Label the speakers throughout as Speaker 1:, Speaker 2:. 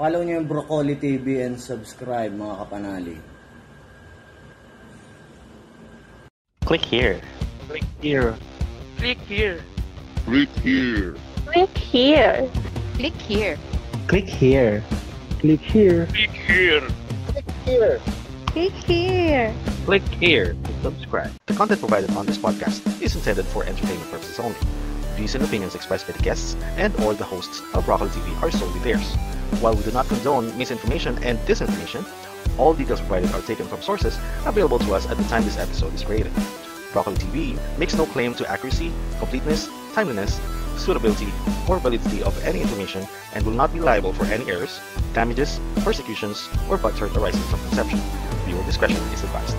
Speaker 1: Follow nyo yung Broccoli TV and subscribe mga kapanali.
Speaker 2: Click here.
Speaker 3: Click here.
Speaker 4: Click here.
Speaker 5: Click here.
Speaker 6: Click here.
Speaker 7: Click here.
Speaker 2: Click here.
Speaker 3: Click here.
Speaker 4: Click here.
Speaker 6: Click here.
Speaker 3: Click here Click to subscribe.
Speaker 2: The content provided on this podcast is intended for entertainment purposes only. Views and opinions expressed by the guests and or the hosts of Broccoli TV are solely theirs. While we do not condone misinformation and disinformation, all details provided are taken from sources available to us at the time this episode is created. Broccoli TV makes no claim to accuracy, completeness, timeliness, suitability, or validity of any information and will not be liable for any errors, damages, persecutions, or butthurt arising from conception. Viewer discretion is advised.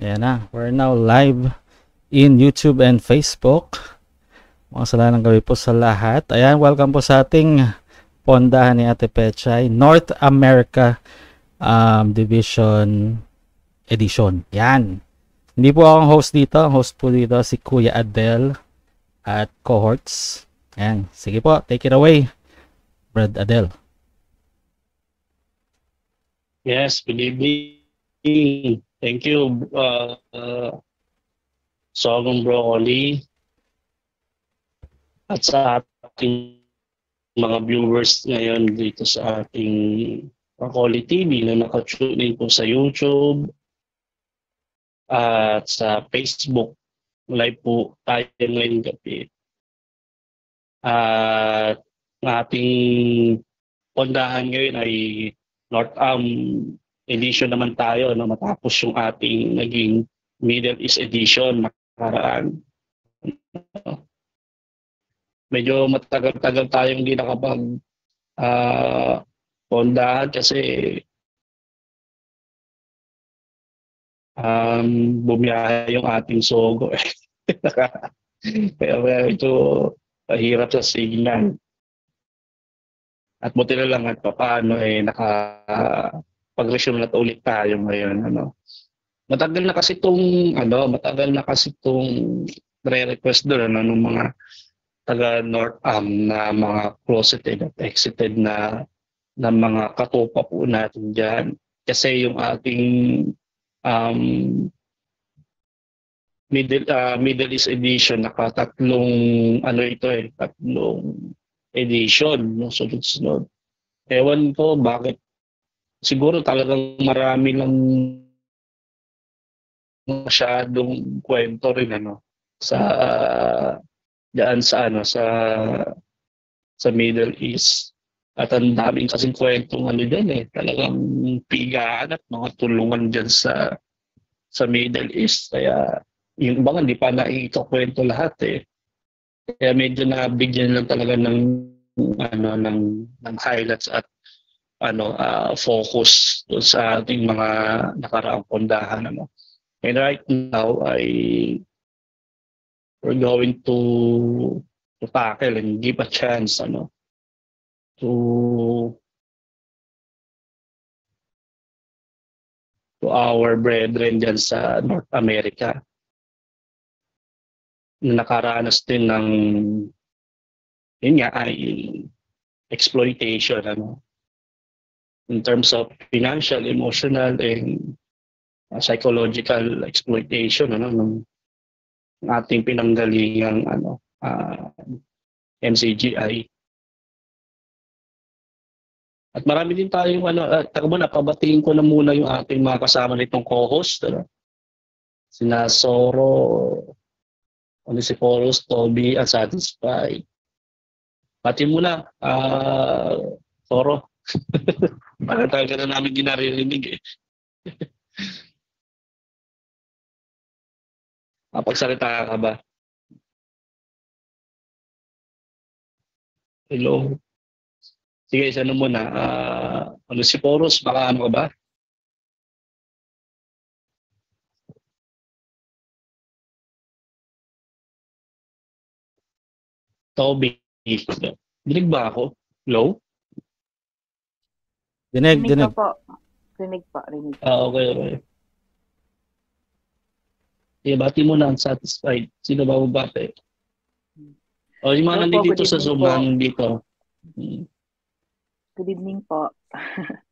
Speaker 8: Ayan na, we're now live in YouTube and Facebook. Mga salanang gabi po sa lahat. Ayan, welcome po sa ating pondahan ni Ate Pechay, North America um, Division Edition. Yan. Hindi po ako ang host dito. Ang host po dito si Kuya Adel at cohorts. Yan. Sige po, take it away. Brad Adel.
Speaker 3: Yes, good evening. Thank you, uh, uh, Sogong Broccoli. At sa ating mga viewers ngayon dito sa ating Broccoli TV na nakatune in po sa YouTube at sa Facebook. Live po tayo ngayong gabi. At ating pondahan ngayon ay North Am edition naman tayo no matapos yung ating naging Middle East edition nakaraan. Medyo matagal-tagal tayong hindi nakapag uh, pondahan kasi um, bumiyahe yung ating sogo. Kaya medyo mahirap sa signal. At buti na lang at paano eh naka pag-resume na ulit tayo ngayon ano. Matagal na kasi tong ano, matagal na kasi tong re-request doon ano ng mga taga North Am na mga closeted at exited na na mga katupa po natin diyan. Kasi yung ating um, Middle uh, Middle East edition nakatatlong ano ito eh, tatlong edition no sunod-sunod. Ewan ko bakit siguro talagang marami lang masyadong kwento rin ano sa uh, diyan sa ano sa sa Middle East. At ang daming kasing kwentong ano diyan eh talagang pigaan at mga tulungan diyan sa sa Middle East. Kaya yung iba hindi pa naikwento lahat eh. Kaya medyo nabigyan lang talaga ng ano ng ng highlights at ano uh, focus sa ating mga nakaraang pondahan ano. And right now I we're going to to tackle and give a chance ano to to our brethren dyan sa North America na nakaranas din ng yun nga ay exploitation ano in terms of financial, emotional, and uh, psychological exploitation ano ng ating pinanggalingang ano uh, MCGI. At marami din tayong ano, uh, taka muna, pabatiin ko na muna yung ating mga kasama nitong co-host. Ano? Sina Soro, Onesiphorus, Toby, at Satisfied. Pati muna, uh, Soro. Parang talaga na namin ginaririnig eh. Kapagsalita ka ba? Hello? Sige, isa na muna. Uh, ano si Poros, baka ano ka ba? Toby. Dinig ba ako? Hello?
Speaker 8: Dinig, dinig.
Speaker 6: pa po. Rinig pa, rinig.
Speaker 3: Ah, okay, okay. Eh, bati mo na unsatisfied. Sino ba mo bate? O, yung mga
Speaker 6: Hello po,
Speaker 3: nandito
Speaker 6: good
Speaker 3: sa Zoom
Speaker 6: po.
Speaker 3: na nandito. Mm.
Speaker 6: Good evening po.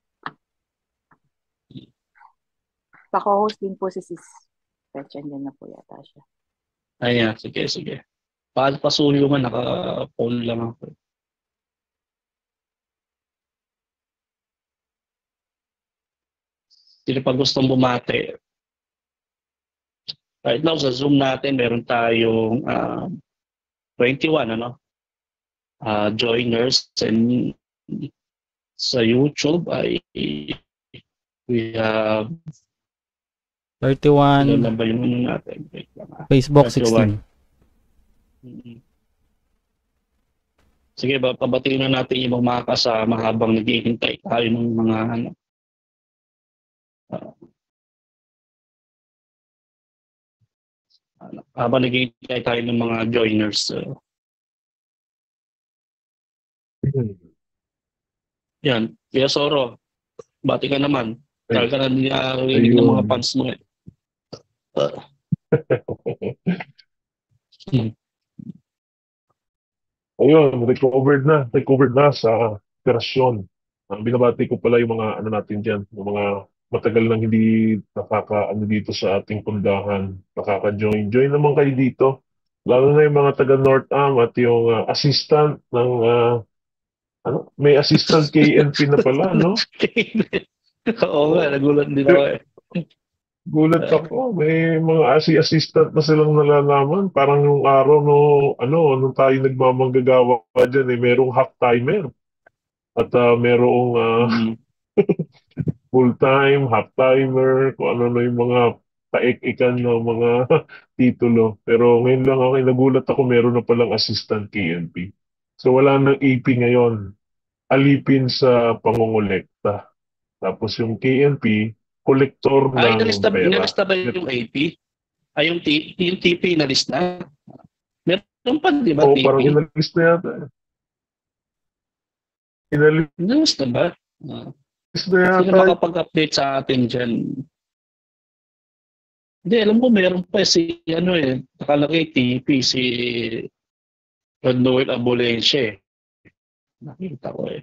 Speaker 6: Pako-host din po si Sis Pecha. Andyan na po yata siya.
Speaker 3: Ayan, sige, sige. Pa pasuyo man, naka-phone lang ako. Sino pa gustong bumate? Right now, sa Zoom natin, meron tayong ah, 21, ano? Ah, joiners and sa YouTube ay we have
Speaker 8: 31,
Speaker 3: ano ba yung ano natin? Ah.
Speaker 8: Facebook
Speaker 3: 31.
Speaker 8: 16.
Speaker 3: Mm. Sige, ba, pabatiin na natin yung mga kasama habang naghihintay tayo ng mga ano. Habang naghihintay tayo ng mga joiners. ah. yan. Kaya Soro, bati ka naman. Dahil ka na narinig ng mga fans mo eh. Ah,
Speaker 9: Ayun, recovered na. Recovered na sa operasyon. Ang binabati ko pala yung mga ano natin dyan, yung mga matagal nang hindi nakaka ano dito sa ating pundahan, nakaka-join. Join naman kayo dito. Lalo na yung mga taga North Am at yung ah, assistant ng ah, ano, may assistant KNP na pala, no?
Speaker 3: Oo nga, nagulat din ako eh.
Speaker 9: Gulat ako, may mga asi assistant na silang nalalaman. Parang yung araw no, ano, nung tayo nagmamanggagawa dyan, eh, merong half timer. At ah, merong
Speaker 3: Mm.
Speaker 9: full-time, half-timer, kung ano na yung mga paik-ikan ng mga titulo. Pero ngayon lang ako, nagulat ako, meron na palang assistant KNP. So wala nang AP ngayon. Alipin sa pangongolekta. Tapos yung KNP, kolektor
Speaker 3: Ay,
Speaker 9: ng
Speaker 3: nalista,
Speaker 9: pera.
Speaker 3: nalista ba yung AP? Ay, yung, T, yung TP nalista? Meron pa, di ba,
Speaker 9: Oo,
Speaker 3: TP?
Speaker 9: parang inalis na yata. Inalis
Speaker 3: Nalista ba? Ah. Sino makapag-update sa atin dyan? Hindi, alam ko meron pa si, ano eh, nakalagay TP, si Rod Noel Abolense. Nakita ko eh.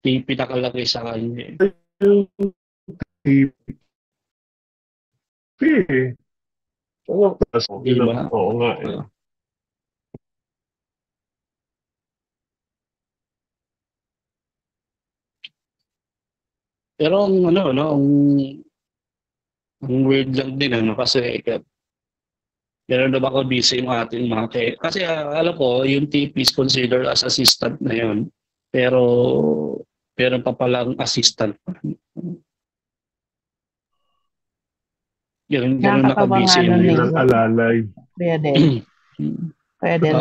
Speaker 3: TP nakalagay sa kanya eh.
Speaker 9: TP. Oo, oo nga eh.
Speaker 3: Pero ang ano, no, ang, ang weird lang din ano kasi ka- meron na ba ako busy yung ating mga kay kasi ah, alam ko yung TP is considered as assistant na yun pero meron pa palang assistant ganun
Speaker 10: Nakakatawa
Speaker 3: naka-busy
Speaker 10: nga
Speaker 3: yung
Speaker 10: nun
Speaker 9: Yun
Speaker 10: eh.
Speaker 9: ang alalay.
Speaker 10: Kuya Del. Kuya Del.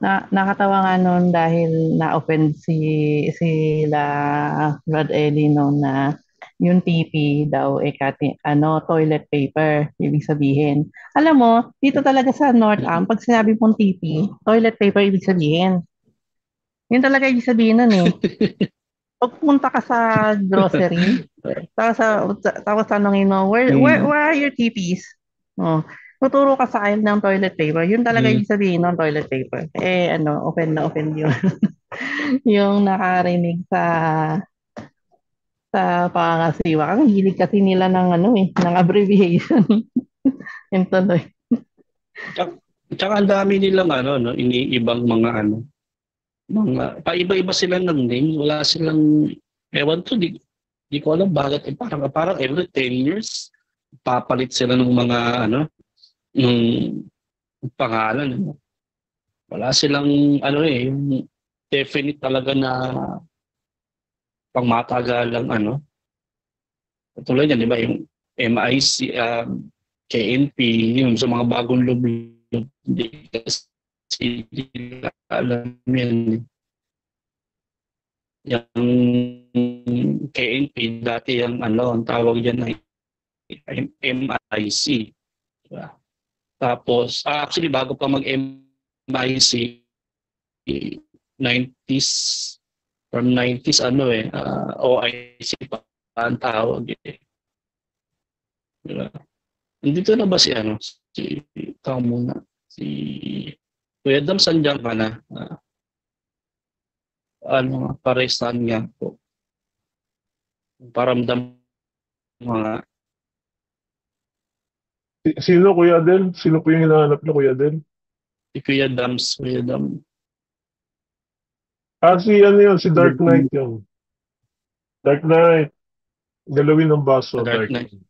Speaker 10: Na, nakatawa nga noon dahil na-offend si sila Rod Ellie noon na yung TP daw eh kati, ano toilet paper ibig sabihin. Alam mo, dito talaga sa North Am, pag sinabi mong TP, toilet paper ibig sabihin. Yun talaga ibig sabihin nun eh. Pag punta ka sa grocery, tapos, sa, tapos tanongin mo, where,
Speaker 3: Mm.
Speaker 10: where, where are your TPs? Oh, tuturo ka sa aisle ng toilet paper. Yun talaga
Speaker 3: Mm.
Speaker 10: yung sabihin ng toilet paper. Eh, ano, open na open yun. yung nakarinig sa sa pangangasiwa. Ang hilig kasi nila ng ano eh, ng abbreviation. yung tuloy.
Speaker 3: Tsaka ang dami nilang ano, no, iniibang mga ano, mga, paiba-iba sila ng name, wala silang, ewan ko, di, di ko alam bakit, eh, parang, parang every 10 years, papalit sila ng mga, ano, ng pangalan. Ano. Wala silang, ano eh, yung definite talaga na pangmatagalang, ano. Tulad yan, di ba, yung MIC, um, KNP, yung sa mga bagong lublob, hindi kasi hindi alam yan. Yung KNP, dati yung ano, ang tawag dyan ay MIC. Diba? Tapos, ah, actually, bago pa mag-MIC, 90s, from 90s, ano eh, ah, OIC pa ang tawag eh. Diba? Nandito na ba si ano? Si, ikaw muna. Si Kuya Dam, sandiyan ka na? Ah, ano, paresan nga po. Paramdam mga
Speaker 9: Sino, Kuya Adel? Sino po yung hinahanap niyo, Kuya Adel?
Speaker 3: si Kuya Dams, Kuya Dam.
Speaker 9: Ah, si ano yun? Si Dark Knight yun. Dark Knight. Galawin ng baso.
Speaker 3: Dark
Speaker 9: Dark
Speaker 3: Knight.
Speaker 9: Knight.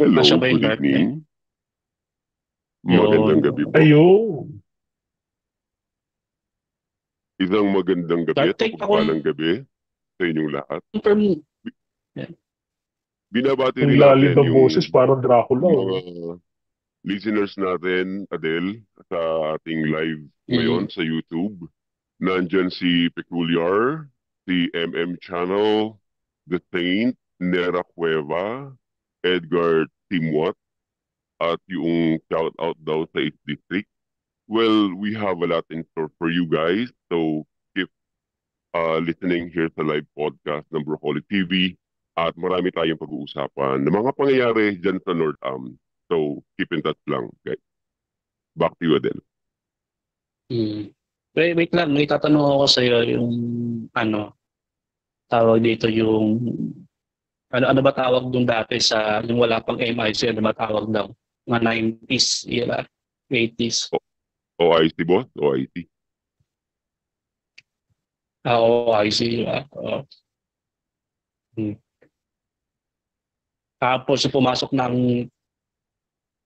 Speaker 5: Hello,
Speaker 3: Siya ba yung
Speaker 5: good
Speaker 3: Dark
Speaker 5: evening.
Speaker 3: Yun.
Speaker 5: Magandang gabi po.
Speaker 9: Ayun.
Speaker 5: Isang magandang gabi
Speaker 3: Dark
Speaker 5: at
Speaker 3: Knight ako.
Speaker 5: gabi sa inyong lahat.
Speaker 3: Confirm,
Speaker 5: Binabati
Speaker 9: Ang
Speaker 5: rin
Speaker 9: lalim
Speaker 5: natin
Speaker 9: ng
Speaker 5: yung
Speaker 9: boses, parang Dracula. oh.
Speaker 5: mga listeners natin, Adele, sa ating live
Speaker 3: Mm-hmm.
Speaker 5: ngayon sa YouTube. Nandyan si Peculiar, si MM Channel, The Saint, Nera Cueva, Edgar Timwat, at yung shout out daw sa 8th District. Well, we have a lot in store for you guys. So keep uh, listening here sa live podcast ng Broccoli TV. At marami tayong pag-uusapan ng mga pangyayari dyan sa North Am. So keep in touch lang, guys. Back to you, Adele.
Speaker 3: Hmm. Wait, wait lang, may tatanong ako sa iyo yung ano tawag dito yung ano ano ba tawag doon dati sa yung wala pang MIC ano ba tawag daw mga 90s era 80s
Speaker 5: OIC, boss? OIC.
Speaker 3: ah see ah, oo. Hmm. Tapos pumasok ng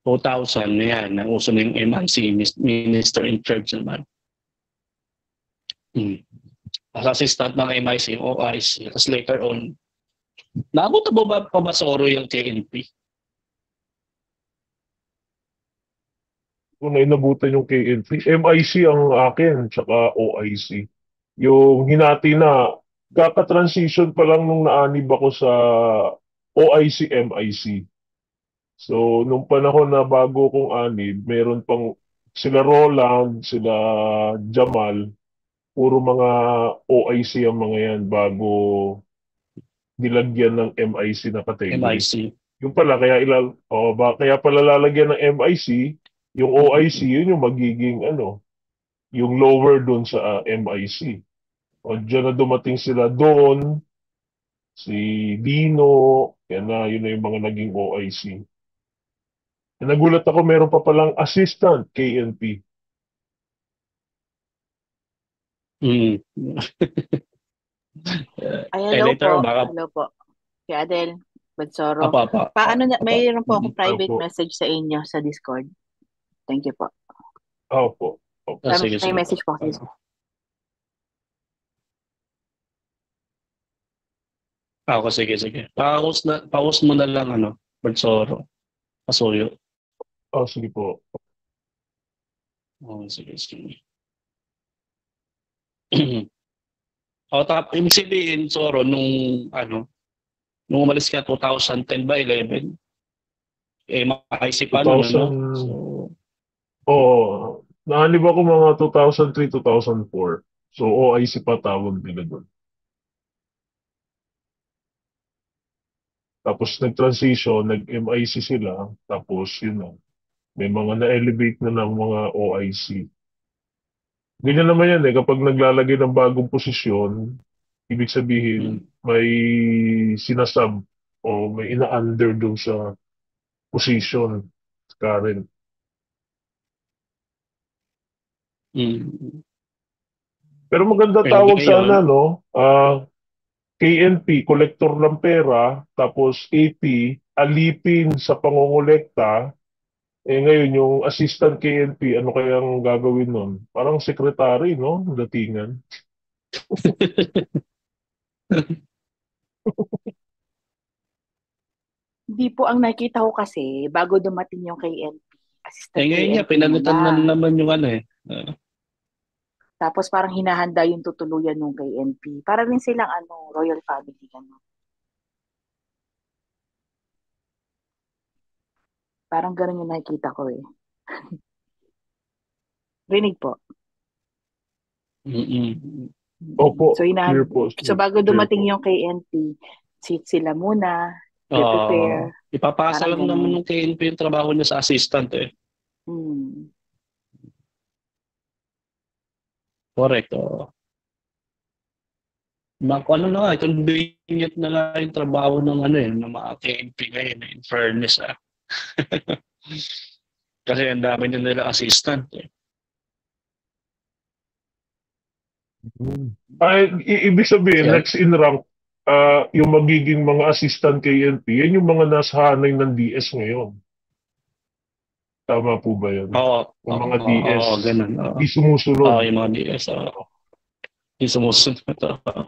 Speaker 3: 2000 yan ang uso yung MIC Minister in Charge naman Hmm. As assistant ng MIC, OIC. Tapos later on, naabot na ba ba pa ba sa oro yung KNP?
Speaker 9: Kung na inabutan yung KNP. MIC ang akin, tsaka OIC. Yung hinati na, kaka-transition pa lang nung naanib ako sa OIC, MIC. So, nung panahon na bago kong anib, meron pang sila Roland, sila Jamal, puro mga OIC ang mga yan bago nilagyan ng MIC na category.
Speaker 3: MIC.
Speaker 9: Yung pala, kaya ilal, oh, ba, kaya pala lalagyan ng MIC, yung OIC, yun yung magiging, ano, yung lower doon sa ah, MIC. O, dyan na dumating sila doon, si Dino, yan na, yun na yung mga naging OIC. Nagulat ako, meron pa palang assistant KNP.
Speaker 3: Mm.
Speaker 6: Ay,
Speaker 3: Eh, later,
Speaker 6: po.
Speaker 3: baka-
Speaker 6: Hello po. Si Adel Badsoro.
Speaker 3: Apa, apa.
Speaker 6: Paano na,
Speaker 3: Apa.
Speaker 6: mayroon po akong private
Speaker 9: Opo.
Speaker 6: message sa inyo sa Discord. Thank you po.
Speaker 9: Opo. Opo.
Speaker 3: Ah,
Speaker 6: May,
Speaker 3: sige,
Speaker 6: may
Speaker 3: sige.
Speaker 6: message po ako.
Speaker 3: Ah, Ako, sige, sige. Paus na, paus mo na lang, ano, Badsoro. Pasuyo.
Speaker 9: Oh, sige po.
Speaker 3: Oh, sige, sige. o, tap, ibig sabihin, Soro, nung, ano, nung umalis ka 2010 ba, 11? Eh, makaisip pa nun, ano?
Speaker 9: 2000.
Speaker 3: So,
Speaker 9: Oo. Naanib ako mga 2003, 2004. So, OIC pa tawag nila doon. Tapos nag-transition, nag-MIC sila. Tapos, yun na. May mga na-elevate na ng mga OIC. Ganyan naman yan eh. Kapag naglalagay ng bagong posisyon, ibig sabihin, may sinasab o may ina-under doon sa position current.
Speaker 3: mm,
Speaker 9: Pero maganda
Speaker 3: Pwede
Speaker 9: tawag
Speaker 3: yun.
Speaker 9: sana, no? Ah, KNP, kolektor ng pera, tapos AP, alipin sa pangongolekta. Eh ngayon, yung assistant KNP, ano kayang gagawin nun? Parang secretary, no? Datingan.
Speaker 6: Hindi po ang nakita ko kasi bago dumating yung KNP. Assistant
Speaker 3: eh, ngayon nga,
Speaker 6: KNP
Speaker 3: pinalitan na naman yung ano eh. Ah,
Speaker 6: Tapos parang hinahanda yung tutuluyan ng KNP. Para rin silang ano, royal family. Ano. Parang ganun yung nakikita ko eh. Rinig po.
Speaker 3: mm, mm.
Speaker 9: Opo,
Speaker 6: So,
Speaker 9: clear po.
Speaker 6: so bago dumating
Speaker 9: po.
Speaker 6: yung KNP, sit sila muna,
Speaker 3: Oo.
Speaker 6: prepare.
Speaker 3: ipapasa
Speaker 6: Parang
Speaker 3: lang naman
Speaker 6: ganun.
Speaker 3: ng KNP yung trabaho niya sa assistant eh.
Speaker 6: Hmm.
Speaker 3: Correct. Oo. Ma, kung ano na nga, convenient na lang yung trabaho ng ano eh, ng mga KNP ngayon, eh, in fairness ah. Kasi ang dami din nila assistant eh.
Speaker 9: Ay, i- ibig sabihin,
Speaker 3: Yeah.
Speaker 9: next in rank, ah, yung magiging mga assistant KNP, yan yung mga nasa hanay ng DS ngayon. Tama po ba yun?
Speaker 3: Oo.
Speaker 9: Yung mga
Speaker 3: oo,
Speaker 9: DS.
Speaker 3: Oo, ganun. Oo.
Speaker 9: Di sumusunod.
Speaker 3: Oo, yung mga DS. Oo. Yung sumusunod. Oo.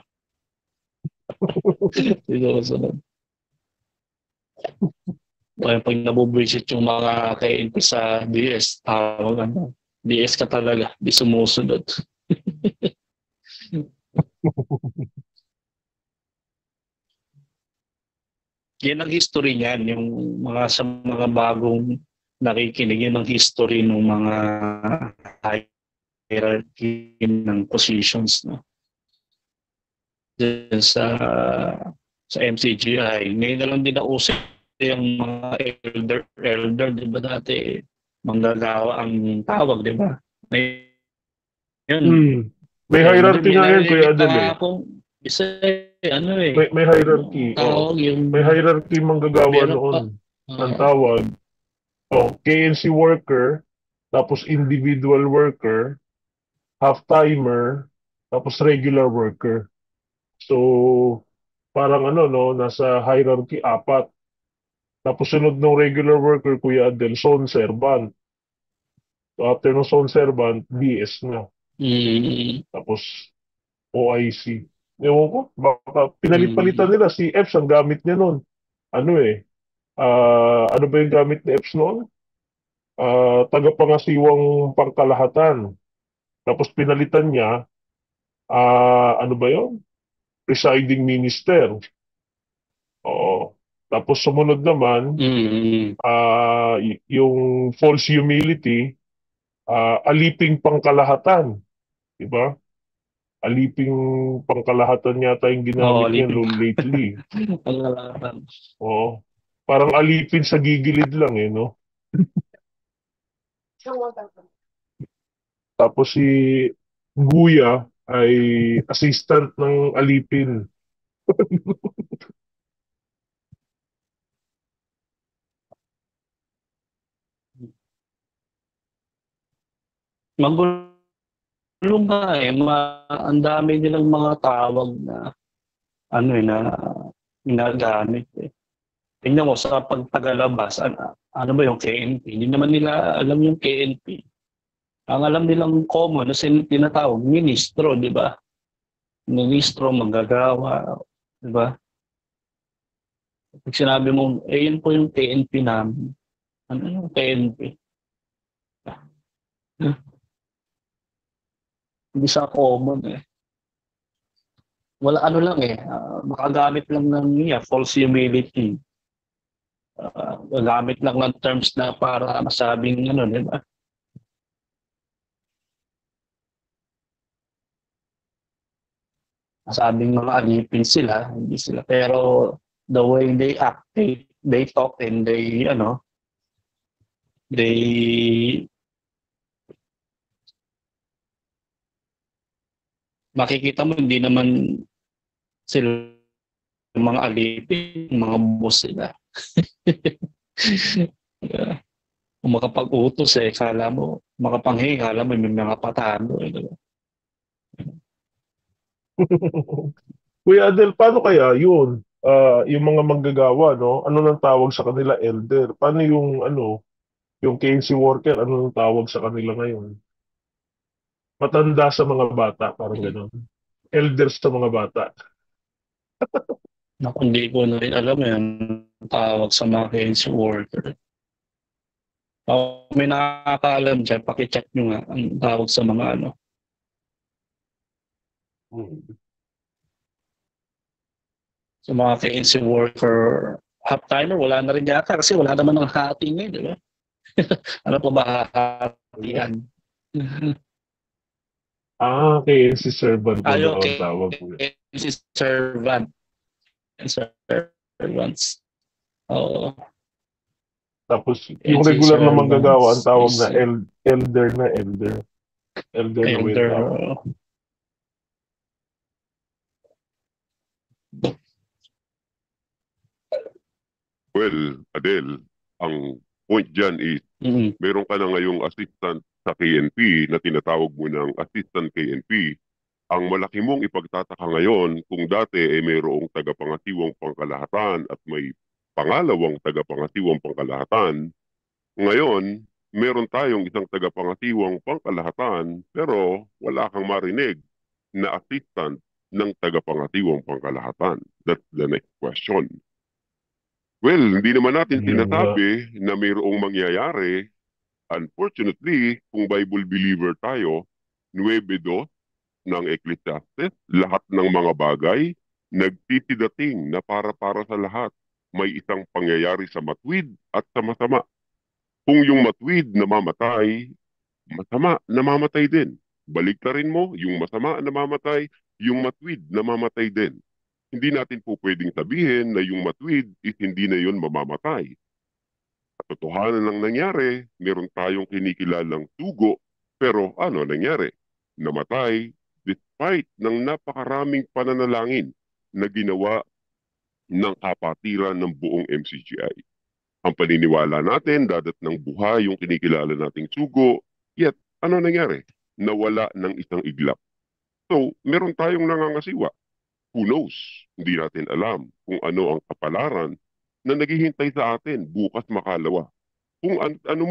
Speaker 3: Yung sumusunod. Kaya pag nabubwisit yung mga KNP sa DS, tawag ano, DS ka talaga, di sumusunod. Yan ang history niyan, yung mga sa mga bagong nakikinig, yan ang history ng mga hierarchy ng positions. No? Diyan sa sa MCGI, ngayon na lang din nauso yung mga elder, elder, di ba dati, manggagawa ang tawag, di ba? Ngayon,
Speaker 9: Hmm. May hierarchy nga yan, Kuya Adel. eh.
Speaker 3: Isa ano eh.
Speaker 9: May, may hierarchy.
Speaker 3: Tawag yung...
Speaker 9: May hierarchy manggagawa noon.
Speaker 3: pa.
Speaker 9: Ang tawag. Oh, KNC worker, tapos individual worker, half-timer, tapos regular worker. So, parang ano, no, nasa hierarchy apat. Tapos sunod ng regular worker, Kuya Adel, zone servant. So, after ng zone servant, BS na.
Speaker 3: Mm,
Speaker 9: Tapos, OIC. Ewan ko, baka pinalit-palitan nila si Eps, ang gamit niya noon. Ano eh, ah, ano ba yung gamit ni Eps noon? Ah, tagapangasiwang pangkalahatan. Tapos pinalitan niya, ah, ano ba yun? Presiding minister. Oo. Tapos sumunod naman,
Speaker 3: mm,
Speaker 9: ah, y- yung false humility, ah, aliping pangkalahatan. Di ba? Aliping pangkalahatan yata yung ginamit niya
Speaker 3: aliping.
Speaker 9: no, lately.
Speaker 3: ang lalatan.
Speaker 9: Oo. Parang alipin sa gigilid lang eh, no? Tapos si Guya ay assistant ng alipin.
Speaker 3: Magulo nga eh. Ma, ang dami nilang mga tawag na ano eh, na ginagamit eh. Tingnan mo sa pagtagalabas, ano, ano ba yung KNP? Hindi naman nila alam yung KNP. Ang alam nilang common na sin- tinatawag, ministro, di ba? Ministro, manggagawa, di ba? Pag sinabi mo, eh yun po yung KNP namin. Ano yung KNP? Hindi sa common eh. Wala ano lang eh, ah, makagamit lang ng yeah, false humility. Uh, gamit lang ng terms na para masabing ano, di ba? Masabing mga alipin sila, hindi sila. Pero the way they act, they, they talk and they, ano, they makikita mo hindi naman sila mga alipin, mga boss sila. Yeah. Kung makapag-utos eh, kala mo, makapanghi, kala mo may mga patano. Eh, diba?
Speaker 9: Kuya Adel, paano kaya yun? Ah, yung mga manggagawa, no? Ano nang tawag sa kanila? Elder. Paano yung, ano, yung KNC worker, ano nang tawag sa kanila ngayon? Matanda sa mga bata, parang gano'n. Elders sa mga bata.
Speaker 3: Naku, hindi ko na rin alam yan. Tawag sa mga KNC worker. Kung may nakakaalam dyan, pakicheck nyo nga ang tawag sa mga ano. Sa mga KNC worker, half-timer, wala na rin yata kasi wala naman ng hati ngayon, di ba? ano pa ba hatian?
Speaker 9: Ah, servant po
Speaker 3: Ayo,
Speaker 9: daw ang
Speaker 3: okay. KNC servant servants. Oo.
Speaker 9: Tapos, yung regular na manggagawa, ang tawag na el- elder na elder. Elder,
Speaker 3: elder na.
Speaker 5: Well, Adele, ang point dyan is,
Speaker 3: mm-hmm.
Speaker 5: meron ka na ngayong assistant sa KNP na tinatawag mo ng assistant KNP ang malaki mong ipagtataka ngayon kung dati ay mayroong tagapangasiwang pangkalahatan at may pangalawang tagapangasiwang pangkalahatan. Ngayon, meron tayong isang tagapangasiwang pangkalahatan pero wala kang marinig na assistant ng tagapangasiwang pangkalahatan. That's the next question. Well, hindi naman natin sinasabi na mayroong mangyayari. Unfortunately, kung Bible believer tayo, 9.2 ng Ecclesiastes, lahat ng mga bagay nagtitidating na para-para sa lahat. May isang pangyayari sa matwid at sa masama. Kung yung matwid namamatay, masama namamatay din. Baliktarin mo, yung masama namamatay, yung matwid namamatay din hindi natin po pwedeng sabihin na yung matwid is hindi na yun mamamatay. Katotohanan ng nangyari, meron tayong kinikilalang tugo, pero ano nangyari? Namatay despite ng napakaraming pananalangin na ginawa ng kapatiran ng buong MCGI. Ang paniniwala natin, dadat ng buhay yung kinikilala nating sugo, yet ano nangyari? Nawala ng isang iglap. So, meron tayong nangangasiwa who knows? Hindi natin alam kung ano ang kapalaran na naghihintay sa atin bukas makalawa. Kung an- ano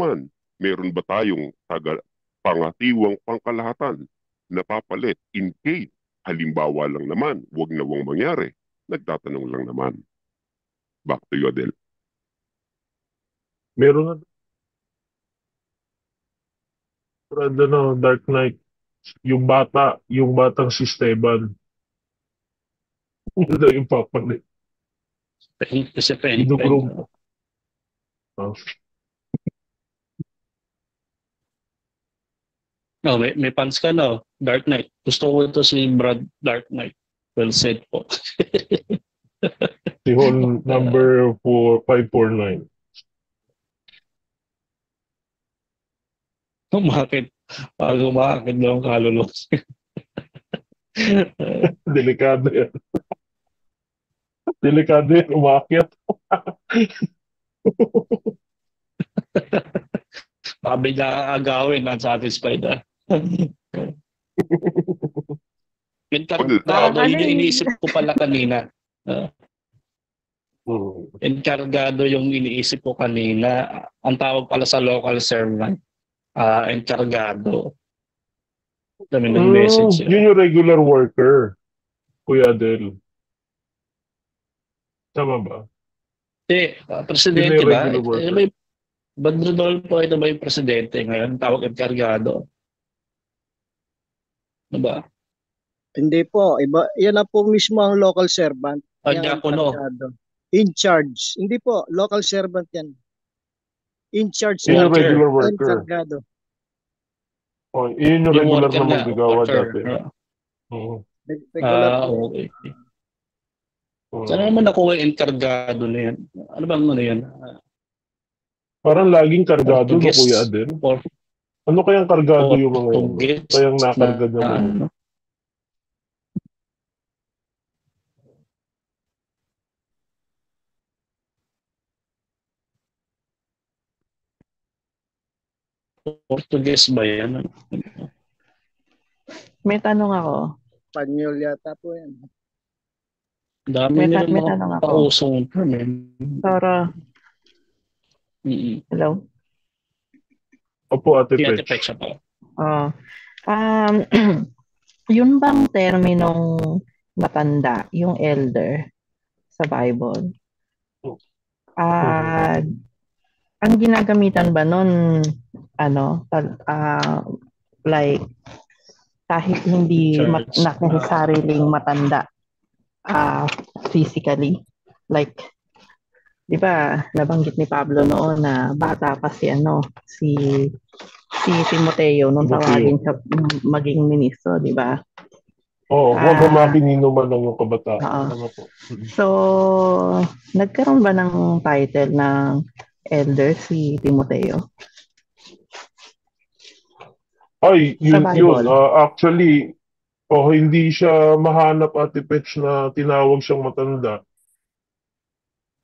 Speaker 5: meron ba tayong taga pangasiwang pangkalahatan na papalit in case halimbawa lang naman, wag na wang mangyari. Nagtatanong lang naman. Back to you, Adel.
Speaker 9: Meron na. Brad, ano, Dark Knight. Yung bata, yung batang si Esteban. Yun daw yung papalit.
Speaker 3: Pen- Kasi pen, pen.
Speaker 9: Oh.
Speaker 3: No, may, may fans ka na. Dark Knight. Gusto ko ito si Brad Dark Knight. Well said po.
Speaker 9: Si Hall number 4, 549.
Speaker 3: Umakit. Pag umakit daw ang kaluluwa.
Speaker 9: Delikado yan. Delikado yan, umakyat.
Speaker 3: Baka bigla agawin, unsatisfied ah. Yun
Speaker 11: parang
Speaker 3: yun
Speaker 11: ano
Speaker 3: yung
Speaker 11: eh.
Speaker 3: iniisip ko pala kanina.
Speaker 9: Hmm.
Speaker 3: Enkargado yung iniisip ko kanina. Ang tawag pala sa local servant, ah enkargado. Dami ng
Speaker 9: Mm,
Speaker 3: message. eh.
Speaker 9: yun yung regular worker, Kuya Del. Tama ba?
Speaker 3: Eh, ah, presidente
Speaker 9: Yun yung
Speaker 3: ba?
Speaker 9: regular
Speaker 3: Ito, Rodolfo, ito ba yung presidente ngayon? Tawag enkargado. Ano ba?
Speaker 12: Hindi po, iba, yan na po mismo ang local servant.
Speaker 3: Ah,
Speaker 12: Yan ang
Speaker 3: diakono.
Speaker 12: In charge. Hindi po, local servant yan. In charge
Speaker 9: Yun
Speaker 3: Worker.
Speaker 9: regular worker.
Speaker 12: enkargado.
Speaker 9: Oh, yun yung regular
Speaker 3: worker
Speaker 9: na
Speaker 3: worker.
Speaker 9: dati.
Speaker 3: Ah,
Speaker 9: Oo.
Speaker 12: Reg- Regular
Speaker 3: Ah,
Speaker 12: po.
Speaker 3: okay. Saan naman nakuha yung enkargado na yan? Ano bang ano yan?
Speaker 9: Parang laging kargado
Speaker 3: Portuguese.
Speaker 9: Kuya Adel.
Speaker 3: Or
Speaker 9: Ano kayang kargado yung mga yun?
Speaker 3: Portuguese
Speaker 9: Kayang nakarga
Speaker 3: na,
Speaker 9: mo.
Speaker 3: ano? Portuguese ba yan?
Speaker 10: May tanong ako.
Speaker 12: Panyol yata po yan.
Speaker 3: Dami
Speaker 10: May,
Speaker 3: nila
Speaker 10: ta- may
Speaker 3: mga
Speaker 10: tanong ako.
Speaker 3: pausong term eh.
Speaker 10: Toro,
Speaker 3: Mm-mm.
Speaker 10: hello?
Speaker 9: Opo, Ate
Speaker 3: Ate
Speaker 9: Pech.
Speaker 3: Pa.
Speaker 10: Oh. Um, yun bang terminong matanda, yung elder sa Bible? Ah, ang ginagamitan ba nun, ano, tal- ah, like, kahit hindi mat-
Speaker 3: Church.
Speaker 10: na necessarily matanda ah physically, like, di ba, nabanggit ni Pablo noon na bata pa si ano, si si Timoteo nung tawagin siya maging ministro, di ba?
Speaker 9: Oo, oh, huwag
Speaker 10: Ah.
Speaker 9: man lang yung kabataan. Ano po?
Speaker 10: So, nagkaroon ba ng title ng elder si Timoteo?
Speaker 9: Ay, yun, yun. Ah, actually, oh, hindi siya mahanap Ate Pech na tinawag siyang matanda.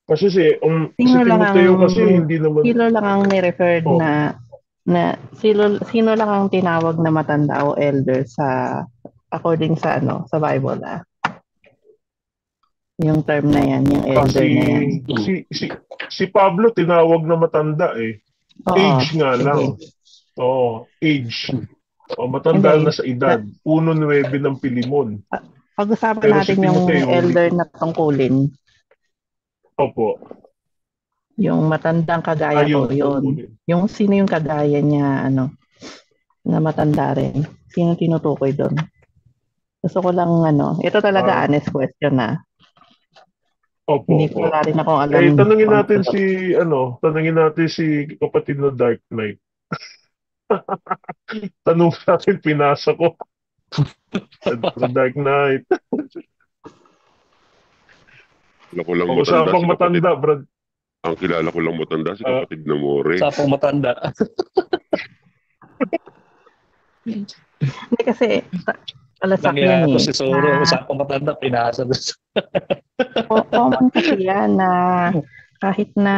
Speaker 9: Kasi si, um, si
Speaker 10: Sino lang
Speaker 9: Timoteo
Speaker 10: ang-
Speaker 9: kasi hindi naman...
Speaker 10: Sino lang ang ni-referred
Speaker 9: Oh.
Speaker 10: na na sino, sino lang ang tinawag na matanda o elder sa according sa ano sa Bible ah. Yung term na yan, yung elder
Speaker 9: Kasi
Speaker 10: na yan.
Speaker 9: si, si, si Pablo tinawag na matanda eh.
Speaker 10: Oo,
Speaker 9: age nga
Speaker 10: sige.
Speaker 9: lang. Oo, age. O, matanda
Speaker 10: Hindi.
Speaker 9: na sa edad. 1.9 ng Pilimon.
Speaker 10: Pag-usapan
Speaker 9: Pero
Speaker 10: natin
Speaker 9: si
Speaker 10: yung elder na tungkulin.
Speaker 9: Opo.
Speaker 10: Yung matandang kagaya ko,
Speaker 9: Ayun.
Speaker 10: yun. Yung sino yung kagaya niya, ano, na matanda rin. Sino tinutukoy doon? Gusto ko lang, ano, ito talaga
Speaker 9: Ah.
Speaker 10: honest question na.
Speaker 9: Opo.
Speaker 10: Hindi ko
Speaker 9: opo.
Speaker 10: wala rin akong alam.
Speaker 9: Eh, tanungin natin si, ano, tanungin natin si kapatid na Dark Knight. Tanong natin, pinasa ko. sa Dark Knight.
Speaker 5: Kilala ko lang matanda
Speaker 9: Pag-usapang
Speaker 5: si kapatid.
Speaker 9: matanda, Brad.
Speaker 5: Ang kilala ko lang matanda si
Speaker 9: Ah.
Speaker 5: kapatid na More.
Speaker 13: Sapong matanda.
Speaker 10: Hindi kasi, ta- alasak yan eh.
Speaker 13: si Soro.
Speaker 10: Na-
Speaker 13: Sapong matanda, pinasa doon.
Speaker 10: Co- common kasi yan na kahit na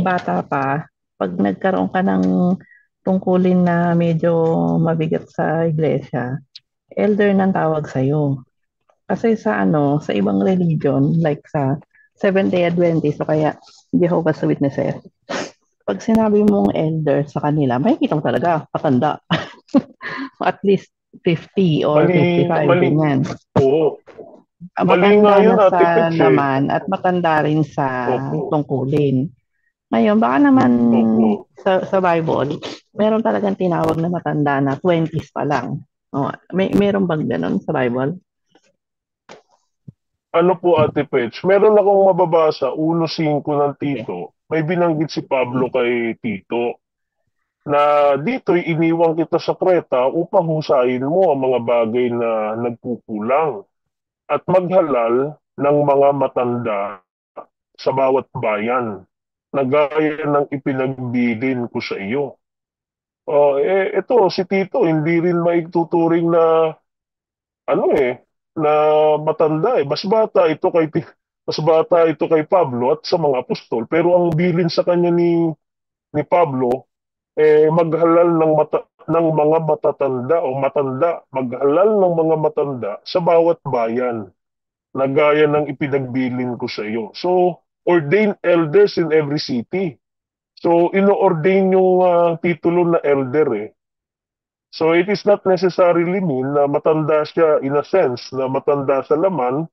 Speaker 10: bata pa, pag nagkaroon ka ng tungkulin na medyo mabigat sa iglesia, elder nang tawag sa'yo. Kasi sa ano, sa ibang religion, like sa Seventh-day Adventist o kaya Jehovah's Witnesses, pag sinabi mong elder sa kanila, makikita mo talaga, patanda. At least 50 or
Speaker 9: Mali-
Speaker 10: 55,
Speaker 9: mali-
Speaker 10: ganyan.
Speaker 9: Oo. Mali
Speaker 10: matanda na sa laman at matanda rin sa
Speaker 9: Opo.
Speaker 10: tungkulin. Ngayon, baka naman sa, sa Bible, meron talagang tinawag na matanda na 20s pa lang. Oh, may meron bang ganun sa Bible?
Speaker 9: Ano po, Ate Pets? Meron akong mababasa, 1.5 ng Tito. May binanggit si Pablo kay Tito na dito'y iniwang kita sa Kreta upang husayin mo ang mga bagay na nagkukulang at maghalal ng mga matanda sa bawat bayan na gaya ng ipinagbilin ko sa iyo. Oh, eh, ito, si Tito, hindi rin maituturing na ano eh, na matanda eh. Mas bata ito kay mas bata ito kay Pablo at sa mga apostol. Pero ang bilin sa kanya ni ni Pablo eh maghalal ng mata, ng mga matatanda o matanda, maghalal ng mga matanda sa bawat bayan na gaya ng ipinagbilin ko sa iyo. So, ordain elders in every city. So, ino-ordain yung ah, titulo na elder eh. So, it is not necessarily mean na matanda siya in a sense, na matanda sa laman,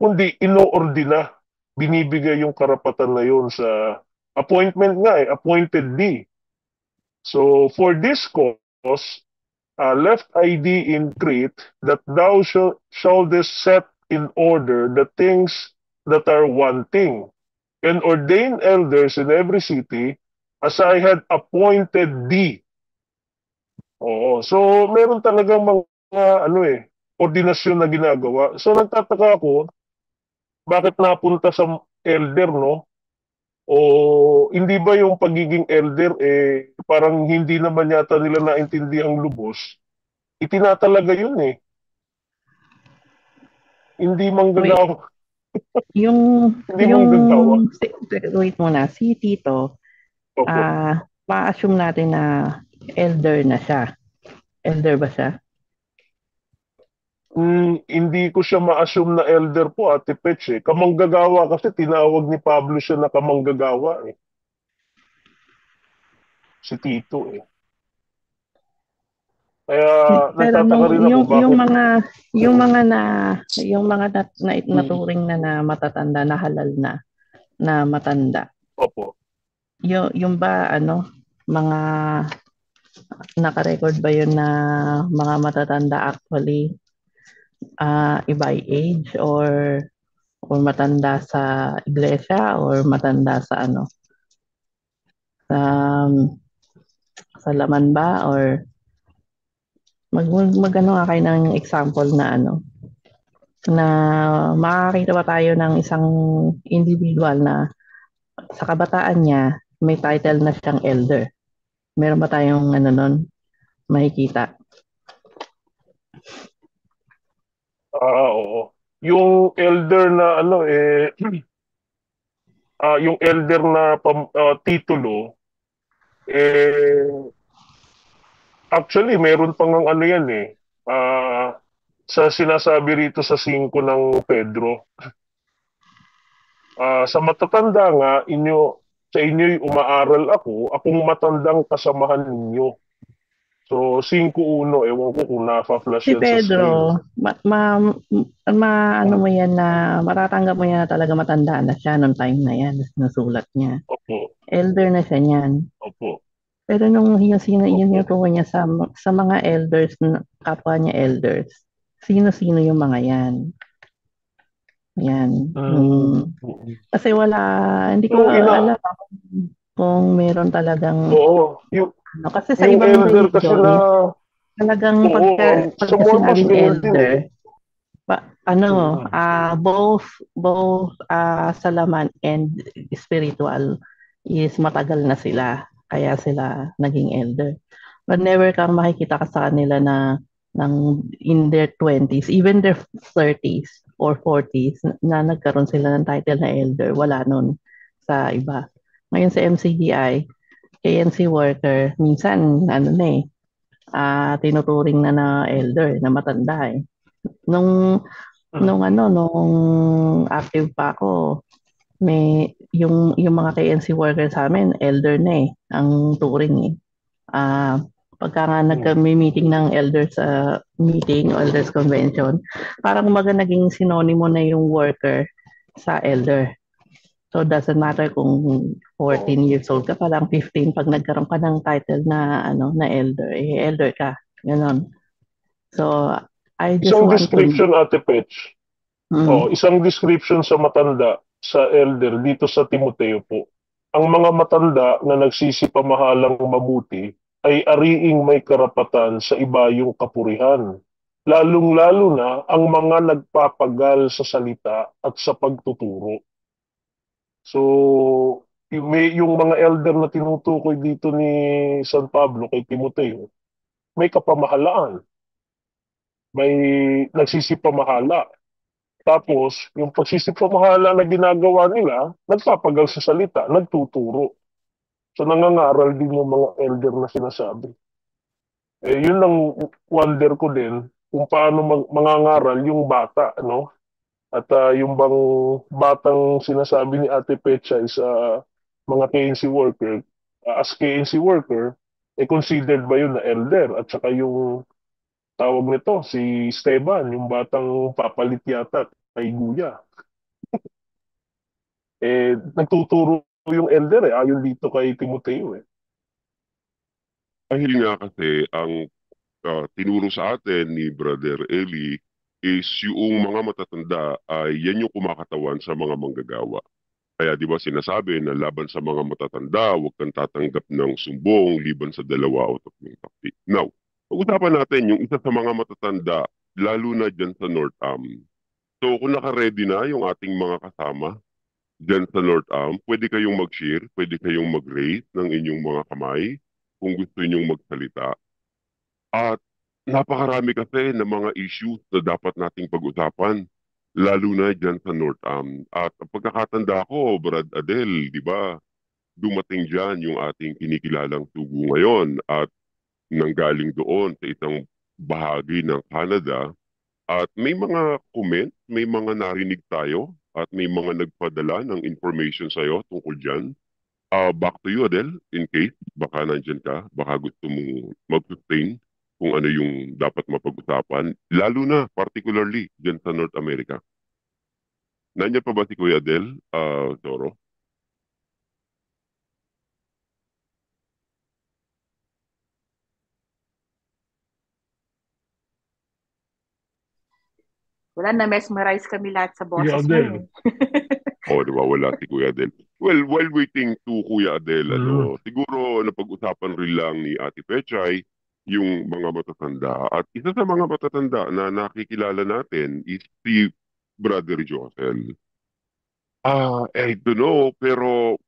Speaker 9: kundi ino-ordina. Binibigay yung karapatan na yun sa appointment nga eh, appointed D. So, for this cause, uh, left ID in Crete, that thou shall, shouldest set in order the things that are wanting, and ordain elders in every city, as I had appointed thee. Oo. So, meron talagang mga, ano eh, ordinasyon na ginagawa. So, nagtataka ako, bakit napunta sa elder, no? O hindi ba yung pagiging elder, eh, parang hindi naman yata nila naintindihang lubos. Itinatalaga yun eh. Hindi manggagawa.
Speaker 10: Yung
Speaker 9: Hindi
Speaker 10: yung si, wait muna, si Tito, ah, ma-assume natin na elder na siya. Elder ba siya?
Speaker 9: Mm, hindi ko siya ma-assume na elder po, Ate Pets eh. Kamanggagawa kasi tinawag ni Pablo siya na kamanggagawa eh. Si Tito eh. Kaya
Speaker 10: Pero
Speaker 9: nagtataka rin ako
Speaker 10: yung,
Speaker 9: bakit
Speaker 10: yung mga yung mga na yung mga na, na, naturing na na matatanda na halal na na matanda.
Speaker 9: Opo.
Speaker 10: Yung yung ba ano mga naka-record ba yun na mga matatanda actually ah by age or or matanda sa iglesia or matanda sa ano sa sa laman ba or mag, mag ano nga kayo ng example na ano na makakita ba tayo ng isang individual na sa kabataan niya may title na siyang elder. Meron ba tayong ano nun makikita?
Speaker 9: Ah, oo. Yung elder na ano eh ah, yung elder na pam, ah, titulo, eh, actually, meron pang ang ano yan eh. Ah, sa sinasabi rito sa 5 ng Pedro. Ah, sa matatanda nga, inyo, sa inyo'y umaaral ako, akong matandang kasamahan ninyo. So, 5-1, ewan ko kung nafa-flash
Speaker 10: Si
Speaker 9: yan sa screen.
Speaker 10: Pedro, ma, ma, ma, ano mo yan na, matatanggap mo yan na talaga matanda na siya nung time na yan, nasulat niya.
Speaker 9: Opo,
Speaker 10: Elder na siya niyan.
Speaker 9: opo.
Speaker 10: Pero nung yung, sino, yung yung niya sa, sa mga elders, kapwa niya elders, sino-sino yung mga yan? Yan.
Speaker 9: Um.
Speaker 10: Kasi wala, hindi ko
Speaker 9: ina-
Speaker 10: alam kung, meron talagang,
Speaker 9: Oo, yung,
Speaker 10: ano, kasi sa ibang
Speaker 9: elder kasi
Speaker 10: religion,
Speaker 9: na,
Speaker 10: talagang
Speaker 9: Oo,
Speaker 10: pagka, pagka
Speaker 9: Mormons
Speaker 10: sinabing elder,
Speaker 9: eh.
Speaker 10: pa, ano, ah both, both ah sa laman and spiritual is matagal na sila. Kaya sila naging elder. But never kang makikita ka sa kanila na ng in their 20s, even their 30s or 40s na nagkaroon sila ng title na elder. Wala nun sa iba. Ngayon sa MCGI, KNC worker, minsan ano na eh, ah tinuturing na na elder, na matanda eh. Nung nung ano, nung active pa ako, may yung yung mga KNC worker sa amin, elder na eh, ang turing eh. Ah, pagka nga nagka-meeting ng elders sa meeting, elders convention, parang umaga naging sinonimo na yung worker sa elder. So doesn't matter kung 14 years old ka pa lang, 15 pag nagkaroon ka ng title na ano na elder, eh elder ka. Ganon. So I just
Speaker 9: isang description, Ate Petch.
Speaker 10: to mm,
Speaker 9: Oh, isang description sa matanda, sa elder, dito sa Timoteo po. Ang mga matanda na nagsisipamahalang mabuti ay ariing may karapatan sa ibayong kapurihan. Lalong-lalo na ang mga nagpapagal sa salita at sa pagtuturo. So, yung, may, yung mga elder na tinutukoy dito ni San Pablo kay Timoteo, may kapamahalaan. May nagsisipamahala. Tapos, yung pagsisipamahala na ginagawa nila, nagpapagal sa salita, nagtuturo. So, nangangaral din yung mga elder na sinasabi. Eh, yun ang wonder ko din, kung paano mag- mangangaral yung bata, no? At ah, yung bang batang sinasabi ni Ate Pechay sa mga KNC worker, ah, as KNC worker, eh considered ba yun na elder? At saka yung tawag nito, si Esteban, yung batang papalit yata kay Guya. eh, nagtuturo yung elder eh, ayon dito kay Timoteo eh.
Speaker 5: Dahil nga kasi ang ah, tinuro sa atin ni Brother Eli is yung mga matatanda ay yan yung kumakatawan sa mga manggagawa. Kaya di ba sinasabi na laban sa mga matatanda, huwag kang tatanggap ng sumbong liban sa dalawa o tatlong taktik. Now, pag-usapan natin yung isa sa mga matatanda, lalo na dyan sa North Am. So kung naka-ready na yung ating mga kasama dyan sa North Am, pwede kayong mag-share, pwede kayong mag-rate ng inyong mga kamay kung gusto ninyong magsalita. At napakarami kasi ng mga issues na dapat nating pag-usapan, lalo na dyan sa North Am. At pagkakatanda ko, Brad Adel, di ba, dumating dyan yung ating kinikilalang tugo ngayon at nanggaling doon sa isang bahagi ng Canada. At may mga comment, may mga narinig tayo at may mga nagpadala ng information sa'yo tungkol dyan. Ah, back to you, Adel, in case baka nandyan ka, baka gusto mong mag-sustain kung ano yung dapat mapag-usapan, lalo na particularly dyan sa North America. Nandyan pa ba si Kuya Adel, ah, Zoro?
Speaker 6: Wala na, mesmerize kami lahat sa boses
Speaker 9: Kuya
Speaker 6: mo.
Speaker 9: Adel.
Speaker 6: eh.
Speaker 5: O, di ba? Wala si Kuya Adel. Well, while waiting to Kuya Adel, ano, siguro napag-usapan rin lang ni Ate Pechay yung mga matatanda. At isa sa mga matatanda na nakikilala natin is si Brother Josel. Ah, I don't know, pero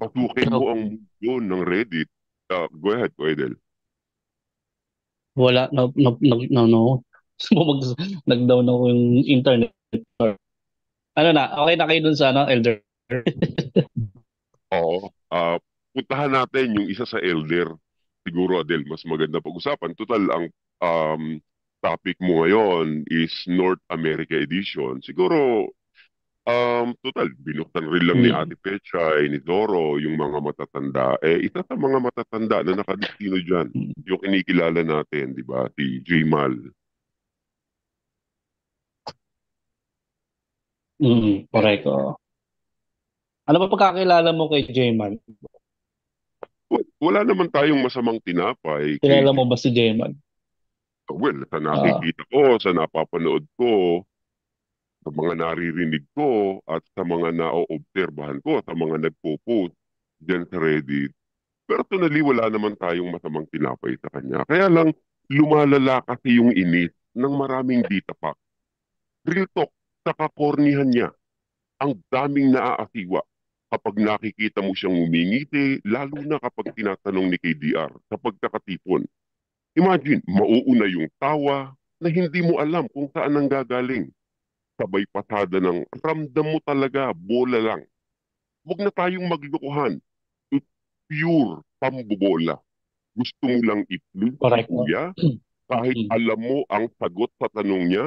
Speaker 5: pasukin mo ang mundo ng Reddit. Ah, go ahead, Kuya Adel.
Speaker 13: Wala, na, na, na, no, no. Mag, nag-down ako yung internet. Ano na, okay na kayo dun sa ano, Elder?
Speaker 5: Oo. ah puntahan natin yung isa sa elder. Siguro, Adel, mas maganda pag-usapan. Total, ang um, topic mo ngayon is North America Edition. Siguro, um, total, binuktan rin lang ni
Speaker 13: Hmm.
Speaker 5: Ate Pechay, ni Doro, yung mga matatanda. Eh, isa sa mga matatanda na nakadistino dyan, yung kinikilala natin, di ba? Si J. Mal.
Speaker 13: Mm, correct. oo. Ano pa pagkakilala mo kay?
Speaker 5: Wa- Wala naman tayong masamang tinapay. Kay,
Speaker 13: Kilala mo ba si J-Man?
Speaker 5: well, sa nakikita ko, sa napapanood ko, sa mga naririnig ko, at sa mga na-obserbahan ko, sa mga nagpo-post dyan sa Reddit. Personally, wala naman tayong masamang tinapay sa kanya. Kaya lang, lumalala kasi yung inis ng maraming dita pa. Real talk, kakornihan niya, ang daming naaasiwa kapag nakikita mo siyang umingiti, lalo na kapag tinatanong ni KDR sa pagkakatipon. Imagine, mauuna yung tawa na hindi mo alam kung saan ang gagaling. Sabay pasada ng ramdam mo talaga, bola lang. Huwag na tayong maglukuhan. It's pure pambobola. Gusto mo lang i-please kuya, kahit
Speaker 13: Mm.
Speaker 5: alam mo ang sagot sa tanong niya,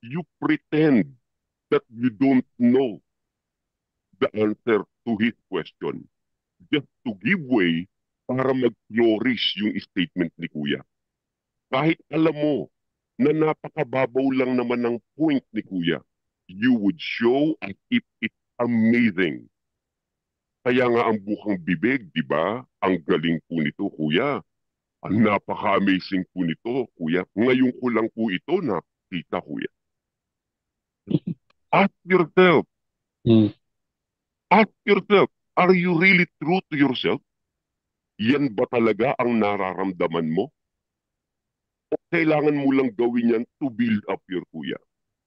Speaker 5: you pretend that you don't know the answer to his question. Just to give way para mag-flourish yung statement ni kuya. Kahit alam mo na napakababaw lang naman ng point ni kuya, you would show as if it's amazing. Kaya nga ang bukang bibig, di ba? Ang galing po nito, kuya. Ang napaka-amazing po nito, kuya. Ngayon ko lang po ito nakita, kuya. Ask yourself,
Speaker 13: Mm.
Speaker 5: ask yourself, are you really true to yourself? Yan ba talaga ang nararamdaman mo? O kailangan mo lang gawin yan to build up your kuya?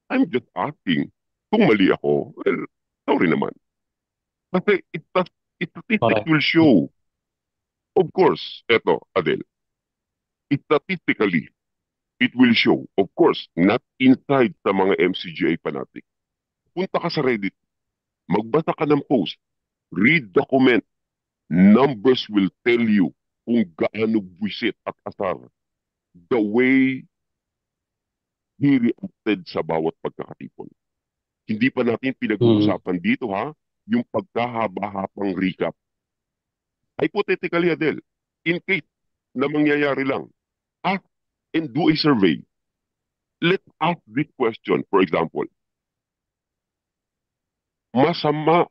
Speaker 5: I'm just asking. Kung mali ako, well, sorry naman. Kasi it, it statistics
Speaker 13: Correct.
Speaker 5: will show. Of course, eto, Adel. Statistically, it will show. Of course, not inside sa mga MCGA fanatic. Punta ka sa Reddit, magbasa ka ng post, read the comment, numbers will tell you kung gaano buwisit at asar the way he reacted sa bawat pagkakatipon. Hindi pa natin pinag-uusapan dito ha, yung pagkahaba-habang recap. Hypothetically, Adel, in case na mangyayari lang, ask and do a survey. Let's ask this question, for example. Masama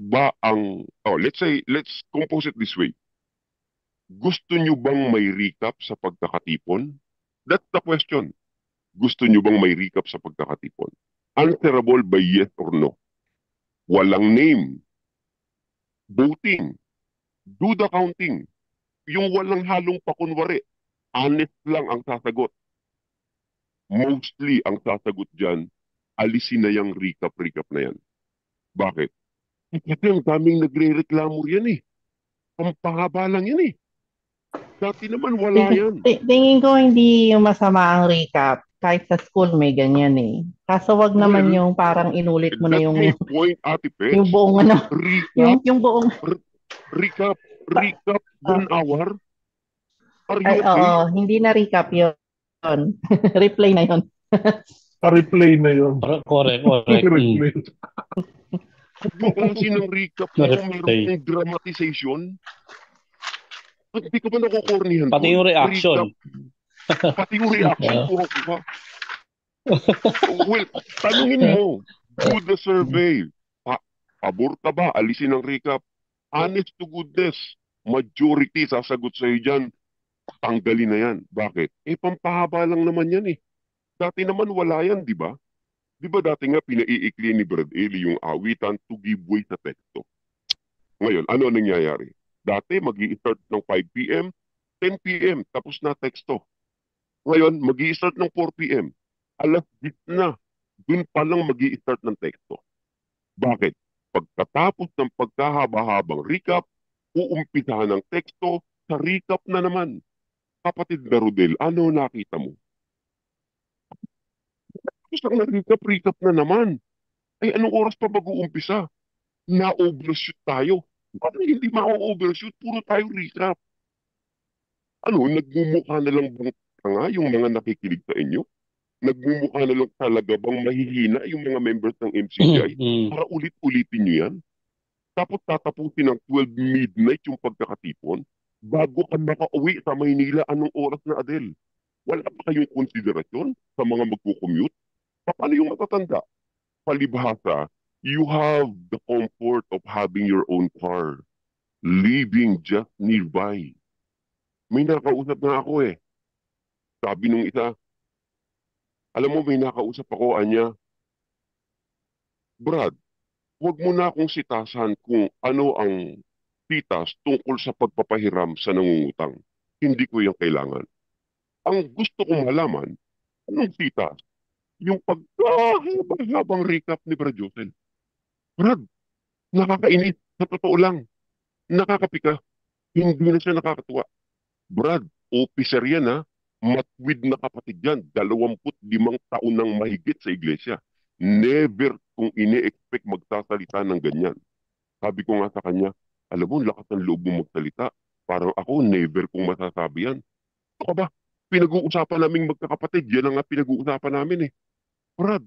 Speaker 5: ba ang, oh, let's say, let's compose it this way. Gusto nyo bang may recap sa pagkakatipon? That's the question. Gusto nyo bang may recap sa pagkakatipon? Answerable by yes or no. Walang name. Voting. Do the counting. Yung walang halong pakunwari. Honest lang ang sasagot. Mostly ang sasagot dyan, alisin na yung recap-recap na yan. Bakit? Kasi ang daming nagre-reklamo yan eh. Pampahaba lang yan eh. Dati naman wala yan.
Speaker 10: Ti- Tingin ko hindi yung masama ang recap. Kahit sa school may ganyan eh. Kaso wag naman
Speaker 5: Well,
Speaker 10: yung parang inulit mo na yung
Speaker 5: point, Ate Pets.
Speaker 10: yung buong ano,
Speaker 5: Recap,
Speaker 10: yung yung buong
Speaker 5: recap, recap, one hour. Are you
Speaker 10: ay
Speaker 5: okay?
Speaker 10: oo, hindi na recap yun. Replay na yun.
Speaker 9: Pa-replay na yun.
Speaker 13: Correct, correct. Mm.
Speaker 9: Pa-replay.
Speaker 5: Yung klase ng recap mo, meron dramatization. Ba't Hindi ka ba nakukornihan
Speaker 13: Pati yung reaction.
Speaker 5: Recap, pati yung reaction, puro kuha. Well, tanungin mo, do the survey. Pa pabor ka ba? Alisin ang recap. Honest to goodness, majority sasagot sa'yo dyan, tanggalin na yan. Bakit? Eh, pampahaba lang naman yan eh. Dati naman wala yan, di ba? Di ba dati nga pinaiikli ni Brad Ely yung awitan to give way sa teksto? Ngayon, ano ang nangyayari? Dati mag start ng 5 p.m., 10 p.m., tapos na teksto. Ngayon, mag start ng 4 p.m., alas 10 na, dun pa lang mag start ng teksto. Bakit? Pagkatapos ng pagkahaba-habang recap, uumpisahan ng teksto sa recap na naman. Kapatid na Rodel, ano nakita mo? Tapos ang recap, recap na naman. Ay, anong oras pa mag-uumpisa? na-overshoot tayo. Paano hindi ma-overshoot? Puro tayo recap. Ano, nagmumukha na lang bang tanga yung mga nakikinig sa inyo? Nagmumukha na lang talaga bang mahihina yung mga members ng MCGI
Speaker 13: Mm.
Speaker 5: para ulit-ulitin nyo yan? Tapos tatapusin ng 12 midnight yung pagkakatipon bago ka makauwi sa Maynila anong oras na Adel? Wala pa kayong konsiderasyon sa mga magkukommute? Paano yung matatanda? Palibhasa, you have the comfort of having your own car, living just nearby. May nakausap na ako eh. Sabi nung isa, alam mo may nakausap ako, Anya, Brad, huwag mo na akong sitasan kung ano ang titas tungkol sa pagpapahiram sa nangungutang. Hindi ko yung kailangan. Ang gusto kong malaman, anong titas? Yung pagkahabang recap ni Brad Josel. Brad, nakakainis. Sa totoo lang. Nakakapika. Hindi na siya nakakatuwa. Brad, officer yan ha. Matwid na kapatid yan. 25 taon nang mahigit sa iglesia. Never kung ine-expect magsasalita ng ganyan. Sabi ko nga sa kanya, alam mo, lakas ng loob mo magsalita. Parang ako, never kong masasabi yan. Ano ba? Pinag-uusapan naming magkakapatid. Yan ang nga pinag-uusapan namin eh. Brad,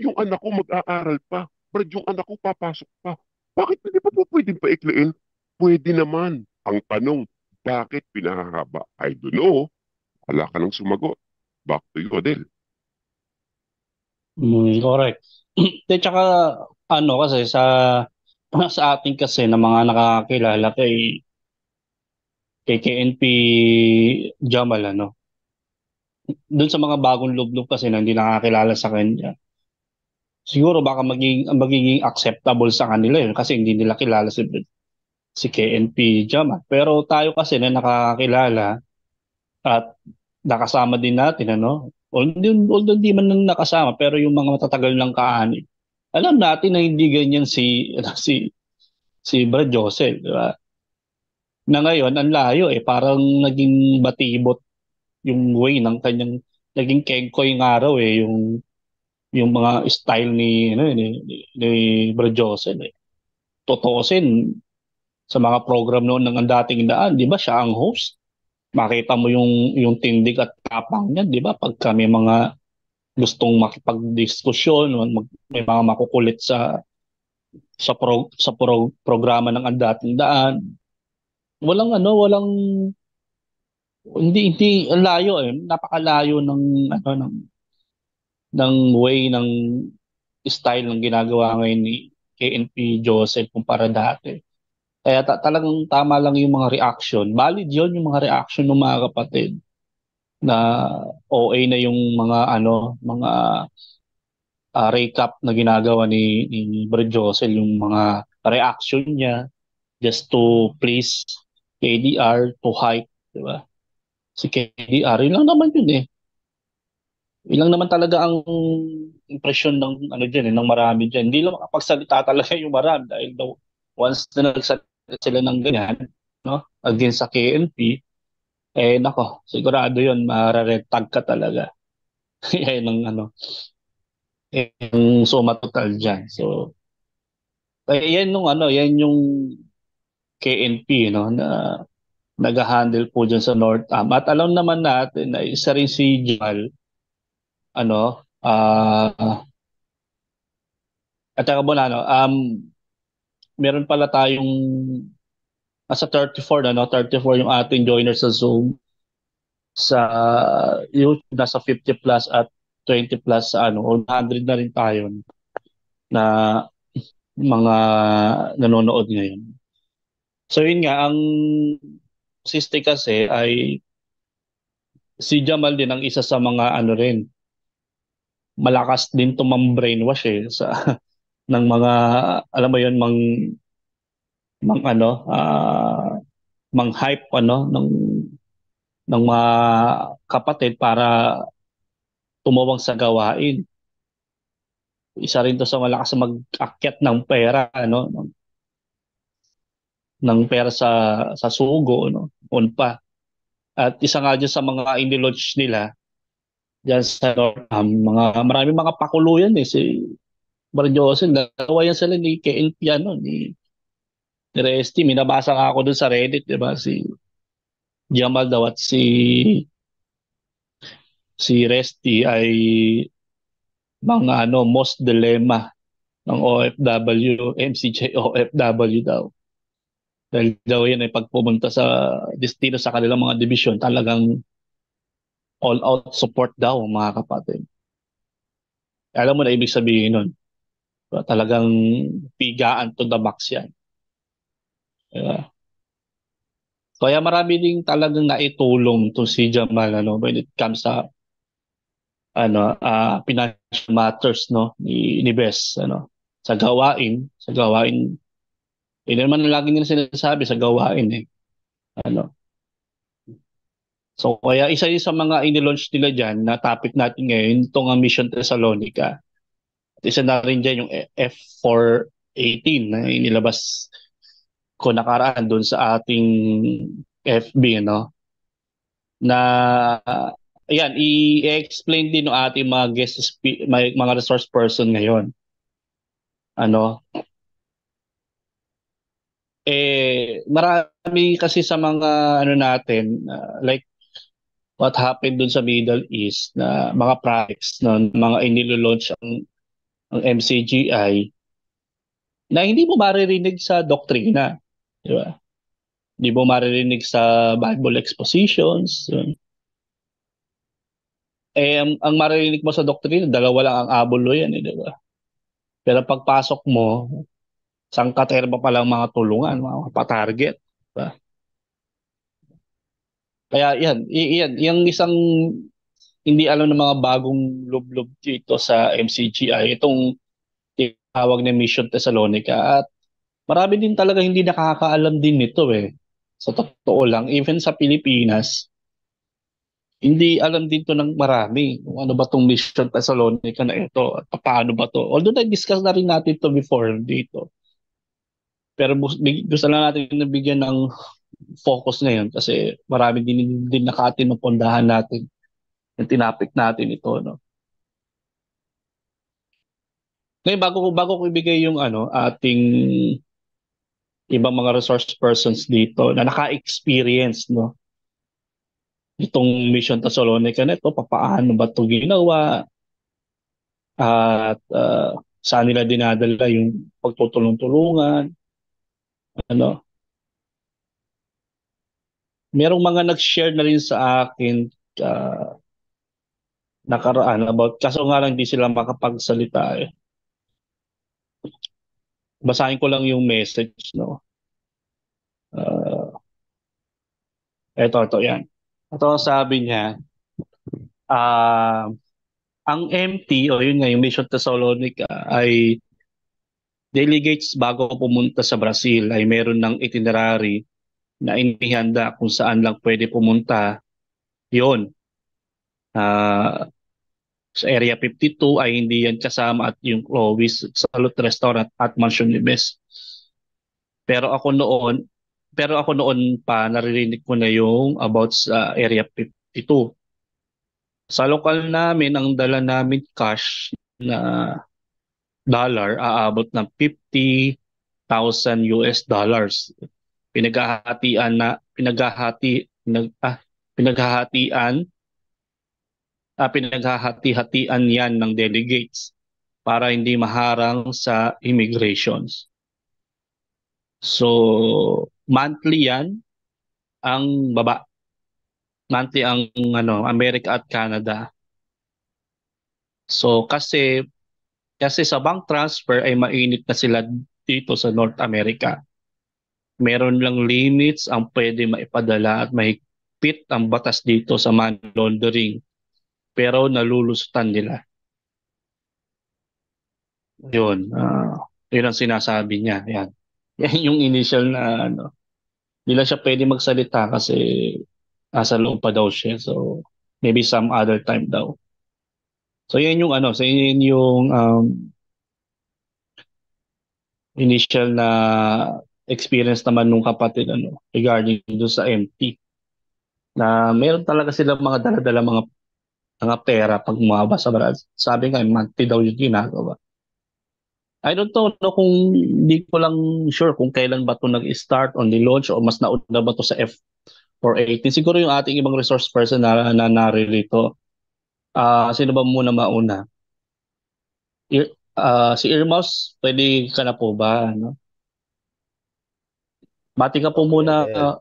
Speaker 5: yung anak ko mag-aaral pa. Brad, yung anak ko papasok pa. Bakit hindi pa po pwedeng paikliin? Pwede naman. Ang tanong, bakit pinahahaba? I don't know. Wala ka nang sumagot. Back to you, Adel.
Speaker 13: Mm, correct. At saka, ano kasi, sa, sa ating kasi na mga nakakakilala kay, kay KNP Jamal, ano, doon sa mga bagong lublob kasi na hindi nakakilala sa kanya, siguro baka maging, magiging acceptable sa kanila yun kasi hindi nila kilala si, si KNP Jamal. Pero tayo kasi na nakakilala at nakasama din natin, ano, although, although hindi man nakasama, pero yung mga matatagal ng kaanib, alam natin na hindi ganyan si, si, si Brad Joseph, di ba? Na ngayon, ang layo eh, parang naging batibot yung way ng kanyang naging kengkoy ng araw eh yung yung mga style ni ano ni ni, ni Bro Joseph eh. Totosin sa mga program noon ng ang dating daan, 'di ba? Siya ang host. Makita mo yung yung tindig at tapang niya, 'di ba? Pag kami mga gustong makipagdiskusyon, mag, may mga makukulit sa sa pro, sa pro, programa ng ang dating daan. Walang ano, walang hindi hindi ang layo eh napakalayo ng ano ng ng way ng style ng ginagawa ngayon ni KNP Joseph kumpara dati. Kaya ta- talagang tama lang yung mga reaction. Valid yun yung mga reaction ng mga kapatid na OA na yung mga ano mga uh, recap na ginagawa ni ni Bro Joseph yung mga reaction niya just to please KDR to hype, di ba? Si KDR. Yun lang naman yun eh. Yun lang naman talaga ang impresyon ng ano dyan eh, ng marami dyan. Hindi lang makapagsalita talaga yung marami dahil daw once na nagsalita sila ng ganyan, no, against sa KNP, eh nako, sigurado yun, mararetag ka talaga. yan ang ano, yung suma total dyan. So, eh, yan yung ano, yan yung KNP, no, na nag-handle po dyan sa North Am. At alam naman natin na isa rin si Jamal, ano, uh, at saka ano, um, meron pala tayong nasa 34 na, no? 34 yung ating joiners sa Zoom. Sa YouTube, nasa 50 plus at 20 plus sa ano, 100 na rin tayo na mga nanonood ngayon. So yun nga, ang siste kasi ay si Jamal din ang isa sa mga ano rin malakas din to brainwash eh sa ng mga alam mo yon mang mang ano uh, mang hype ano ng ng mga kapatid para tumawang sa gawain. Isa rin to sa malakas mag-akyat ng pera ano ng pera sa sa sugo no on pa at isa nga dyan sa mga inilodge nila dyan sa um, mga marami mga pakuluyan eh si Barjosin, dalawa yan sila ni KNP ano, ni, ni Resty. Minabasa nga ako dun sa Reddit, di ba? Si Jamal daw at si si Resty ay mga ano, most dilemma ng OFW, MCJ OFW daw. Dahil daw yan ay pag pumunta sa destino sa kanilang mga division, talagang all-out support daw mga kapatid. Alam mo na ibig sabihin nun. Talagang pigaan to the max yan. Diba? Kaya marami ding talagang naitulong to si Jamal ano, when it comes sa ano, uh, financial matters no ni, ni Bes ano sa gawain, sa gawain. Hindi naman lagi nila sinasabi sa gawain eh. Ano. So kaya isa yun sa mga inilaunch nila dyan na topic natin ngayon, itong Mission Thessalonica. At isa na rin dyan yung F418 na inilabas ko nakaraan doon sa ating FB, no? Na, ayan, i-explain din ng ating mga guest, mga resource person ngayon. Ano? Eh, marami kasi sa mga ano natin, uh, like what happened dun sa Middle East na mga projects no, mga inilo-launch ang ang MCGI na hindi mo maririnig sa doktrina. Di ba? Hindi mo maririnig sa Bible expositions. Eh, ang, ang maririnig mo sa doktrina, dalawa lang ang abulo yan, eh, di ba? Pero pagpasok mo, sangkaterba pa lang mga tulungan, mga patarget. Di ba? Kaya yan, yan, yung isang hindi alam ng mga bagong lublob dito sa MCGI, itong tawag na Mission Thessalonica at marami din talaga hindi nakakaalam din nito eh. Sa totoo lang, even sa Pilipinas, hindi alam din to ng marami kung ano ba tong Mission Thessalonica na ito at paano ba to. Although nag-discuss na rin natin to before dito. Pero gusto lang natin nabigyan ng focus ngayon kasi marami din din nakatin ng pondahan natin yung tinapik natin ito, no? Ngayon, bago, bago ko ibigay yung ano, ating ibang mga resource persons dito na naka-experience, no? Itong Mission Thessalonica na ito, papaano ba ito ginawa? At uh, saan nila dinadala yung pagtutulong-tulungan? Ano? Merong mga nag-share na rin sa akin uh, nakaraan about kaso nga lang di sila makapagsalita eh. Basahin ko lang yung message no. Uh, eto, eto, yan. Ito sabi niya, uh, ang MT o yun nga yung Mission Thessalonica ay delegates bago pumunta sa Brazil ay meron ng itinerary na inihanda kung saan lang pwede pumunta. Yun. Uh, sa Area 52 ay hindi yan kasama at yung Clovis Salute Restaurant at Mansion Libes. Pero ako noon, pero ako noon pa naririnig ko na yung about sa Area 52. Sa lokal namin, ang dala namin cash na dollar aabot ng 50,000 US dollars. Pinaghahatian na pinaghahati pinag, ah, pinaghahatian uh, pinaghahati-hatian yan ng delegates para hindi maharang sa immigrations. So, monthly yan ang baba. Monthly ang ano, America at Canada. So, kasi kasi sa bank transfer ay mainit na sila dito sa North America. Meron lang limits ang pwede maipadala at mahigpit ang batas dito sa money laundering pero nalulusutan nila. Yun, uh, yun ang sinasabi niya. Yan. Yan yung initial na ano. Hindi siya pwede magsalita kasi nasa loob pa daw siya. So, maybe some other time daw. So, yan yung ano, so yan yung um, initial na experience naman nung kapatid ano regarding do sa MT na meron talaga silang mga dala-dala mga mga pera pag umaba sa Brazil. Sabi nga, monthly daw yung ginagawa. I don't know no, kung hindi ko lang sure kung kailan ba ito nag-start on the launch o mas nauna ba ito sa F418. Siguro yung ating ibang resource person na, na naririto. Ah, sino ba muna mauna? Ir, ah, si Irmaus, pwede ka na po ba? Ano? Bati ka po muna.
Speaker 14: Eh,
Speaker 13: Uh,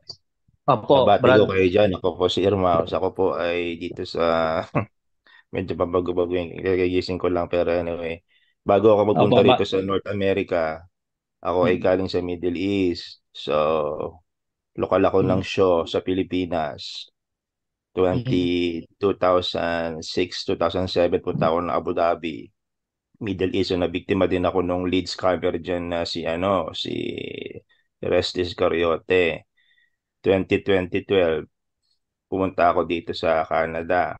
Speaker 13: Apo,
Speaker 14: Babati
Speaker 13: Brad.
Speaker 14: ko kayo dyan. Ako po si Irmaus. Ako po ay dito sa medyo pabago-bago yung kagagising ko lang pero anyway. Bago ako magpunta
Speaker 13: ba-
Speaker 14: rito sa North America, ako ay
Speaker 13: Hmm.
Speaker 14: galing sa Middle East. So, lokal ako ng show sa Pilipinas. 20, 2006, 2007 punta ako ng Abu Dhabi. Middle East. So, nabiktima din ako nung lead scammer dyan na si ano, si Restis Cariote. 2012, pumunta ako dito sa Canada.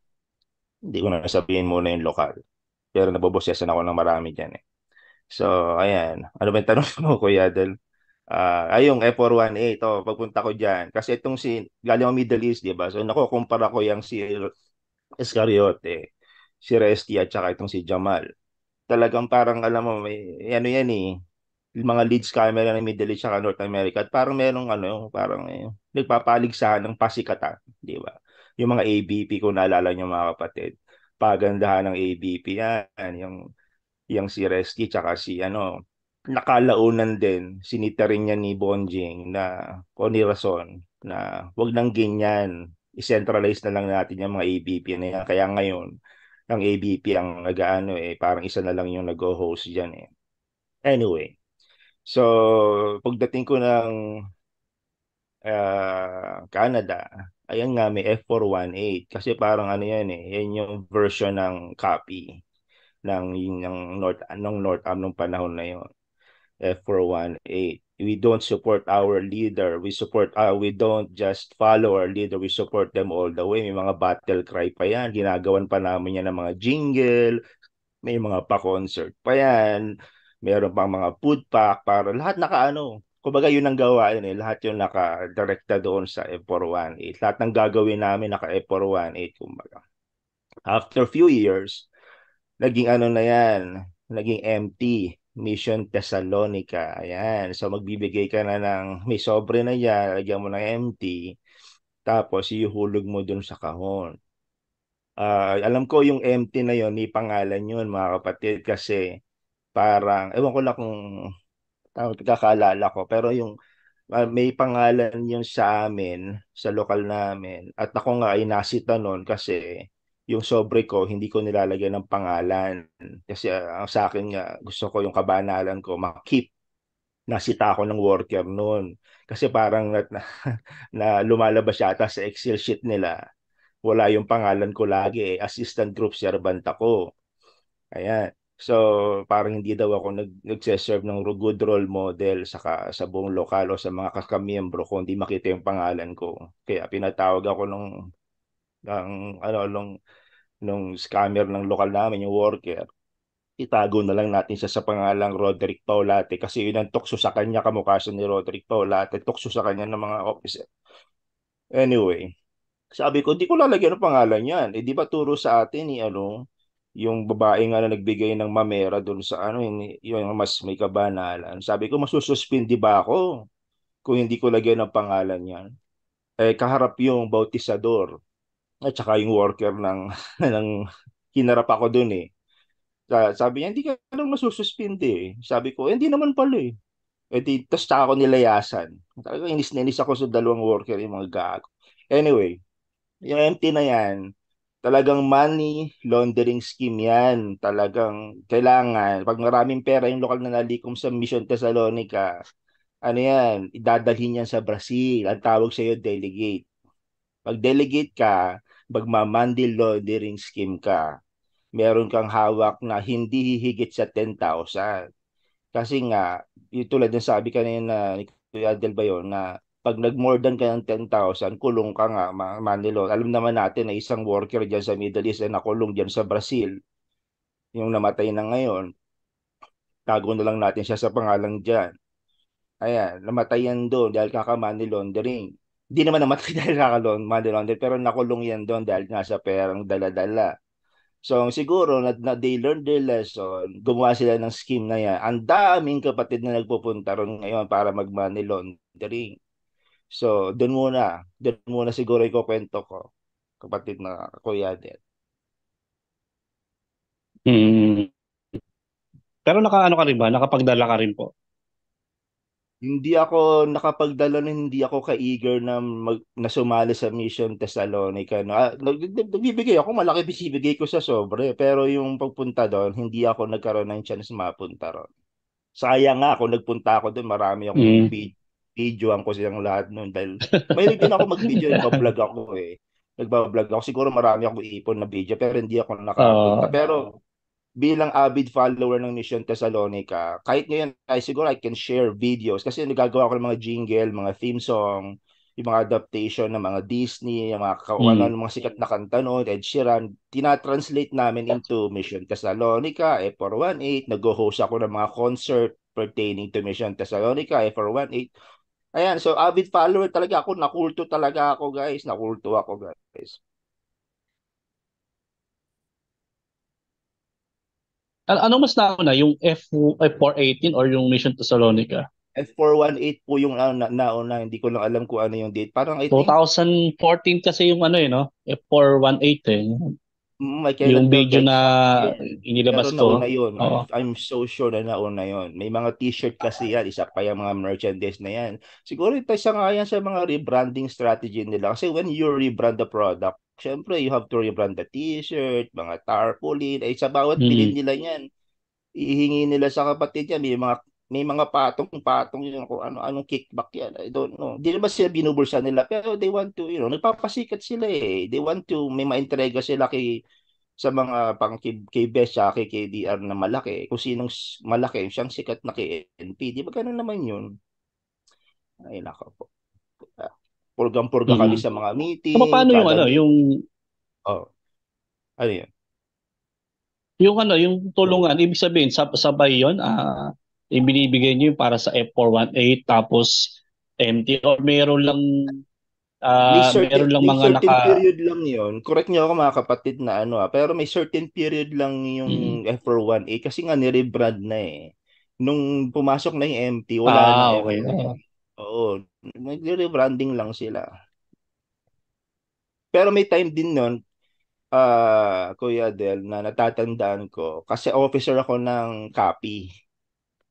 Speaker 14: Hindi ko na sabihin muna yung lokal. Pero nabobosesan ako ng marami dyan eh. So, ayan. Ano ba yung tanong mo, Kuya Del? Ah, ay, yung F418, oh, pagpunta ko dyan. Kasi itong si, galing ako Middle East, di ba? So, nakukumpara ko yung si Iscariote, si Resty, at saka itong si Jamal. Talagang parang, alam mo, may, ano yan eh, mga leads camera ng Middle East at North America at parang merong ano, parang eh, nagpapaligsahan ng pasikatan, di ba? Yung mga ABP kung naalala niyo mga kapatid, pagandahan ng ABP yan, yung yung si Resty tsaka si ano, nakalaunan din, sinita rin niya ni Bonjing na o ni Rason na wag nang ganyan, i-centralize na lang natin yung mga ABP na yan. Kaya ngayon, ang ABP ang nag-ano eh, parang isa na lang yung nag-host diyan eh. Anyway, So, pagdating ko ng ah, Canada, ayan nga may F418 kasi parang ano yan eh, yan yung version ng copy ng ng North ng North Am nung panahon na yon. F418. We don't support our leader. We support uh, we don't just follow our leader. We support them all the way. May mga battle cry pa yan. Ginagawan pa namin yan ng mga jingle. May mga pa-concert pa yan meron pang mga food pack para lahat nakaano. Kumbaga yun ang gawain eh. Lahat yun naka-direkta doon sa F418. Lahat ng gagawin namin naka F418 kumbaga. After few years, naging ano na yan, naging empty. Mission Thessalonica. Ayan. So magbibigay ka na ng may sobre na yan, lagyan mo ng empty. Tapos ihuhulog mo dun sa kahon. Ah, alam ko yung empty na yon may pangalan yun mga kapatid kasi parang, ewan ko lang kung tawag kakaalala ko, pero yung uh, may pangalan yun sa amin, sa lokal namin, at ako nga ay nasita noon kasi yung sobre ko, hindi ko nilalagyan ng pangalan. Kasi uh, sa akin nga, gusto ko yung kabanalan ko, makip. Nasita ako ng worker noon. Kasi parang na, na, na lumalabas yata sa Excel sheet nila. Wala yung pangalan ko lagi, eh. assistant group servant ako. Ayan. So, parang hindi daw ako nag nagse-serve ng good role model sa sa buong lokal o sa mga kakamiyembro ko hindi makita yung pangalan ko. Kaya pinatawag ako nung ng ano nung nung scammer ng lokal namin yung worker. Itago na lang natin siya sa pangalang Roderick Paulate kasi yun ang tukso sa kanya kamukha ni Roderick Paulate, tukso sa kanya ng mga officer. Anyway, sabi ko, di ko lalagyan ng pangalan yan. Eh, di ba turo sa atin ni ano, yung babae nga na nagbigay ng mamera doon sa ano, yung, yung mas may kabanalan. Sabi ko, masususpindi ba ako kung hindi ko lagyan ng pangalan yan? Eh, kaharap yung bautisador at saka yung worker ng, ng hinarap ako doon eh. Sabi niya, hindi ka nang masususpindi eh. Sabi ko, hindi naman pala eh. Eh di, tas ako nilayasan. Talaga inis na inis ako sa dalawang worker, yung mga gago. Anyway, yung empty na yan, talagang money laundering scheme yan. Talagang kailangan, pag maraming pera yung lokal na nalikom sa Mission Thessalonica, ano yan, idadalhin yan sa Brazil. Ang tawag sa iyo, delegate. Pag delegate ka, magma-money laundering scheme ka. Meron kang hawak na hindi hihigit sa 10,000. Kasi nga, yung tulad ng sabi kanina ni Kuya Adel Bayon na pag nag-more than ka ng 10,000, kulong ka nga, Manilo. Alam naman natin na isang worker dyan sa Middle East na nakulong dyan sa Brazil, yung namatay na ngayon, tago na lang natin siya sa pangalang dyan. Ayan, namatay yan doon dahil kaka-money laundering. Hindi naman namatay dahil kaka-money laundering, pero nakulong yan doon dahil nasa perang dala-dala. So siguro na, na they learned their lesson, gumawa sila ng scheme na yan. Ang daming kapatid na nagpupunta ron ngayon para mag-money laundering. So, doon muna, doon muna siguro ikukwento ko, kapatid na kuya din.
Speaker 13: Hmm. Pero naka ano ka rin ba? Nakapagdala ka rin po.
Speaker 14: Hindi ako nakapagdala nun, hindi ako ka-eager na, mag, na sumali sa Mission Thessalonica. No? Ah, nag- nag- Nagbibigay ako, malaki bisibigay ko sa sobre. Pero yung pagpunta doon, hindi ako nagkaroon ng chance mapunta ron. Sayang nga, kung nagpunta ako doon, marami akong
Speaker 13: Mm.
Speaker 14: vi- videoan ko silang lahat noon. Dahil may din ako mag-video, nagbablog ako eh. Nagbablog ako. Siguro marami akong ipon na video, pero hindi ako nakapunta.
Speaker 13: Ah.
Speaker 14: pero bilang avid follower ng Mission Thessalonica, kahit ngayon ay siguro I can share videos kasi nagagawa ko ng mga jingle, mga theme song, yung mga adaptation ng mga Disney, yung mga ka-
Speaker 13: Mm.
Speaker 14: mga sikat na kanta noon, Ed Sheeran, tinatranslate namin into Mission Thessalonica, F418, nag-host ako ng mga concert pertaining to Mission Thessalonica, F418. Ayan, so avid follower talaga ako, nakulto talaga ako guys, nakulto ako guys.
Speaker 13: An- anong mas nauna, yung F F418 or yung Mission Thessalonica?
Speaker 14: F418 po yung uh, na, nauna, hindi ko lang alam kung ano yung date. Parang I think
Speaker 13: 2014 kasi yung ano eh, no? F418 eh.
Speaker 14: Mm,
Speaker 13: Yung video na inilabas ko.
Speaker 14: nauna yun. I'm, I'm so sure na nauna yun. May mga t-shirt kasi yan. Isa pa yung mga merchandise na yan. Siguro ito isa nga yan sa mga rebranding strategy nila. Kasi when you rebrand the product, syempre you have to rebrand the t-shirt, mga tarpaulin. Eh, sa bawat
Speaker 13: Mm.
Speaker 14: bilhin nila yan, ihingi nila sa kapatid yan. May mga may mga patong-patong yun kung ano anong kickback yan. I don't know. Hindi naman sila binubulsa nila pero they want to, you know, nagpapasikat sila eh. They want to may maintrega sila kay sa mga pang kay, kay Bes sa kay KDR na malaki. Kung sinong malaki, siyang sikat na KNP. Di ba ganun naman yun? Ay, nako po. Purgang-purga kami
Speaker 13: Mm.
Speaker 14: sa mga meeting.
Speaker 13: So, paano yung ano, yung
Speaker 14: Oh. Ano yun?
Speaker 13: yung ano, yung tulungan, ibig sabihin sab sabay 'yon, ah ibinibigay niyo yung para sa F418 tapos empty or meron lang
Speaker 14: May
Speaker 13: ah
Speaker 14: certain,
Speaker 13: meron lang
Speaker 14: may
Speaker 13: mga
Speaker 14: certain
Speaker 13: naka
Speaker 14: period lang yun. Correct niyo ako mga kapatid na ano ah. Pero may certain period lang yung
Speaker 13: Mm.
Speaker 14: F418 kasi nga nirebrand na eh. Nung pumasok na yung MT, wala
Speaker 13: Ah,
Speaker 14: na
Speaker 13: okay.
Speaker 14: F418. Oo. Nagre-rebranding lang sila. Pero may time din nun, ah Kuya Del, na natatandaan ko. Kasi officer ako ng copy.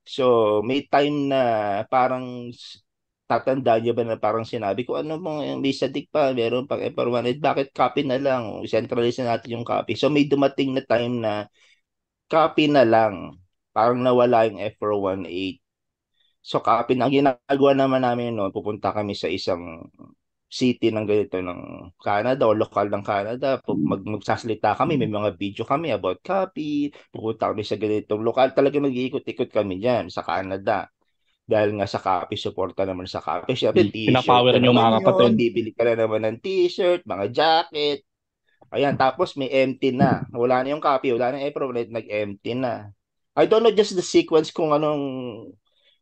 Speaker 14: So, may time na parang tatandaan niyo ba na parang sinabi ko, ano mo, may sadik pa, meron pang F1, bakit copy na lang? Centralize na natin yung copy. So, may dumating na time na copy na lang. Parang nawala yung F418. So, na. Ang ginagawa naman namin noon, pupunta kami sa isang city ng ganito ng Canada o lokal ng Canada. Pu- Mag, magsasalita kami, may mga video kami about copy. Pupunta kami sa ganitong lokal. Talaga mag-iikot-ikot kami dyan sa Canada. Dahil nga sa copy, suporta naman sa copy. Siyempre,
Speaker 13: Mm,
Speaker 14: t-shirt
Speaker 13: pinapower
Speaker 14: naman
Speaker 13: mga kapatid.
Speaker 14: Bibili ka na naman ng t-shirt, mga jacket. Ayan, tapos may empty na. Wala na yung copy, wala na yung April, nag-empty na. I don't know just the sequence kung anong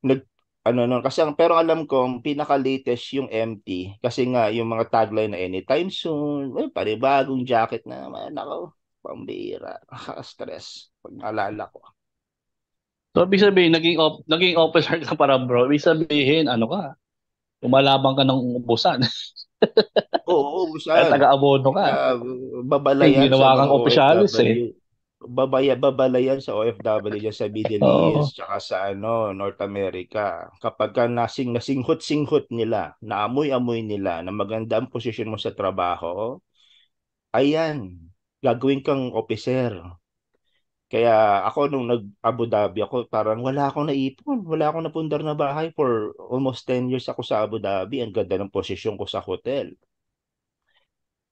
Speaker 14: nag ano nun kasi ang pero alam ko ang pinaka latest yung empty kasi nga yung mga tagline na anytime soon eh panibagong jacket na naman ako pambira nakaka-stress pag naalala ko
Speaker 13: So, ibig sabihin, naging, op naging officer ka para bro. Ibig sabihin, ano ka, lumalabang ka ng ubusan.
Speaker 14: oo
Speaker 13: Kaya
Speaker 14: saan
Speaker 13: taga-abono ka. May
Speaker 14: babalayan sa
Speaker 13: ginawa kang opisyalis eh.
Speaker 14: Babaya babalayan sa OFW dyan sa Middle. East tsaka sa ano North America. Kapag ka nasing nasinghot-singhot nila naamoy-amoy nila na maganda ang posisyon mo sa trabaho ayan gagawin kang officer. Kaya ako nung nag-Abu Dhabi ako parang wala akong naipon wala akong napundar na bahay for almost 10 years ako sa Abu Dhabi. Ang ganda ng posisyon ko sa hotel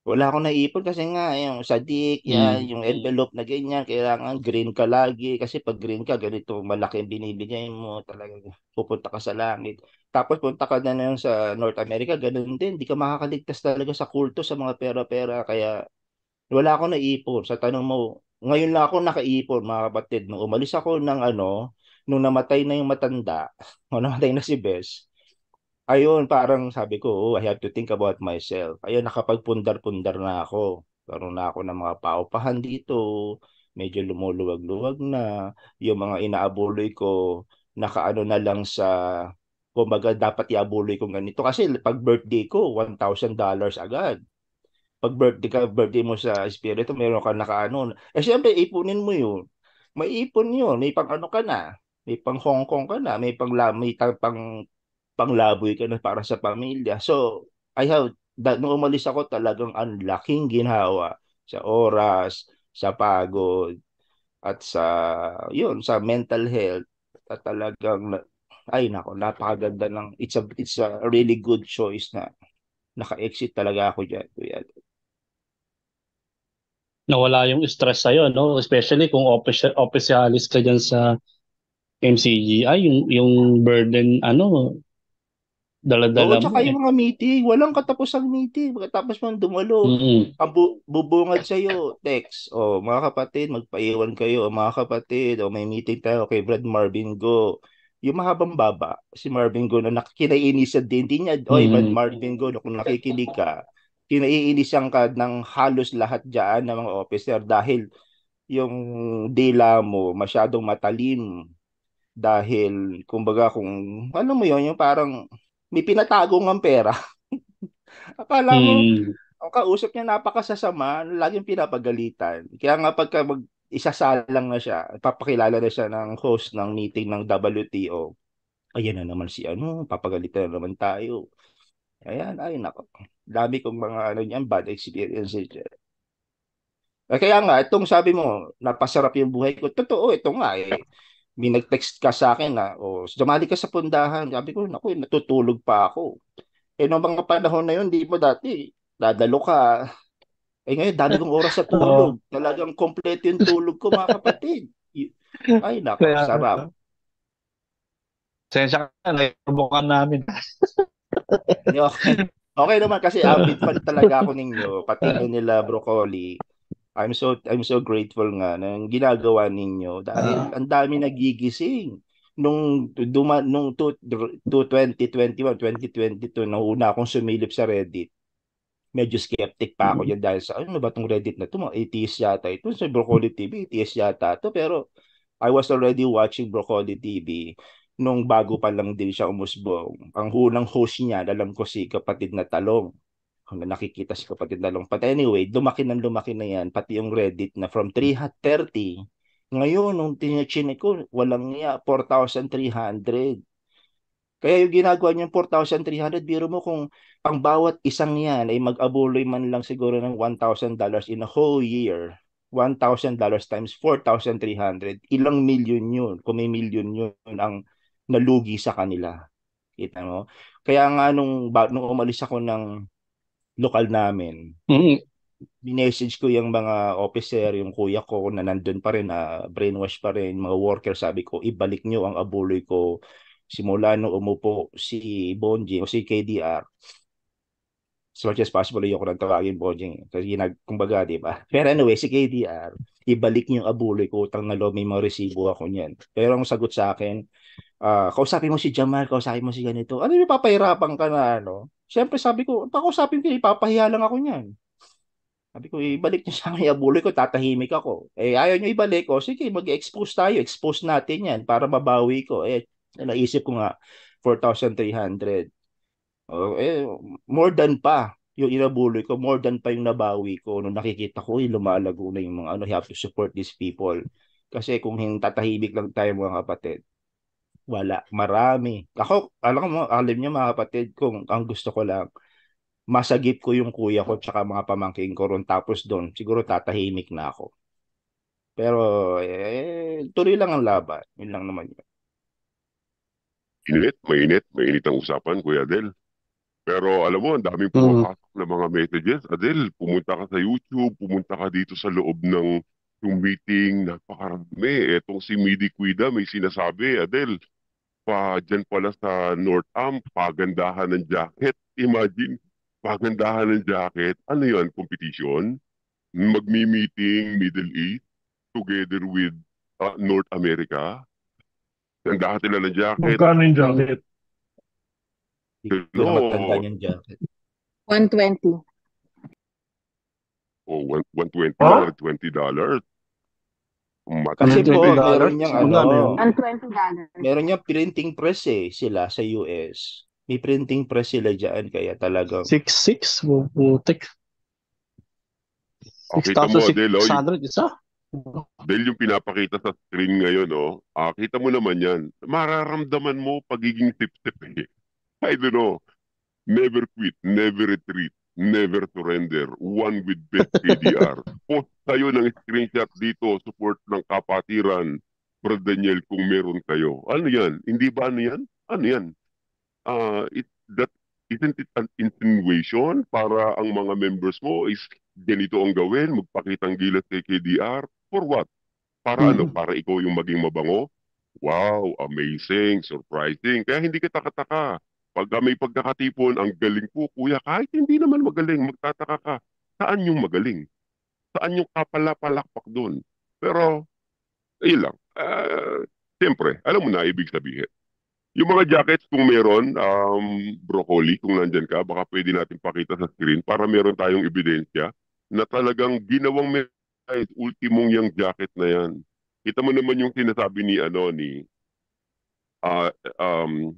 Speaker 14: wala akong naipon kasi nga yung sadik, yan,
Speaker 13: Mm.
Speaker 14: yung envelope na ganyan, kailangan green ka lagi kasi pag green ka, ganito malaki ang binibigay mo, talaga pupunta ka sa langit. Tapos punta ka na lang sa North America, ganun din, di ka makakaligtas talaga sa kulto sa mga pera-pera, kaya wala akong naipon. Sa tanong mo, ngayon lang ako nakaipon, mga kapatid. Nung umalis ako ng ano, nung namatay na yung matanda, o namatay na si Bes, ayun, parang sabi ko, oh, I have to think about myself. Ayun, nakapagpundar-pundar na ako.
Speaker 15: Karoon na ako ng mga paupahan dito. Medyo lumuluwag-luwag na. Yung mga inaabuloy ko, nakaano na lang sa kumbaga dapat iabuloy ko ganito kasi pag birthday ko $1,000 agad pag birthday ka birthday mo sa espiritu meron ka nakaano eh syempre ipunin mo yun may ipon yun may pang ano ka na may pang Hong Kong ka na may pang may pang panglaboy ka na para sa pamilya so I have that nung umalis ako talagang ang laking ginhawa sa oras sa pagod at sa yun sa mental health at talagang ay nako, napakaganda ng it's a it's a really good choice na naka-exit talaga ako diyan, kuya.
Speaker 13: Nawala yung stress sa'yo, no? Especially kung offici- officialis ka dyan sa MCGI, yung, yung burden, ano, dala-dala
Speaker 15: Oo,
Speaker 13: mo.
Speaker 15: tsaka
Speaker 13: Eh.
Speaker 15: yung mga meeting, walang katapusang meeting. Pagkatapos mo dumalo,
Speaker 13: Mm-mm.
Speaker 15: ang bu- bubungad sa'yo, text. O, mga kapatid, magpaiwan kayo. O, mga kapatid, o may meeting tayo kay Brad Marvin Go. Yung mahabang baba, si Marvin Go na nakikinainisan din. Hindi niya, oy, Brad
Speaker 13: Mm.
Speaker 15: Marvin Go, kung nakikinig ka, kinaiinisan ka ng halos lahat dyan ng mga officer dahil yung dila mo masyadong matalim dahil kumbaga kung alam mo yon yung parang may pinatago ng pera. Akala mo,
Speaker 13: Mm.
Speaker 15: ang kausap niya napakasasama, laging pinapagalitan. Kaya nga pagka mag isasalang na siya, papakilala na siya ng host ng meeting ng WTO. Ayan na naman si ano, papagalitan na naman tayo. Ayan, ay nako. Dami kong mga ano niyan, bad experiences. Eh, Kaya nga, itong sabi mo, napasarap yung buhay ko. Totoo, ito nga eh. May nag-text ka sa akin na, o, sumali ka sa pundahan. Sabi ko, naku, natutulog pa ako. Eh, noong mga panahon na yun, di mo dati, dadalo ka. Eh, ngayon, dami kong oras sa tulog. Talagang kompleto yung tulog ko, mga kapatid. Ay, nako,
Speaker 13: Kaya-
Speaker 15: sarap.
Speaker 13: Sensya ka, naiprovokan namin.
Speaker 15: Okay. Okay naman kasi avid fan talaga ako ninyo, pati nila Broccoli. I'm so I'm so grateful nga ng ginagawa ninyo dahil ang dami nagigising nung duma nung to, to 2021, 2022 nung una akong sumilip sa Reddit. Medyo skeptic pa ako yan dahil sa ano ba tong Reddit na to, mga atheist yata ito sa Broccoli TV, atheist yata to pero I was already watching Broccoli TV nung bago pa lang din siya umusbong. Ang unang host niya, alam ko si kapatid na Talong. Kung nakikita si kapatid na Talong. But anyway, lumaki ng lumaki na yan. Pati yung Reddit na from 330. Ngayon, nung tinichinik ko, walang niya, 4,300. Kaya yung ginagawa niyang 4,300, biro mo kung ang bawat isang yan ay mag-abuloy man lang siguro ng $1,000 in a whole year. $1,000 times 4,300. Ilang milyon yun? Kung may milyon yun ang nalugi sa kanila. Kita mo? Kaya nga nung, nung umalis ako ng lokal namin,
Speaker 13: Mm.
Speaker 15: minessage ko yung mga officer, yung kuya ko na nandun pa rin, na brainwash pa rin, mga worker, sabi ko, ibalik nyo ang abuloy ko simula nung umupo si Bonji o si KDR. As much as possible, ayoko nang tawagin Bonjing. Kasi ginag, kumbaga, di ba? Pero anyway, si KDR, ibalik niyo yung abuloy ko, utang na loob, may mga resibo ako niyan. Pero ang sagot sa akin, ah kausapin mo si Jamal, kausapin mo si ganito. Ano yung papahirapan ka na, ano? Siyempre, sabi ko, pakausapin ko, ipapahiya lang ako niyan. Sabi ko, ibalik niyo sa akin abuloy ko, tatahimik ako. Eh, ayaw niyo ibalik ko, sige, mag-expose tayo, expose natin yan para mabawi ko. Eh, naisip ko nga, 4,300. Oh, eh, more than pa yung inabuloy ko, more than pa yung nabawi ko nung nakikita ko, eh, lumalago na yung mga ano, you have to support these people. Kasi kung tatahimik lang tayo mga kapatid, wala, marami. Ako, alam mo, alam niyo mga kapatid, kung ang gusto ko lang, masagip ko yung kuya ko tsaka mga pamangking ko ron tapos doon, siguro tatahimik na ako. Pero, eh, tuloy lang ang laban. Yun lang naman yun.
Speaker 5: Init, mainit, mainit ang usapan, Kuya Adel. Pero alam mo, ang daming pumapasok na mga messages. Adel, pumunta ka sa YouTube, pumunta ka dito sa loob ng yung meeting, napakarami. Etong si Midi Cuida may sinasabi, Adel, pa dyan pala sa North Am, pagandahan ng jacket. Imagine, pagandahan ng jacket. Ano yun, competition? Magmi-meeting Middle East together with uh, North America. Gandahan sila ng jacket.
Speaker 9: Magkano yung jacket?
Speaker 15: Hindi ko na
Speaker 5: No.
Speaker 15: matandaan yung jacket.
Speaker 6: 120.
Speaker 5: O, one- 120
Speaker 9: Huh?
Speaker 5: or 20 dollars.
Speaker 15: Kasi po,
Speaker 12: $120
Speaker 15: meron niyang ano?
Speaker 6: Ang $20.
Speaker 15: meron niyang printing press eh, sila sa US. May printing press sila dyan, kaya talagang
Speaker 13: 6-6, bubutik.
Speaker 5: Oh, oh,
Speaker 13: 6,600 isa.
Speaker 5: Dahil yung pinapakita sa screen ngayon, oh, ah, kita mo naman yan. Mararamdaman mo pagiging tip-tip eh. I don't know. Never quit, never retreat, never surrender. One with best KDR. Post kayo ng screenshot dito, support ng kapatiran. Brad Daniel, kung meron kayo. Ano yan? Hindi ba ano yan? Ano yan? Ah, it, that, isn't it an insinuation para ang mga members mo is ganito ang gawin, magpakitang gilas kay KDR? For what? Para ano?
Speaker 13: Mhm.
Speaker 5: Para ikaw yung maging mabango? Wow, amazing, surprising. Kaya hindi kita kataka. Pag may pagkakatipon, ang galing po, kuya, kahit hindi naman magaling, magtataka ka. Saan yung magaling? Saan yung kapala-palakpak doon? Pero, ayun lang. Ah, Siyempre, alam mo na ibig sabihin. Yung mga jackets, kung meron, um, broccoli, kung nandyan ka, baka pwede natin pakita sa screen para meron tayong ebidensya na talagang ginawang merchandise, ultimong yung jacket na yan. Kita mo naman yung sinasabi ni, ano, ni, ah, um,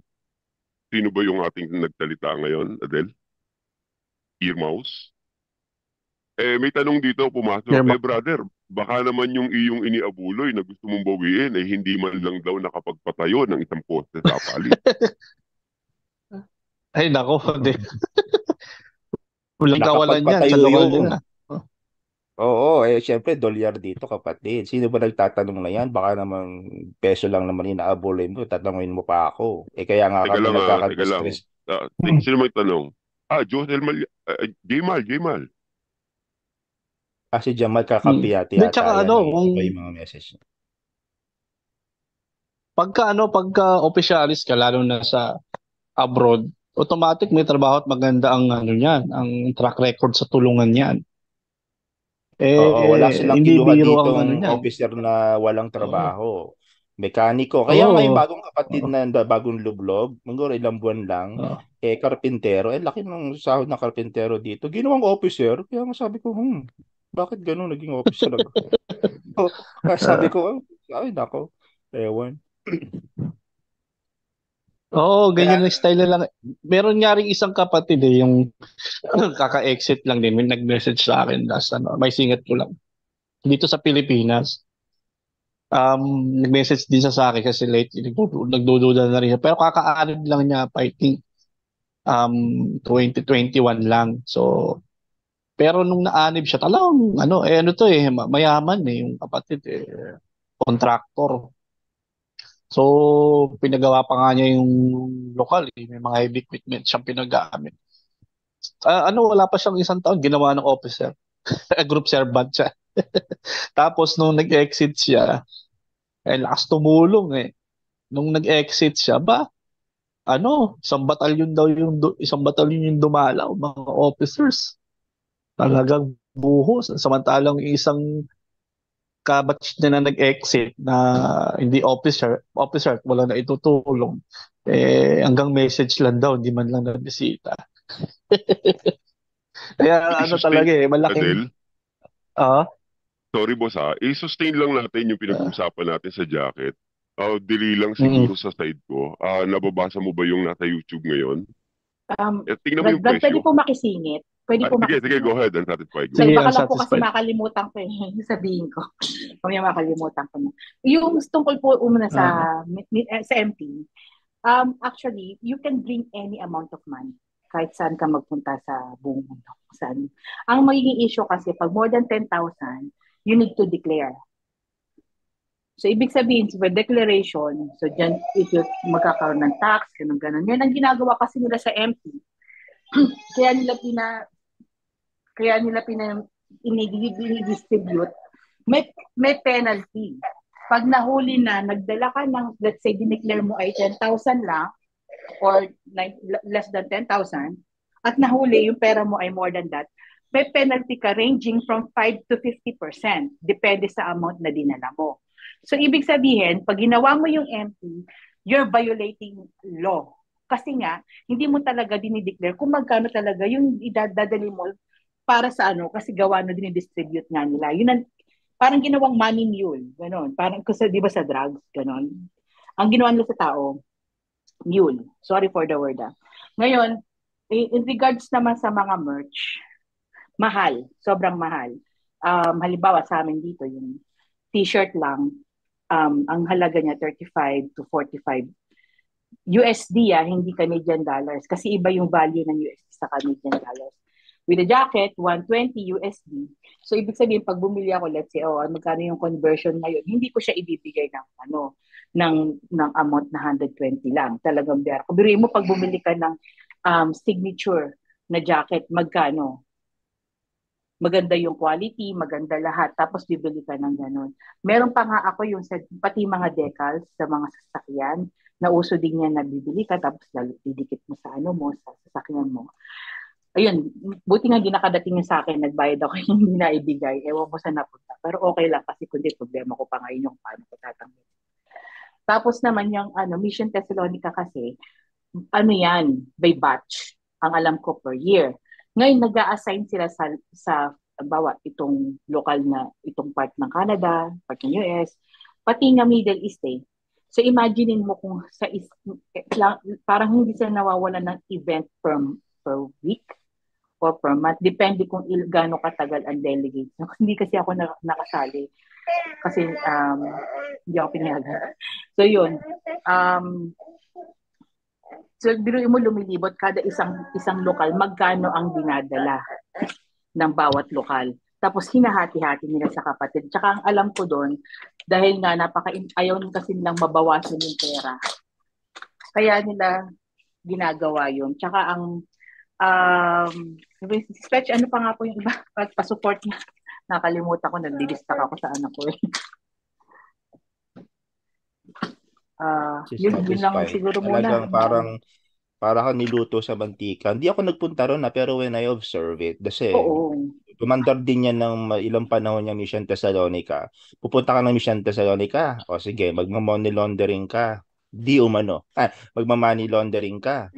Speaker 5: sino ba yung ating nagsalita ngayon, Adel? Earmouse? Eh, may tanong dito, pumasok.
Speaker 13: Earmouse.
Speaker 5: Eh, brother, baka naman yung iyong iniabuloy na gusto mong bawiin, eh, hindi man lang daw nakapagpatayo ng isang poste sa palit.
Speaker 13: Ay, nako, hindi. Walang kawalan yan sa
Speaker 15: yung...
Speaker 13: nila.
Speaker 15: Oo, eh syempre dolyar dito kapatid. Sino ba nagtatanong na yan? Baka naman peso lang naman inaabuloy mo, tatanungin mo pa ako. Eh kaya nga
Speaker 5: Teka
Speaker 15: kami
Speaker 5: lang, ah, teka lang.
Speaker 15: nagkakastress.
Speaker 5: Ah, sino may tanong? Ah, Josel Mal... Uh, Jamal, Jamal.
Speaker 15: Kasi Jamal kakapiyati
Speaker 13: Hindi,
Speaker 15: yata
Speaker 13: tsaka
Speaker 15: yan
Speaker 13: ano,
Speaker 15: eh.
Speaker 13: kung-
Speaker 15: yung mga message niya.
Speaker 13: Pagka ano, pagka officialis ka, lalo na sa abroad, automatic may trabaho at maganda ang ano niyan, ang track record sa tulungan niyan. Eh,
Speaker 15: Oo, wala silang
Speaker 13: hindi
Speaker 15: kiluha
Speaker 13: biro
Speaker 15: dito
Speaker 13: ang ano niyan.
Speaker 15: officer na walang trabaho. Mekaniko. Kaya
Speaker 13: Oo.
Speaker 15: nga yung bagong kapatid na na bagong lublob, siguro ilang buwan lang,
Speaker 13: Oo.
Speaker 15: eh karpintero, eh laki ng sahod ng karpintero dito. Ginawang officer, kaya nga sabi ko, hmm, bakit ganun naging officer so, kaya sabi ko, ay nako, ewan.
Speaker 13: Oo, ganyan ang style lang. Meron nga rin isang kapatid eh, yung kaka-exit lang din, may nag-message sa akin last ano, may singat ko lang. Dito sa Pilipinas. Um, nag-message din siya sa akin kasi late, nagdudu- nagdududa na rin siya. Pero kaka-arid lang niya, I think, um, 2021 lang. So, pero nung naanib siya, talagang, ano, eh, ano to eh, ma- mayaman eh, yung kapatid eh, contractor. So, pinagawa pa nga niya yung lokal, eh. May mga heavy equipment siyang pinagamit. Ah, ano, wala pa siyang isang taon, ginawa ng officer. Group servant siya. Tapos, nung nag-exit siya, eh, lakas tumulong eh. Nung nag-exit siya, ba, ano, isang batalyon daw yung, isang batalyon yung dumalaw, mga officers. Talagang buhos. Samantalang isang kabatch niya na nag-exit na hindi officer, officer wala na itutulong. Eh, hanggang message lang daw, hindi man lang nabisita. Kaya ano talaga eh, malaking...
Speaker 5: Adel,
Speaker 13: Ah,
Speaker 5: sorry boss ha, i-sustain lang natin yung pinag-usapan natin sa jacket. Ah, dili lang siguro sa side ko. Ah, nababasa mo ba yung nasa YouTube ngayon?
Speaker 6: Um,
Speaker 5: Eh, tingnan mo yung
Speaker 6: Brad, pwede
Speaker 5: presyo.
Speaker 6: po makisingit. Pwede
Speaker 5: Ah,
Speaker 6: po
Speaker 5: sige,
Speaker 6: makisingit.
Speaker 5: sige, go ahead. Unsatisfied.
Speaker 6: So,
Speaker 13: Sige,
Speaker 6: baka lang po kasi makalimutan ko yung sabihin ko. Kung yung makalimutan ko na. Yung tungkol po umuna sa, eh, sa MP, um, actually, you can bring any amount of money kahit saan ka magpunta sa buong mundo. Saan. Ang magiging issue kasi, pag more than 10,000, you need to declare. So, ibig sabihin, for declaration, so dyan, if you magkakaroon ng tax, ganun, ganun. Yan ang ginagawa kasi nila sa MP. kaya nila pina, kaya nila pina, ini-distribute, may, may penalty. Pag nahuli na, nagdala ka ng, let's say, dineclare mo ay 10,000 lang, or less than 10,000, at nahuli yung pera mo ay more than that, may penalty ka ranging from 5 to 50%, depende sa amount na dinala mo. So, ibig sabihin, pag ginawa mo yung MP, you're violating law. Kasi nga, hindi mo talaga dinideclare kung magkano talaga yung idadadali mo para sa ano, kasi gawa na din distribute nga nila. Yun ang, parang ginawang money mule, ganon. Parang, kasi di ba sa drugs, ganon. Ang ginawa nila sa tao, mule. Sorry for the word ah. Ngayon, in regards naman sa mga merch, mahal, sobrang mahal. Um, halimbawa sa amin dito, yung t-shirt lang, um, ang halaga niya 35 to 45 USD ah, hindi Canadian dollars. Kasi iba yung value ng USD sa Canadian dollars. With a jacket, 120 USD. So, ibig sabihin, pag bumili ako, let's say, oh, magkano yung conversion ngayon, hindi ko siya ibibigay ng, ano, ng, ng amount na 120 lang. Talagang biyar. Biruin mo, pag bumili ka ng um, signature na jacket, magkano? maganda yung quality, maganda lahat, tapos bibili ka ng ganun. Meron pa nga ako yung sa, pati mga decals sa mga sasakyan, na uso din yan na bibili ka, tapos lalo didikit mo sa ano mo, sa sasakyan mo. Ayun, buti nga hindi nakadating yung sa akin, nagbayad ako hindi na ibigay, ewan ko sa napunta. Pero okay lang kasi kundi problema ko pa ngayon yung paano ko tatanggap. Tapos naman yung ano, Mission Thessalonica kasi, ano yan, by batch, ang alam ko per year. Ngayon, nag assign sila sa, sa bawa itong local na, itong part ng Canada, part ng US, pati nga Middle East eh. So imaginein mo kung sa is, parang hindi sila nawawala ng event per, per week or per month. Depende kung il, gaano katagal ang delegates. Hindi kasi ako na, nakasali. Kasi um, hindi ako pinayagan. So yun. Um, So, biruin mo lumilibot kada isang isang lokal, magkano ang dinadala ng bawat lokal. Tapos hinahati-hati nila sa kapatid. Tsaka ang alam ko doon, dahil nga napaka ayaw kasi nilang mabawasan yung pera. Kaya nila ginagawa yun. Tsaka ang um, sketch, ano pa nga po yung iba? Pa-support na. Nakalimutan ko, nagdidistak ako sa anak ko. Uh, yun, yun lang siguro muna.
Speaker 15: Talagang parang para ka niluto sa mantika. Hindi ako nagpunta ron na pero when I observe it, kasi
Speaker 6: Oo.
Speaker 15: tumandar din yan ng ilang panahon yung Mission Thessalonica. Pupunta ka ng Mission Thessalonica, o sige, magmamoney laundering ka. Di umano. Ah, magma-money laundering ka.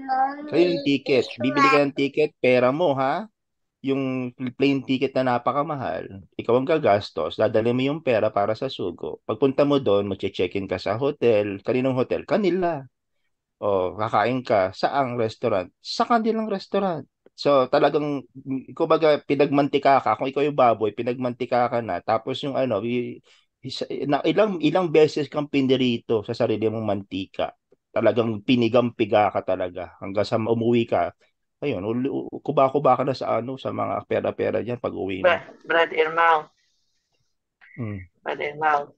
Speaker 15: Kaya yung ticket, bibili ka ng ticket, pera mo ha yung plane ticket na napakamahal, ikaw ang gagastos, dadali mo yung pera para sa sugo. Pagpunta mo doon, mag-check-in ka sa hotel. Kaninong hotel? Kanila. O, kakain ka. Saang restaurant? Sa kanilang restaurant. So, talagang, kumbaga, pinagmantika ka. Kung ikaw yung baboy, pinagmantika ka na. Tapos yung ano, na, ilang, ilang beses kang pinirito sa sarili mong mantika. Talagang pinigampiga ka talaga. Hanggang sa umuwi ka, ayun, kuba-kuba ka na sa ano, sa mga pera-pera diyan pag uwi
Speaker 10: na. Brad Irmao.
Speaker 15: Hmm.
Speaker 10: Brad Irmao.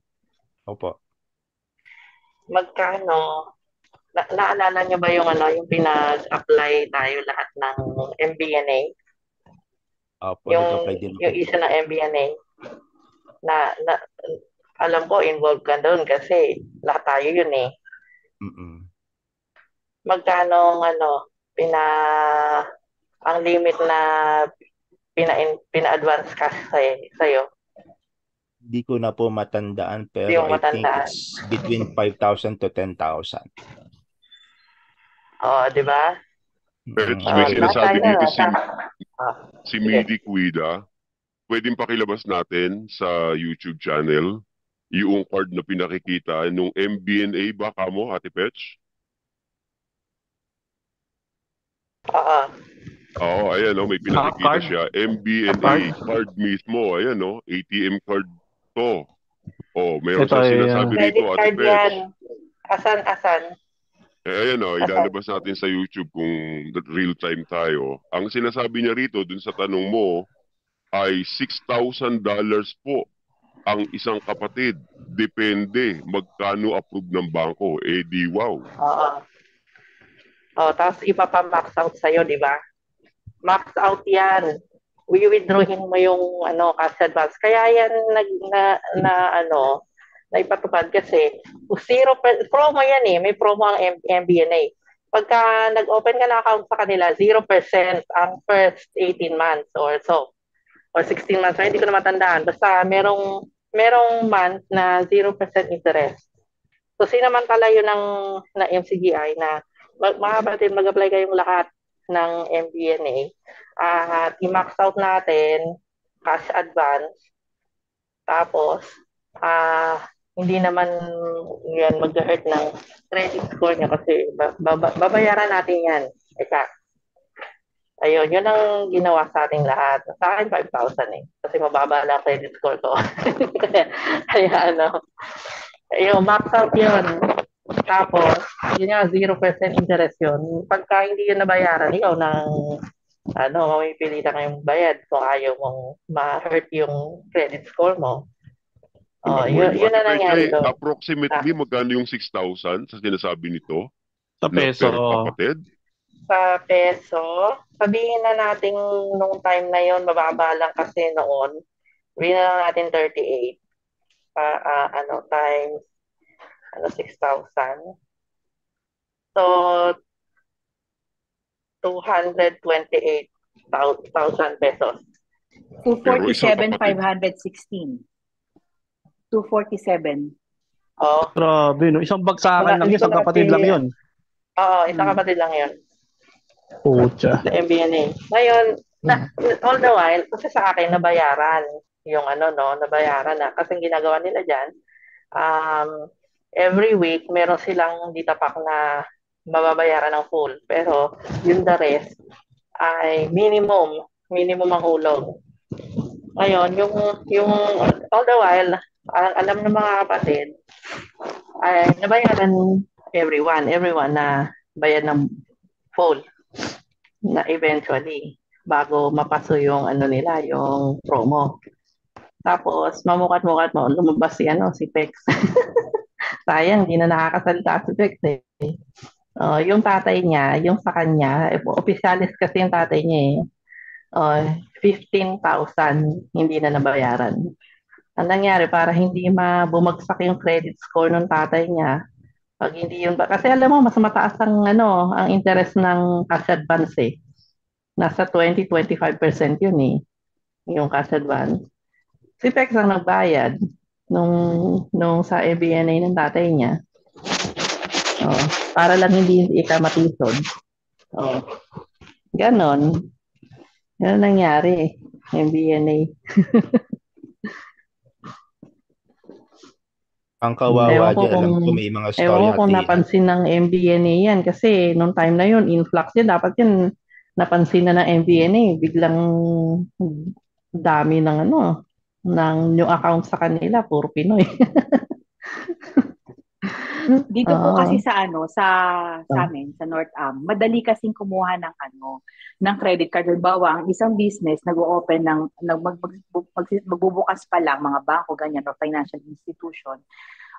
Speaker 15: Opo.
Speaker 10: Magkano, na naalala niyo ba yung ano, yung pinag-apply tayo lahat ng MBNA?
Speaker 15: Opo,
Speaker 10: yung,
Speaker 15: din
Speaker 10: yung isa ng MBNA na, na alam ko involved ka doon kasi lahat tayo yun eh.
Speaker 15: Mm-mm.
Speaker 10: Magkano ano, pina ang limit na pina pina-advance cash sa sa'yo?
Speaker 15: Hindi ko na po matandaan pero
Speaker 10: Di
Speaker 15: I
Speaker 10: matandaan.
Speaker 15: think it's between 5,000 to 10,000.
Speaker 10: Oh, di ba?
Speaker 5: Pero
Speaker 15: Mm.
Speaker 5: may
Speaker 10: Ah,
Speaker 5: sinasabi dito si,
Speaker 10: Ah,
Speaker 5: si Midi Cuida, pwedeng pakilabas natin sa YouTube channel yung card na pinakikita nung MBNA ba kamo, Ate Petch?
Speaker 10: Oo.
Speaker 5: Oo, ayan oh, may pinakikita
Speaker 13: card?
Speaker 5: siya. MBNA
Speaker 13: Card?
Speaker 5: card mismo. Ayan oh, ATM card to. Oh, meron
Speaker 13: Ito
Speaker 5: siyang
Speaker 13: ay,
Speaker 5: sinasabi
Speaker 13: uh,
Speaker 5: dito,
Speaker 10: Credit
Speaker 5: Ate
Speaker 10: card
Speaker 5: Petch.
Speaker 10: yan. Asan, asan?
Speaker 5: Eh, ayan o, ilalabas natin sa YouTube kung real time tayo. Ang sinasabi niya rito dun sa tanong mo ay $6,000 po ang isang kapatid. Depende magkano approve ng bangko. Eh di wow.
Speaker 10: Oo. Oh, tapos ipapa-max out sa'yo, di ba? Max out yan. Wi-withdrawin mo yung ano, cash advance. Kaya yan nag, na, na ano, na ipatupad kasi zero promo yan eh. May promo ang M- MBNA. Pagka nag-open ka na account sa kanila, 0% ang first 18 months or so. Or 16 months. Hindi ko na matandaan. Basta merong, merong month na 0% interest. So, sinamantala yun ng, na MCGI na mag, mga kapatid, mag-apply kayong lahat. ng MBNA at i-max out natin cash advance tapos ah hindi naman yan mag-hurt ng credit score niya kasi baba, babayaran natin yan. Eka. Ayun, yun ang ginawa sa ating lahat. Sa akin, 5,000 eh. Kasi mababa lang credit score ko. Kaya ano, ayun, max out yun. Tapos, yun nga, 0% interest yun. Pagka hindi yun nabayaran, ikaw nang ano, mamipilitan kayong bayad kung ayaw mong ma-hurt yung credit score mo. Oh, yun, yun na nangyari doon.
Speaker 5: Approximately, ah. magkano yung 6,000 sa sinasabi nito?
Speaker 13: Sa peso.
Speaker 5: kapatid?
Speaker 10: Sa peso, sabihin na natin nung time na yon mababa lang kasi noon. Sabihin na lang natin 38. Uh, uh, ano, times ano, 6,000. So, 228,000 pesos.
Speaker 6: 247,516. 247.
Speaker 10: Oh.
Speaker 13: Grabe, no? Isang bagsakan lang, isang kapatid lang yun.
Speaker 10: Oo, isang hmm. kapatid lang yun.
Speaker 13: Pucha.
Speaker 10: Sa MBNA. Ngayon, na, all the while, kasi sa akin, nabayaran yung ano, no, nabayaran na. Kasi ginagawa nila dyan, um, every week, meron silang ditapak na mababayaran ng full. Pero, yung the rest, ay minimum, minimum ang hulog. Ngayon, yung, yung all the while, ang alam ng mga kapatid, ay nabayaran everyone, everyone na bayad ng full na eventually bago mapaso yung ano nila, yung promo. Tapos, mamukat-mukat mo, lumabas si, ano, si Pex. Sayang, hindi na nakakasalita si Pex eh. Uh, yung tatay niya, yung sa kanya, eh, kasi yung tatay niya eh. Uh, 15,000 hindi na nabayaran ang nangyari para hindi mabumagsak yung credit score ng tatay niya. Pag hindi yun ba, kasi alam mo, mas mataas ang, ano, ang interest ng cash advance eh. Nasa 20-25% yun eh, yung cash advance. Si Pex ang nagbayad nung, nung sa ABNA ng tatay niya. Oh, para lang hindi ika matisod. Oh. Ganon. Ganon nangyari. MBNA.
Speaker 15: Ang kawawa dyan, alam ko may mga story
Speaker 10: Ewan ko kung napansin ng MBNA yan. Kasi nung time na yun, influx yun, dapat yun napansin na ng MBNA, biglang dami ng ano, ng new account sa kanila, puro Pinoy.
Speaker 6: Dito po uh, kasi sa ano, sa sa ah. amin, sa North Am, madali kasing kumuha ng ano, ng credit card. Halimbawa, ang isang business nag-open ng nag, mag, mag, mag, magbubukas pa lang mga bangko ganyan o financial institution.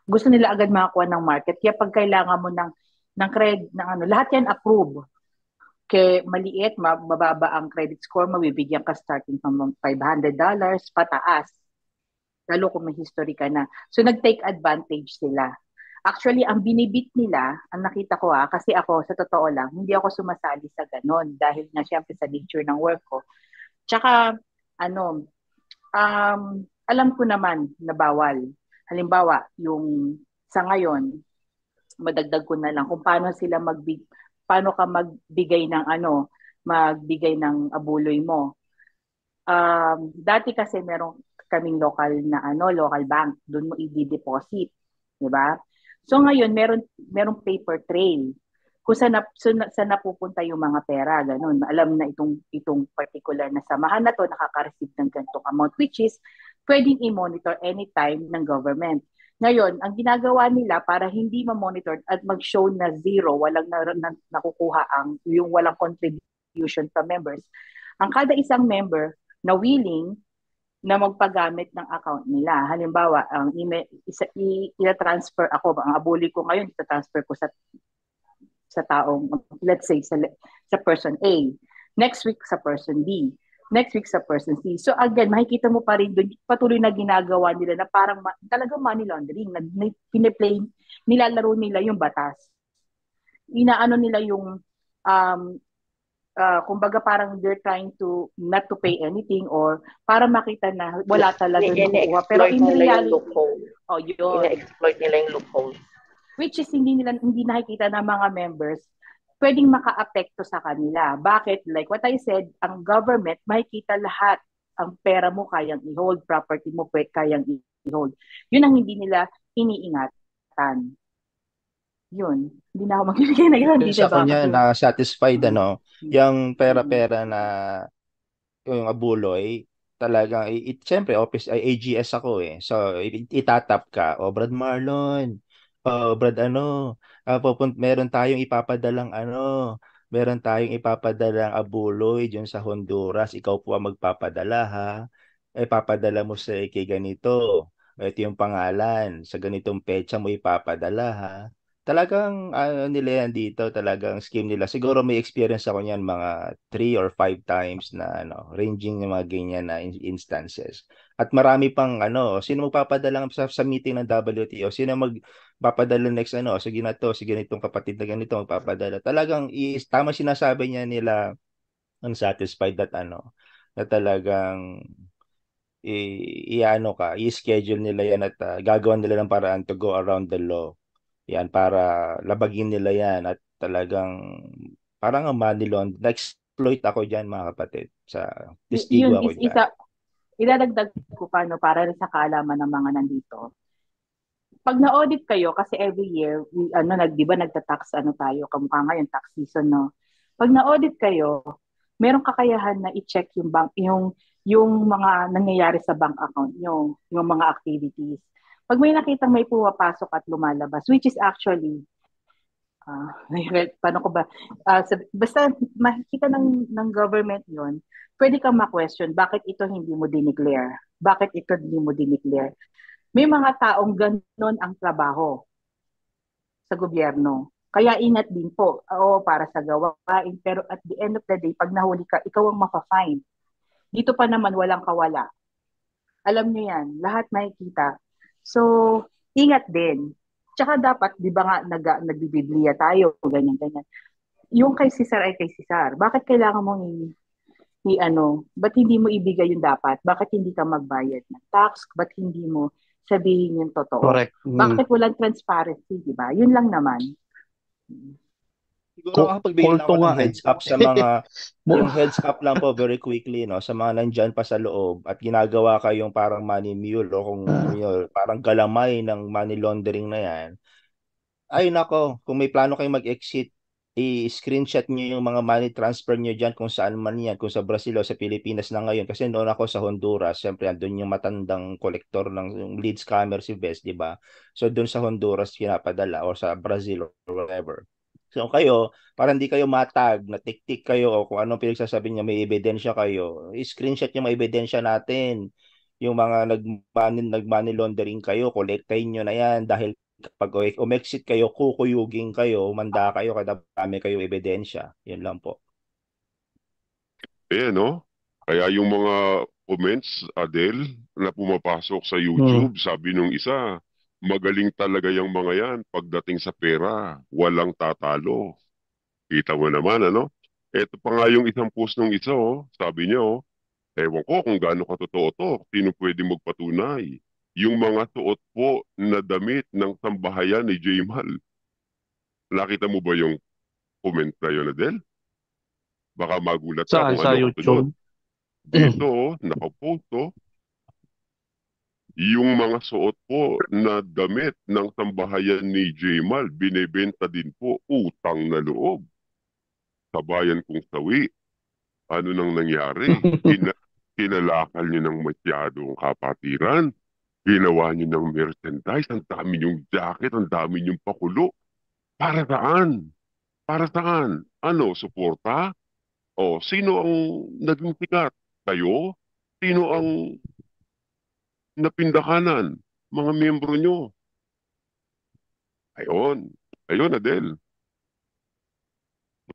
Speaker 6: Gusto nila agad makakuha ng market. Kaya pag kailangan mo ng ng credit ng ano, lahat yan approve. Kaya maliit, mababa ang credit score, mabibigyan ka starting from $500 pataas. Lalo kung may history ka na. So nag-take advantage sila Actually, ang binibit nila, ang nakita ko ah, kasi ako, sa totoo lang, hindi ako sumasali sa ganon dahil nga syempre sa nature ng work ko. Tsaka, ano, um, alam ko naman na bawal. Halimbawa, yung sa ngayon, madagdag ko na lang kung paano sila magbig paano ka magbigay ng ano, magbigay ng abuloy mo. Um, dati kasi meron kaming local na ano, local bank, doon mo i-deposit, 'di ba? So ngayon, meron, merong paper trail kung saan, na, saan napupunta yung mga pera, ganun. Alam na itong, itong particular na samahan na to nakaka-receive ng ganitong amount, which is pwedeng i-monitor anytime ng government. Ngayon, ang ginagawa nila para hindi ma-monitor at mag-show na zero, walang na, na, nakukuha ang yung walang contribution from members, ang kada isang member na willing na magpagamit ng account nila. Halimbawa, ang email, isa, i, transfer ako, ang abuli ko ngayon, ita-transfer ko sa sa taong, let's say, sa, sa person A. Next week sa person B. Next week sa person C. So again, makikita mo pa rin doon, patuloy na ginagawa nila na parang ma- talagang money laundering. Na, na, piniplay, nilalaro nila yung batas. Inaano nila yung um, uh, kumbaga parang they're trying to not to pay anything or para makita na wala talaga
Speaker 10: nakukuha. Pero in reality, oh, yun. Ina-exploit nila yung loophole.
Speaker 6: Which is hindi nila hindi nakikita ng mga members pwedeng maka-apekto sa kanila. Bakit? Like what I said, ang government makikita lahat ang pera mo kayang i-hold, property mo pwede kayang i-hold. Yun ang hindi nila iniingatan. Yun. Hindi na ako magbibigay ng ilan.
Speaker 15: Sa kanya na satisfied ano,
Speaker 6: Mm.
Speaker 15: yung pera-pera na yung abuloy, talagang, it, syempre, office, ay, AGS ako eh. So, it- itatap ka, o Brad Marlon, o Brad ano, ah, pupunt, meron tayong ipapadalang ano, meron tayong ipapadalang abuloy dyan sa Honduras, ikaw po ang magpapadala ha, eh papadala mo sa kay ganito, ito yung pangalan, sa ganitong petsa mo ipapadala ha. Talagang ano nila yan dito, talagang scheme nila. Siguro may experience ako niyan mga 3 or 5 times na ano, ranging yung mga ganyan na in- instances. At marami pang ano, sino magpapadala sa, sa meeting ng WTO? Sino magpapadala next ano? Sige na to, sige nitong kapatid na ganito magpapadala. Talagang is, tama sinasabi niya nila unsatisfied that ano, na talagang i-ano ka, i-schedule nila yan at uh, gagawan nila ng paraan to go around the law. Yan, para labagin nila yan at talagang parang ang money laundering. Na-exploit ako dyan mga kapatid. Sa testigo
Speaker 6: yun
Speaker 15: ako
Speaker 6: is
Speaker 15: dyan.
Speaker 6: isa, idadagdag ko pa no, para sa kaalaman ng mga nandito. Pag na-audit kayo, kasi every year, we, ano, nag, di ba nagta-tax ano tayo, kamukha ngayon, tax season, no? Pag na-audit kayo, merong kakayahan na i-check yung bank, yung, yung mga nangyayari sa bank account, yung, yung mga activities. Pag may nakitang may pumapasok at lumalabas, which is actually, uh, paano ko ba, uh, sab- basta makikita ng, ng government yon pwede kang ma-question, bakit ito hindi mo dineclare? Bakit ito hindi mo dineclare? May mga taong ganon ang trabaho sa gobyerno. Kaya ingat din po, oo, para sa gawain, pero at the end of the day, pag nahuli ka, ikaw ang mapafine. Dito pa naman walang kawala. Alam nyo yan, lahat makikita. So, ingat din. Tsaka dapat, di ba nga, nag, nagbibibliya tayo, ganyan-ganyan. Yung kay Cesar ay kay Cesar. Bakit kailangan mo i, i ano, ba't hindi mo ibigay yung dapat? Bakit hindi ka magbayad ng tax? Ba't hindi mo sabihin yung totoo?
Speaker 13: Correct. Mm.
Speaker 6: Bakit walang transparency, di ba? Yun lang naman.
Speaker 15: Siguro lang
Speaker 13: kulto
Speaker 15: ako ng heads up sa mga yung heads up lang po very quickly no sa mga nandyan pa sa loob at ginagawa kayong parang money mule o kung yun, parang galamay ng money laundering na yan. Ay nako, kung may plano kayong mag-exit, i-screenshot niyo yung mga money transfer niyo diyan kung saan man yan, kung sa Brazil o sa Pilipinas na ngayon kasi noon ako sa Honduras, syempre andun yung matandang kolektor ng yung lead scammer si Best, di ba? So doon sa Honduras pinapadala o sa Brazil or whatever. So kayo, para hindi kayo matag, na tik-tik kayo o kung anong pinagsasabi niya, may ebidensya kayo, i-screenshot yung mga ebidensya natin. Yung mga nag-money, nag-money laundering kayo, kolektahin nyo na yan dahil kapag umexit kayo, kukuyugin kayo, manda kayo, kada dami kayo ebidensya. Yun lang po.
Speaker 5: Eh, no? Kaya yung mga comments, Adele, na pumapasok sa YouTube, sabi nung isa, magaling talaga yung mga yan pagdating sa pera, walang tatalo. Kita mo naman, ano? Ito pa nga yung isang post nung isa, oh. Sabi niya, oh, ewan ko kung gaano katotoo to, sino pwede magpatunay. Yung mga suot po na damit ng sambahayan ni Jamal. Nakita mo ba yung comment na yun, Adele? Baka magulat ka
Speaker 13: Saan?
Speaker 5: kung
Speaker 13: Sa
Speaker 5: ano
Speaker 13: YouTube?
Speaker 5: Dito, oh, nakapost, oh. Yung mga suot po na damit ng sambahayan ni Jamal, binebenta din po utang na loob. Sa bayan kong sawi, ano nang nangyari? Kina kinalakal niyo ng masyadong kapatiran. Ginawa niyo ng merchandise. Ang dami niyong jacket, ang dami niyong pakulo. Para saan? Para saan? Ano, suporta? O, sino ang naging sikat? Kayo? Sino ang napindakanan? Mga miyembro nyo. Ayun. Ayun, Adel.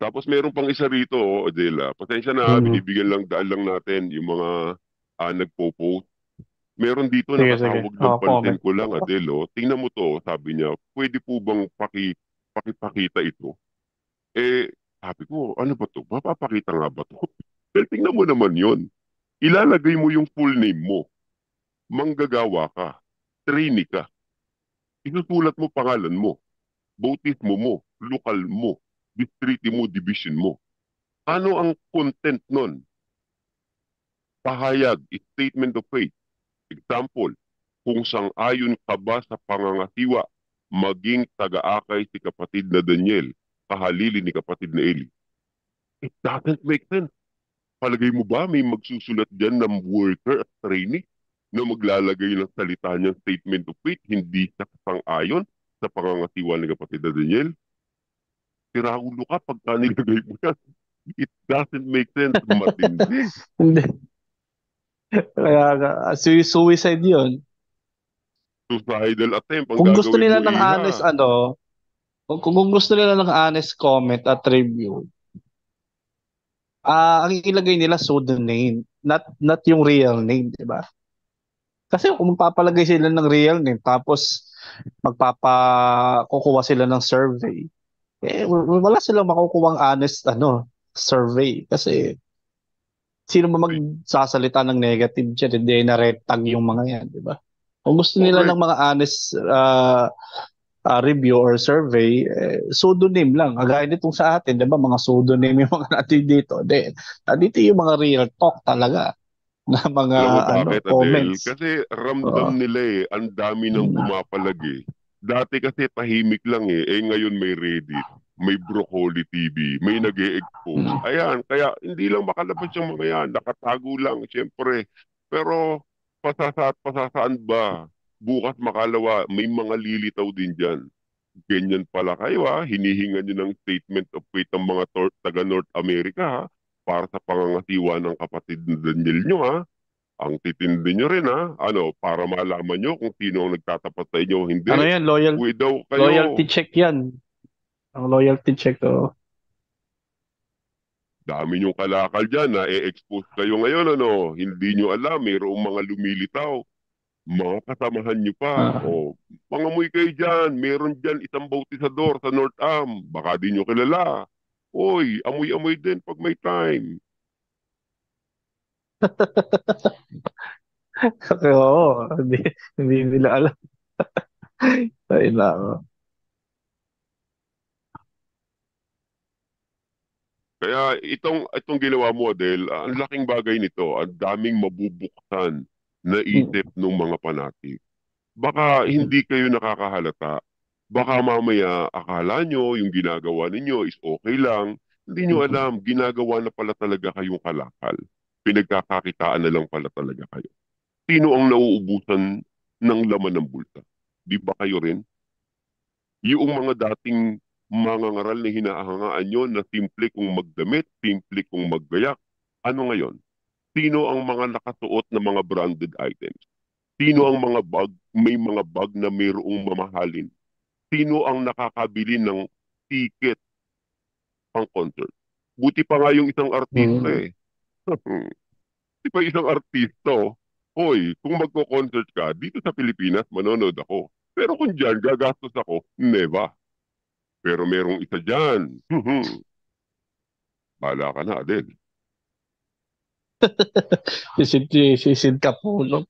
Speaker 5: Tapos meron pang isa rito, oh, Adela. Pasensya na,
Speaker 13: Mhm.
Speaker 5: binibigyan lang daan lang natin yung mga ah, nagpo-post. Meron dito
Speaker 13: sige.
Speaker 5: nakatawag ng
Speaker 13: Oh,
Speaker 5: pansin ko lang, Adel. Oh. Tingnan mo to, sabi niya, pwede po bang paki, pakipakita ito? Eh, sabi ko, ano ba to? Mapapakita nga ba to? Well, tingnan mo naman yon. Ilalagay mo yung full name mo. Manggagawa ka. Trainee ka. Isusulat mo pangalan mo. Bautismo mo. Lokal mo. distrito mo, division mo. Ano ang content nun? Pahayag, statement of faith. Example, kung sang-ayon ka ba sa pangangasiwa, maging taga-akay si kapatid na Daniel, kahalili ni kapatid na Eli. It doesn't make sense. Palagay mo ba may magsusulat dyan ng worker at trainee na maglalagay ng salita niyang statement of faith, hindi sa sang-ayon sa pangangasiwa ni kapatid na Daniel? Tiraulo ka pagka nilagay mo yan. It doesn't make sense. Matindi.
Speaker 13: Hindi. Kaya su- suicide yun.
Speaker 5: Suicidal attempt. Ang
Speaker 13: Kung gusto nila ng
Speaker 5: Iha.
Speaker 13: honest ano, kung, kung gusto nila ng honest comment at review, ah ang ilagay nila pseudonym, not not yung real name, di ba? Kasi kung magpapalagay sila ng real name tapos magpapa kukuha sila ng survey, eh wala silang makukuha honest ano, survey kasi sino ba magsasalita ng negative dyan, hindi na red tag yung mga yan, di ba? Kung gusto nila ng mga honest uh, uh, review or survey, eh, pseudonym lang. Kagaya nitong sa atin, di ba, mga pseudonym yung mga natin dito. Then, dito yung mga real talk talaga na mga ano,
Speaker 5: bakit,
Speaker 13: comments.
Speaker 5: Kasi ramdam
Speaker 13: Oo.
Speaker 5: nila eh, ang dami nang pumapalagi. Dati kasi tahimik lang eh, eh ngayon may Reddit, may Broccoli TV, may nag expose Ayan, kaya hindi lang makalabas yung mga yan, nakatago lang, siyempre. Pero pasasa at pasasaan ba? Bukas makalawa, may mga lilitaw din dyan. Ganyan pala kayo ha, hinihingan nyo ng statement of faith ang mga tor- taga North America ha, para sa pangangasiwa ng kapatid ni Daniel nyo ha. Ang titindi nyo rin ha, ano, para malaman nyo kung sino ang nagtatapat sa inyo, hindi.
Speaker 13: Ano yan, loyal,
Speaker 5: Uwi daw kayo.
Speaker 13: loyalty check yan. Ang loyalty check to.
Speaker 5: Dami nyong kalakal dyan na e-expose kayo ngayon, ano, hindi nyo alam, mayroong mga lumilitaw. Mga kasamahan nyo pa.
Speaker 13: Ah.
Speaker 5: O, pangamoy kayo dyan, meron dyan isang bautisador sa North Am. Baka di nyo kilala. Oy, amoy-amoy din pag may time.
Speaker 13: Oo, hindi, hindi nila alam. Ay na.
Speaker 5: Kaya itong itong ginawa mo, Adel, ah, ang laking bagay nito, ang daming mabubuksan na isip ng mga panati. Baka hindi kayo nakakahalata. Baka mamaya akala nyo yung ginagawa ninyo is okay lang. Hindi nyo alam, ginagawa na pala talaga kayong kalakal. Pinagkakakitaan na lang pala talaga kayo. Sino ang nauubusan ng laman ng bulsa? Di ba kayo rin? Yung mga dating mga ngaral na hinahangaan nyo na simple kung magdamit, simple kung maggayak. Ano ngayon? Sino ang mga nakasuot na mga branded items? Sino ang mga bag, may mga bag na mayroong mamahalin? Sino ang nakakabili ng ticket pang concert? Buti pa nga yung isang artista eh. Di ba isang artista, oh, Hoy, kung magko-concert ka, dito sa Pilipinas, manonood ako. Pero kung dyan, gagastos ako, never. Pero merong isa dyan. Bala ka na, Adel.
Speaker 13: Sisid, sisid ka pulo.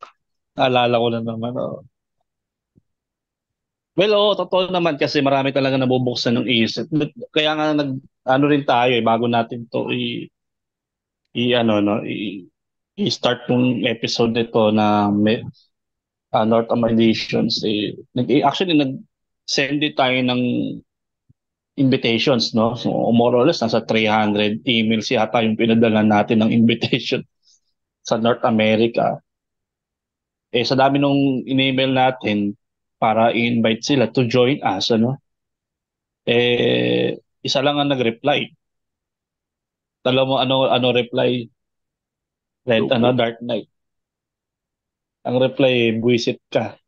Speaker 13: Alala ko na naman. Oh. Well, oo, totoo naman kasi marami talaga nabubuksan ng isip. Kaya nga nag ano rin tayo eh, bago natin to i, i ano no, i, i-start tong episode nito na may, uh, North Editions eh, nag, actually nag send tayo ng invitations no so more or less nasa 300 emails yata yung pinadala natin ng invitation sa North America eh sa dami nung in-email natin para i-invite sila to join us ano eh isa lang ang nag-reply alam mo ano ano reply Red ano Dark Knight ang reply buisit ka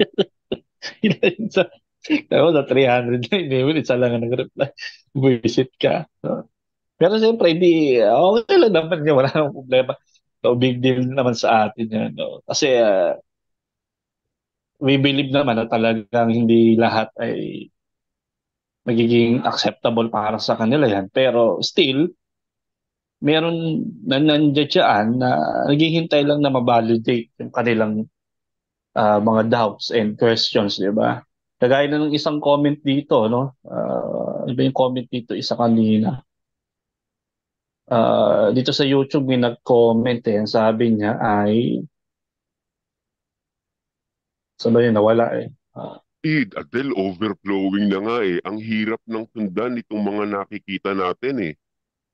Speaker 13: Ilan sa Ewan, sa 300 na email, isa lang ang nag-reply. Visit ka. No? Pero siyempre, hindi, okay lang naman. Wala namang problema. No big deal naman sa atin yan. No? Kasi, uh, we believe naman na talagang hindi lahat ay magiging acceptable para sa kanila yan. Pero still, meron na nandiyan na naghihintay lang na ma-validate yung kanilang uh, mga doubts and questions, di ba? Kagaya na ng isang comment dito, no? Uh, iba yung comment dito, isa kanina. Uh, dito sa YouTube may nag-comment eh. Sabi niya ay Saan ba yun? Nawala eh. Uh,
Speaker 5: Id, Adel, overflowing na nga eh. Ang hirap ng tundan itong mga nakikita natin eh.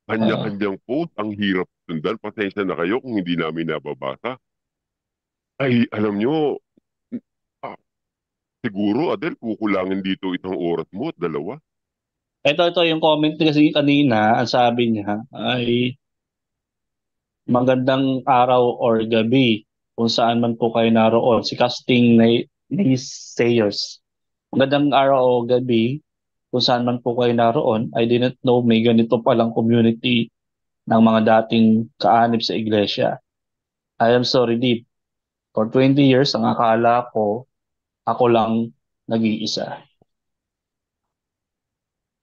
Speaker 5: Kanya-kanyang post, ang hirap tundan. Pasensya na kayo kung hindi namin nababasa. Ay, alam nyo, ah, siguro, Adel, kukulangin dito itong oras mo at dalawa.
Speaker 13: Ito, ito, yung comment kasi kanina, ang sabi niya ay magandang araw or gabi kung saan man po kayo naroon. Si casting na naysayers. Magandang araw o gabi kung saan man po kayo naroon. I didn't know may ganito palang community ng mga dating kaanib sa iglesia. I am sorry deep. For 20 years, ang akala ko, ako lang nag-iisa.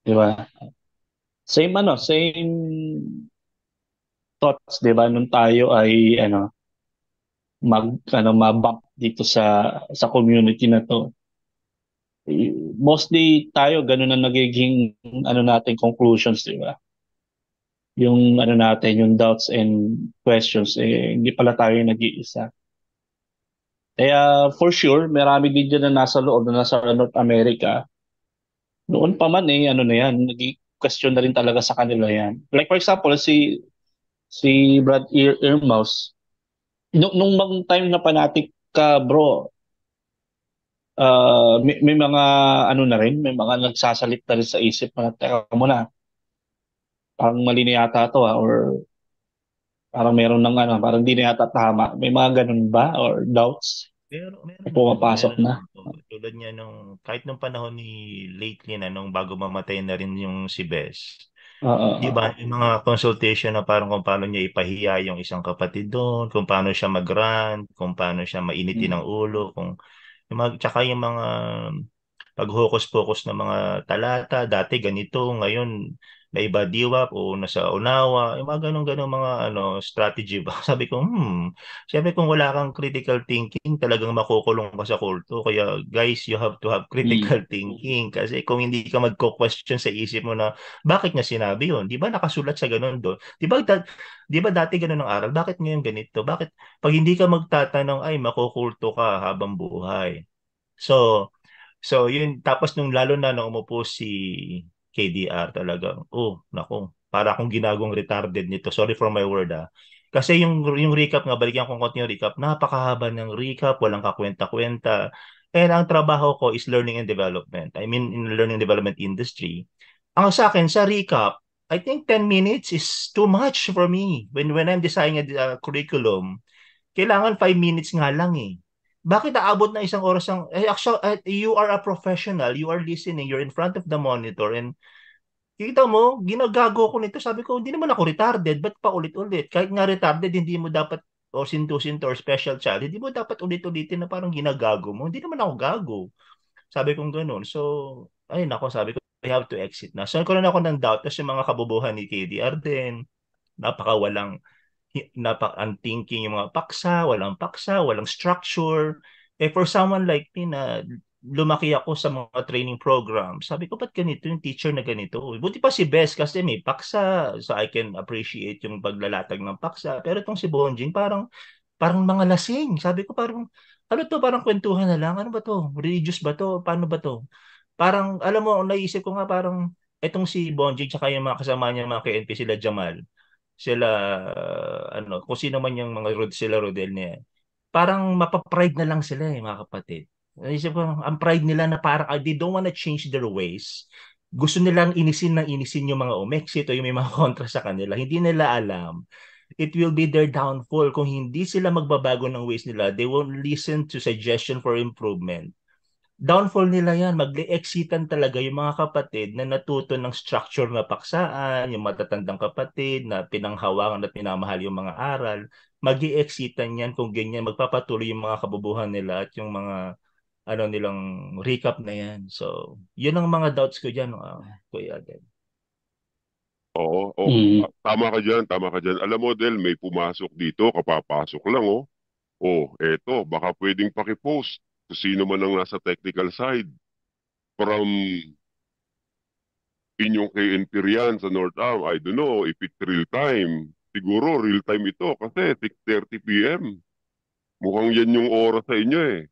Speaker 13: Di ba? Same ano, same thoughts, di ba? Nung tayo ay, ano, mag ano mabump dito sa sa community na to. Mostly tayo ganun na nagiging ano natin conclusions, di ba? Yung ano natin, yung doubts and questions eh hindi pala tayo nag-iisa. Kaya for sure, marami din dyan na nasa loob na nasa North America. Noon pa man eh, ano na yan, nag-question na rin talaga sa kanila yan. Like for example, si si Brad Ear Earmouse, nung, nung bang time na panatik ka, bro, uh, may, may mga ano na rin, may mga nagsasalit na rin sa isip na, teka muna, parang mali na yata to ha, ah, or parang meron ng ano, parang hindi na yata tama. May mga ganun ba or doubts?
Speaker 15: Meron, meron.
Speaker 13: Pumapasok
Speaker 15: na. Tulad niya nung, kahit nung panahon ni lately na, nung bago mamatay na rin yung si Bess,
Speaker 13: Uh,
Speaker 15: Di ba, yung mga consultation na parang kung paano niya ipahiya yung isang kapatid doon, kung paano siya mag-rant, kung paano siya mainitin mm. ng ulo, kung yung mga, tsaka yung mga pag-focus-focus ng mga talata, dati ganito, ngayon na iba diwap o nasa unawa, yung mga ganun-ganun mga ano, strategy ba? Sabi ko, hmm, syempre kung wala kang critical thinking, talagang makukulong ka sa kulto. Kaya guys, you have to have critical hmm. thinking kasi kung hindi ka magko-question sa isip mo na bakit niya sinabi yun? Di ba nakasulat sa ganun doon? Di ba, da- di ba dati ganun ang aral? Bakit ngayon ganito? Bakit pag hindi ka magtatanong, ay makukulto ka habang buhay? So, so yun, tapos nung lalo na nung umupo si KDR talagang, oh, nako, para akong ginagong retarded nito. Sorry for my word ah. Kasi yung, yung recap nga, balikan ko konti yung recap, napakahaba ng recap, walang kakwenta-kwenta. And ang trabaho ko is learning and development. I mean, in learning and development industry. Ang sa akin, sa recap, I think 10 minutes is too much for me. When when I'm designing a uh, curriculum, kailangan 5 minutes nga lang eh bakit aabot na isang oras ang eh, actually uh, you are a professional you are listening you're in front of the monitor and kita mo ginagago ko nito. Sabi ko hindi naman ako retarded but pa ulit-ulit? Kahit nga retarded hindi mo dapat o sinto-sinto or special child hindi mo dapat ulit-ulitin na parang ginagago mo. Hindi naman ako gago. Sabi ko ganoon so ay nako sabi ko I have to exit na. So nagkaroon ako ng doubt kasi mga kabubuhan ni KDR din napakawalang napa unthinking yung mga paksa, walang paksa, walang structure. Eh for someone like me na lumaki ako sa mga training program, sabi ko, ba't ganito yung teacher na ganito? Buti pa si Best kasi may paksa, so I can appreciate yung paglalatag ng paksa. Pero itong si Bonjing, parang, parang mga lasing. Sabi ko, parang, ano to, parang kwentuhan na lang. Ano ba to? Religious ba to? Paano ba to? Parang, alam mo, naisip ko nga parang, itong si Bonjing, tsaka yung mga kasama niya, mga KNP, sila Jamal, sila ano kung sino man yung mga Rod sila Rodel niya parang mapapride na lang sila eh mga kapatid Isip ko, ang pride nila na parang uh, they don't wanna change their ways. Gusto nilang inisin na inisin yung mga umexit o yung may mga kontra sa kanila. Hindi nila alam. It will be their downfall. Kung hindi sila magbabago ng ways nila, they won't listen to suggestion for improvement downfall nila yan. Magle-exitan talaga yung mga kapatid na natuto ng structure na paksaan, yung matatandang kapatid na pinanghawangan at pinamahal yung mga aral. mag exitan yan kung ganyan. Magpapatuloy yung mga kabubuhan nila at yung mga ano nilang recap na yan. So, yun ang mga doubts ko dyan, uh, Kuya Adel.
Speaker 5: Oo, oo. Mm. Tama ka dyan, tama ka dyan. Alam mo, Del, may pumasok dito, kapapasok lang, oh. Oh, eto, baka pwedeng pakipost kung sino man ang nasa technical side. from inyong KNP riyan sa North Am. I don't know if it's real time. Siguro real time ito kasi 6.30 p.m. Mukhang yan yung oras sa inyo eh.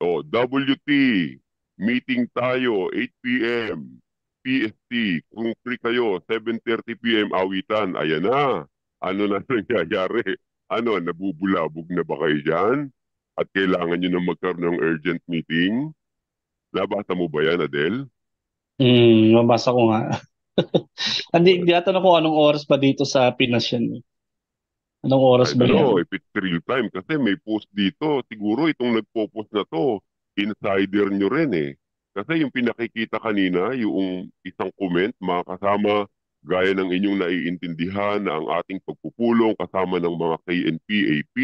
Speaker 5: O, WT, meeting tayo, 8 p.m. PST, kung free kayo, 7.30 p.m. awitan. Ayan na. Ano na nangyayari? Ano, nabubulabog na ba kayo dyan? At kailangan nyo na magkaroon ng urgent meeting? Nabasa mo ba yan, Adel?
Speaker 13: Hmm, mabasa ko nga. Hindi, hindi natanong ko anong oras pa dito sa Pinas yan. eh. Anong oras
Speaker 5: I
Speaker 13: ba
Speaker 5: know
Speaker 13: yan?
Speaker 5: if it's real time kasi may post dito. Siguro itong nagpo-post na to, insider nyo rin eh. Kasi yung pinakikita kanina, yung isang comment, mga kasama, gaya ng inyong naiintindihan na ang ating pagpupulong kasama ng mga KNP, AP,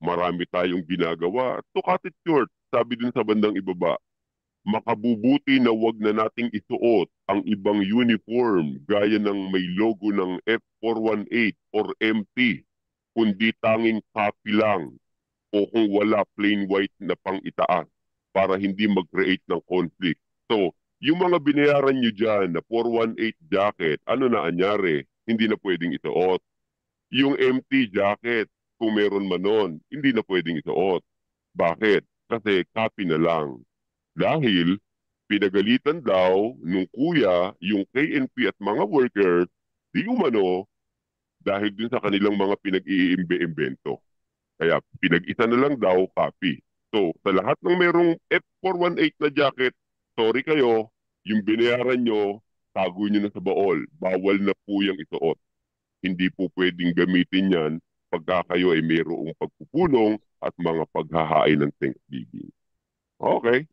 Speaker 5: marami tayong ginagawa. To cut it short, sabi dun sa bandang ibaba, makabubuti na wag na nating isuot ang ibang uniform gaya ng may logo ng F418 or MT, kundi tanging copy lang o kung wala plain white na pang itaas para hindi mag-create ng conflict. So, yung mga binayaran nyo dyan na 418 jacket, ano na anyari? Hindi na pwedeng isuot. Yung MT jacket, kung meron man nun, hindi na pwedeng isuot. Bakit? Kasi copy na lang. Dahil pinagalitan daw nung kuya yung KNP at mga workers di umano dahil dun sa kanilang mga pinag-iimbe-imbento. Kaya pinag-isa na lang daw copy. So, sa lahat ng merong F418 na jacket, sorry kayo, yung binayaran nyo, tago nyo na sa baol. Bawal na po yung isuot. Hindi po pwedeng gamitin yan pagka kayo ay mayroong pagpupulong at mga paghahain ng Thanksgiving. Okay.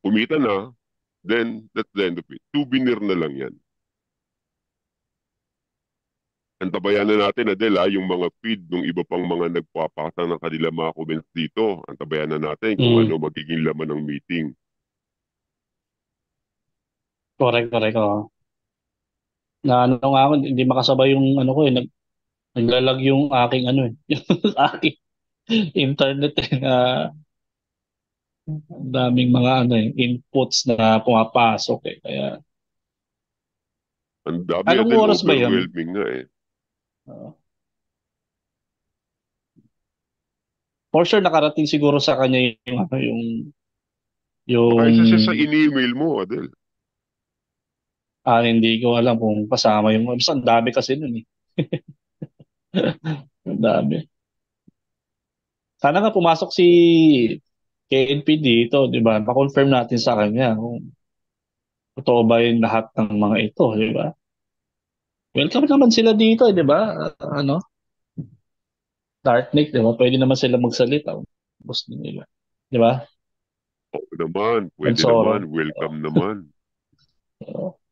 Speaker 5: Kumita na, then that's the end of it. Souvenir na lang yan. Antabayan na natin, Adela, yung mga feed ng iba pang mga nagpapasa ng kanila mga comments dito. Antabayan na natin kung
Speaker 13: Mm.
Speaker 5: ano magiging laman ng meeting.
Speaker 13: Correct, correct. Oh. Na ano nga ako, hindi makasabay yung ano ko eh. Nag, naglalag yung aking ano eh. Yung aking internet eh. Na, daming mga ano eh, inputs na pumapasok eh. Kaya,
Speaker 5: Ang dami,
Speaker 13: Anong
Speaker 5: Adel,
Speaker 13: oras ba yun?
Speaker 5: overwhelming nga eh.
Speaker 13: uh, for sure nakarating siguro sa kanya yung ano yung yung
Speaker 5: Baka isa siya sa in-email mo, Adel.
Speaker 13: ah, hindi ko alam kung kasama yung basta ang dami kasi nun eh. Ang dami. Sana nga pumasok si KNP dito, di ba? Pa-confirm natin sa kanya kung totoo ba yung lahat ng mga ito, di ba? Welcome naman sila dito, di ba? Ano? Darknik, di ba? Pwede naman sila magsalita. Gusto nila. Di ba?
Speaker 5: Oo naman, pwede naman, welcome naman.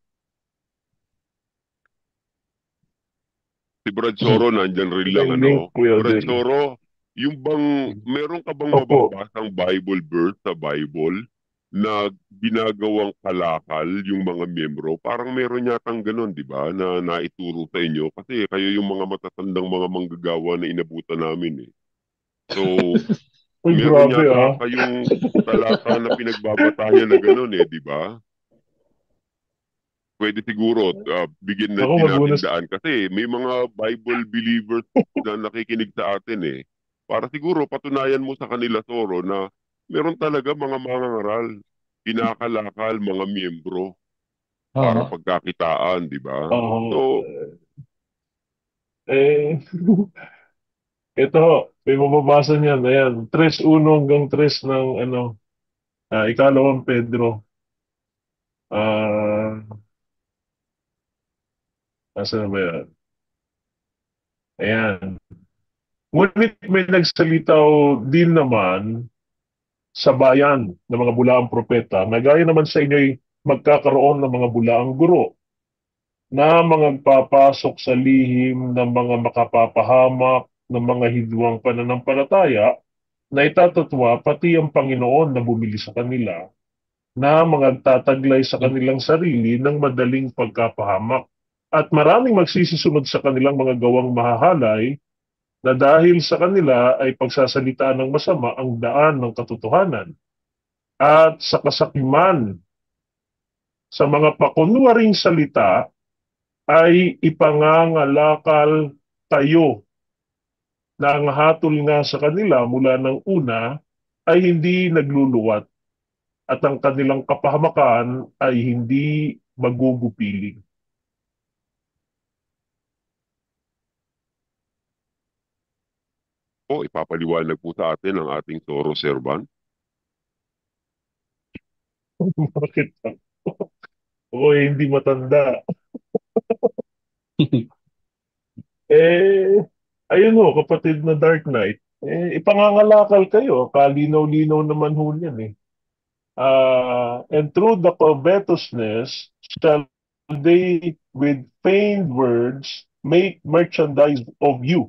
Speaker 5: Si Brad Soro, nandyan rin lang, ano? Brad. Soro, yung bang, meron ka bang
Speaker 9: Opo.
Speaker 5: mababasang Bible verse sa Bible na ginagawang kalakal yung mga miyembro? Parang meron yatang ganun, di ba? Na naituro sa inyo. Kasi kayo yung mga matatandang mga manggagawa na inabutan namin eh. So,
Speaker 9: Uy,
Speaker 5: meron
Speaker 9: grabe
Speaker 5: yata
Speaker 9: ah.
Speaker 5: kayong talata na pinagbabatayan na ganun eh, di ba? Pwede siguro ah, bigyan na din natin daan kasi may mga Bible believers na nakikinig sa atin eh. Para siguro patunayan mo sa kanila, Soro, na meron talaga mga mangangaral, kinakalakal, mga miyembro para
Speaker 13: Oo.
Speaker 5: pagkakitaan, di ba?
Speaker 9: Oo.
Speaker 5: So,
Speaker 9: Eh, ito, may mababasa niyan. Ayan, 3.1 hanggang 3 ng ano, ah, ikalawang Pedro. Ah, nasa na ba yan? Ayan. Ngunit may nagsalitaw din naman sa bayan ng mga bulaang propeta na gaya naman sa inyo'y magkakaroon ng mga bulaang guro na mga papasok sa lihim ng mga makapapahamak ng mga hidwang pananampalataya na itatutwa pati ang Panginoon na bumili sa kanila na mga tataglay sa kanilang sarili ng madaling pagkapahamak at maraming magsisisunod sa kanilang mga gawang mahahalay na dahil sa kanila ay pagsasalitaan ng masama ang daan ng katotohanan at sa kasakiman. Sa mga pakunwaring salita ay ipangangalakal tayo na ang hatol nga sa kanila mula ng una ay hindi nagluluwat at ang kanilang kapahamakan ay hindi magugupiling.
Speaker 5: O ipapaliwanag po sa atin ang ating Toro Servant.
Speaker 9: Bakit? Oo, eh, hindi matanda. eh, ayun ho, kapatid na Dark Knight, eh, ipangangalakal kayo. Kalinaw-linaw naman ho yan eh. Uh, and through the covetousness shall they with feigned words make merchandise of you.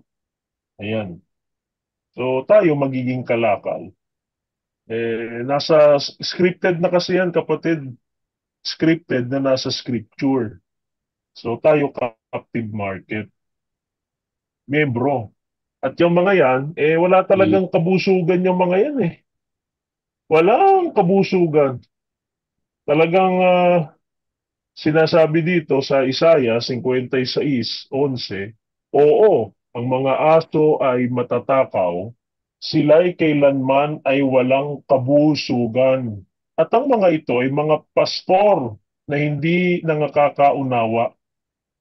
Speaker 9: Ayan. So tayo magiging kalakal. Eh, nasa scripted na kasi yan kapatid. Scripted na nasa scripture. So tayo captive market. Membro. At yung mga yan, eh wala talagang kabusugan yung mga yan eh. Walang kabusugan. Talagang uh, sinasabi dito sa Isaiah 56:11, oo, ang mga aso ay matatakaw, sila'y kailanman ay walang kabusugan. At ang mga ito ay mga pastor na hindi nangakakaunawa.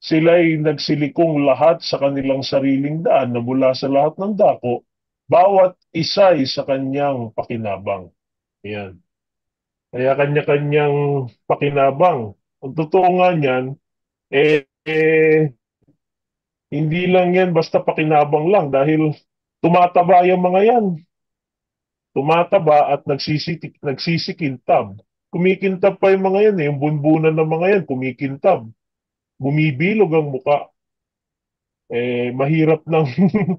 Speaker 9: Sila'y nagsilikong lahat sa kanilang sariling daan na mula sa lahat ng dako, bawat isa'y sa kanyang pakinabang. Ayan. Kaya kanya-kanyang pakinabang. Ang totoo nga niyan, eh, eh, hindi lang yan basta pakinabang lang dahil tumataba yung mga yan. Tumataba at nagsisik nagsisikintab. Kumikintab pa yung mga yan eh. Yung bunbunan ng mga yan, kumikintab. Bumibilog ang muka. Eh, mahirap ng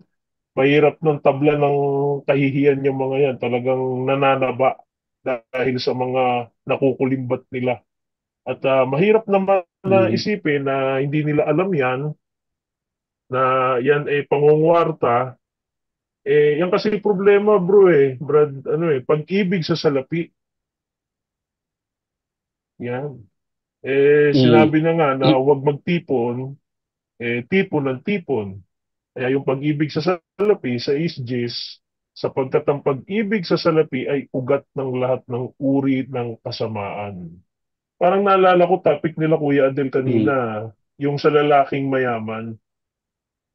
Speaker 9: mahirap ng tabla ng kahihiyan yung mga yan. Talagang nananaba dahil sa mga nakukulimbat nila. At uh, mahirap naman na isipin na hindi nila alam yan na yan ay pangungwarta, eh, yan kasi problema bro eh, Brad, ano eh, pag-ibig sa salapi. Yan. Eh, mm. sinabi na nga na huwag magtipon, eh, tipon ng tipon. Kaya yung pag-ibig sa salapi, sa isjis, sapagkat ang pag-ibig sa salapi ay ugat ng lahat ng uri ng kasamaan. Parang naalala ko topic nila Kuya Adel kanina, mm. yung sa lalaking mayaman,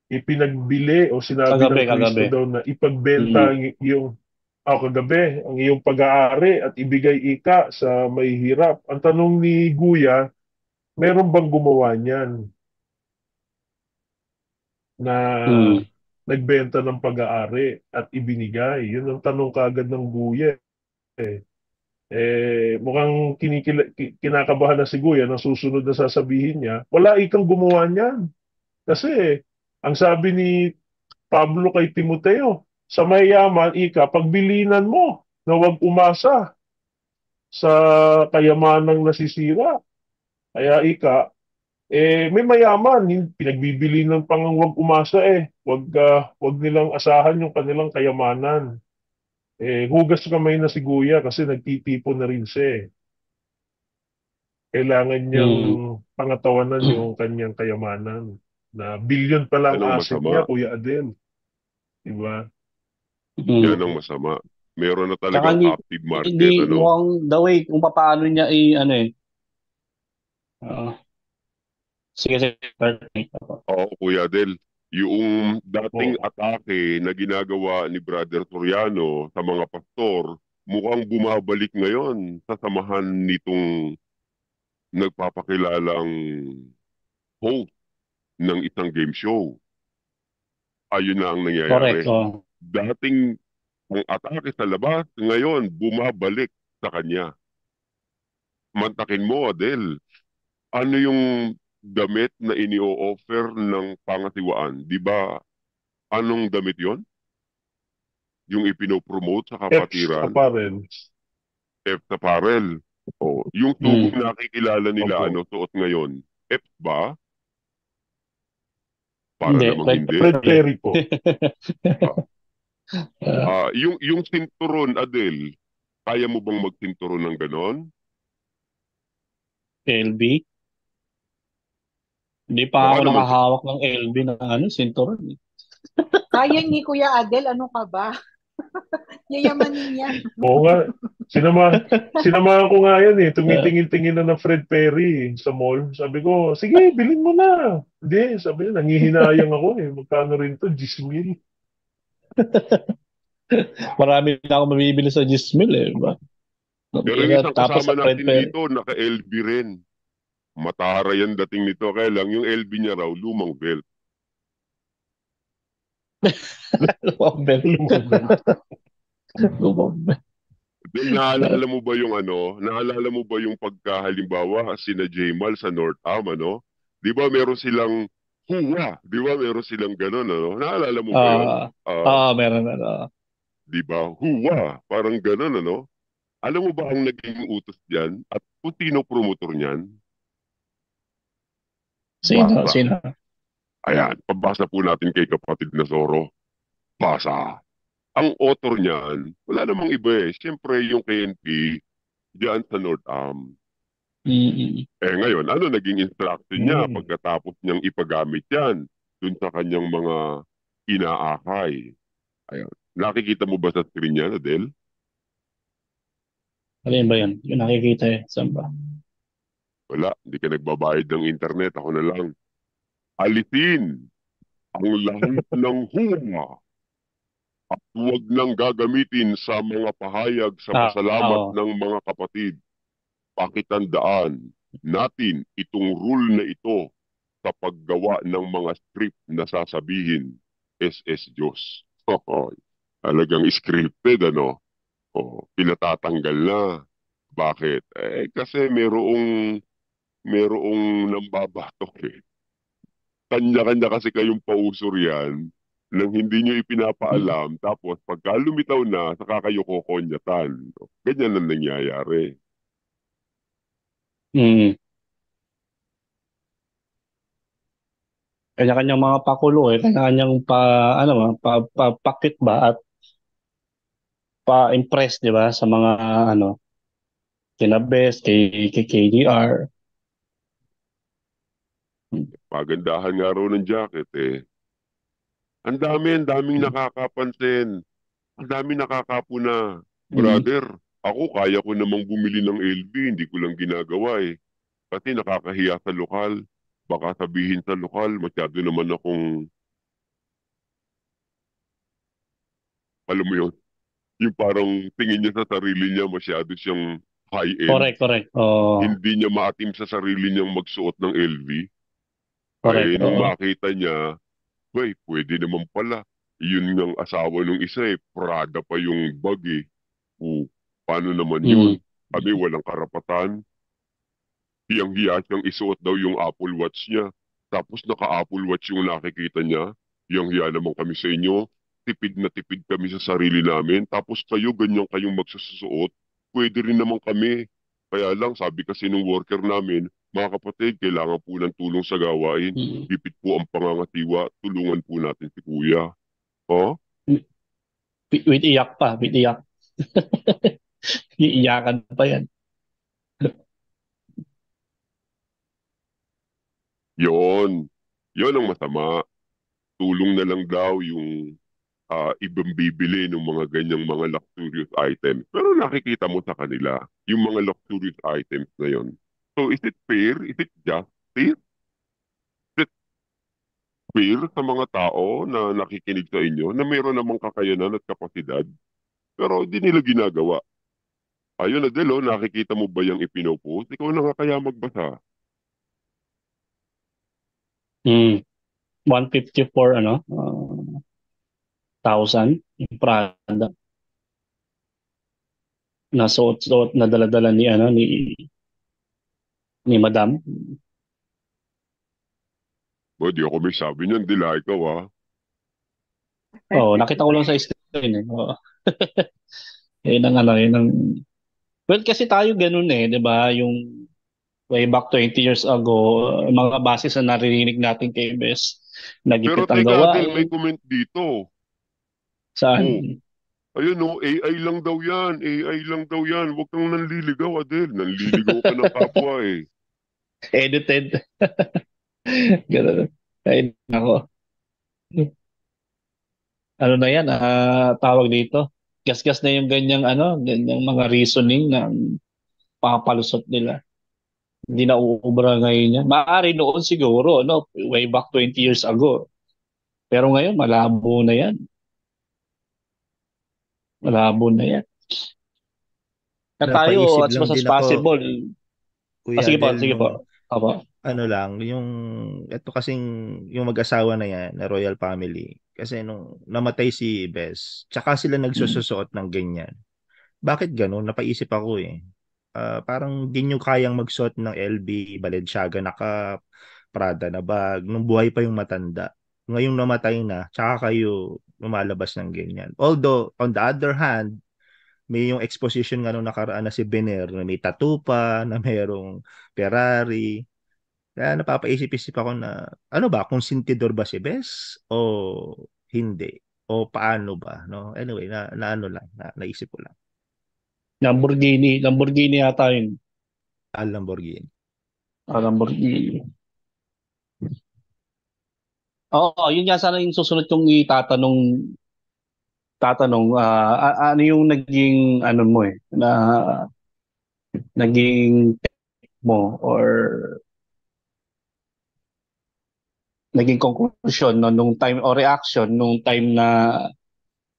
Speaker 9: ipinagbili o sinabi
Speaker 13: kagabi,
Speaker 9: ng Kristo daw na ipagbenta mm. ang iyong oh, kagabi, ang iyong pag-aari at ibigay ika sa may hirap. Ang tanong ni Guya, meron bang gumawa niyan? Na mm. nagbenta ng pag-aari at ibinigay. Yun ang tanong kagad ng Guya. Eh, eh mukhang kinikila, kinakabahan na si Guya na susunod na sasabihin niya, wala ikang gumawa niyan. Kasi ang sabi ni Pablo kay Timoteo, sa mayaman, ika, pagbilinan mo na huwag umasa sa kayamanang nasisira. Kaya ika, eh, may mayaman, pinagbibili ng pang huwag umasa eh. Huwag, uh, huwag nilang asahan yung kanilang kayamanan. Eh, hugas kamay na si Guya kasi nagtitipon na rin siya eh. Kailangan niyang hmm. pangatawanan yung kanyang kayamanan na billion pa lang
Speaker 5: Yan ang
Speaker 9: asset
Speaker 5: masama.
Speaker 9: niya, Kuya Adel. Diba?
Speaker 13: Mm.
Speaker 5: Yan ang masama. Meron na talagang
Speaker 13: hindi,
Speaker 5: active market.
Speaker 13: hindi
Speaker 5: ano?
Speaker 13: mukhang the way kung paano niya i ano eh. Oo. sige, sige.
Speaker 5: Oo, Kuya Del. Yung dating
Speaker 9: Oo.
Speaker 5: atake na ginagawa ni Brother Toriano sa mga pastor, mukhang bumabalik ngayon sa samahan nitong nagpapakilalang host ng isang game show. Ayun na ang nangyayari.
Speaker 13: Correct. Oh.
Speaker 5: Dating ang atake sa labas, ngayon bumabalik sa kanya. Mantakin mo, Adel. Ano yung damit na ini-offer ng pangasiwaan? Di ba, anong damit yon? Yung ipinopromote sa kapatiran?
Speaker 9: F apparel.
Speaker 5: F apparel. O, yung tubig
Speaker 13: Hmm.
Speaker 5: na nakikilala nila,
Speaker 9: Opo.
Speaker 5: ano, suot ngayon? F ba? Para
Speaker 13: Hindi,
Speaker 5: namang
Speaker 13: Fred-
Speaker 5: hindi.
Speaker 9: Fred Perry po.
Speaker 13: Ah,
Speaker 5: Ah, yung yung sinturon Adel, Kaya mo bang magtinturo ng ganon?
Speaker 13: LB? Hindi pa
Speaker 5: Baka
Speaker 13: ako
Speaker 5: naman-
Speaker 13: nakahawak ng LB na ano, sinturon. eh.
Speaker 6: Sayang ni Kuya Adel, ano ka ba? Yayamanin niya.
Speaker 9: Oo nga. Sinama, sinamahan ko nga yan eh. Tumitingin-tingin na ng Fred Perry sa mall. Sabi ko, sige, bilhin mo na. Hindi, sabi niya, nangihinayang ako eh. Magkano rin to? 10 mil.
Speaker 13: Marami na ako mabibili sa Gismil eh. Ba?
Speaker 5: Pero yung isang
Speaker 13: Tapos
Speaker 5: kasama
Speaker 13: sa Fred
Speaker 5: natin
Speaker 13: Perry.
Speaker 5: dito, naka-LB rin. Matara yan dating nito. Kaya lang, yung LB niya raw, lumang belt.
Speaker 13: Lumabel. Lumabel.
Speaker 5: Then, naalala mo ba yung ano, naalala mo ba yung pagkahalimbawa, sina Jamal sa North Am, ano? Di ba meron silang huwa? Di ba meron silang ganun, ano? Naalala mo ba yun?
Speaker 13: Ah,
Speaker 5: Ah,
Speaker 13: ah, meron na. ah.
Speaker 5: di ba? Huwa. Parang ganun, ano? Alam mo ba ang naging utos diyan? At kung sino promotor niyan?
Speaker 13: Sino?
Speaker 5: Basa.
Speaker 13: Sino?
Speaker 5: Ayan, pabasa po natin kay kapatid na Zoro. Basa. Ang author niyan, wala namang iba eh. Siyempre yung KNP, diyan sa North Am.
Speaker 13: Mm-mm.
Speaker 5: Eh ngayon, ano naging instruction niya
Speaker 9: Mm.
Speaker 5: pagkatapos niyang ipagamit yan dun sa kanyang mga inaakay? Ayun. Nakikita mo ba sa screen niya, Adel?
Speaker 13: Alin ba yan? Yung nakikita eh. Saan ba?
Speaker 5: Wala, hindi ka nagbabayad ng internet, ako na lang. Alisin ang lahat ng huma at huwag nang gagamitin sa mga pahayag sa
Speaker 13: Ah,
Speaker 5: pasalamat
Speaker 13: oo.
Speaker 5: ng mga kapatid. Pakitandaan natin itong rule na ito sa paggawa ng mga script na sasabihin SS Diyos. Talagang scripted ano? O, pinatatanggal na. Bakit? Eh, kasi merong merong nambabatok eh. Kanya-kanya kasi kayong pausor yan nang hindi nyo ipinapaalam tapos pagka lumitaw na, saka kayo kokonyatan. Ganyan ang nangyayari.
Speaker 13: Mm. Kanya-kanyang mga pakulo eh. Kanya-kanyang pa, ano ba, pa, pa, pakit ba at pa-impress, di ba, sa mga, ano, kina Best, kay, kay KDR.
Speaker 5: Pagandahan nga raw ng jacket eh. Ang dami, ang daming nakakapansin. Ang daming nakakapuna. Brother, ako kaya ko namang bumili ng LV, hindi ko lang ginagawa eh. Kasi nakakahiya sa lokal. Baka sabihin sa lokal, masyado naman akong, alam mo yun, yung parang tingin niya sa sarili niya, masyado siyang high-end.
Speaker 13: Correct, correct. Oh,
Speaker 5: Hindi niya maatim sa sarili niyang magsuot ng LV.
Speaker 13: Correct.
Speaker 5: Eh, nung makita niya, Bay, pwede naman pala. Yun ng asawa nung isa eh, Prada pa yung bag eh. O, paano naman yun? Kami walang karapatan. Hiyang-hiya siyang isuot daw yung Apple Watch niya. Tapos naka-Apple Watch yung nakikita niya. Hiyang-hiya naman kami sa inyo. Tipid na tipid kami sa sarili namin. Tapos kayo, ganyan kayong magsusuot. Pwede rin naman kami. Kaya lang, sabi kasi nung worker namin, mga kapatid, kailangan po ng tulong sa gawain.
Speaker 13: Mm.
Speaker 5: Bipit po ang pangangatiwa. Tulungan po natin si Kuya. Oh?
Speaker 13: With with iyak pa, with iyak. Iiyakan pa yan.
Speaker 5: Yon. Yon ang masama. Tulong na lang daw yung ah, ibang bibili ng mga ganyang mga luxurious items. Pero nakikita mo sa kanila, yung mga luxurious items na yon. So is it fair? Is it just fair? Is it fair sa mga tao na nakikinig sa inyo na mayroon namang kakayanan at kapasidad pero hindi nila ginagawa? Ayun na Delo, nakikita mo ba yung ipinopost? Ikaw na nga kaya magbasa.
Speaker 13: Mm. 154 ano? Uh, thousand yung Prada. Nasuot-suot na dala-dala ni ano ni ni Madam.
Speaker 5: O, di ako may sabi niyan, dila ikaw ah.
Speaker 13: Oh, nakita ko lang sa screen eh. Oo. yun ang ano, yun ang Well, kasi tayo ganun eh, 'di ba? Yung way back 20 years ago, uh, mga basis na naririnig natin kay Bes,
Speaker 5: Pero
Speaker 13: nagipit ang
Speaker 5: teka,
Speaker 13: gawain.
Speaker 5: Adel, may comment dito.
Speaker 13: Saan?
Speaker 5: Oh. Ayun no, AI lang daw yan. AI lang daw yan. Huwag kang nanliligaw, Adel. Nanliligaw ka ng kapwa eh.
Speaker 13: Edited. Ganun. Ay, nako. Ano na yan, ah, tawag dito. Gas-gas na yung ganyang ano, ganyang mga reasoning ng papalusot nila. Hindi na uubra ngayon yan. Maaari noon siguro, no? Way back 20 years ago. Pero ngayon, malabo na yan. Malabo na yan. Na tayo, as much as
Speaker 15: din ako,
Speaker 13: possible.
Speaker 15: Kuya
Speaker 13: Ah, sige po, sige po. Apo.
Speaker 15: ano lang, yung ito kasing yung mag-asawa na yan, na royal family, kasi nung namatay si Bes, tsaka sila nagsususuot ng ganyan. Bakit ganun? Napaisip ako eh. Ah, parang di nyo kayang magsuot ng LB, Balenciaga na cup, Prada na bag, nung buhay pa yung matanda. Ngayong namatay na, tsaka kayo lumalabas ng ganyan. Although, on the other hand, may yung exposition nga nung nakaraan na si Bener na may tattoo pa, na mayroong Ferrari. Kaya napapaisip-isip ako na, ano ba, kung sintidor ba si Bes o hindi? O paano ba? No? Anyway, na, na ano lang, na, naisip ko lang.
Speaker 13: Lamborghini. Lamborghini yata yun.
Speaker 15: Al Lamborghini.
Speaker 13: Ah, Lamborghini. Oo, yun nga sana yung susunod kong itatanong tatanong a- ano yung naging ano mo eh na naging mo or naging conclusion no, nung time or reaction nung time na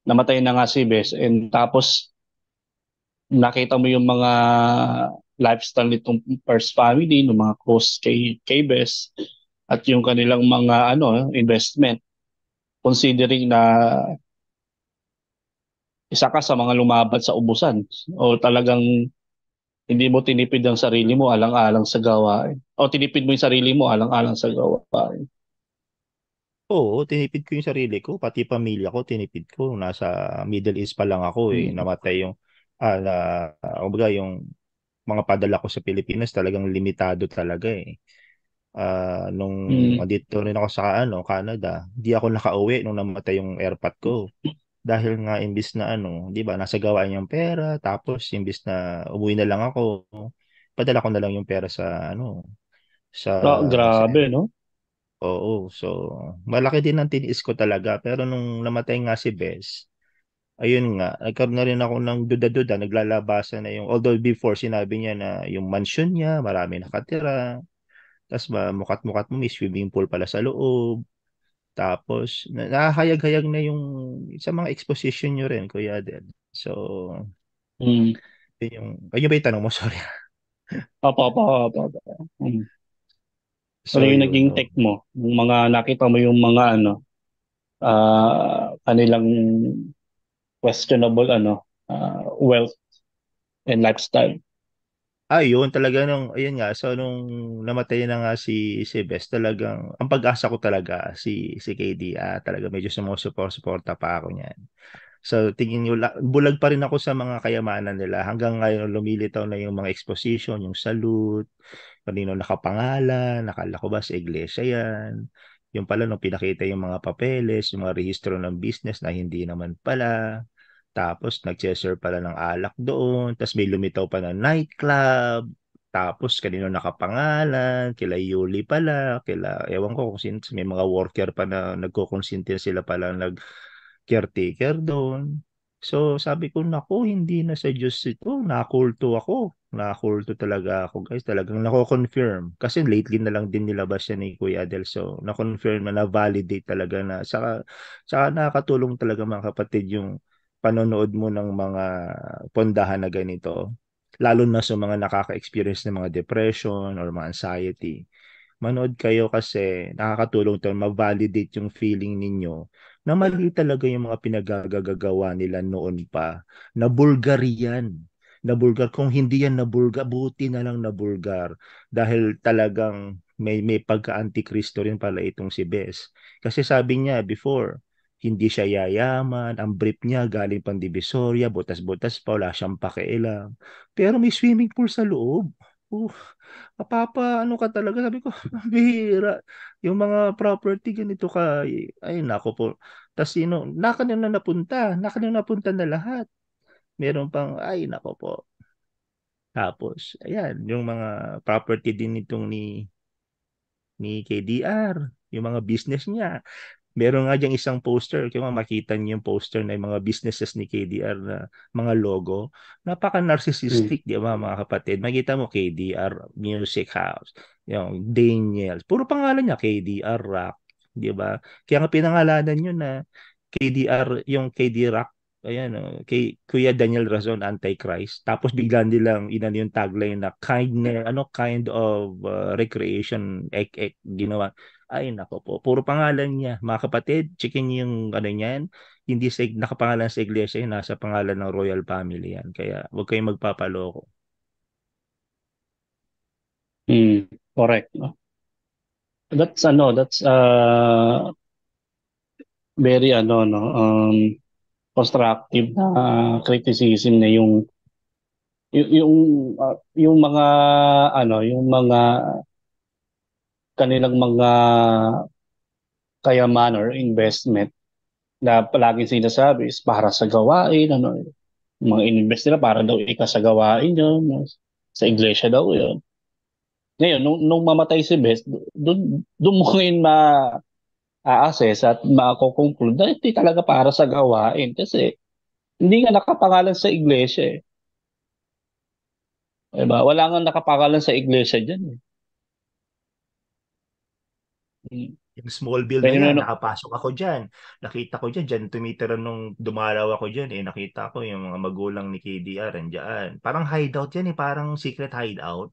Speaker 13: namatay na nga si Bes and tapos nakita mo yung mga lifestyle nitong first family, ng mga close kay, kay Bes at yung kanilang mga ano investment considering na isa ka sa mga lumabad sa ubusan o talagang hindi mo tinipid ang sarili mo alang-alang sa gawain o tinipid mo yung sarili mo alang-alang sa gawain.
Speaker 15: Oo, tinipid ko yung sarili ko, pati pamilya ko, tinipid ko. Nasa Middle East pa lang ako eh.
Speaker 13: Mm.
Speaker 15: Namatay yung, ah, na, kumbaga yung mga padala ko sa Pilipinas talagang limitado talaga eh. Ah, nung
Speaker 13: Mm.
Speaker 15: andito rin ako sa ano, Canada, di ako nakauwi nung namatay yung airpot ko. Dahil nga imbis na ano, 'di ba, nasa gawain yung pera, tapos imbis na umuwi na lang ako, padala ko na lang yung pera sa ano, sa sa
Speaker 13: grabe no?
Speaker 15: Oo, so malaki din ang tiniis ko talaga. Pero nung namatay nga si Bes, ayun nga, nagkaroon na rin ako ng duda-duda, naglalabasan na yung, although before sinabi niya na yung mansion niya, marami nakatira, tapos mukat-mukat mo, may swimming pool pala sa loob. Tapos, na- nakahayag-hayag na yung sa mga exposition nyo rin, Kuya Adel. So,
Speaker 13: Mm.
Speaker 15: yun yung, ayun ba yung tanong mo? Sorry.
Speaker 13: Opo, opo, opo, opo. Mm.
Speaker 15: So,
Speaker 13: Ano yung
Speaker 15: yun,
Speaker 13: naging
Speaker 15: no.
Speaker 13: take mo? Yung mga nakita mo yung mga ano ah kanilang questionable ano ah, wealth and lifestyle.
Speaker 15: Ah, yun talaga nung ayun nga so nung namatay na nga si si Bes talagang ang pag-asa ko talaga si si KD ah talaga medyo sumusuporta pa ako niyan. So tingin niyo la- bulag pa rin ako sa mga kayamanan nila hanggang ngayon lumilitaw na yung mga exposition, yung salute, kanino nakapangalan, nakala ko ba sa iglesia yan. Yung pala nung pinakita yung mga papeles, yung mga rehistro ng business na hindi naman pala. Tapos nag-serve pala ng alak doon. Tapos may lumitaw pa na nightclub. Tapos kanino nakapangalan, kila Yuli pala, kila, ewan ko kung sino, may mga worker pa na nagko-consentir sila pala nag caretaker doon. So sabi ko, naku, hindi na sa Diyos ito. Nakulto ako. Nakulto talaga ako guys. Talagang nako-confirm. Kasi lately na lang din nilabas yan ni Kuya Adel. So na-confirm na na-validate talaga na. Saka, saka nakakatulong talaga mga kapatid yung panonood mo ng mga pondahan na ganito. Lalo na sa mga nakaka-experience ng mga depression or mga anxiety. Manood kayo kasi nakakatulong to ma-validate yung feeling ninyo na mali talaga yung mga pinagagagawa nila noon pa. Na bulgar yan. Na bulgar. Kung hindi yan na bulgar, buti na lang na bulgar. Dahil talagang may, may pagka-antikristo rin pala itong si Bes. Kasi sabi niya before, hindi siya yayaman, ang brief niya galing pang Divisoria, butas-butas pa, wala siyang pakialam. Pero may swimming pool sa loob. Uh, Papa, ano ka talaga? Sabi ko, bihira. Yung mga property ganito ka, ay nako po. Tapos sino, nakanyo na napunta, nakanyo napunta na lahat. Meron pang, ay nako po. Tapos, ayan, yung mga property din nitong ni ni KDR, yung mga business niya. Meron nga diyang isang poster, kaya makita niyo yung poster na yung mga businesses ni KDR na mga logo. Napaka-narcissistic, di ba mga kapatid? Makita mo KDR Music House, yung Daniels. Puro pangalan niya, KDR Rock, di ba? Kaya nga pinangalanan niyo na KDR, yung KD Rock ayan oh, kay Kuya Daniel Razon Antichrist tapos bigla nilang inan yung tagline na kind ano kind of uh, recreation ek, ek ginawa ay nako po. Puro pangalan niya. Mga kapatid chicken yung ano niyan. Hindi sa nakapangalan sa iglesia nasa pangalan ng royal family yan. Kaya wag kayong magpapaloko.
Speaker 13: Mm, correct no? That's ano that's uh very ano no um constructive na criticism na yung yung yung, uh, yung mga ano yung mga kanilang mga kayaman or investment na palaging sinasabi is para sa gawain ano mga ininvest nila para daw ika sa gawain yun sa iglesia daw yun ngayon nung, nung mamatay si Best doon mo ngayon ma a-assess at mako-conclude na hindi talaga para sa gawain kasi hindi nga nakapangalan sa iglesia eh. Diba? Wala nga nakapangalan sa iglesia dyan eh.
Speaker 15: Yung small bill na yan, nakapasok ako dyan. Nakita ko dyan, dyan tumitira nung dumalaw ako dyan eh. Nakita ko yung mga magulang ni KDR, andyan. Parang hideout yan eh, parang secret hideout.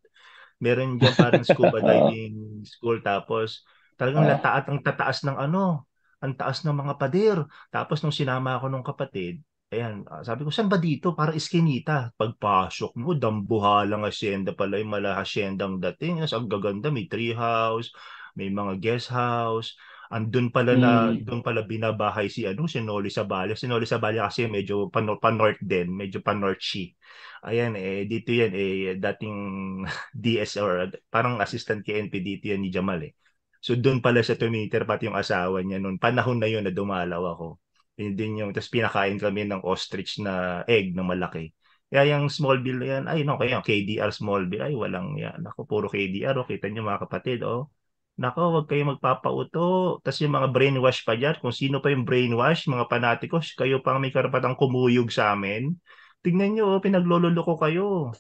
Speaker 15: Meron dyan parang scuba diving school tapos Talagang uh, lataat ang tataas ng ano, ang taas ng mga pader. Tapos nung sinama ako nung kapatid, ayan, sabi ko, saan ba dito? Para iskinita. Pagpasok mo, dambuhalang asyenda pala yung mala asyendang dating. Yes, ang gaganda, may tree house, may mga guest house. Andun pala na, mm. doon pala binabahay si ano, si Noli Sabali. Si Noli Sabali kasi medyo pan, pan-north din, medyo pan-north she. Ayan, eh, dito yan, eh, dating DS or parang assistant KNP dito yan ni Jamal eh. So doon pala siya tumiter pati yung asawa niya noon. Panahon na yun na dumalaw ako. Yun din yung, tapos pinakain kami ng ostrich na egg na malaki. Kaya yung small bill na yan, ay no, kaya yung KDR small bill, ay walang yan. Ako, puro KDR, oh, kita niyo mga kapatid, oh. Nako, wag kayo magpapauto. Tapos yung mga brainwash pa dyan, kung sino pa yung brainwash, mga panatikos, kayo pang may karapatang kumuyog sa amin. Tingnan nyo, oh, pinaglololoko kayo.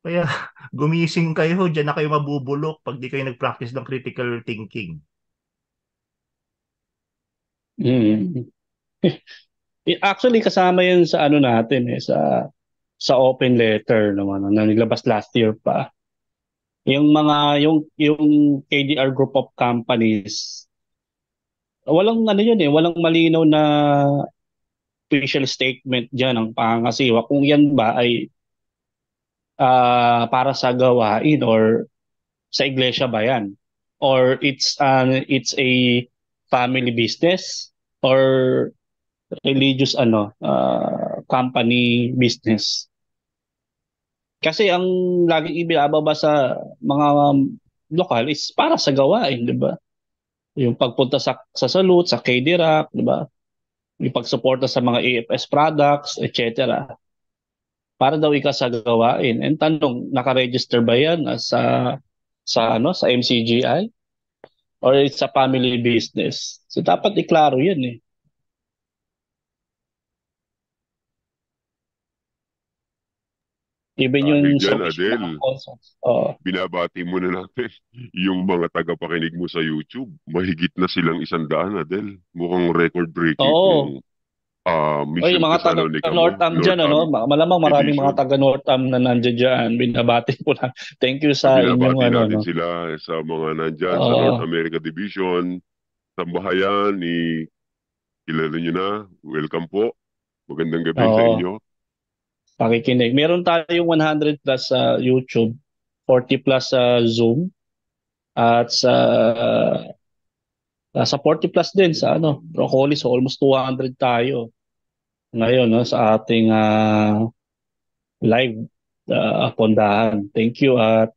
Speaker 15: Kaya gumising kayo, diyan na kayo mabubulok pag di kayo nag-practice ng critical thinking.
Speaker 13: Mm. Actually kasama 'yan sa ano natin eh sa sa open letter naman na nilabas last year pa. Yung mga yung yung KDR group of companies walang ano yun eh, walang malinaw na official statement diyan ng pangasiwa kung yan ba ay uh, para sa gawain or sa iglesia ba yan? Or it's an it's a family business or religious ano uh, company business. Kasi ang laging ibinababa sa mga lokal is para sa gawain, di ba? Yung pagpunta sa sa salute, sa KDRAC, di ba? Yung pagsuporta sa mga AFS products, etc para daw ika sa gawain. And tanong, naka-register ba yan sa sa ano sa MCGI or it's a family business? So dapat iklaro 'yan eh. Even yung
Speaker 5: dyan, Adel, oh. binabati mo na natin yung mga tagapakinig mo sa YouTube. Mahigit na silang isang daan, Adel. Mukhang record-breaking
Speaker 13: oh
Speaker 5: uh,
Speaker 13: Oy, mga taga Northam dyan, ano? Malamang maraming mga taga Northam na nandiyan dyan. Binabati po lang. Thank you sa
Speaker 5: Binabati
Speaker 13: inyong ano.
Speaker 5: natin no? sila sa mga nandyan uh, sa North America Division. Sa bahayan ni kilala nyo na. Welcome po. Magandang gabi uh, sa inyo.
Speaker 13: Pakikinig. Meron tayong 100 plus sa uh, YouTube, 40 plus sa uh, Zoom, at sa uh, sa 40 plus din sa ano, Broccoli, so almost 200 tayo ngayon no, sa ating uh, live uh, pondahan. Thank you at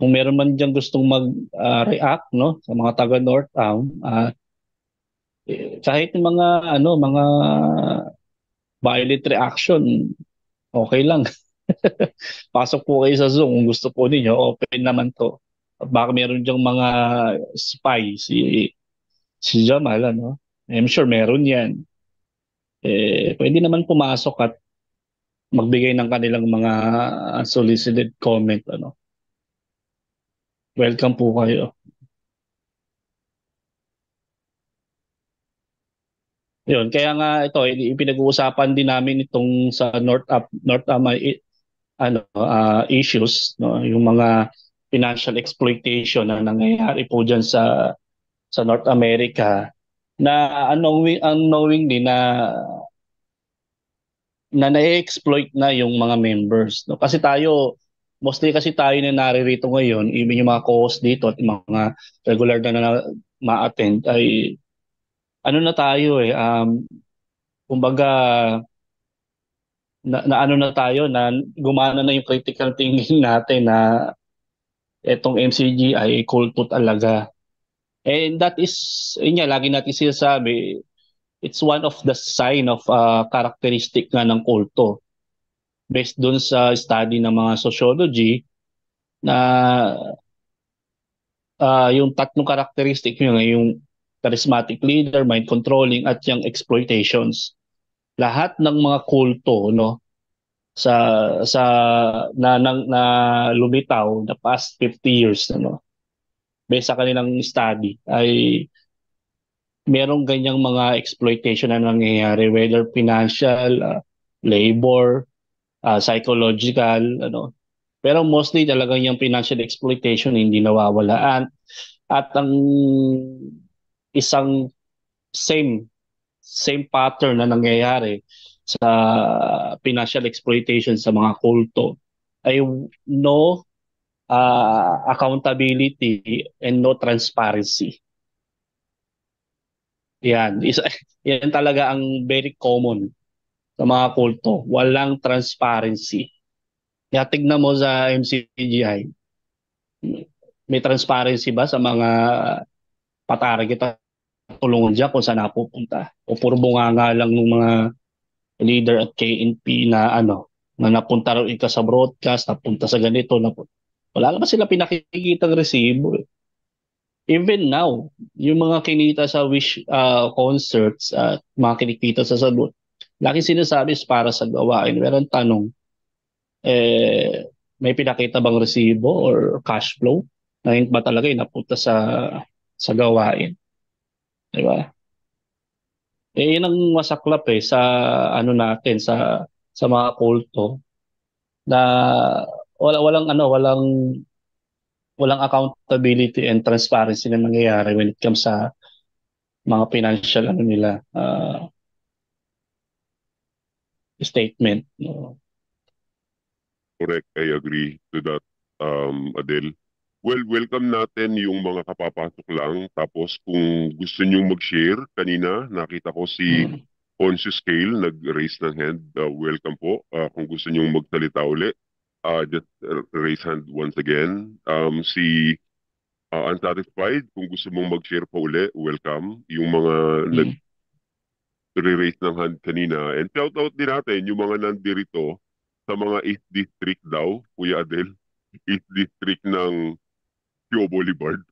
Speaker 13: kung meron man diyan gustong mag-react uh, no sa mga taga North Town, uh, kahit mga ano, mga violent reaction, okay lang. Pasok po kayo sa Zoom kung gusto po ninyo, open naman to. Baka meron diyang mga spy, si, si Jamal, ano? I'm sure meron yan. Eh, pwede naman pumasok at magbigay ng kanilang mga solicited comment, ano? Welcome po kayo. Yun, kaya nga ito, ipinag-uusapan din namin itong sa North Up North Up ano uh, issues, no, yung mga financial exploitation na nangyayari po diyan sa sa North America na unknowing unknowingly na na na-exploit na yung mga members no. Kasi tayo mostly kasi tayo na naririto ngayon even yung mga co-host dito at mga regular na, na ma-attend ay ano na tayo eh, um, kumbaga, na, na ano na tayo, na gumana na yung critical thinking natin na etong MCG ay kulto talaga. And that is, yun nga, lagi natin sinasabi, it's one of the sign of uh, characteristic nga ng kulto. Based dun sa study ng mga sociology, na uh, yung tatlong characteristic yun, yung charismatic leader, mind controlling at yung exploitations. Lahat ng mga kulto no sa sa na na, na lumitaw the past 50 years no based sa kanilang study ay merong ganyang mga exploitation na nangyayari whether financial, uh, labor, uh, psychological ano pero mostly talagang yung financial exploitation hindi nawawalaan at ang isang same same pattern na nangyayari sa financial exploitation sa mga kulto ay no uh, accountability and no transparency. Yan, isa, yan talaga ang very common sa mga kulto. Walang transparency. Kaya tignan mo sa MCGI, may transparency ba sa mga patarget tulungan dyan kung saan napupunta. O puro bunganga lang ng mga leader at KNP na ano, na napunta raw ika sa broadcast, napunta sa ganito, napunta. Wala naman sila pinakikitang resibo. Eh. Even now, yung mga kinita sa Wish uh, concerts at uh, mga kinikita sa salon, laki sinasabi para sa gawain. Pero tanong, eh, may pinakita bang resibo or cash flow? Na ba talaga yung napunta sa sa gawain? Di ba? Eh, yun ang masaklap eh sa ano natin, sa sa mga kulto na wala walang ano, walang walang accountability and transparency na nangyayari when it comes sa mga financial ano nila uh, statement. No?
Speaker 5: Correct, I agree to that, um, Adele. Well, welcome natin yung mga kapapasok lang. Tapos kung gusto nyo mag-share, kanina nakita ko si. Conscious Scale nag-raise ng hand. Uh, welcome po. Uh, kung gusto nyo magsalita uli, uh, just uh, raise hand once again. Um, si uh, Unsatisfied, kung gusto mong mag-share pa uli, welcome. Yung mga mm. nag raise ng hand kanina. And shout out din natin yung mga nandirito sa mga 8th district daw, Kuya Adel. 8th district ng Pio Boulevard.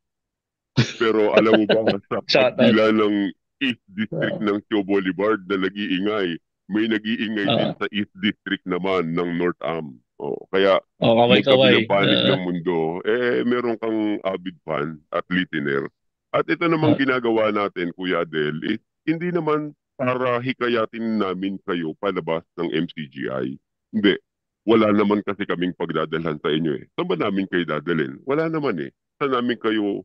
Speaker 5: Pero alam mo ba sa pila ng East District ng Pio Boulevard na nag-iingay, may nag-iingay uh, din sa East District naman ng North Am. Oh, kaya
Speaker 13: oh, kaway, kaway.
Speaker 5: panig uh, ng mundo, eh meron kang avid fan at listener. At ito namang uh, ginagawa natin, Kuya Adel, is hindi naman para hikayatin namin kayo palabas ng MCGI. Hindi. Wala naman kasi kaming pagdadalhan sa inyo eh. Saan ba namin kayo dadalhin? Wala naman eh saan namin kayo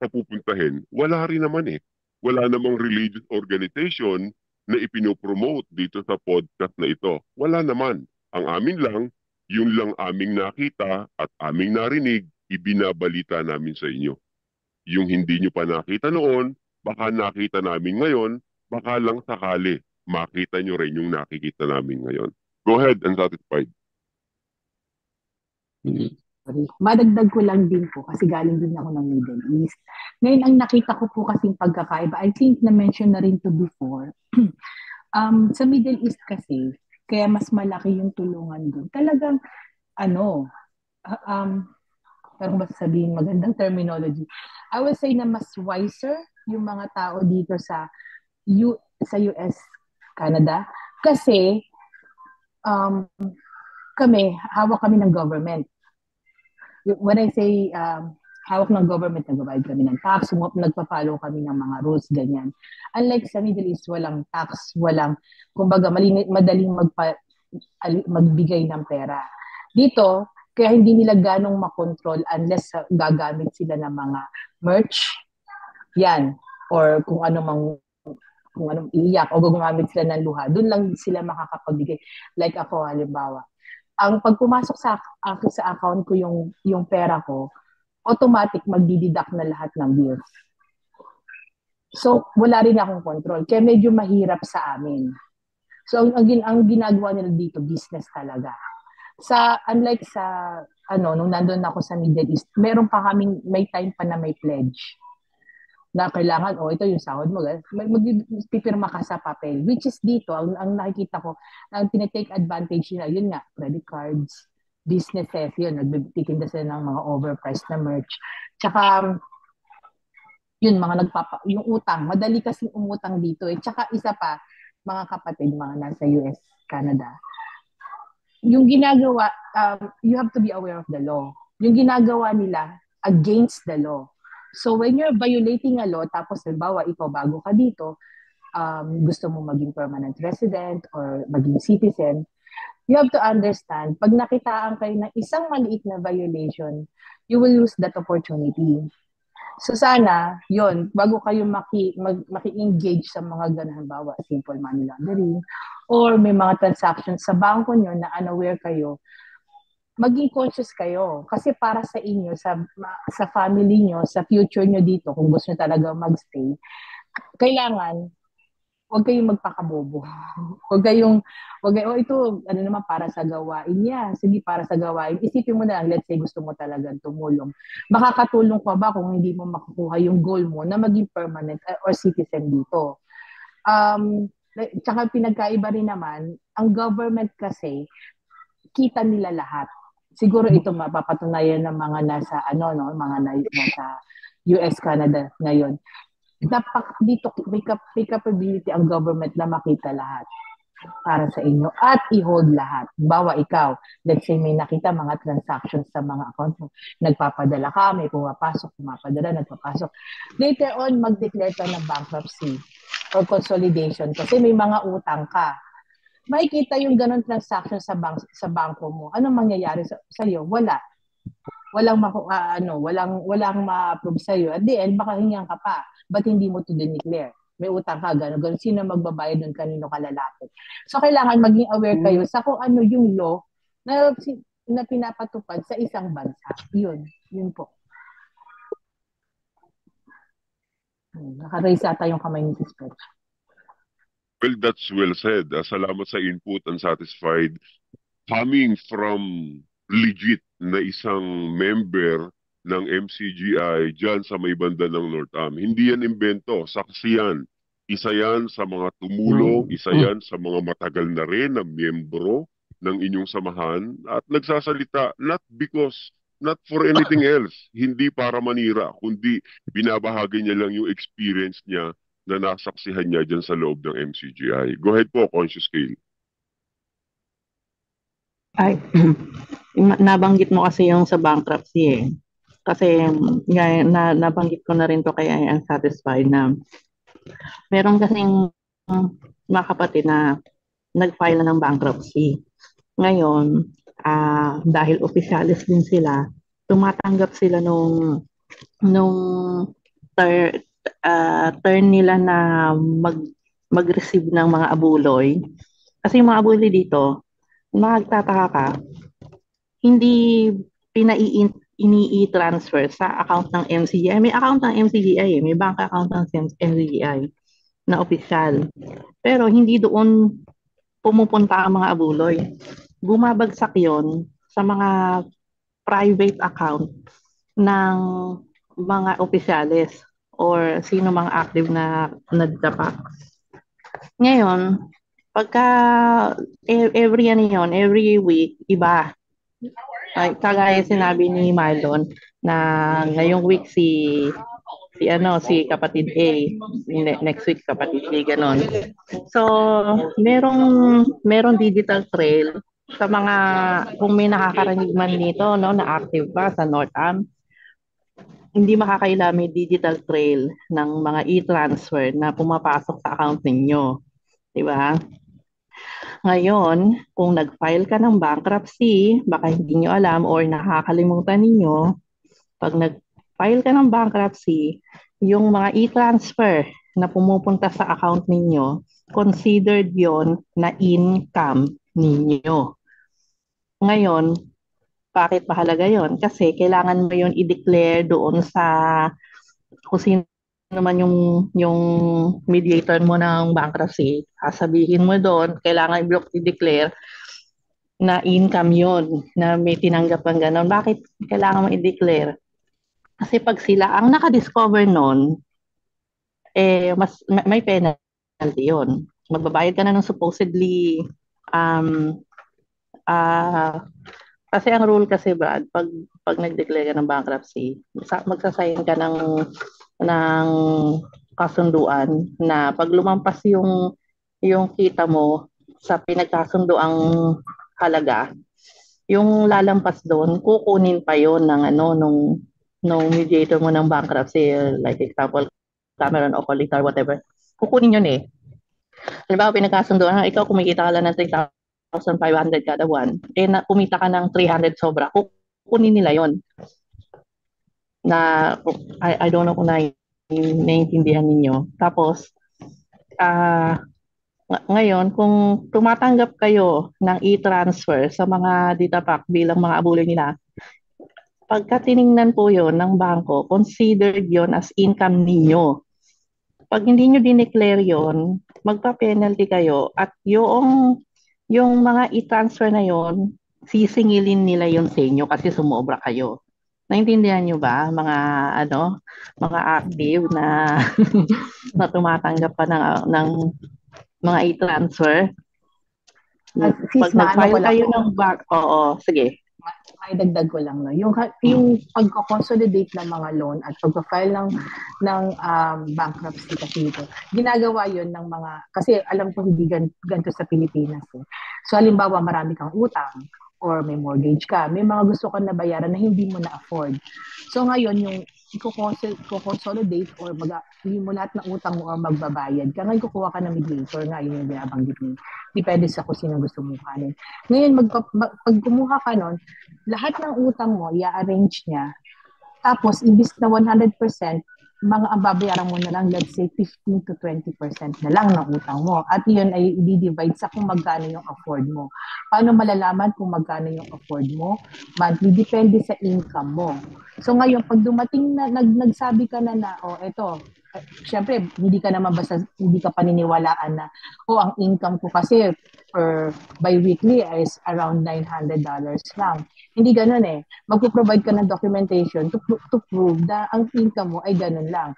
Speaker 5: papupuntahin? Wala rin naman eh. Wala namang religious organization na ipinopromote dito sa podcast na ito. Wala naman. Ang amin lang, yun lang aming nakita at aming narinig, ibinabalita namin sa inyo. Yung hindi nyo pa nakita noon, baka nakita namin ngayon, baka lang sakali makita nyo rin yung nakikita namin ngayon. Go ahead, unsatisfied.
Speaker 13: Mm-hmm.
Speaker 6: Sorry. Madagdag ko lang din po kasi galing din ako ng Middle East. Ngayon, ang nakita ko po kasing pagkakaiba, I think na-mention na rin to before, um, sa Middle East kasi, kaya mas malaki yung tulungan doon. Talagang, ano, uh, um, parang ba sabihin, magandang terminology. I would say na mas wiser yung mga tao dito sa U sa US, Canada. Kasi, um, kami, hawak kami ng government. When I say um, hawak ng government, nag-provide kami ng tax, nagpa-follow kami ng mga rules, ganyan. Unlike sa Middle East, walang tax, walang, kumbaga, malinis, madaling magpa, magbigay ng pera. Dito, kaya hindi nila ganong makontrol unless gagamit sila ng mga merch, yan, or kung ano mang kung anong iiyak o gumamit sila ng luha, doon lang sila makakapagbigay. Like ako, halimbawa, ang pag pumasok sa akin sa account ko yung yung pera ko, automatic magdididak na lahat ng bills. So, wala rin akong control. Kaya medyo mahirap sa amin. So, ang, ang, ang ginagawa nila dito, business talaga. Sa, unlike sa, ano, nung nandun ako sa Middle East, meron pa kaming, may time pa na may pledge na kailangan, oh, ito yung sahod mo, mag, magpipirma ka sa papel. Which is dito, ang, ang nakikita ko, ang tinetake advantage nila, yun nga, credit cards, businesses, yun, nagtitinda sila ng mga overpriced na merch. Tsaka, yun, mga nagpapa, yung utang, madali kasi umutang dito eh. Tsaka isa pa, mga kapatid, mga nasa US, Canada, yung ginagawa, um, you have to be aware of the law. Yung ginagawa nila, against the law. So when you're violating a law, tapos halimbawa ikaw bago ka dito, um, gusto mo maging permanent resident or maging citizen, you have to understand, pag nakitaan kayo ng isang maliit na violation, you will lose that opportunity. So sana, yon bago kayo maki, mag, maki-engage sa mga ganun, halimbawa, simple money laundering, or may mga transactions sa bangko nyo na unaware kayo, maging conscious kayo. Kasi para sa inyo sa sa family nyo sa future nyo dito kung gusto nyo talaga magstay kailangan huwag kayong magpakabobo. Huwag kayong huwag oh ito ano naman para sa gawain niya. Sige para sa gawain. Isipin mo na lang let's say gusto mo talagang tumulong. Makakatulong ka ba kung hindi mo makukuha yung goal mo na maging permanent uh, or citizen dito? Um tsaka pinagkaiba rin naman ang government kasi kita nila lahat siguro ito mapapatunayan ng mga nasa ano no mga na, nasa US Canada ngayon dapat dito may, cap- may capability ang government na makita lahat para sa inyo at i-hold lahat. Bawa ikaw, let's say may nakita mga transactions sa mga account mo. Nagpapadala ka, may pumapasok, pumapadala, nagpapasok. Later on, mag-declare ka ng bankruptcy or consolidation kasi may mga utang ka makikita yung ganun transaction sa bank sa bangko mo. Anong mangyayari sa, sa iyo? Wala. Walang ma, uh, ano, walang walang ma-approve sa iyo. At the end baka hingan ka pa. But hindi mo to declare. May utang ka, gano'n, gano'n. Sino magbabayad ng kanino kalalapit. So, kailangan maging aware kayo sa kung ano yung law na, na pinapatupad sa isang bansa. Yun. Yun po. Hmm, Naka-raise ata yung kamay ni Sis Petch.
Speaker 5: Well, that's well said. Uh, salamat sa input and satisfied. Coming from legit na isang member ng MCGI dyan sa may banda ng North Am. Hindi yan invento, saksi yan. Isa yan sa mga tumulong, isa yan sa mga matagal na rin na miyembro ng inyong samahan at nagsasalita not because, not for anything else, hindi para manira, kundi binabahagi niya lang yung experience niya na nasaksihan niya dyan sa loob ng MCGI. Go ahead po, Conscious Scale.
Speaker 10: Ay, nabanggit mo kasi yung sa bankruptcy eh. Kasi gaya, na, nabanggit ko na rin to kaya I'm satisfied na meron kasing mga kapatid na nag-file na ng bankruptcy. Ngayon, uh, dahil opisyalis din sila, tumatanggap sila nung nung ter, uh, turn nila na mag mag-receive ng mga abuloy. Kasi yung mga abuloy dito, magtataka ka, hindi pinai ini-transfer sa account ng MCGI. May account ng MCGI eh. May bank account ng MCGI na opisyal. Pero hindi doon pumupunta ang mga abuloy. Bumabagsak yon sa mga private account ng mga opisyales or sino mga active na nagdapak. Ngayon, pagka e- every ano yun, every week, iba. Ay, kagaya sinabi ni Marlon na ngayong week si si ano si kapatid A ne- next week kapatid B ganon so merong merong digital trail sa mga kung may nakakarinig man nito no na active pa sa Northam hindi makakaila may digital trail ng mga e-transfer na pumapasok sa account ninyo. Di ba? Ngayon, kung nag-file ka ng bankruptcy, baka hindi nyo alam or nakakalimutan ninyo, pag nag-file ka ng bankruptcy, yung mga e-transfer na pumupunta sa account ninyo, considered yon na income ninyo. Ngayon, bakit mahalaga yon? Kasi kailangan mo yon i-declare doon sa kung sino naman yung yung mediator mo ng bankruptcy. Sasabihin mo doon, kailangan i-declare na income yon na may tinanggap kang ganon. Bakit kailangan mo i-declare? Kasi pag sila ang nakadiscover noon, eh, mas, may penalty yon. Magbabayad ka na ng supposedly um, uh, kasi ang rule kasi Brad, pag pag nag-declare ka ng bankruptcy, magsasign ka ng ng kasunduan na pag lumampas yung yung kita mo sa pinagkasunduang halaga, yung lalampas doon, kukunin pa yon ng ano nung nung mediator mo ng bankruptcy, like example, Cameron o Collitar, whatever. Kukunin yun eh. Halimbawa, pinagkasunduan, ikaw kumikita ka lang ng 3,000 1,500 kada buwan, eh na, kumita ka ng 300 sobra, kukunin nila yon na I, I don't know kung na naiintindihan ninyo. Tapos, uh, ngayon, kung tumatanggap kayo ng e-transfer sa mga ditapak bilang mga abuloy nila, pagka tiningnan po yon ng bangko, considered yon as income ninyo. Pag hindi nyo dineclare yon, magpa-penalty kayo at yung yung mga i-transfer na yon, sisingilin nila yon sa inyo kasi sumobra kayo. Naintindihan niyo ba mga ano, mga active na na tumatanggap pa ng ng mga i-transfer? Pag nag-file kayo ng back, oo, sige
Speaker 6: may dagdag ko lang no yung yung pagko-consolidate ng mga loan at pagpa-file ng ng um, bankruptcy kasi dito ginagawa yon ng mga kasi alam ko hindi gan, ganito sa Pilipinas eh. so halimbawa marami kang utang or may mortgage ka may mga gusto ka na bayaran na hindi mo na afford so ngayon yung i-consolidate or mag mo lahat ng utang mo or magbabayad ka. Ngayon kukuha ka ng mediator nga, yun yung binabanggit mo. Depende sa kung sino gusto mo kanin. Ngayon, mag, mag, pag kumuha ka nun, lahat ng utang mo, i-arrange niya. Tapos, imbis na 100%, mga ang babayaran mo na lang, let's say, 15 to 20% na lang ng utang mo. At yun ay i-divide sa kung magkano yung afford mo. Paano malalaman kung magkano yung afford mo? Monthly, depende sa income mo. So ngayon, pag dumating na, nag, nagsabi ka na na, oh, eto, syempre, hindi ka naman basta, hindi ka paniniwalaan na, oh, ang income ko kasi per bi-weekly is around $900 lang. Hindi ganun eh. Magpo-provide ka ng documentation to, to prove na ang income mo ay ganun lang.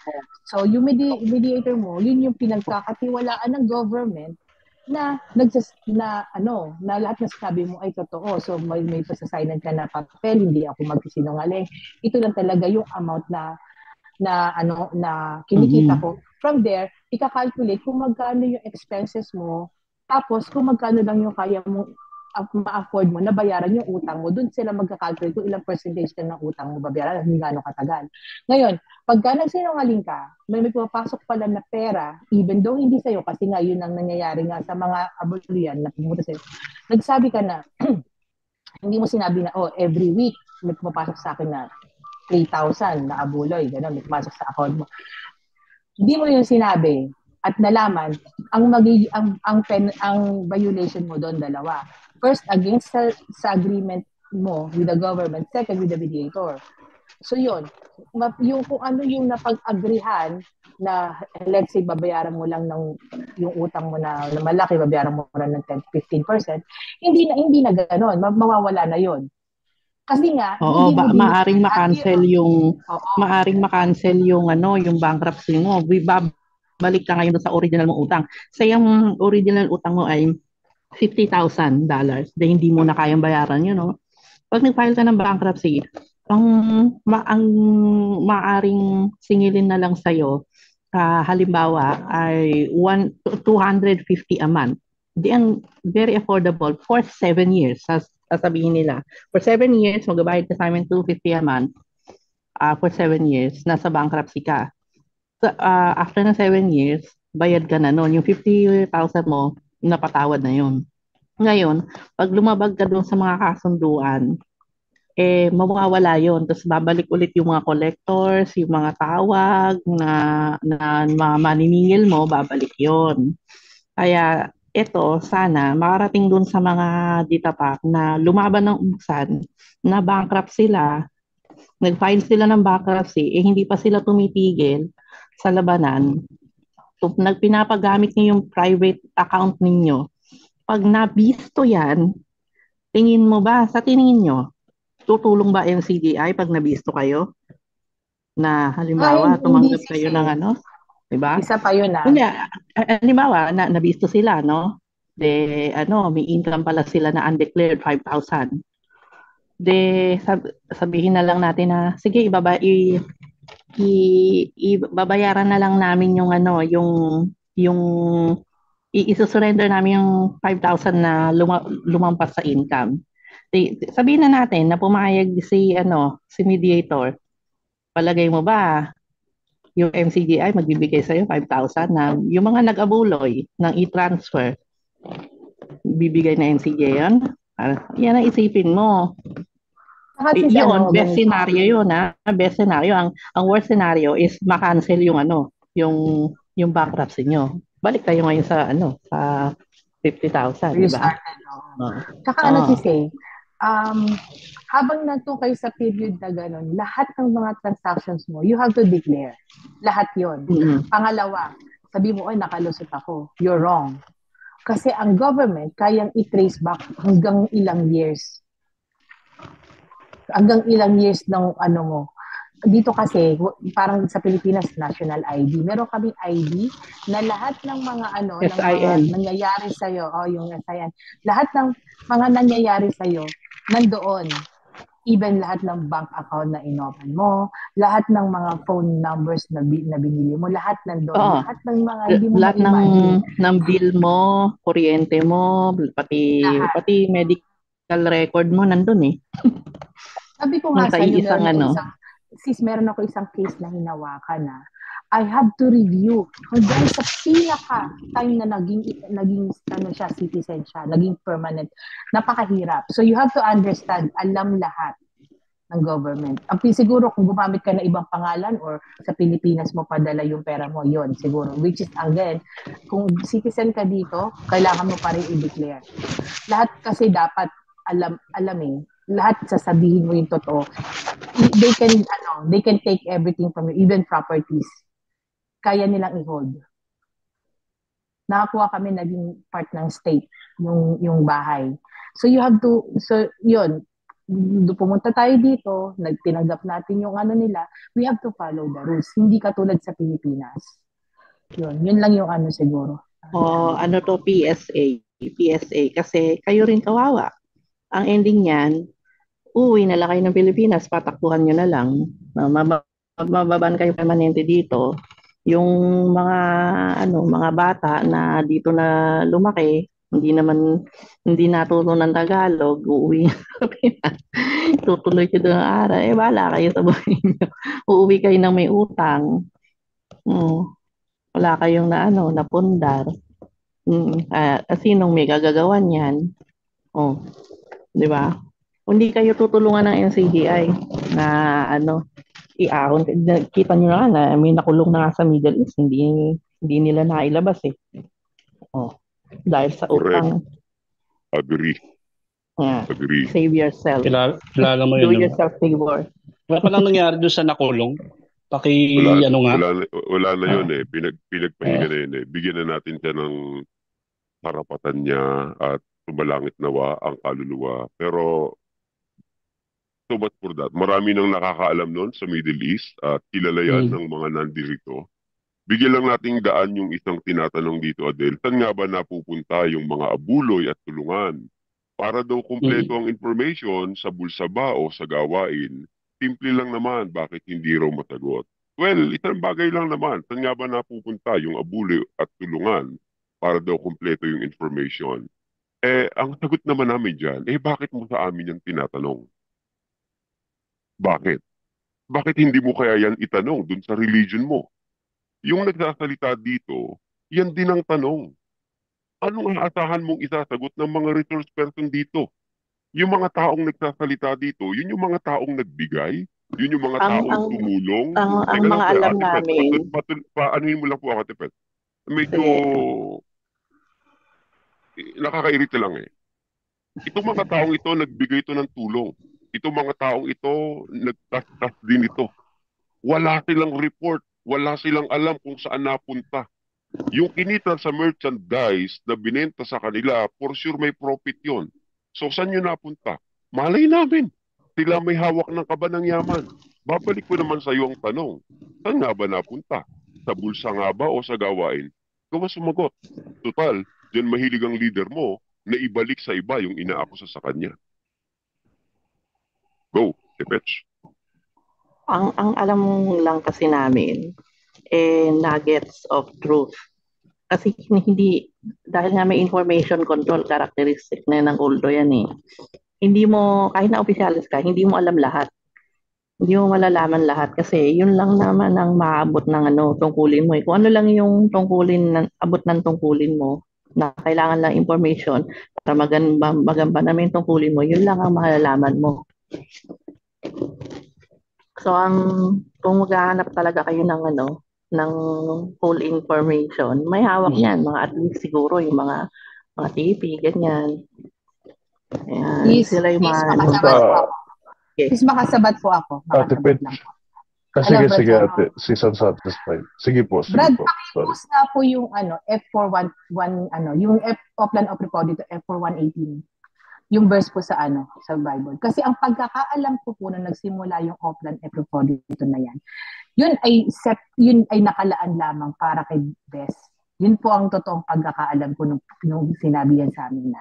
Speaker 6: So, yung medi- mediator mo, yun yung pinagkakatiwalaan ng government na nagsas na ano na lahat ng sabi mo ay totoo so may may pasasignan ka na papel hindi ako magsisinungaling ito lang talaga yung amount na na ano na kinikita mm-hmm. ko. From there, ika-calculate kung magkano yung expenses mo, tapos kung magkano lang yung kaya mo uh, ma-afford mo na bayaran yung utang mo, doon sila magka-calculate kung ilang percentage na ng utang mo babayaran at gaano katagal. Ngayon, pagka nagsinungaling ka, may may pumapasok pala na pera, even though hindi sa'yo, kasi nga yun ang nangyayari nga sa mga abolian na pumunta sa'yo, nagsabi ka na, hindi mo sinabi na, oh, every week, may pumapasok sa akin na 3,000 na abuloy, gano'n, pumasok sa account mo. Hindi mo yung sinabi at nalaman, ang magig ang ang pen, ang violation mo doon dalawa. First against sa, sa agreement mo with the government, second with the mediator. So yun, yung kung ano yung napag-agrihan na let's say babayaran mo lang ng yung utang mo na, na malaki babayaran mo lang ng 10 15%, hindi na hindi na ganoon, mawawala na 'yon. Kasi nga,
Speaker 10: Oo,
Speaker 6: hindi
Speaker 10: ba, maaring ma-cancel
Speaker 6: yun,
Speaker 10: yung
Speaker 6: oo.
Speaker 10: maaring ma-cancel yung ano, yung bankruptcy mo. Balik ka ngayon sa original mong utang. Sa yung original utang mo ay $50,000 dollars. Dahil hindi mo na kayang bayaran yun, no? Pag nag-file ka ng bankruptcy, ang ma ang maaring singilin na lang sa'yo, ah, halimbawa, ay one, 250 a month. Di ang very affordable for 7 years, sas sasabihin nila. For 7 years, magbabayad ka sa amin 250 a month. Ah, for 7 years, nasa bankruptcy ka. So, ah, after na 7 years, bayad ka na noon. Yung 50,000 mo, napatawad na yun. Ngayon, pag lumabag ka doon sa mga kasunduan, eh, mawawala yon Tapos babalik ulit yung mga collectors, yung mga tawag na, na mga maniningil mo, babalik yon Kaya, ito, sana, makarating dun sa mga ditapak na lumaban ng umsan, na bankrupt sila, nag-file sila ng bankruptcy, eh hindi pa sila tumitigil sa labanan. So, nagpinapagamit niyo yung private account ninyo. Pag nabisto yan, tingin mo ba, sa tingin nyo, tutulong ba NCGI pag nabisto kayo? Na halimbawa,
Speaker 6: Ay,
Speaker 10: tumanggap kayo ng ano? Diba?
Speaker 6: Isa pa yun ah.
Speaker 10: Hindi, ah, halimbawa, na, nabisto sila, no? De, ano, may income pala sila na undeclared 5,000. De, sab- sabihin na lang natin na, sige, ibaba, i, i, ibabayaran na lang namin yung ano, yung, yung, i, isusurrender namin yung 5,000 na luma, lumampas sa income. De, sabihin na natin na pumayag si, ano, si mediator. Palagay mo ba, yung MCGI magbibigay sa'yo 5,000 na yung mga nag-abuloy ng e-transfer, bibigay na MCGI yun? Yan ang isipin mo. Eh,
Speaker 6: sis,
Speaker 10: yun,
Speaker 6: ano,
Speaker 10: best
Speaker 6: ganito.
Speaker 10: scenario yun ha. Best scenario. Ang, ang worst scenario is ma-cancel yung ano, yung, yung bankruptcy nyo. Balik tayo ngayon sa ano, sa 50,000, di ba?
Speaker 6: Oo. Tsaka ano
Speaker 10: Oo.
Speaker 6: si Say, um, habang nandun kayo sa period na gano'n, lahat ng mga transactions mo, you have to declare. Lahat yon.
Speaker 10: Mm-mm.
Speaker 6: Pangalawa, sabi mo, ay, nakalusot ako. You're wrong. Kasi ang government, kayang i-trace back hanggang ilang years. Hanggang ilang years ng ano mo. Dito kasi, parang sa Pilipinas, national ID. Meron kaming ID na lahat ng mga ano, ng mga
Speaker 10: SIN.
Speaker 6: nangyayari sa'yo, oh, yung SIN, lahat ng mga nangyayari sa'yo, nandoon. Even lahat ng bank account na inopen mo, lahat ng mga phone numbers na, bi- na binili mo, lahat nandoon.
Speaker 10: Oo.
Speaker 6: Lahat ng mga hindi mo
Speaker 10: lahat ng ng bill mo, kuryente mo, pati
Speaker 6: Lahat.
Speaker 10: pati medical record mo nandun eh.
Speaker 6: Sabi ko nga sa'yo,
Speaker 10: isang ano.
Speaker 6: isang, sis, meron ako isang case na hinawakan na I have to review hanggang sa pinaka time na naging naging ano siya citizen siya, naging permanent. Napakahirap. So you have to understand, alam lahat ng government. Ang siguro kung gumamit ka ng ibang pangalan or sa Pilipinas mo padala yung pera mo, yon siguro. Which is again, kung citizen ka dito, kailangan mo pa rin i-declare. Lahat kasi dapat alam alamin, lahat sasabihin mo yung totoo. They can ano, they can take everything from you, even properties. Kaya nilang i-hold. Nakakuha kami naging part ng state yung yung bahay. So you have to so yun pumunta tayo dito, nagtinanggap natin yung ano nila, we have to follow the rules. Hindi katulad sa Pilipinas. Yun, yun lang yung ano siguro.
Speaker 10: O ano to PSA, PSA kasi kayo rin kawawa. Ang ending niyan, uwi na lang kayo ng Pilipinas, patakbuhan nyo na lang. Mab- Mababan kayo permanente dito. Yung mga ano, mga bata na dito na lumaki, hindi naman hindi natuto ng Tagalog, uuwi. Tutuloy kayo ang aral. Eh, wala kayo sa buhay nyo. Uuwi kayo ng may utang. Mm. Wala kayong na ano, napundar. Mm, ah, sinong may gagagawan yan? Oh, 'di ba? Kung di kayo tutulungan ng NCGI na ano, i-ahon, kita niyo na nga na may nakulong na nga sa Middle East, hindi hindi nila nailabas eh. Oh, dahil sa
Speaker 5: Correct.
Speaker 10: utang.
Speaker 5: Agree.
Speaker 10: Yeah.
Speaker 5: Agree.
Speaker 10: Save yourself.
Speaker 13: Kilala, kilala mo
Speaker 10: Do
Speaker 13: yun. no?
Speaker 10: yourself favor.
Speaker 13: Wala pa lang nangyari doon sa nakulong. Paki,
Speaker 5: Wala,
Speaker 13: ano nga.
Speaker 5: wala, na- wala na yun
Speaker 13: Ah.
Speaker 5: eh. Pinag, pinagpahinga
Speaker 13: Ah.
Speaker 5: na yun eh. Bigyan na natin siya ng karapatan niya at tumalangit nawa ang kaluluwa. Pero So but for that, marami nang nakakaalam noon sa Middle East at kilala yan
Speaker 13: Mm.
Speaker 5: ng mga nandirito. Bigyan lang nating daan yung isang tinatanong dito, Adel. Saan nga ba napupunta yung mga abuloy at tulungan? Para daw kumpleto ang information sa bulsa ba o sa gawain, simple lang naman bakit hindi raw masagot. Well, isang bagay lang naman. Saan nga ba napupunta yung abuloy at tulungan para daw kumpleto yung information? Eh, ang sagot naman namin dyan, eh bakit mo sa amin yung tinatanong? Bakit? Bakit hindi mo kaya yan itanong dun sa religion mo? Yung nagsasalita dito, yan din ang tanong. Anong aasahan mong isasagot ng mga resource person dito? Yung mga taong nagsasalita dito, yun yung mga taong nagbigay, yun yung mga
Speaker 4: Ang-
Speaker 5: taong
Speaker 4: ang-
Speaker 5: tumulong.
Speaker 4: ang- ang
Speaker 5: lang,
Speaker 4: mga
Speaker 5: Ate
Speaker 4: alam
Speaker 5: Pet,
Speaker 4: namin-
Speaker 5: patul- patul- paanuhin mo lang po ako, Ate Pet. Medyo nakakairita lang eh. Itong mga taong ito, nagbigay ito ng tulong. Itong mga taong ito, nagtastas din ito. Wala silang report. Wala silang alam kung saan napunta. Yung kinita sa merchandise na binenta sa kanila, for sure may profit yon. So saan yun napunta? Malay namin. Sila may hawak ng kaba ng yaman. Babalik ko naman sa iyo ang tanong. Saan nga ba napunta? Sa bulsa nga ba o sa gawain? Gawa sumagot. Total, dyan mahilig ang leader mo na ibalik sa iba yung inaakusa sa kanya. Go, Tepech.
Speaker 4: Ang ang alam lang kasi namin eh nuggets of truth. Kasi hindi dahil nga may information control characteristic na ng kulto yan eh. Hindi mo kahit na opisyalis ka, hindi mo alam lahat. Hindi mo malalaman lahat kasi yun lang naman ang maabot ng ano tungkulin mo. Eh. Kung ano lang yung tungkulin ng abot ng tungkulin mo na kailangan lang information para maganda magamba namin tungkulin mo, yun lang ang malalaman mo. So ang kung maghahanap talaga kayo ng ano ng full information, may hawak yan, mga at least siguro yung mga mga TV, ganyan. Ayan,
Speaker 6: Please,
Speaker 4: sila yung
Speaker 6: please,
Speaker 4: mga ano.
Speaker 6: makasabat po ako.
Speaker 4: Okay.
Speaker 6: Please, makasabat po ako.
Speaker 9: Ate
Speaker 6: Makasabat po.
Speaker 9: Ah,
Speaker 6: Hello,
Speaker 9: sige,
Speaker 6: Brad.
Speaker 9: sige, ate. Si San satisfied. Sige po, sige
Speaker 6: Brad,
Speaker 9: po.
Speaker 6: Post nga po yung ano, F411, ano, yung F, Oplan of Report dito, F4118. Yung verse po sa ano, sa Bible. Kasi ang pagkakaalam ko po na nagsimula yung Oplan F Report dito na yan, yun ay set, yun ay nakalaan lamang para kay Bess. Yun po ang totoong pagkakaalam ko nung, nung sinabi yan sa amin na.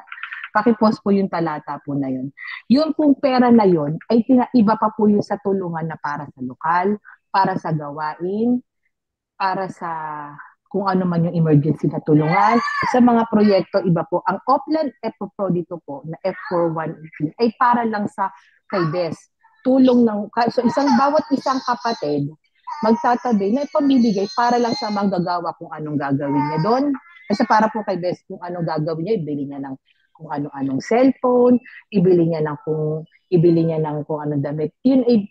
Speaker 6: Pakipost po yung talata po na yun. Yung pong pera na yun, ay tina, iba pa po yung sa tulungan na para sa lokal, para sa gawain, para sa kung ano man yung emergency na tulungan. Sa mga proyekto, iba po. Ang Oplan F Pro dito po, na F4118, ay para lang sa kay Des. Tulong ng, so isang, bawat isang kapatid, magtatabi na ipamibigay para lang sa manggagawa kung anong gagawin niya doon. Kasi para po kay Des, kung anong gagawin niya, ibili niya ng kung ano-anong cellphone, ibili niya ng kung ibili niya ng kung anong damit. Yun ay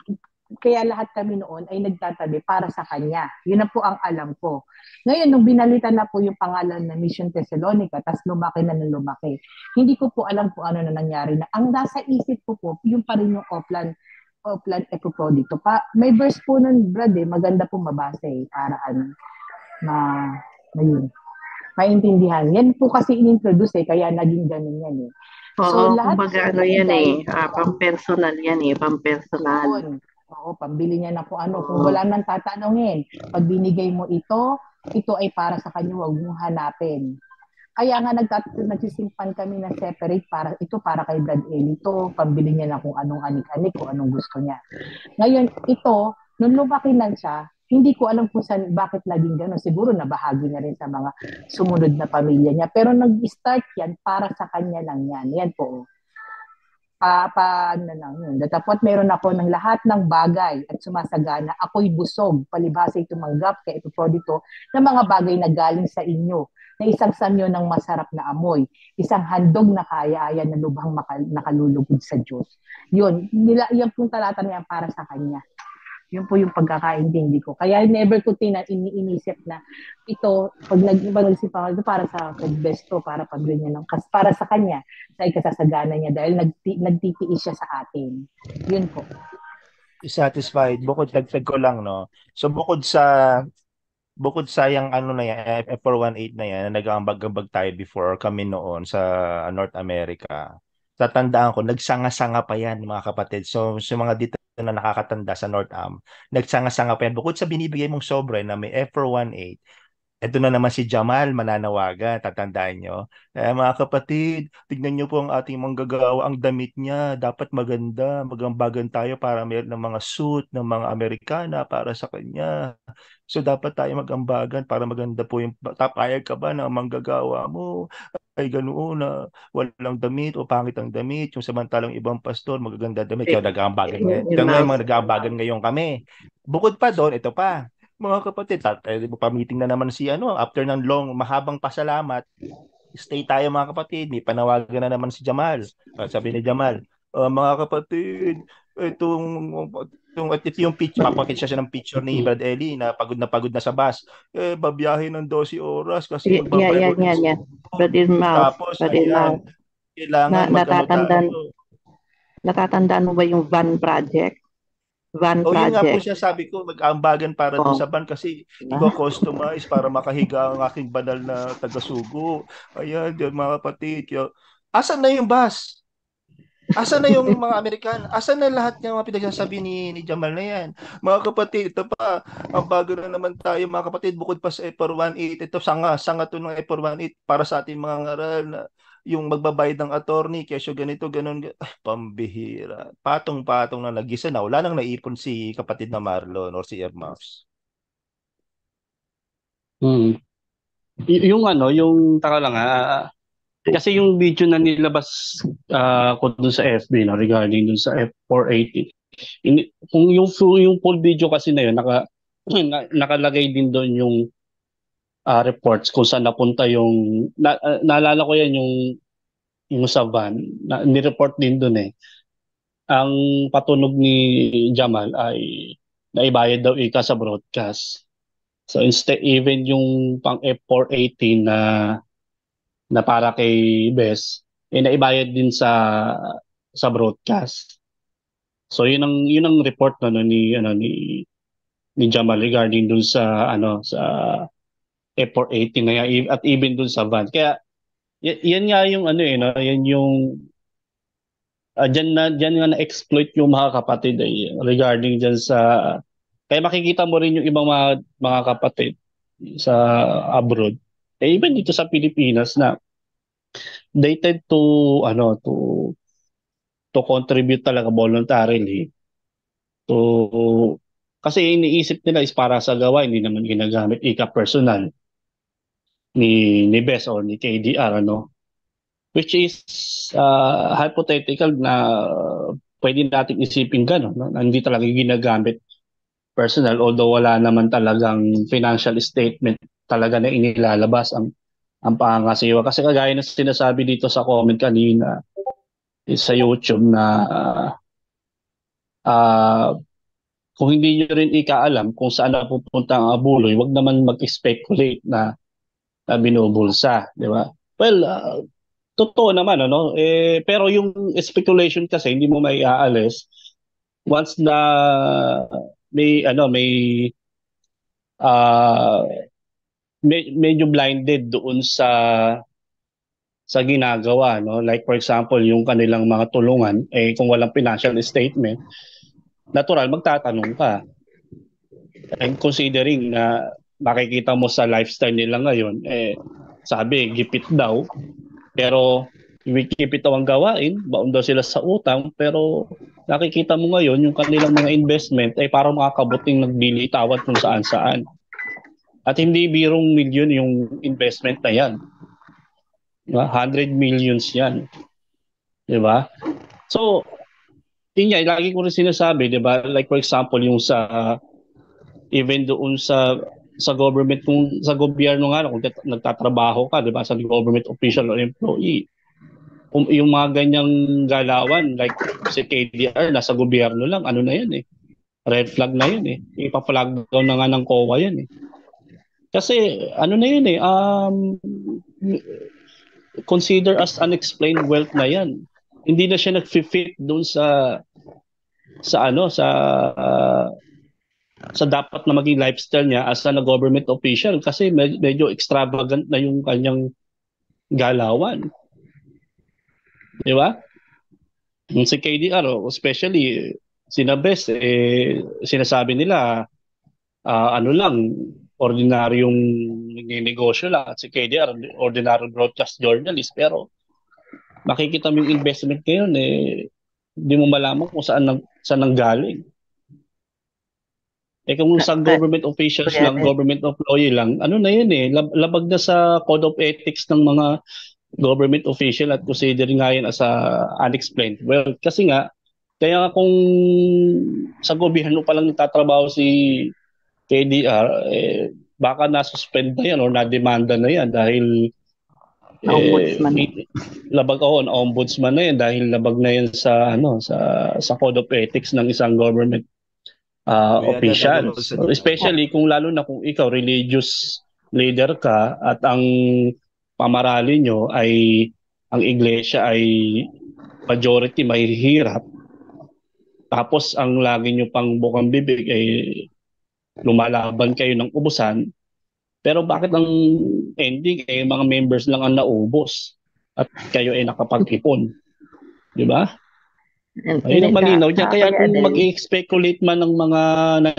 Speaker 6: kaya lahat kami noon ay nagtatabi para sa kanya. Yun na po ang alam ko. Ngayon, nung binalita na po yung pangalan na Mission Thessalonica, tas lumaki na ng lumaki, hindi ko po alam kung ano na nangyari na. Ang nasa isip ko po, yung pa rin yung Oplan, Oplan Epopro dito. Pa, may verse po nun, Brad, eh, maganda po mabasa eh, para ano, ma, na yun, maintindihan. Yan po kasi in-introduce eh, kaya naging ganun yan eh.
Speaker 4: Oo,
Speaker 6: lahat
Speaker 4: kumbaga ano yan eh, ah, pang-personal yan eh, pang-personal.
Speaker 6: Yun. Oo, pambili niya na kung ano. Kung wala nang tatanungin, pag binigay mo ito, ito ay para sa kanya, huwag mong hanapin. Kaya nga nagtat nagsisimpan kami na separate para ito para kay Brad Eli. Ito, pambili niya na kung anong anik-anik, kung anong gusto niya. Ngayon, ito, nung lumaki na siya, hindi ko alam kung saan, bakit laging gano'n. Siguro na bahagi na rin sa mga sumunod na pamilya niya. Pero nag-start yan para sa kanya lang yan. Yan po pa, pa ano lang yun. Datapot meron ako ng lahat ng bagay at sumasagana. Ako'y busog, palibhasa tumanggap kay ito po dito ng mga bagay na galing sa inyo na isang sanyo ng masarap na amoy, isang handog na kaya-aya na lubhang makal, nakalulugod sa Diyos. Yun, nila, yan pong talata na yan para sa Kanya. Yun po yung pagkakaintindi ko. Kaya never ko tina, iniisip na ito, pag nag, pag nagsipang ito para sa best to, para pag ganyan ng, kas- para sa kanya, sa ikasasagana niya dahil nagti, nagtitiis siya sa atin. Yun po.
Speaker 15: satisfied bukod dagdag ko lang no so bukod sa bukod sa yung ano na yan F418 na yan na nag-ambag-ambag tayo before kami noon sa North America tatandaan ko, nagsanga-sanga pa yan mga kapatid. So, sa mga dito na nakakatanda sa North Am, nagsanga-sanga pa yan. Bukod sa binibigay mong sobre na may F418, ito na naman si Jamal mananawagan, tatandaan nyo. Eh, mga kapatid, tignan nyo po ang ating manggagawa, ang damit niya, dapat maganda, magambagan tayo para mayroon ng mga suit ng mga Amerikana para sa kanya. So dapat tayo magambagan para maganda po yung tapayag ka ba na manggagawa mo ay ganoon na walang damit o pangit ang damit, yung samantalang ibang pastor magaganda damit, kaya nag-aambagan ngayon. Kaya ngayon mga nag-aambagan ngayon kami. Bukod pa doon, ito pa, mga kapatid, eh, pa-meeting na naman si ano, after ng long, mahabang pasalamat, stay tayo mga kapatid, may panawagan na naman si Jamal. Uh, sabi ni Jamal, uh, mga kapatid, itong itong at ito yung pitch, papakit siya ng picture ni Brad Ellie na pagod na pagod na sa bus. Eh, babiyahe ng 12 oras kasi
Speaker 10: yeah, yeah, yeah, yeah. Brad Mouse.
Speaker 15: Tapos,
Speaker 10: Brad Mouse.
Speaker 15: kailangan
Speaker 10: Na, natatandaan, natatandaan mo ba yung van project? Van
Speaker 15: O yun nga po
Speaker 10: project.
Speaker 15: siya sabi ko, mag-aambagan para doon
Speaker 10: Oh.
Speaker 15: sa van kasi i-customize para makahiga ang aking banal na taga-sugo. Ayan, yun, mga kapatid. Kaya, asan na yung bus? Asan na yung mga Amerikan? Asan na lahat ng mga pinagsasabi ni, ni Jamal na yan? Mga kapatid, ito pa, ang bago na naman tayo mga kapatid, bukod pa sa F418, ito sanga, sanga to ng F418 para sa ating mga ngaral na yung magbabayad ng attorney, kesyo ganito, ganun, gan- ay, pambihira. Patong-patong na nagisa na, wala nang naipon si kapatid na Marlon or si Ermaus.
Speaker 13: Hmm. Y- yung ano, yung taka lang ah, kasi yung video na nilabas ah, ko dun sa FB na regarding dun sa F480. Ini, kung yung yung full video kasi na yun, naka, na, nakalagay din doon yung ah, reports kung saan napunta yung na, ah, naalala ko yan yung yung sa van na, ni-report din doon eh. Ang patunog ni Jamal ay naibayad daw ika sa broadcast. So instead even yung pang F418 na na para kay Bes, eh naibayad din sa sa broadcast. So yun ang yun ang report no, no, ni ano ni ni Jamal regarding dun sa ano sa F418 na yan, at even dun sa van. Kaya y- yan nga yung ano eh no, yan yung uh, diyan na diyan nga na-exploit yung mga kapatid eh, regarding diyan sa kaya makikita mo rin yung ibang mga mga kapatid sa abroad. Eh, even dito sa Pilipinas na they tend to ano to to contribute talaga voluntarily to kasi iniisip nila is para sa gawa hindi naman ginagamit ika personal ni ni Bes or ni KDR ano which is uh, hypothetical na pwede nating isipin gano'n no? hindi talaga ginagamit personal although wala naman talagang financial statement talaga na inilalabas ang ang pangangasiwa kasi kagaya ng sinasabi dito sa comment kanina is sa YouTube na ah, kung hindi nyo rin ikaalam kung saan napupunta ang abuloy, wag naman mag-speculate na, na binubulsa, di ba? Well, ah, totoo naman ano, eh pero yung speculation kasi hindi mo maiaalis once na may ano, may ah me- medyo blinded doon sa sa ginagawa no? Like for example yung kanilang mga tulungan eh kung walang financial statement natural magtatanong ka. And considering na makikita mo sa lifestyle nila ngayon eh sabi gipit daw. Pero wikipit daw ang gawain baon daw sila sa utang pero nakikita mo ngayon yung kanilang mga investment ay parang makakabuting naglilitawat kung saan saan at hindi birong milyon yung investment na yan. Diba? 100 millions yan. Di ba? So, yun nga, lagi ko rin sinasabi, di ba? Like for example, yung sa, even doon sa sa government, kung sa gobyerno nga, kung tat- nagtatrabaho ka, di ba, sa government official or employee, kung yung mga ganyang galawan, like si KDR, nasa gobyerno lang, ano na yan eh. Red flag na yun eh. Ipa-flag down na nga ng COA yan eh. Kasi ano na yun eh, um, consider as unexplained wealth na yan. Hindi na siya nag-fit doon sa sa ano sa ah, sa dapat na maging lifestyle niya as a government official kasi med- medyo extravagant na yung kanyang galawan. Di ba? Si KDR, oh, especially sina Best, eh, sinasabi nila, ah, ano lang, ordinaryong negosyo lang. At si KDR, ordinary broadcast journalist. Pero makikita mo yung investment ngayon, eh, hindi mo malaman kung saan, nang, saan nang galing. Eh kung sa government officials lang, government employee lang, ano na yun eh, lab- labag na sa code of ethics ng mga government official at consider nga yan as a unexplained. Well, kasi nga, kaya nga kung sa gobyerno pa lang nagtatrabaho si KDR, eh, baka na-suspend na yan or na-demanda na yan dahil eh,
Speaker 6: Ombudsman.
Speaker 13: may- labag ako, ombudsman na yan dahil labag na yan sa ano sa sa code of ethics ng isang government uh, official.
Speaker 15: sa-
Speaker 13: Especially kung lalo na kung ikaw religious leader ka at ang pamarali nyo ay ang iglesia ay majority mahihirap tapos ang lagi nyo pang bukang bibig ay lumalaban kayo ng ubusan pero bakit ang ending eh mga members lang ang naubos at kayo ay nakapag-ipon di ba? Ayun ang malinaw dyan. Kaya kung mag-speculate man ng mga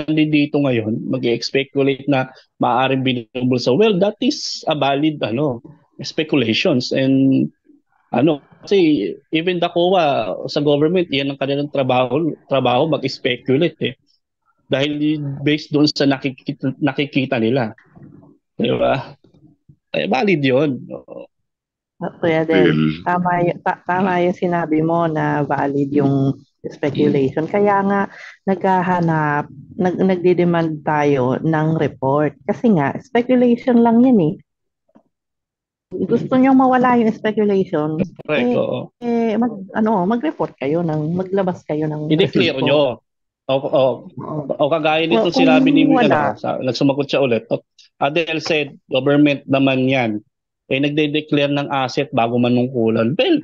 Speaker 13: nandito ngayon, mag-speculate na maaaring binubulsa, well, that is a valid ano, speculations. And ano, kasi even the COA sa government, yan ang kanilang trabaho, trabaho mag-speculate eh. Dahil based doon sa nakikita, nakikita nila. Di ba? Eh, valid yun. Oo.
Speaker 10: Kuya Del, tama, y- ta- tama yung sinabi mo na valid yung speculation. Kaya nga, naghahanap, nag, nagdidemand tayo ng report. Kasi nga, speculation lang yan eh. Gusto nyo mawala yung speculation,
Speaker 13: Correct,
Speaker 10: eh,
Speaker 13: oo.
Speaker 10: eh, mag, ano, mag-report kayo ng, maglabas kayo ng
Speaker 13: I-declare nyo. O, o, o kagaya nito
Speaker 10: Well,
Speaker 13: sinabi ni
Speaker 10: wala.
Speaker 13: ano, sa, nagsumagot siya ulit. O, Adele said, government naman yan. Eh, nagde-declare ng asset bago manungkulan. Well,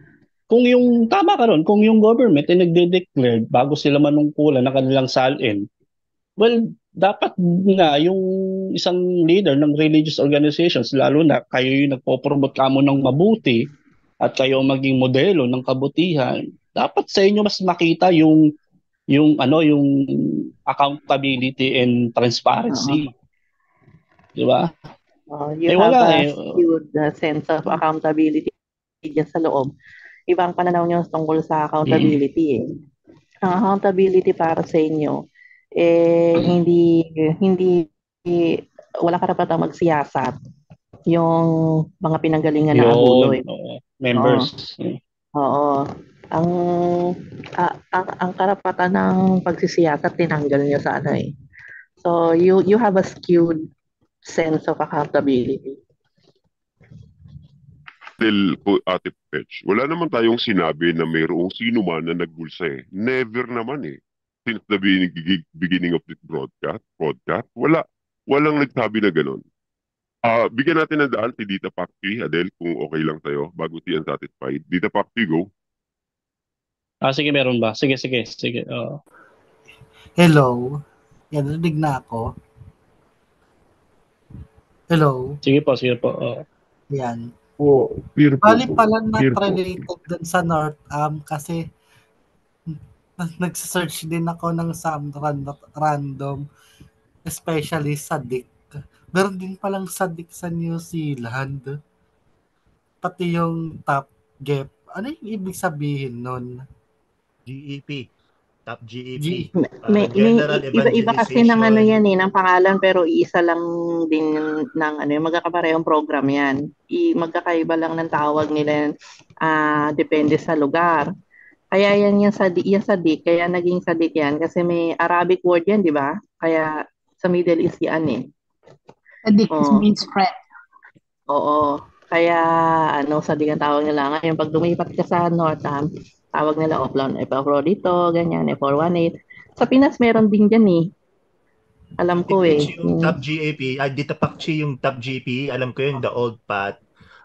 Speaker 13: kung yung, tama ka ron, kung yung government ay nagde-declare bago sila manungkulan ng kanilang salin, well, dapat nga yung isang leader ng religious organizations, lalo na kayo yung nagpo-promote kamo ng mabuti at kayo maging modelo ng kabutihan, dapat sa inyo mas makita yung yung ano yung accountability and transparency. Di ba?
Speaker 10: Oh, you
Speaker 13: Eh,
Speaker 10: have
Speaker 13: wala
Speaker 10: a
Speaker 13: eh.
Speaker 10: skewed uh, sense of accountability dyan sa loob. Ibang pananaw nyo tungkol sa accountability eh. Ang accountability para sa inyo, eh, hindi, hindi, wala karapatang magsiyasat yung mga pinanggalingan ng Agulo eh.
Speaker 13: Yun, oo. members.
Speaker 10: Oo. Ang, ah, ang, ang karapatan ng pagsisiyasat, tinanggal niyo sana eh. So, you, you have a skewed sense of accountability.
Speaker 5: Po Ate Petch, wala naman tayong sinabi na mayroong sino man na nagbulsa eh. Never naman eh. Since the beginning, beginning of this broadcast, broadcast, wala. Walang nagsabi na ganun. Ah, bigyan natin ng daan si Dita Pakti, Adel, kung okay lang tayo, bago si Unsatisfied. Dita Pakti, go.
Speaker 13: Ah, sige, meron ba? Sige, sige, sige. oo.
Speaker 16: Hello? Yan, narinig na ako. Hello?
Speaker 13: sige po, sige po. oo.
Speaker 16: Yan.
Speaker 9: Oh, po.
Speaker 16: Bali pala
Speaker 9: po.
Speaker 16: related dun sa North Am kasi n- nag-search din ako ng some ran- random especially sa Dick. Meron din palang sa Dick sa New Zealand. Pati yung Top Gap. Ano yung ibig sabihin nun?
Speaker 15: GEP. Top GEP.
Speaker 16: G-
Speaker 15: Parang
Speaker 10: May, may
Speaker 15: General
Speaker 10: iba-iba kasi ng ano yan eh, ng pangalan pero iisa lang din ng ano, yung magkakaparehong program yan. I, magkakaiba lang ng tawag nila yan, ah, depende sa lugar. Kaya yan yung sa yan sa dik, kaya naging sa dik yan kasi may Arabic word yan, di ba? Kaya sa Middle East yan eh.
Speaker 6: Adik
Speaker 10: Oo.
Speaker 6: means friend.
Speaker 10: Oo. Kaya ano, sa dik ang tawag nila. Ngayon, pag lumipat ka sa Northam, tawag nila Oplon Epafrodito, ganyan, E418. Sa Pinas, meron din dyan eh. Alam ko eh.
Speaker 15: Yung top GAP, ay dito Pakchi yung top GP, alam ko yun, the old path.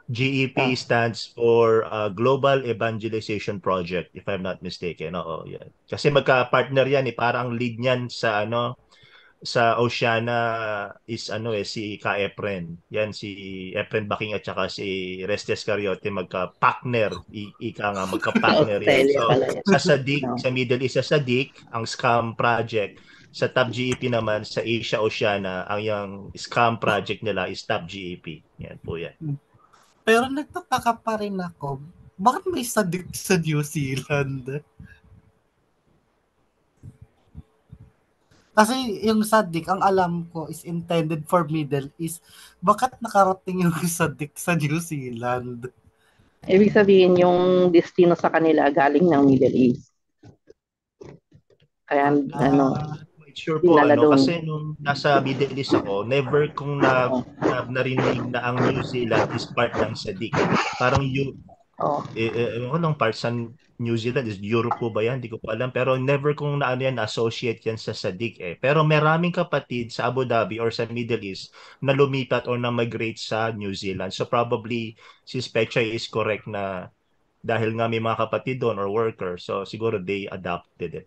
Speaker 15: GEP
Speaker 10: Ah.
Speaker 15: stands for uh, Global Evangelization Project, if I'm not mistaken. Oo, yan. Kasi magka-partner yan, eh, parang lead niyan sa ano, sa Oceana is ano eh si Ka Efren. Yan si Efren Baking at saka si Restes Cariote magka-partner. I- ika nga magka-partner yan. So sa Sadik,
Speaker 4: No.
Speaker 15: sa Middle East sa Sadik, ang scam project. Sa Top GEP naman sa Asia Oceana, ang yung scam project nila is Top GEP. Yan po yan.
Speaker 16: Pero nagtataka pa rin ako, bakit may sadik sa New Zealand? Kasi yung sadik, ang alam ko is intended for Middle East. Bakit nakarating yung sadik sa New Zealand?
Speaker 4: Ibig sabihin, yung destino sa kanila galing ng Middle East. Kaya, ano,
Speaker 15: Sure po, ano,
Speaker 4: doon.
Speaker 15: kasi nung nasa Middle East ako, never kong na, na, narinig na ang New Zealand is part ng SADC. Parang you,
Speaker 4: oh.
Speaker 15: eh, eh, ewan ko lang, part sa New Zealand is Europe po ba yan? Hindi ko po alam. Pero never kong na ano yan, associate yan sa SADC eh. Pero maraming kapatid sa Abu Dhabi or sa Middle East na lumipat or na migrate sa New Zealand. So probably si Spectre is correct na dahil nga may mga kapatid doon or worker. So siguro they adopted it.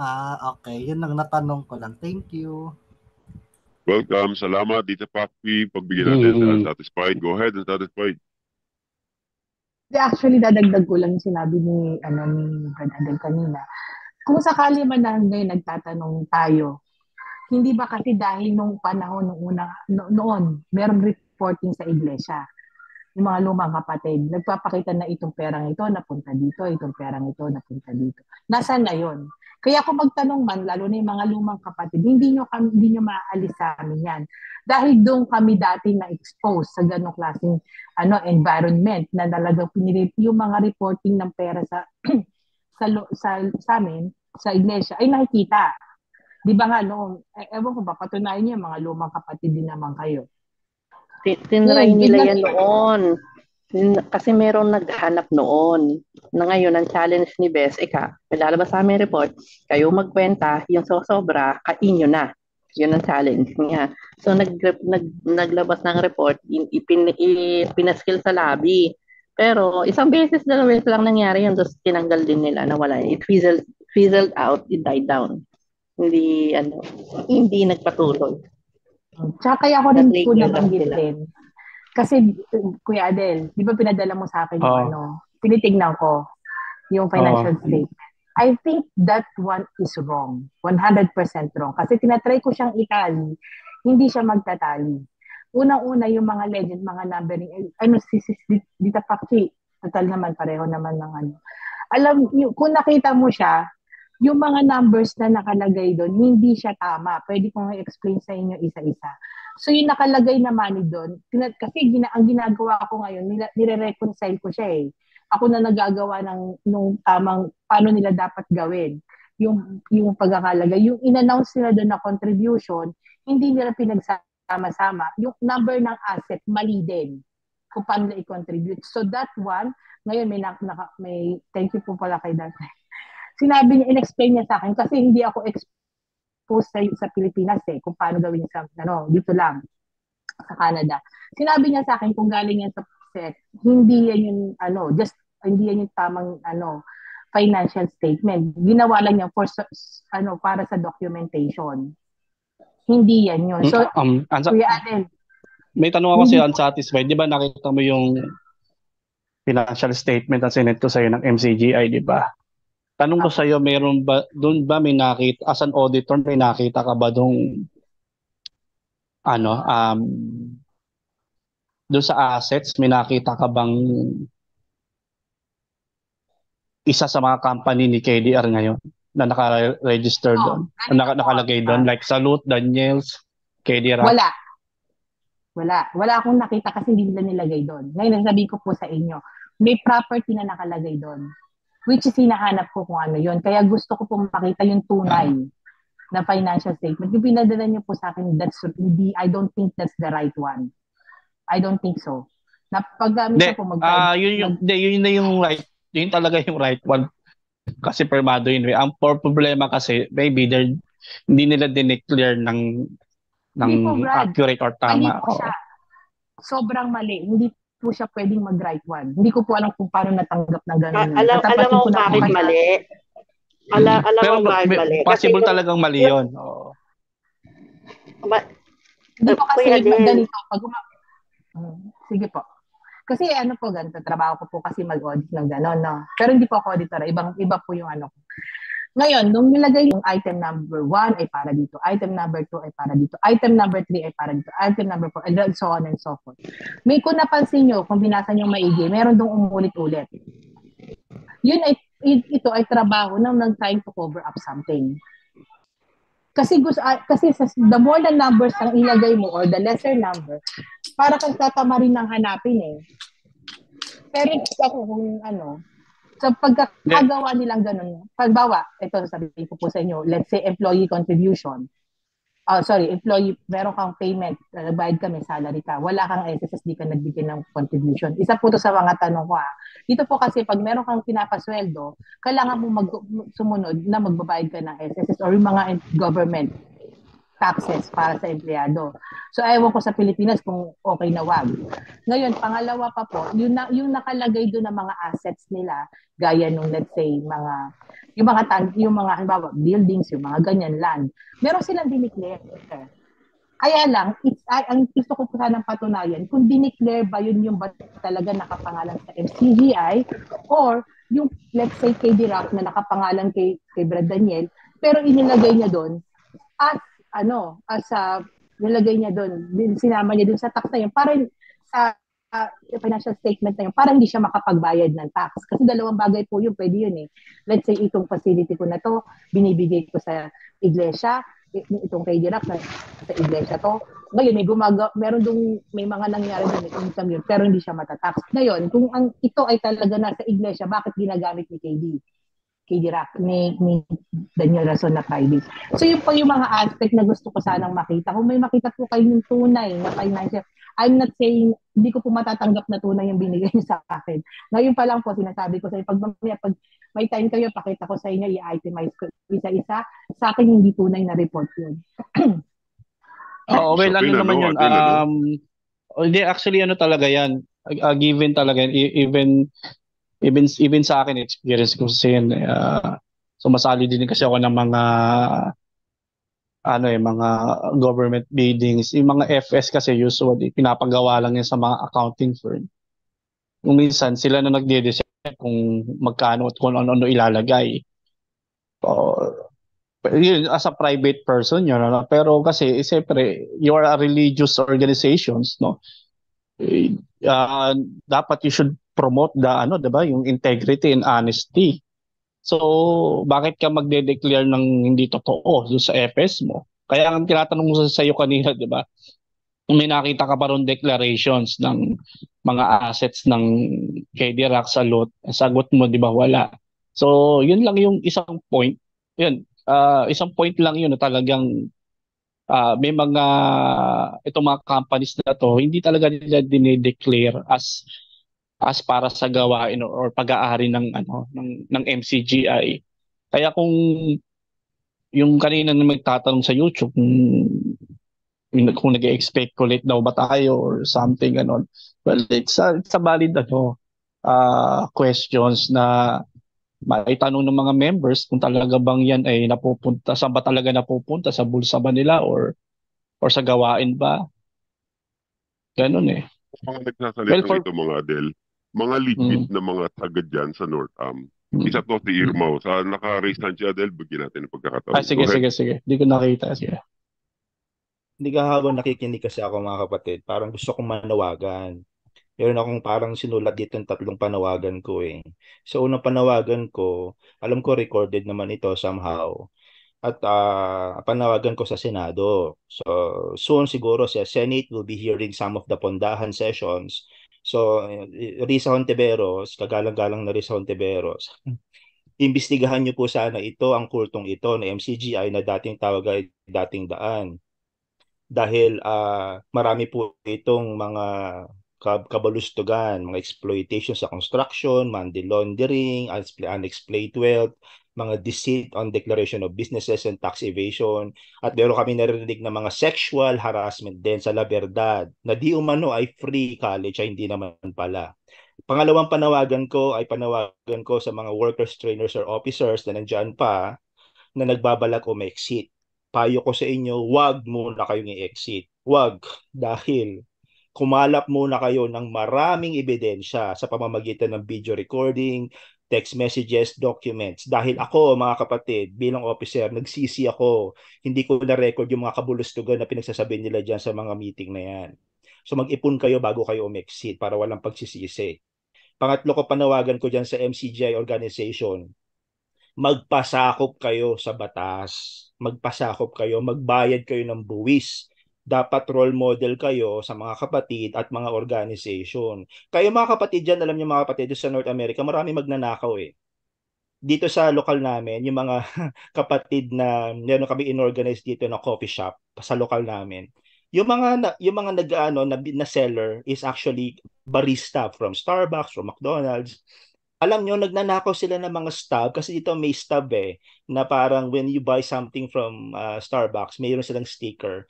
Speaker 16: Ah, okay. Yun lang natanong ko lang. Thank you.
Speaker 5: Welcome. Salamat, Dita Papi. Pagbigyan natin
Speaker 13: Mm.
Speaker 5: mm. satisfied. Go ahead, satisfied.
Speaker 6: Actually, dadagdag ko lang sinabi ni, ano, ni Brad Adel kanina. Kung sakali man na ngayon nagtatanong tayo, hindi ba kasi dahil nung panahon nung una, no, noon, meron reporting sa iglesia. Yung mga lumang kapatid, nagpapakita na itong perang ito napunta dito, itong perang ito napunta dito. Nasaan na yun? Kaya kung magtanong man, lalo na yung mga lumang kapatid, hindi nyo, hindi nyo maaalis sa amin yan. Dahil doon kami dati na-expose sa ganong klaseng ano, environment na talagang pinili, yung mga reporting ng pera sa sa, sa, sa amin, sa iglesia, ay nakikita. Di ba nga noong, eh, ewan ko ba, patunayan niyo, mga lumang kapatid din naman kayo.
Speaker 4: Tin- Tinry
Speaker 6: Hmm,
Speaker 4: nila yan noon. Kasi meron naghanap noon. Na ngayon, ang challenge ni Bes, ika, may lalabas sa aming report, kayo magkwenta, yung sobra, kain nyo na. Yun ang challenge niya. So, nag, nag, naglabas ng report, in, ipin, i- pinaskill sa lobby. Pero, isang beses, dalawang beses lang nangyari yun, tapos tinanggal din nila, nawala. It fizzled, fizzled out, it died down. Hindi, ano, hindi nagpatuloy.
Speaker 6: Tsaka kaya ako rin po nabanggit din. Kasi, Kuya Adel, di ba pinadala mo sa akin yung ano, tinitignan ko yung financial
Speaker 13: Oo.
Speaker 6: statement. I think that one is wrong. 100% wrong. Kasi tinatry ko siyang itali, hindi siya magtatali. Unang-una, yung mga legend, mga numbering, eh, ano, si, si, si Dita Pachi, total naman, pareho naman ng ano. Alam, yung, kung nakita mo siya, yung mga numbers na nakalagay doon, hindi siya tama. Pwede kong i-explain sa inyo isa-isa. So yung nakalagay na money doon, kasi gina, ang ginagawa ko ngayon, nire-reconcile ko siya eh. Ako na nagagawa ng nung tamang paano nila dapat gawin yung yung pagkakalagay. Yung in-announce nila doon na contribution, hindi nila pinagsama-sama. Yung number ng asset, mali din kung paano i-contribute. So that one, ngayon may, nak- naka, may thank you po pala kay Dante. Sinabi niya, in-explain niya sa akin kasi hindi ako exposed sa, sa Pilipinas eh, kung paano gawin sa, ano, dito lang, sa Canada. Sinabi niya sa akin kung galing yan sa set, hindi yan yung, ano, just, hindi yan yung tamang, ano, financial statement. Ginawa lang niya for, ano, para sa documentation. Hindi yan yun. So,
Speaker 13: um, unsa-
Speaker 6: Kuya Adel,
Speaker 13: may tanong ako sa'yo, unsatisfied. Di ba nakita mo yung financial statement na sinend ko sa'yo ng MCGI, di ba? Tanong ko sa'yo, mayroon ba, doon ba may nakita, as an auditor, may nakita ka ba doon, ano, um, doon sa assets, may nakita ka bang isa sa mga company ni KDR ngayon na naka-register doon, na naka, nakalagay doon, like Salute, Daniels, KDR.
Speaker 6: Wala. Wala. Wala akong nakita kasi hindi nila nilagay doon. Ngayon, sasabihin ko po sa inyo, may property na nakalagay doon. Which is hinahanap ko kung ano yun. Kaya gusto ko pong makita yung tunay na financial statement. Yung pinadala niyo po sa akin, that's I don't think that's the right one. I don't think so. Na pag
Speaker 13: Hindi,
Speaker 6: minsan po mag-
Speaker 13: ah yun yung, hindi, yun na yung right, yun talaga yung right one. Kasi permado yun. Ang por- problema kasi, maybe they're, hindi nila dineclare ng, ng
Speaker 6: po, Brad.
Speaker 13: accurate or
Speaker 6: Mali
Speaker 13: tama.
Speaker 6: po siya. Sobrang mali. Hindi po siya pwedeng mag-right one. Hindi ko po alam kung paano natanggap ng gano'n.
Speaker 4: A- alam, alam mo bakit mali? Ala, alam
Speaker 13: Pero
Speaker 4: mo ba
Speaker 13: may-
Speaker 4: mali? Kasi
Speaker 13: possible
Speaker 4: yung-
Speaker 13: talagang mali yun. Oo.
Speaker 4: Ma-
Speaker 6: Hindi po kasi ganito. Pag Hmm, Sige po. Kasi ano po ganito, trabaho ko po kasi mag-audit ng gano'n, no? Pero hindi po ako auditor, ibang, iba po yung ano. Ngayon, nung nilagay yung item number 1 ay para dito, item number 2 ay para dito, item number 3 ay para dito, item number 4, and so on and so forth. May kung napansin nyo, kung binasa nyo maigi, meron dong umulit-ulit. Yun ay, ito ay trabaho ng nag-trying to cover up something. Kasi gusto ah, kasi sa, the more the numbers ang ilagay mo or the lesser number, para kang tatama rin ng hanapin eh. Pero ako kung ano, sa pagkakagawa nilang ganun, pagbawa, ito sabihin ko po sa inyo, let's say employee contribution. Oh, sorry, employee, meron kang payment, uh, bayad kami, salary ka. Wala kang SSS, di ka nagbigay ng contribution. Isa po to sa mga tanong ko ha. Dito po kasi pag meron kang pinapasweldo, kailangan mo mag sumunod na magbabayad ka ng SSS or yung mga government taxes para sa empleyado. So, ewan ko sa Pilipinas kung okay na wag. Ngayon, pangalawa pa po, yung, na, yung nakalagay doon ng mga assets nila, gaya nung let's say, mga yung mga tan yung mga halimbawa buildings, yung mga ganyan land, meron silang dineclare. Kaya lang, it's, ay, ang gusto ko po sanang patunayan, kung dineclare ba yun yung ba talaga nakapangalan sa MCGI or yung, let's say, kay Dirac na nakapangalan kay, kay Brad Daniel, pero inilagay niya doon as, ano, as a, nilagay niya doon, din- sinama niya doon sa tax na yun, para sa uh, financial statement na yun, para hindi siya makapagbayad ng tax. Kasi dalawang bagay po yun, pwede yun eh. Let's say, itong facility ko na to, binibigay ko sa iglesia, itong kay Dirac na sa iglesia to. Ngayon, may gumaga, meron dong, may mga nangyari doon, may income yun, pero hindi siya matatax. Ngayon, kung ang ito ay talaga nasa iglesia, bakit ginagamit ni KD? Kay Dirac, ni, ni Daniel Rason na private. So yun po yung mga aspect na gusto ko sanang makita. Kung may makita po kayo ng tunay na financial, I'm not saying, hindi ko po matatanggap na tunay yung binigay niyo sa akin. Ngayon pa lang po, sinasabi ko sa inyo, pag, mamaya, pag may time kayo, pakita ko sa inyo, i-itemize ko isa-isa. Sa akin, hindi tunay na report yun.
Speaker 13: Oo, well,
Speaker 5: So,
Speaker 13: ano naman yun. Um, oh, hindi, actually, ano talaga yan. Uh, given talaga yan. E- even, even, even sa akin, experience ko kasi yan. Uh, sumasali din kasi ako ng mga ano eh, mga government biddings. Yung mga FS kasi usually, pinapagawa lang yan sa mga accounting firm. Kung minsan, sila na nagde-decide kung magkano at kung ano-ano ilalagay. So, yun, as a private person yun, ano? pero kasi, siyempre, you are a religious organizations, no? Eh, ah, dapat you should promote the, ano, diba, yung integrity and honesty. So, bakit ka magde-declare ng hindi totoo doon sa FS mo? Kaya ang tinatanong mo sa sa'yo kanina, di ba? May nakita ka pa declarations ng mga assets ng KD Rock sa lot, sagot mo, di ba, wala. So, yun lang yung isang point. Yun, ah, isang point lang yun na talagang ah, may mga, itong mga companies na to, hindi talaga nila dinideclare as as para sa gawain or, or pag-aari ng ano ng ng MCGI. Kaya kung yung kanina na magtatanong sa YouTube kung, kung nag-speculate daw ba tayo or something ganon. Well, it's a, it's a valid ano uh, questions na maitanong ng mga members kung talaga bang yan ay napupunta saan ba talaga napupunta sa bulsa ba nila or or sa gawain ba? Ganon eh.
Speaker 5: Mga nagsasalita
Speaker 13: Well, for-
Speaker 5: ito mga Adel, mga legit na mga taga dyan sa Northam.
Speaker 13: Mm.
Speaker 5: Isa to si Irmao. Sa naka-raise hand si Adel, bigyan natin ng pagkakataon.
Speaker 13: Ah, sige,
Speaker 5: Go ahead.
Speaker 13: sige, sige. Hindi ko nakita. Sige.
Speaker 15: Hindi ka habang nakikinig kasi ako mga kapatid, parang gusto kong manawagan. Meron akong parang sinulat dito yung tatlong panawagan ko eh. So unang panawagan ko, alam ko recorded naman ito somehow. At ah, panawagan ko sa Senado. So soon siguro sa Senate will be hearing some of the pondahan sessions. So eh, Risa Hontiveros, kagalang-galang na Risa Hontiveros. Imbestigahan niyo po sana ito, ang kultong ito na MCGI na dating tawag ay dating daan dahil ah, marami po itong mga kab- kabalustugan, mga exploitation sa construction, money laundering, unexpl- unexplained wealth, mga deceit on declaration of businesses and tax evasion. At meron kami narinig na mga sexual harassment din sa La Verdad na di umano ay free college ay hindi naman pala. Pangalawang panawagan ko ay panawagan ko sa mga workers, trainers, or officers na nandyan pa na nagbabalak umexit. Payo ko sa inyo, wag muna kayong i-exit. Wag. Dahil kumalap muna kayo ng maraming ebidensya sa pamamagitan ng video recording, text messages, documents. Dahil ako, mga kapatid, bilang officer, nagsisi ako. Hindi ko na-record yung mga kabulustugan na pinagsasabi nila dyan sa mga meeting na yan. So mag-ipon kayo bago kayo umexit para walang pagsisisi. Pangatlo ko panawagan ko dyan sa MCGI organization, magpasakop kayo sa batas. Magpasakop kayo, magbayad kayo ng buwis. Dapat role model kayo sa mga kapatid at mga organization. Kayo mga kapatid dyan, alam niyo mga kapatid, sa North America, marami magnanakaw eh. Dito sa lokal namin, yung mga kapatid na meron kami inorganize dito na coffee shop sa lokal namin, yung mga yung mga nag-ano na, na seller is actually barista from Starbucks, from McDonald's. Alam nyo, nagnanakaw sila ng mga stub kasi dito may stub eh, na parang when you buy something from uh, Starbucks, mayroon silang sticker.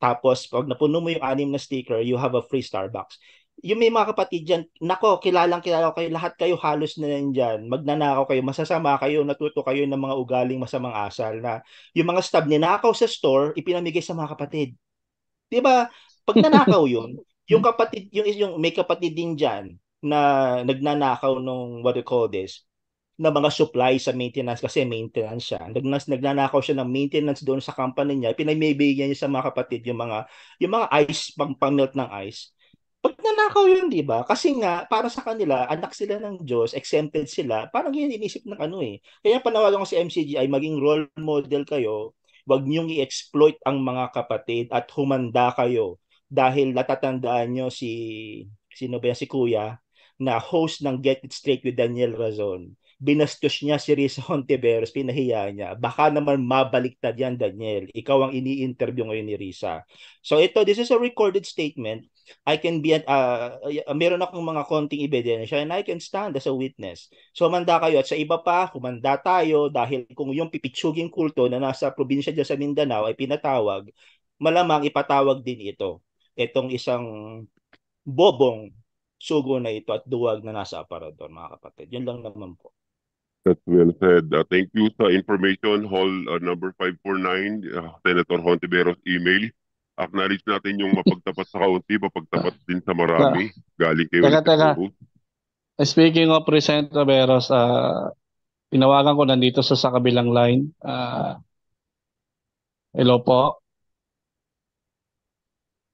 Speaker 15: Tapos, pag napuno mo yung anim na sticker, you have a free Starbucks. Yung may mga kapatid dyan, nako, kilalang kilala kayo, lahat kayo halos na nandyan, magnanakaw kayo, masasama kayo, natuto kayo ng mga ugaling masamang asal na yung mga stub ninakaw sa store, ipinamigay sa mga kapatid. 'Di ba? Pag nanakaw 'yun, yung kapatid yung yung may kapatid din diyan na nagnanakaw nung what do you call this na mga supply sa maintenance kasi maintenance siya. Nagnas nagnanakaw siya ng maintenance doon sa company niya. Pinamibigyan niya sa mga kapatid yung mga yung mga ice pang pang-melt ng ice. Pag nanakaw yun, di ba? Kasi nga, para sa kanila, anak sila ng Diyos, exempted sila. Parang yun inisip ng ano eh. Kaya panawagan ko si MCGI, maging role model kayo Huwag niyong i-exploit ang mga kapatid at humanda kayo dahil natatandaan niyo si sino ba yan, si Kuya na host ng Get It Straight with Daniel Razon. Binastos niya si Risa Hontiveros, pinahiya niya. Baka naman mabaliktad yan, Daniel. Ikaw ang ini-interview ngayon ni Risa. So ito, this is a recorded statement. I can be, uh, meron akong mga konting ebidensya and I can stand as a witness. So manda kayo at sa iba pa, humanda tayo dahil kung yung pipitsuging kulto na nasa probinsya dyan sa Mindanao ay pinatawag, malamang ipatawag din ito. Itong isang bobong sugo na ito at duwag na nasa aparador, mga kapatid. Yun lang naman po.
Speaker 5: That's well said. Uh, thank you sa information. Hall uh, number 549, uh, Senator Hontiveros email. Acknowledge natin yung mapagtapat sa kaunti, mapagtapat din sa marami. Galing kay
Speaker 13: Teka, teka. Speaking of Present Taveros, uh, tinawagan ko nandito sa, sa kabilang line. Uh, hello po.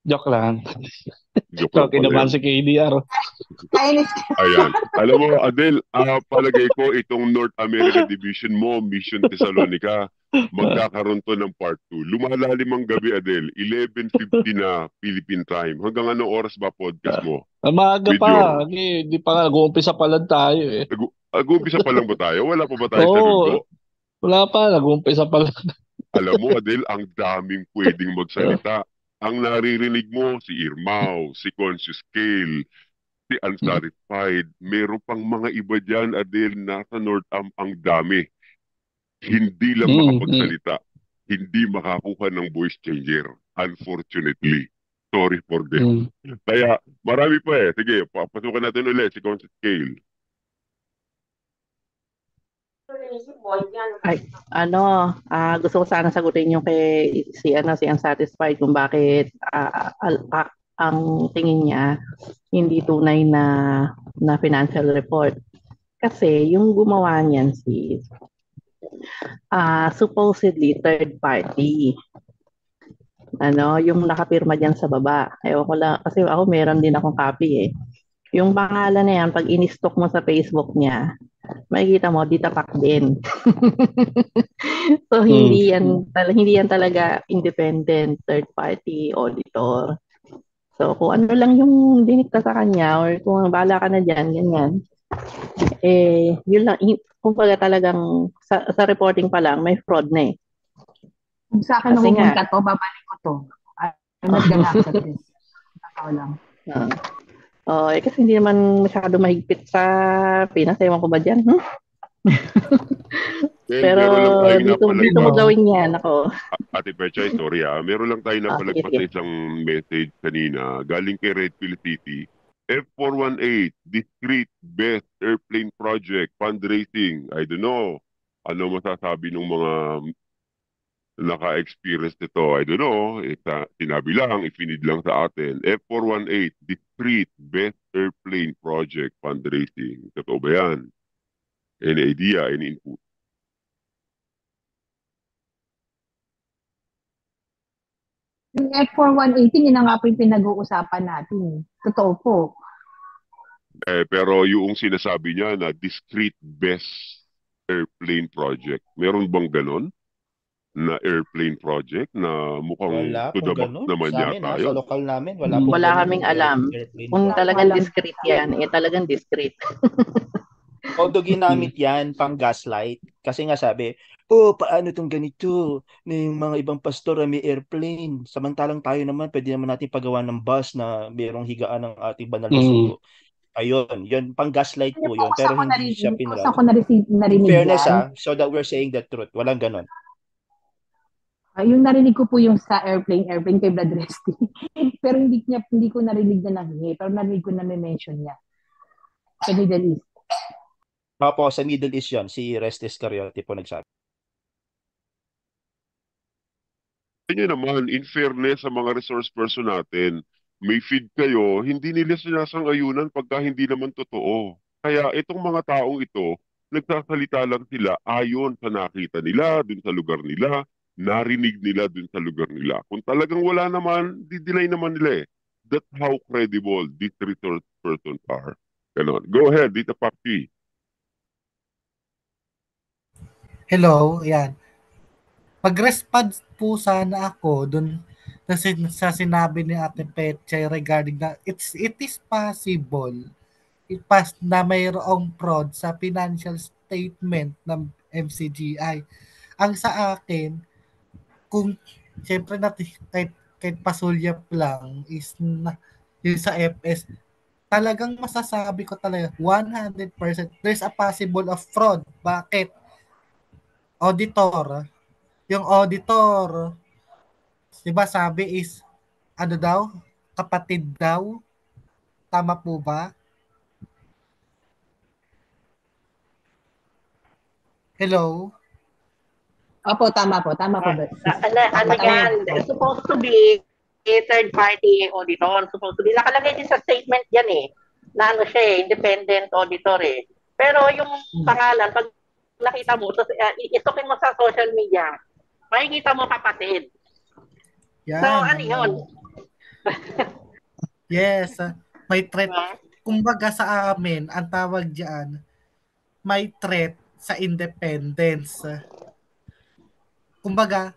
Speaker 13: Joke lang.
Speaker 5: Joke lang
Speaker 13: Talking naman si KDR.
Speaker 5: Ayan. Alam mo, Adel, uh, palagay ko itong North America Division mo, Mission Thessalonica, magkakaroon to ng part 2. Lumalalim ang gabi, Adel. 11.50 na Philippine time. Hanggang anong oras ba podcast mo?
Speaker 13: Uh, maaga pa. Hindi, hindi pa nga. Nag-uumpisa pa lang tayo eh.
Speaker 5: Nag-uumpisa pa lang ba tayo? Wala pa ba tayo sa linggo?
Speaker 13: Wala pa. Nag-uumpisa pa lang.
Speaker 5: Alam mo, Adel, ang daming pwedeng magsalita ang naririnig mo si Irmao, si Conscious Scale, si Unsatisfied. Meron pang mga iba dyan, Adel, nasa North Am ang dami. Hindi lang makapagsalita. Hindi makakuha ng voice changer. Unfortunately. Sorry for them. Kaya marami pa eh. Sige, papasukan natin ulit si Conscious Scale.
Speaker 10: Ay, ano, ah, gusto ko sana sagutin yung kay si ano si Unsatisfied kung bakit ah, al- ah, ang tingin niya hindi tunay na na financial report. Kasi yung gumawa niyan si ah supposedly third party. Ano, yung nakapirma diyan sa baba. Ewan ko lang kasi ako meron din akong copy eh. Yung pangalan na yan, pag in-stock mo sa Facebook niya, makikita mo, di tapak din. so, hindi yan, tal- hindi yan talaga independent third party auditor. So, kung ano lang yung dinikta sa kanya or kung bala ka na dyan, ganyan. Eh, yun lang, kumbaga talagang sa, sa reporting pa lang, may fraud na eh.
Speaker 6: Kung sa akin
Speaker 10: Kasi nga-
Speaker 6: napupunta to, babalik ko to. Not gonna accept this. Totoo lang.
Speaker 10: Ah. Oh, eh, kasi hindi naman masyado mahigpit sa Pinas. Ewan ko ba dyan? Hmm?
Speaker 5: Well,
Speaker 10: Pero dito, dito mo gawin yan. Ako.
Speaker 5: Ate Pechay, sorry ah. Meron lang tayo
Speaker 10: Ah,
Speaker 5: napalagpas
Speaker 10: sige,
Speaker 5: sa isang message kanina. Galing kay Redfield City. F418, discrete best airplane project, fundraising. I don't know. Ano masasabi ng mga naka-experience nito? I don't know. Ita, sinabi lang, ifinid lang sa atin. F418, discrete best airplane project, fundraising. Totoo ba yan? Any idea, any input?
Speaker 6: Yung F4118, yun na nga po yung pinag-uusapan natin. Totoo po.
Speaker 5: Eh, pero yung sinasabi niya na discrete best airplane project, meron bang ganon? Na airplane project na mukhang
Speaker 15: Wala
Speaker 5: to the
Speaker 15: pong
Speaker 5: back
Speaker 15: ganun.
Speaker 5: naman
Speaker 15: Sa amin,
Speaker 5: yata
Speaker 15: ha, sa
Speaker 5: yun.
Speaker 15: lokal namin, wala pong
Speaker 4: Wala kaming alam. Kung talagang discreet yan, eh talagang discreet.
Speaker 15: Although ginamit yan pang gaslight. Kasi nga sabi, oh, paano tong ganito? Na yung mga ibang pastor ay may airplane. Samantalang tayo naman, pwede naman natin pagawa ng bus na mayroong higaan ng ating banal na
Speaker 13: Mm.
Speaker 15: sugo. Ayun, yun, pang gaslight po yun. Pero hindi
Speaker 6: narinig,
Speaker 15: siya
Speaker 6: narinig
Speaker 15: fairness
Speaker 6: yan,
Speaker 15: ah, so that we're saying the truth. Walang ganon.
Speaker 6: Ah, yung narinig ko po yung sa airplane, airplane kay Brad Resty. pero hindi niya, hindi ko narinig na nanghingi, pero narinig ko na may mention niya. Sa Middle East.
Speaker 15: Opo, sa Middle East yun, si Restes Cariote po nagsabi.
Speaker 5: Kanya naman, in fairness sa mga resource person natin, may feed kayo, hindi nila sinasang-ayunan pagka hindi naman totoo. Kaya itong mga taong ito, nagsasalita lang sila ayon sa nakita nila, dun sa lugar nila, narinig nila dun sa lugar nila. Kung talagang wala naman, di-deny naman nila eh. That's how credible these resource persons are. Ganon. Go ahead, Dita Pakti.
Speaker 16: Hello, yan. Mag-respond po sana ako dun sa, sin- sa sinabi ni Ate Petchay regarding na it's, it is possible it pas na mayroong fraud sa financial statement ng MCGI. Ang sa akin, kung siyempre natin kahit, kahit pasulyap lang is na, yung sa FS, talagang masasabi ko talaga 100% there's a possible of fraud. Bakit? Auditor. Yung auditor, di ba sabi is, ano daw? Kapatid daw? Tama po ba? Hello?
Speaker 6: Opo, tama po. Tama po.
Speaker 4: Ano, ano yan, it's supposed to be a third party auditor. Supposed to be, nakalagay din sa statement yan eh, na ano siya eh, independent auditor eh. Pero yung pangalan, pag nakita mo, so, uh, isukin mo sa social media, makikita mo kapatid.
Speaker 16: Yan.
Speaker 4: So, ano yun?
Speaker 16: Yes. ah, May threat. Kumbaga sa amin, ang tawag diyan, may threat sa independence. Kumbaga,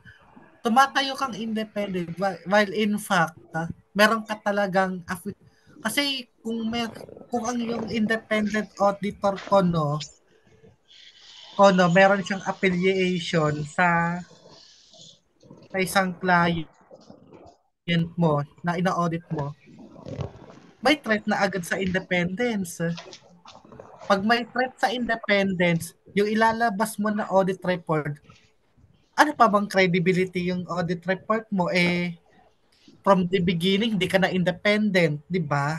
Speaker 16: tumatayo kang independent whi- while in fact, ah, meron ka talagang affi- kasi kung mer kung ang yung independent auditor ko no, ko no, meron siyang affiliation sa sa isang client mo na ina-audit mo, may threat na agad sa independence. Pag may threat sa independence, yung ilalabas mo na audit report, ano pa bang credibility yung audit report mo? Eh, from the beginning, di ka na independent, di ba?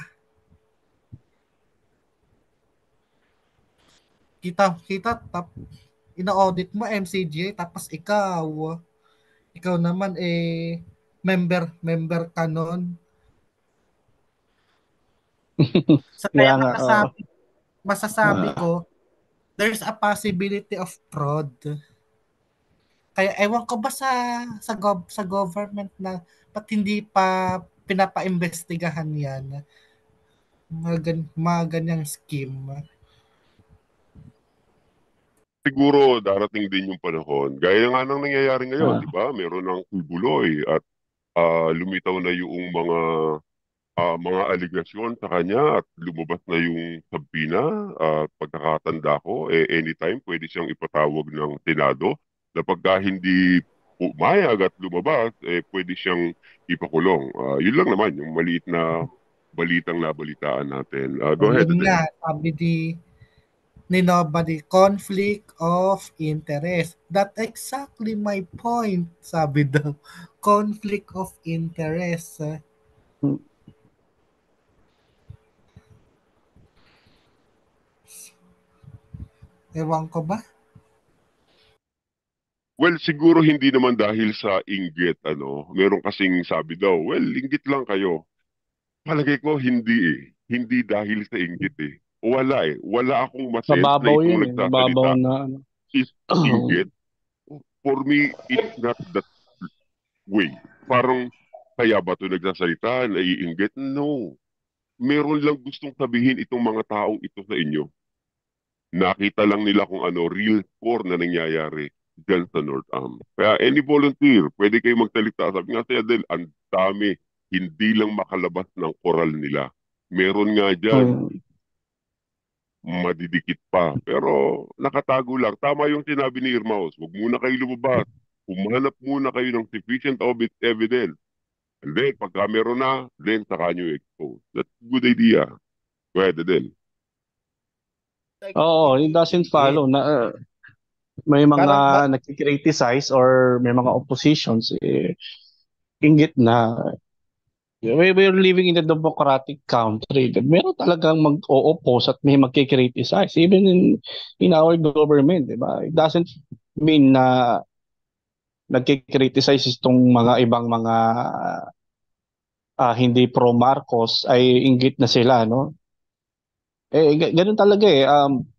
Speaker 16: Kita, kita, tap, ina-audit mo MCGA, tapos ikaw, ikaw naman eh, member, member ka nun. Sa kaya
Speaker 13: Kaya nga,
Speaker 16: masasabi, masasabi
Speaker 13: Ah.
Speaker 16: ko, there's a possibility of fraud. Kaya ewan ko ba sa sa gov, sa government na ba't hindi pa pinapa-imbestigahan yan mga, gan, mga ganyang scheme.
Speaker 5: siguro darating din yung panahon. Gaya nga nang nangyayari ngayon,
Speaker 13: Ah.
Speaker 5: di ba? Meron ng kubuloy at ah, lumitaw na yung mga ah, mga aligasyon sa kanya at lumabas na yung sabina. At pagkakatanda ko, eh, anytime pwede siyang ipatawag ng Senado na pagka hindi umayag at lumabas, eh, pwede siyang ipakulong. Uh, yun lang naman, yung maliit na balitang nabalitaan natin. Uh, go ahead.
Speaker 16: Yun nga, sabi di ni nobody, conflict of interest. That exactly my point, sabi daw. Conflict of interest. Eh. Hmm. Ewan ko ba?
Speaker 5: Well, siguro hindi naman dahil sa inggit, ano. Meron kasing sabi daw, well, inggit lang kayo. Palagay ko, hindi eh. Hindi dahil sa inggit eh. Wala eh. Wala akong masense na itong
Speaker 13: eh.
Speaker 5: Nagsasalita
Speaker 13: na ano.
Speaker 5: is inggit. For me, it's not that way. Parang, kaya ba ito nagsasalita, naiinggit? No. Meron lang gustong sabihin itong mga taong ito sa inyo. Nakita lang nila kung ano, real score na nangyayari dyan sa North Am. Kaya any volunteer, pwede kayo magsalita. Sabi nga si Adel, ang dami, hindi lang makalabas ng koral nila. Meron nga dyan, madidikit pa. Pero nakatago lang. Tama yung sinabi ni Irmaus, huwag muna kayo lumabas. Humanap muna kayo ng sufficient of- evidence. And then, pagka meron na, then saka nyo expose. That's a good idea. Go ahead, Adel.
Speaker 13: Oo, it doesn't follow na uh, may mga
Speaker 12: Parang
Speaker 13: nagki-criticize or may mga oppositions eh, inggit na we we're living in a democratic country. Meron talagang mag-o-oppose at may magki-criticize even in in our government, di ba? It doesn't mean na nagki-criticize itong mga ibang mga ah, hindi pro Marcos ay inggit na sila, no? Eh, ga- ganun talaga eh. Um,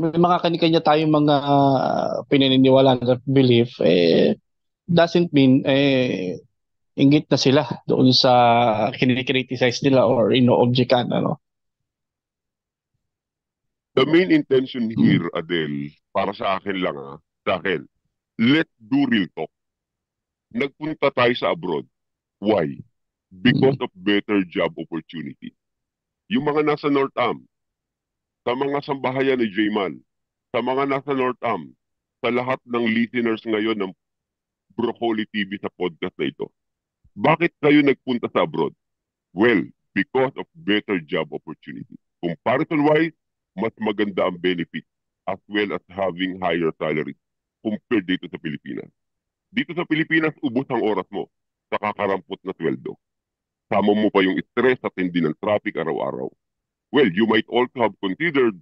Speaker 13: may mga kanya-kanya tayong mga uh, pinaniniwalaan at belief, eh, doesn't mean eh, inggit na sila doon sa kinikriticize nila or ino-objectan, ano?
Speaker 5: The main intention here, Adel, para sa akin lang ha, sa akin, let's do real talk. Nagpunta tayo sa abroad. Why? Because of better job opportunity. Yung mga nasa North Am, sa mga sambahayan ni Jayman, sa mga nasa North Am, sa lahat ng listeners ngayon ng Broccoli TV sa podcast na ito. Bakit kayo nagpunta sa abroad? Well, because of better job opportunity. Comparison-wise, mas maganda ang benefit as well as having higher salary compared dito sa Pilipinas. Dito sa Pilipinas, ubos ang oras mo sa kakarampot na sweldo. Sama mo pa yung stress at hindi ng traffic araw-araw. Well, you might also have considered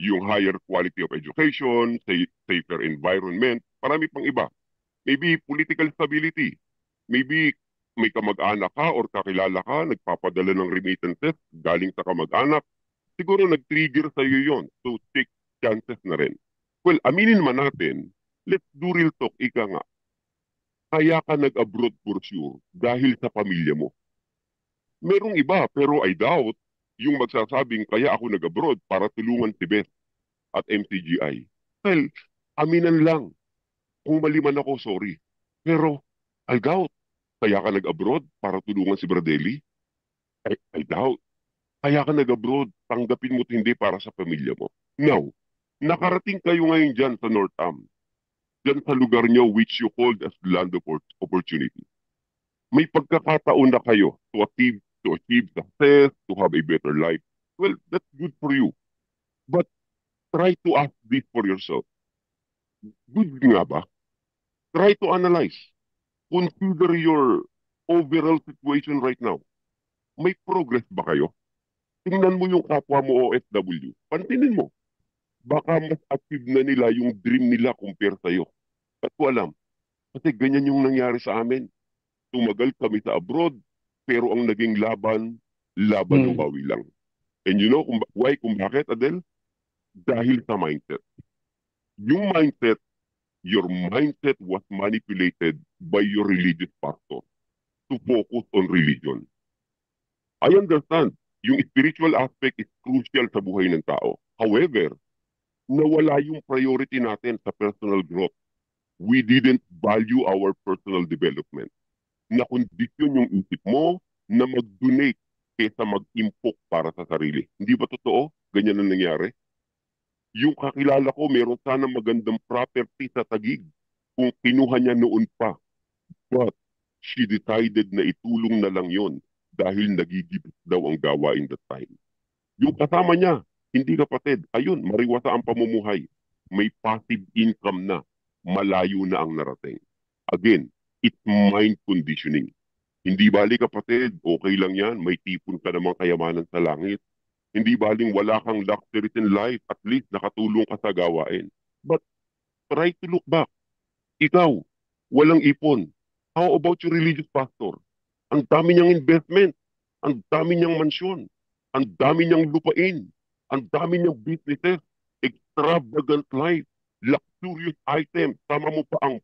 Speaker 5: yung higher quality of education, sa- safer environment, marami pang iba. Maybe political stability. Maybe may kamag-anak ka or kakilala ka, nagpapadala ng remittances galing sa kamag-anak. Siguro nag-trigger sa iyo yon. So take chances na rin. Well, aminin man natin, let's do real talk, ika nga. Kaya ka nag-abroad for dahil sa pamilya mo. Merong iba, pero I doubt yung magsasabing kaya ako nag-abroad para tulungan si Beth at MCGI. Well, aminan lang. Kung mali man ako, sorry. Pero, I doubt. Kaya ka nag-abroad para tulungan si Bradelli? I, I doubt. Kaya ka nag-abroad, tanggapin mo't hindi para sa pamilya mo. Now, nakarating kayo ngayon dyan sa North Am. Dyan sa lugar nyo which you called as land of oppor- opportunity. May pagkakataon na kayo to achieve, to achieve success, to have a better life. Well, that's good for you. But try to ask this for yourself. Good nga ba? Try to analyze. Consider your overall situation right now. May progress ba kayo? Tingnan mo yung kapwa mo OFW. Pantinin mo. Baka mas achieve na nila yung dream nila compare sa'yo. At ko alam. Kasi ganyan yung nangyari sa amin. Tumagal kami sa abroad, pero ang naging laban, laban
Speaker 13: Hmm.
Speaker 5: ng bawi lang. And you know kung, why? Kung bakit, Adel? Dahil sa mindset. Yung mindset, your mindset was manipulated by your religious pastor to focus on religion. I understand, yung spiritual aspect is crucial sa buhay ng tao. However, nawala yung priority natin sa personal growth. We didn't value our personal development. Nakondisyon yung isip mo na mag-donate kaysa mag-impok para sa sarili. Hindi ba totoo? Ganyan ang nangyari? Yung kakilala ko, meron sana magandang property sa Tagig kung kinuha niya noon pa. But she decided na itulong na lang yon dahil nagigibit daw ang gawain that time. Yung kasama niya, hindi kapatid, ayun, mariwasa ang pamumuhay. May passive income na, malayo na ang narating. Again, it's mind conditioning. Hindi bali kapatid, okay lang yan, may tipon ka namang kayamanan sa langit. Hindi baling wala kang luxuries in life, at least nakatulong ka sa gawain. But try to look back. Ikaw, walang ipon. How about your religious pastor? Ang dami niyang investment, ang dami niyang mansyon, ang dami niyang lupain, ang dami niyang businesses, extravagant life, luxurious items, sama mo pa ang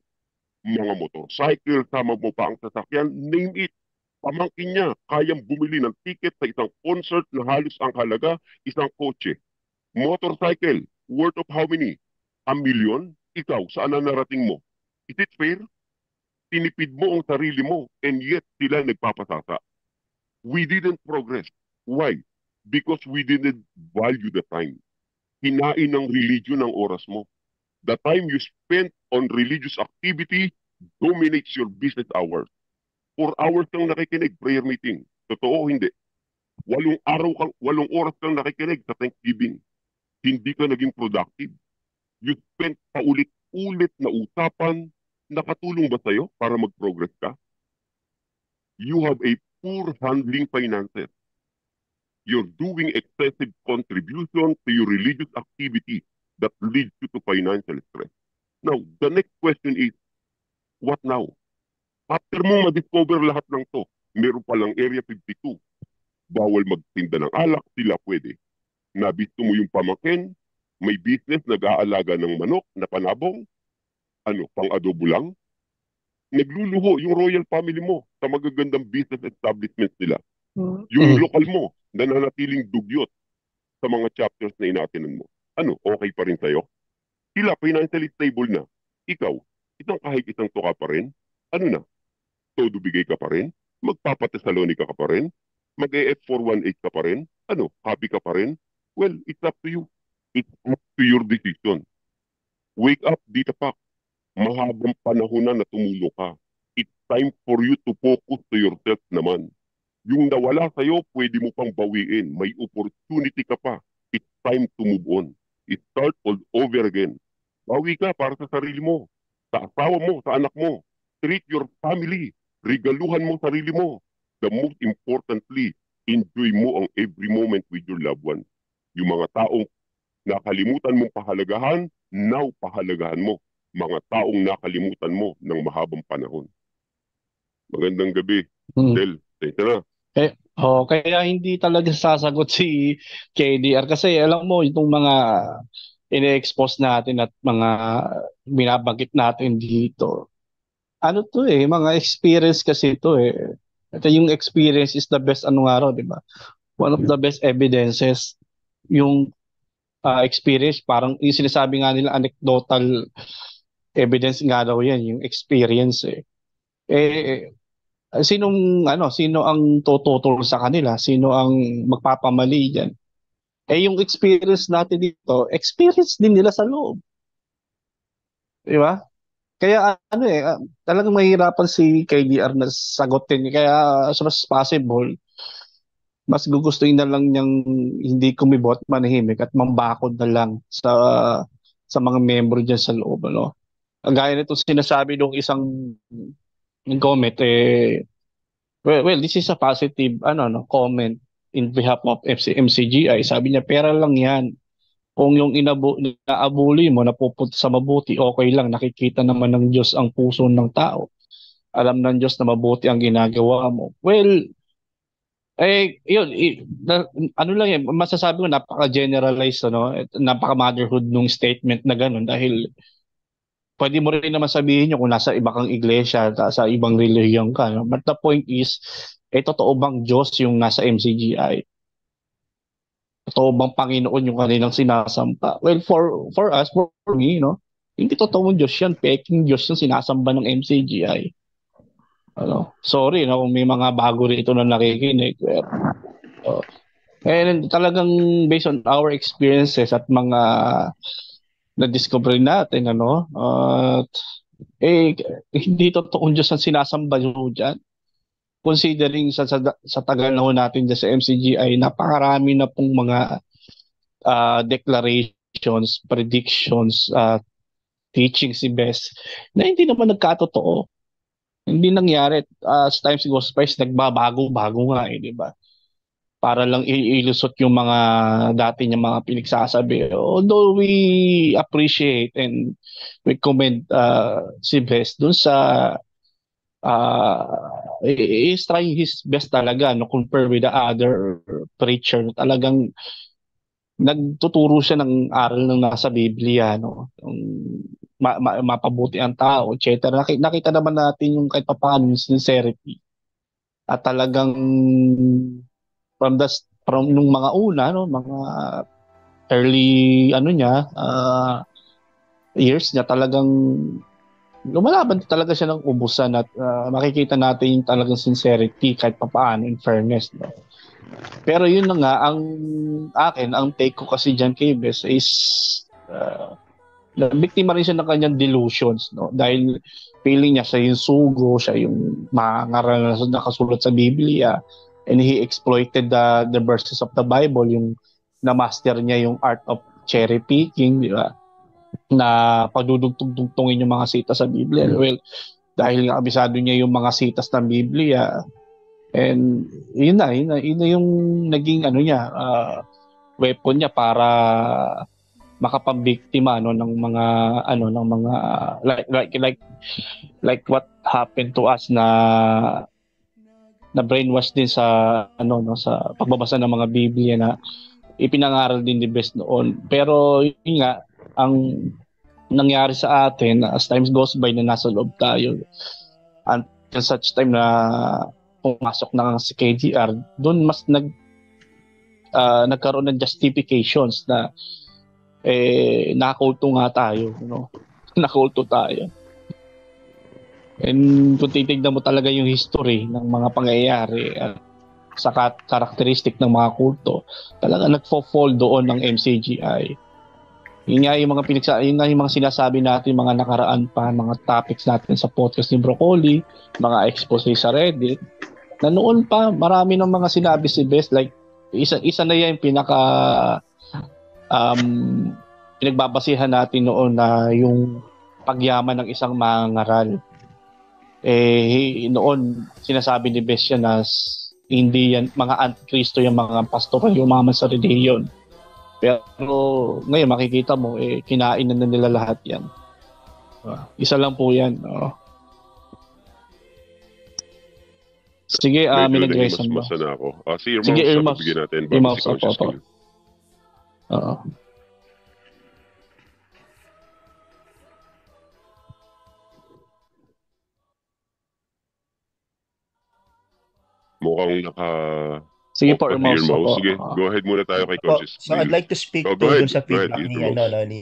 Speaker 5: mga motorcycle, sama mo pa ang sasakyan, name it. Pamangkin niya, kayang bumili ng ticket sa isang concert na halos ang halaga, isang kotse. Motorcycle, worth of how many? A million? Ikaw, saan na narating mo? Is it fair? Tinipid mo ang sarili mo and yet sila nagpapasasa. We didn't progress. Why? Because we didn't value the time. Hinain ng religion ang oras mo. The time you spent on religious activity dominates your business hours. Four hours kang nakikinig, prayer meeting. Totoo, hindi. Walong araw kang, walong oras kang nakikinig sa Thanksgiving. Hindi ka naging productive. You spent paulit-ulit na usapan, nakatulong ba sa'yo para mag-progress ka? You have a poor handling finances. You're doing excessive contribution to your religious activity that leads you to financial stress. Now, the next question is, what now? After mo ma-discover lahat ng to, meron palang Area 52. Bawal magtinda ng alak, sila pwede. Nabisto mo yung pamakin, may business nag-aalaga ng manok na panabong, ano, pang adobo lang. Nagluluho yung royal family mo sa magagandang business establishments nila. Yung
Speaker 13: Mm.
Speaker 5: lokal mo, nananatiling dugyot sa mga chapters na inaatinan mo. Ano, okay pa rin sa'yo? Sila financially stable na. Ikaw, isang kahit isang tuka pa rin. Ano na? Todo bigay ka pa rin? Magpapatesalonika ka pa rin? Mag-EF418 ka pa rin? Ano, happy ka pa rin? Well, it's up to you. It's up to your decision. Wake up, Dita Pak. Mahabang panahon na na ka. It's time for you to focus to yourself naman. Yung nawala sa'yo, pwede mo pang bawiin. May opportunity ka pa. It's time to move on. It start all over again. Bawi ka para sa sarili mo, sa asawa mo, sa anak mo. Treat your family. Regaluhan mo sarili mo. The most importantly, enjoy mo ang every moment with your loved ones. Yung mga taong nakalimutan mong pahalagahan, now pahalagahan mo. Mga taong nakalimutan mo ng mahabang panahon. Magandang gabi,
Speaker 13: Mm.
Speaker 5: Del. You na.
Speaker 13: Eh, oh, kaya hindi talaga sasagot si KDR kasi alam mo itong mga ine-expose natin at mga binabanggit natin dito. Ano to eh, mga experience kasi ito eh. Ito yung experience is the best ano nga raw, di ba? One of the best evidences yung ah, experience parang yung sinasabi nga nila anecdotal evidence nga daw yan, yung experience eh. Eh, sinong ano, sino ang tututol sa kanila? Sino ang magpapamali diyan? Eh yung experience natin dito, experience din nila sa loob. Di ba? Kaya ano eh, ah, talagang mahirapan si KDR na sagutin. Kaya as much as possible, mas gugustuhin na lang niyang hindi kumibot, manahimik at mambakod na lang sa sa mga member diyan sa loob, ano? Gaya nito sinasabi nung isang comment eh well, well this is a positive ano no comment in behalf of FC, MCGI sabi niya pera lang yan. Kung yung inabu naabuli mo napupunta sa mabuti okay lang. Nakikita naman ng Diyos ang puso ng tao. Alam ng Diyos na mabuti ang ginagawa mo. Well eh yun i- na- ano lang yan masasabi ko napaka-generalized ano napaka-motherhood nung statement na ganun dahil pwede mo rin naman sabihin nyo kung nasa iba kang iglesia, sa ibang relihiyon ka. No? But the point is, eh, totoo bang Diyos yung nasa MCGI? Totoo bang Panginoon yung kanilang sinasampa? Well, for for us, for, for me, no? Hindi totoong Diyos yan. Peking Diyos yung sinasamba ng MCGI. Ano? Sorry no, kung may mga bago rito na nakikinig. Pero, oh. And talagang based on our experiences at mga na-discover natin, ano, at eh, hindi totoong Diyos ang sinasamba nyo dyan. Considering sa, sa, sa tagal na ho natin dyan sa MCGI, napakarami na pong mga ah, declarations, predictions, uh, teachings si Best na hindi naman nagkatotoo. Hindi nangyari. As times goes by, nagbabago-bago nga eh, di ba? Para lang ilusot yung mga dati niyang mga pinagsasabi. Although we appreciate and we commend uh, si Best dun sa uh, is trying his best talaga no compare with the other preacher. Talagang nagtuturo siya ng aral ng nasa Biblia no. Yung ma, ma, mapabuti ang tao etc nakita, nakita naman natin yung kahit papaano yung sincerity. At talagang from the from nung mga una no mga early ano niya uh, years niya talagang lumalaban talaga siya ng ubusan at uh, makikita natin yung talagang sincerity kahit papaano in fairness no. Pero yun na nga ang akin ang take ko kasi diyan kay Bes is uh, biktima rin siya ng kanyang delusions no. Dahil feeling niya siya yung sugo siya yung mangaral na nakasulat sa Biblia and he exploited the the verses of the Bible yung na master niya yung art of cherry picking di ba? Na pagdudugtong-dugtongin yung mga sitas sa Biblia. Well, dahil nga kabisado niya yung mga sitas ng Biblia, and yun na, yun na, yun na yung naging ano niya, uh, weapon niya para makapambiktima no ng mga ano ng mga like like like like what happened to us na na brainwash din sa ano no sa pagbabasa ng mga Biblia na ipinangaral din ni Best noon. Pero yun nga ang nangyari sa atin as times goes by na nasa loob tayo until such time na pumasok na si KGR doon mas nag uh, nagkaroon ng justifications na eh nakulto nga tayo no? Nakulto tayo and kung titignan mo talaga yung history ng mga pangyayari at sa karakteristik ng mga kulto talaga nagfo-fall doon ng MCGI yun nga yung mga pinagsa yun nga yung mga sinasabi natin mga nakaraan pa mga topics natin sa podcast ni Broccoli mga expose sa Reddit na noon pa marami ng mga sinabi si Best like isa isa na yan pinaka um, pinagbabasihan natin noon na yung pagyaman ng isang mangaral. Eh, noon, sinasabi ni Best yan na hindi yan, mga antikristo yung mga pastor yung mga sa reliyon. Pero ngayon makikita mo, eh, kinain na nila lahat yan. Isa lang po yan. Oh. Sige, uh, may nag-raise ba?
Speaker 5: na ako. Uh, si Irmaus,
Speaker 13: Sige, Irmaus.
Speaker 5: bigyan natin.
Speaker 13: Irmaus,
Speaker 5: si
Speaker 13: opo, opo. Oo.
Speaker 5: Mukhang naka...
Speaker 13: Sige po,
Speaker 5: ear mouse.
Speaker 13: opo.
Speaker 5: Sige, go ahead muna tayo kay
Speaker 15: Oh,
Speaker 5: Conscious.
Speaker 15: so I'd like to speak
Speaker 5: Oh,
Speaker 15: to
Speaker 5: ahead.
Speaker 15: dun sa
Speaker 5: ahead,
Speaker 15: feedback ni, ano, no, ni,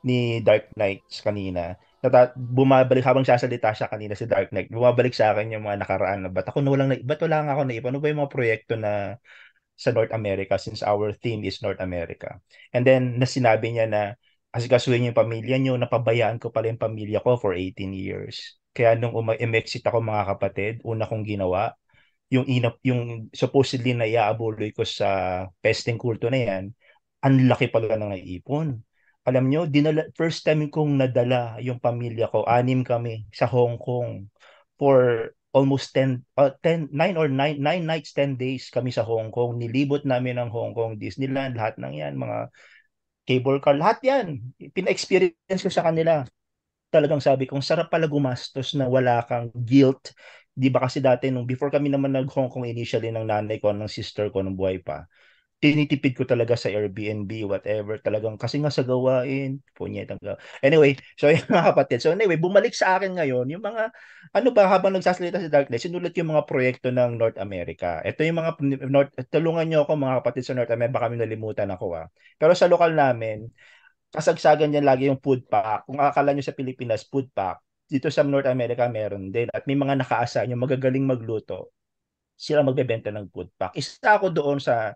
Speaker 15: ni Dark Knights kanina. Nata, bumabalik habang sasalita siya kanina si Dark Knight, bumabalik sa akin yung mga nakaraan na ba't ako na walang, na, ba't wala nga ako naipon? Ano ba yung mga proyekto na sa North America since our theme is North America. And then, na sinabi niya na asikasuhin niyo yung pamilya niyo, napabayaan ko pala yung pamilya ko for 18 years. Kaya nung umexit ako mga kapatid, una kong ginawa, yung inap yung supposedly na iaabuloy ko sa pesting kulto na yan, ang laki pala ng naipon. Alam nyo, dinala, first time kong nadala yung pamilya ko, anim kami sa Hong Kong for almost 10, uh, 10 9 or 9, 9 nights, 10 days kami sa Hong Kong. Nilibot namin ang Hong Kong, Disneyland, lahat ng yan, mga cable car, lahat yan. Pina-experience ko sa kanila. Talagang sabi kong sarap pala gumastos na wala kang guilt. Di ba kasi dati nung before kami naman nag Hong Kong initially ng nanay ko, ng sister ko, nung buhay pa, tinitipid ko talaga sa Airbnb, whatever, talagang kasi nga sa gawain, punyetang gawa. Anyway, so yung mga kapatid. So anyway, bumalik sa akin ngayon, yung mga, ano ba, habang nagsasalita si Darkness, sinulat yung mga proyekto ng North America. Ito yung mga, North, tulungan nyo ako mga kapatid sa North America, baka kami nalimutan ako ah. Pero sa lokal namin, kasagsagan niyan lagi yung food pack. Kung akala nyo sa Pilipinas, food pack, dito sa North America meron din. At may mga nakaassign yung magagaling magluto sila magbebenta ng food pack. Isa ako doon sa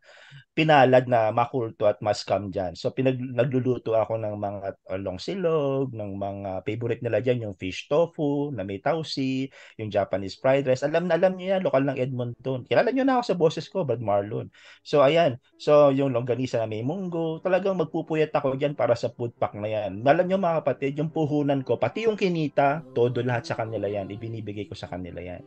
Speaker 15: pinalad na makulto at maskam dyan. So pinag nagluluto ako ng mga long silog, ng mga favorite nila dyan, yung fish tofu, na may tausi, yung Japanese fried rice. Alam na alam niyo yan, lokal ng Edmonton. Kilala niyo na ako sa boses ko, Brad Marlon. So ayan, so yung longganisa na may munggo, talagang magpupuyat ako dyan para sa food pack na yan. Alam niyo mga kapatid, yung puhunan ko, pati yung kinita, todo lahat sa kanila yan, ibinibigay ko sa kanila yan.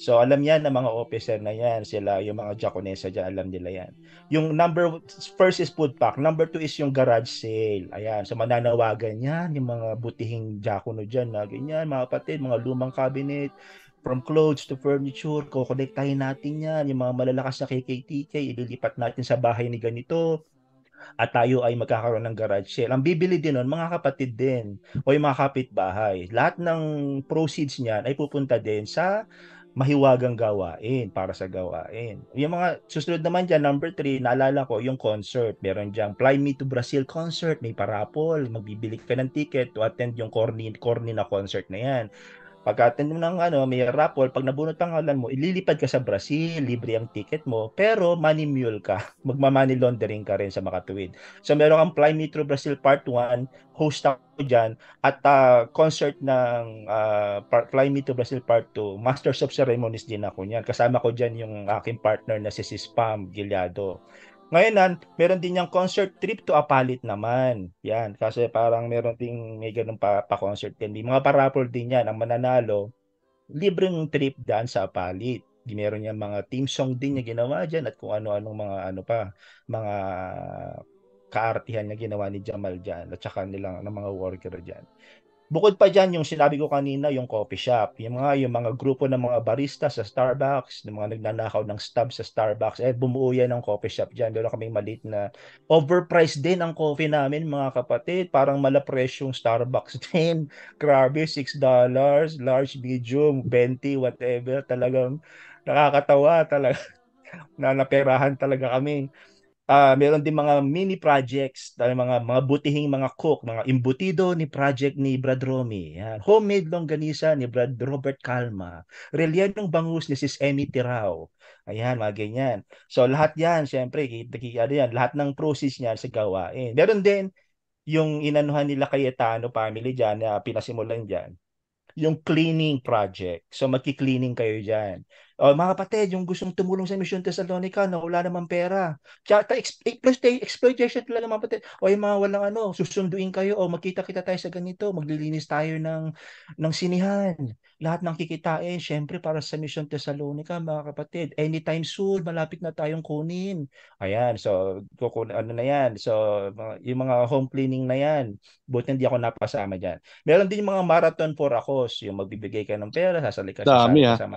Speaker 15: So alam yan ng mga officer na yan, sila yung mga Jaconesa dyan, alam nila yan. Yung number first is food pack, number two is yung garage sale. Ayan, so mananawagan yan, yung mga butihing Jacono dyan na ganyan, mga kapatid, mga lumang cabinet, from clothes to furniture, kokolektahin natin yan, yung mga malalakas na KKTK, ililipat natin sa bahay ni ganito, at tayo ay magkakaroon ng garage sale. Ang bibili din nun, mga kapatid din, o yung mga kapitbahay. Lahat ng proceeds niyan ay pupunta din sa mahiwagang gawain para sa gawain. Yung mga susunod naman dyan, number three, naalala ko, yung concert. Meron dyan, Fly Me to Brazil concert, may parapol, magbibili ka ng ticket to attend yung corny, corny na concert na yan. Pag attend mo ng ano, may raffle, pag nabunot ang pangalan mo, ililipad ka sa Brazil, libre ang ticket mo, pero money mule ka. Magma-money laundering ka rin sa makatuwid. So meron kang Fly Metro Brazil Part 1, host ako dyan, at uh, concert ng uh, Fly Me to Brazil Part 2, Masters of Ceremonies din ako niyan. Kasama ko dyan yung aking partner na si Spam Gileado. Ngayon meron din yung concert trip to Apalit naman. Yan, kasi parang meron ding may ganun pa, pa concert din. Mga parapol din yan, ang mananalo, libreng trip daan sa Apalit. Di meron yung mga team song din niya ginawa dyan at kung ano-anong mga ano pa, mga kaartihan na ginawa ni Jamal dyan at saka nilang ng mga worker dyan. Bukod pa dyan, yung sinabi ko kanina, yung coffee shop, yung mga, yung mga grupo ng mga barista sa Starbucks, yung mga nagnanakaw ng stub sa Starbucks, eh bumuo yan ng coffee shop dyan. Doon kaming maliit na overpriced din ang coffee namin, mga kapatid. Parang malapresh yung Starbucks din. Grabe, $6, large, medium, 20, whatever. Talagang nakakatawa talaga. na naperahan talaga kami uh, meron din mga mini projects, mga mga butihing mga cook, mga imbutido ni project ni Brad Romy. Yan. Homemade longganisa ni Brad Robert Calma. Relyanong bangus ni Sis Emmy Tirao. Ayan, mga ganyan. So lahat yan, syempre, ano yan, lahat ng process niyan sa gawain. Meron din yung inanuhan nila Cayetano family dyan, na pinasimulan dyan yung cleaning project. So magki-cleaning kayo diyan. O mga kapatid, yung gustong tumulong sa Mission Thessalonica na wala namang pera. Tsaka exploitation talaga mga kapatid. O yung mga walang ano, susunduin kayo o magkita-kita tayo sa ganito, maglilinis tayo ng ng sinihan. Lahat ng kikitain, syempre para sa Mission Thessalonica mga kapatid. Anytime soon, malapit na tayong kunin. Ayan, so kukun ano na yan. So yung mga home cleaning na yan, buti hindi ako napasama diyan. Meron din yung mga marathon for ako, yung magbibigay ka ng pera, sasali ka
Speaker 13: Dami,
Speaker 15: sa, sa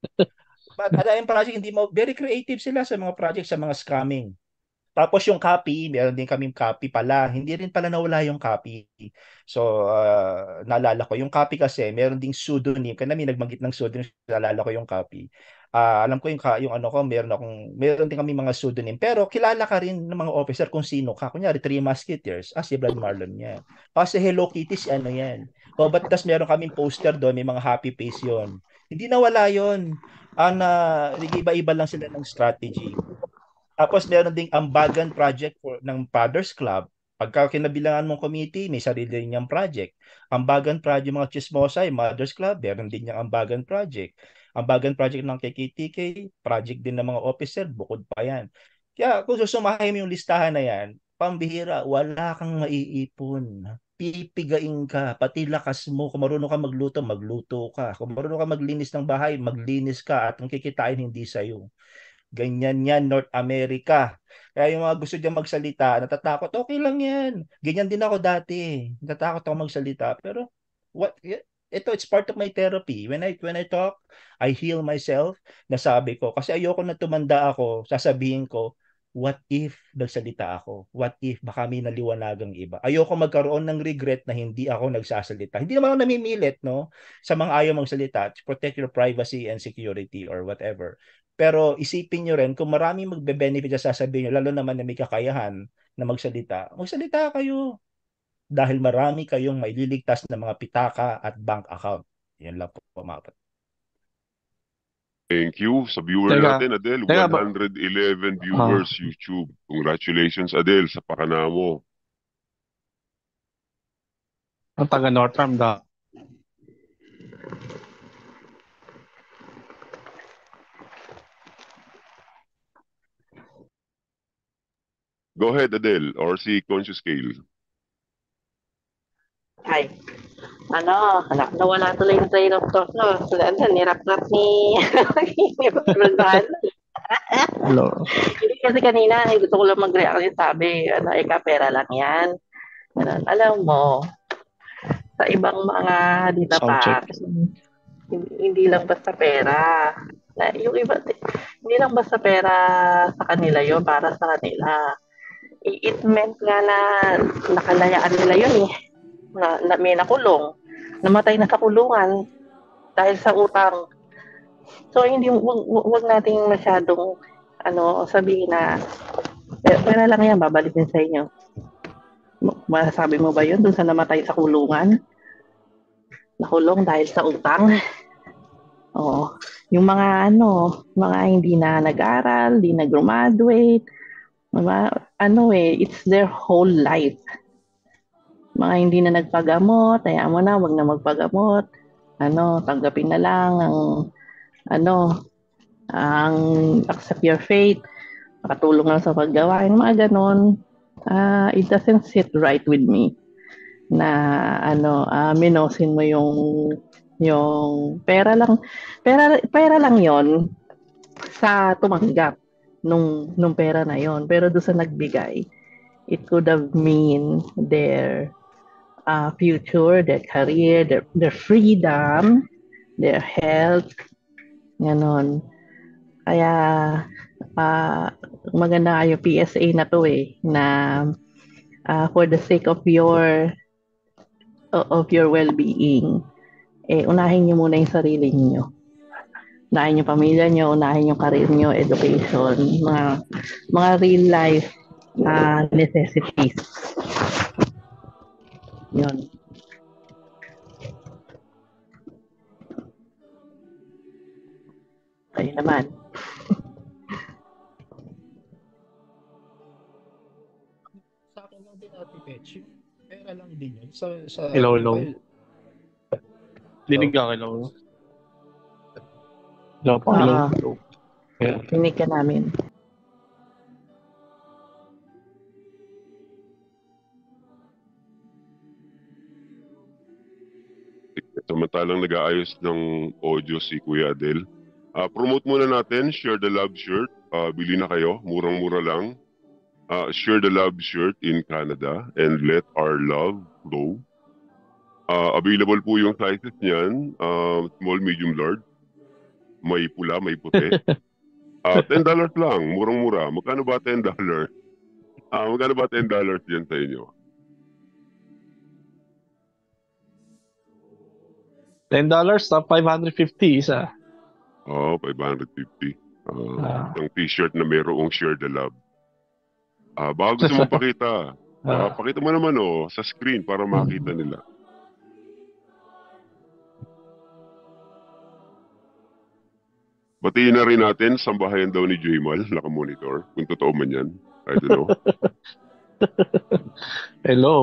Speaker 15: But ada yung project, hindi mo, very creative sila sa mga project, sa mga scamming. Tapos yung copy, meron din kaming copy pala. Hindi rin pala nawala yung copy. So, uh, naalala ko. Yung copy kasi, meron ding pseudonym. Kaya may nagmagit ng pseudonym. Naalala ko yung copy. Uh, alam ko yung, yung ano ko, meron akong, meron din kami mga pseudonym. Pero kilala ka rin ng mga officer kung sino ka. Kunyari, Three Musketeers. Ah, si Brad Marlon yan. Kasi Hello Kitty, si ano yan. O, ba't tas meron kaming poster doon, may mga happy face yon Hindi nawala yon ang uh, iba-iba lang sila ng strategy. Tapos meron ding ambagan project for, ng Fathers Club. Pagka kinabilangan mong committee, may sarili niyang project. Ambagan project mga chismosa, yung Mothers Club, meron din niyang ambagan project. Ambagan project ng KKTK, project din ng mga officer, bukod pa yan. Kaya kung susumahin mo yung listahan na yan, pambihira, wala kang maiipon pipigain ka, pati lakas mo, kung marunong ka magluto, magluto ka. Kung marunong ka maglinis ng bahay, maglinis ka at ang kikitain hindi sa'yo. Ganyan yan, North America. Kaya yung mga gusto dyan magsalita, natatakot, okay lang yan. Ganyan din ako dati. Natatakot ako magsalita. Pero, what, ito, it's part of my therapy. When I, when I talk, I heal myself. Nasabi ko, kasi ayoko na tumanda ako, sasabihin ko, what if nagsalita ako? What if baka may naliwanagang iba? Ayoko magkaroon ng regret na hindi ako nagsasalita. Hindi naman ako namimilit, no? Sa mga ayaw magsalita, to protect your privacy and security or whatever. Pero isipin nyo rin, kung marami magbe-benefit sa sasabihin nyo, lalo naman na may kakayahan na magsalita, magsalita kayo. Dahil marami kayong maililigtas na mga pitaka at bank account. Yan lang po, mga
Speaker 5: Thank you. Sa viewer
Speaker 13: Teka,
Speaker 5: natin, Adele,
Speaker 13: teka
Speaker 5: 111 viewers YouTube. Congratulations, Adele, sa pakana mo.
Speaker 13: Ang taga Northam da.
Speaker 5: Go ahead, Adele, or si Conscious Scale.
Speaker 4: Hi.
Speaker 10: ano, na- nawala tuloy yung train of thought ko. Ano, nirap-rap ni ni Rodan.
Speaker 13: Hello.
Speaker 10: Hindi kasi kanina, eh, gusto ko lang mag-react yung sabi, ano, eka, pera lang yan. Ganun. Alam mo, sa ibang mga
Speaker 13: check.
Speaker 10: pa, hindi, hindi lang basta pera. Na, yung iba, hindi lang basta pera sa kanila yon para sa kanila. It meant nga na nakalayaan nila yun eh. Na, na may nakulong. Namatay na sa kulungan dahil sa utang. So hindi wag, wag nating masyadong ano sabihin na "Eh, pera lang yan babalik din sa inyo. Ma- Masasabi mo ba yun dun sa namatay sa kulungan? Nakulong dahil sa utang? Oo. Yung mga ano, mga hindi na nag-aral, hindi na graduate, mga, ano eh, it's their whole life. Mga hindi na nagpagamot, kaya mo na, wag na magpagamot. Ano, tanggapin na lang ang ano, ang accept your fate, makatulong lang sa paggawain, mga ganon. Ah, it doesn't sit right with me na ano, ah, minosin mo yung yung pera lang pera pera lang yon sa tumanggap nung nung pera na yon pero doon sa nagbigay it could have mean their uh, future their career their, their freedom their health ganon kaya ah, maganda yung PSA na to eh na ah, for the sake of your of your well-being eh, unahin niyo muna yung sarili niyo. Unahin yung pamilya niyo, unahin yung career niyo, education, mga mga real life uh, necessities. Yun. Kayo naman.
Speaker 15: Sa akin lang din Ate yung pera lang din yun. Sa, sa,
Speaker 13: Hello, hello. Dinig ka hello. Hello po, hello.
Speaker 10: Ah,
Speaker 13: hello. Yeah.
Speaker 10: Tinig ka namin.
Speaker 5: Samantalang nag-aayos ng audio si Kuya Adel. Ah, promote muna natin, Share the Love shirt. Ah, bili na kayo, murang-mura lang. Ah, share the Love shirt in Canada and let our love flow. Ah, available po yung sizes niyan, ah, small, medium, large. May pula, may puti. Ah, $10 lang, murang-mura. Magkano ba $10? Ah, magkano ba $10 yan sa inyo?
Speaker 13: $10 na 550 isa.
Speaker 5: Oo, 550.
Speaker 13: Ah.
Speaker 5: Ah, yung t-shirt na mayroong share the love. Ah, baka gusto mo pakita. Ah,
Speaker 13: Ah.
Speaker 5: pakita mo naman oh, sa screen para makita nila. Batiin na rin natin, sambahayan daw ni Jaymal, naka-monitor. Kung totoo man yan. I don't know.
Speaker 13: Hello.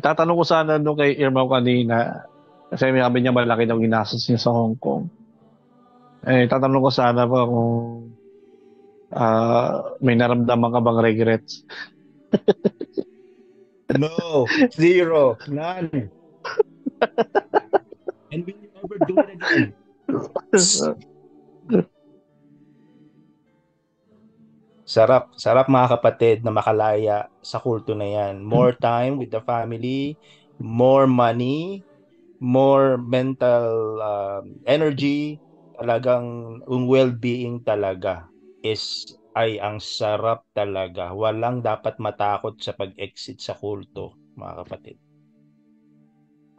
Speaker 13: Itatanong ko sana nung kay Irma kanina, kasi may sabi niya malaki daw ginastos niya sa Hong Kong. Eh, tatanong ko sana pa kung ah, may naramdaman ka bang regrets?
Speaker 15: No, zero, none. And will you ever do it again? Sarap, sarap mga kapatid na makalaya sa kulto na yan. More time with the family, more money, more mental um, energy, talagang yung well-being talaga is ay ang sarap talaga. Walang dapat matakot sa pag-exit sa kulto, mga kapatid.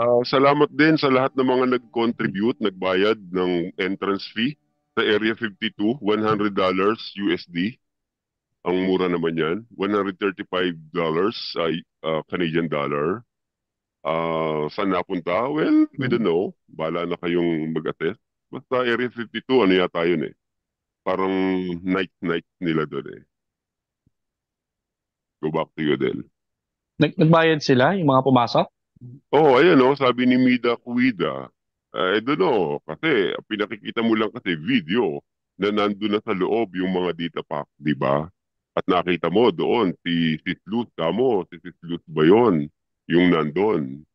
Speaker 5: Ah, salamat din sa lahat ng mga nag-contribute, nagbayad ng entrance fee sa Area 52, $100 USD. Ang mura naman yan. $135 ay ah, Canadian dollar. Ah, saan napunta? Well, we don't know. Bala na kayong mag-attest. Basta Area 52, ano yata yun eh. Parang night-night nila doon eh. Go back to you, Del.
Speaker 13: Nag- nagbayad sila, yung mga pumasok?
Speaker 5: Oh, ayun oh, sabi ni Mida Cuida. I don't know, kasi pinakikita mo lang kasi video na nandun na sa loob yung mga data pack, di ba? At nakita mo doon, si Sis Luz, kamo, si Sis Luz ba yun? Yung nandun.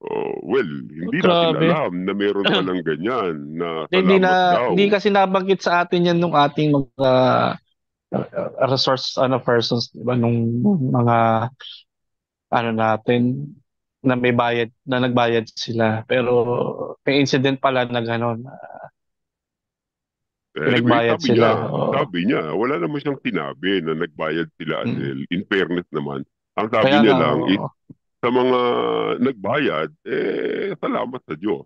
Speaker 5: Oh, well, hindi natin
Speaker 13: Grabe.
Speaker 5: alam na meron palang ganyan na
Speaker 13: Hindi
Speaker 5: salamat
Speaker 13: na
Speaker 5: daw.
Speaker 13: hindi kasi nabanggit sa atin yan nung ating mga uh, resource ano persons, di ba nung mga ano natin na may bayad na nagbayad sila pero may incident pala na gano'n
Speaker 5: Anyway,
Speaker 13: pinagbayad
Speaker 5: sabi
Speaker 13: sila.
Speaker 5: niya,
Speaker 13: Oo.
Speaker 5: sabi niya, wala naman siyang sinabi na nagbayad sila,
Speaker 13: Mm.
Speaker 5: Adel. In fairness naman, ang sabi
Speaker 13: Kaya
Speaker 5: niya
Speaker 13: nga,
Speaker 5: lang
Speaker 13: oo.
Speaker 5: is, sa mga nagbayad, eh, salamat sa Diyos.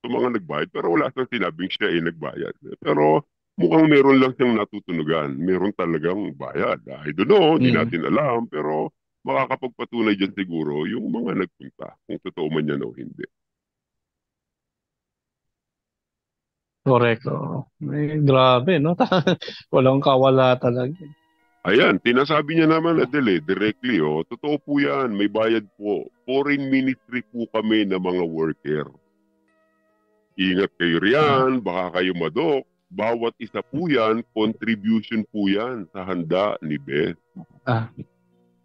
Speaker 5: Sa mga nagbayad, pero wala siyang sinabing siya ay nagbayad. Pero mukhang meron lang siyang natutunugan. Meron talagang bayad. I don't know, hindi
Speaker 13: Mm.
Speaker 5: natin alam, pero makakapagpatunay dyan siguro yung mga nagpunta, kung totoo man yan o hindi.
Speaker 13: Correct. oo. Eh, grabe, no? Walang kawala talaga.
Speaker 5: Ayan, tinasabi niya naman Adel eh, directly oh, totoo po yan, may bayad po. Foreign ministry po kami na mga worker. Ingat kayo riyan, baka kayo madok. Bawat isa po yan, contribution po yan sa handa ni Beth.
Speaker 13: Ah.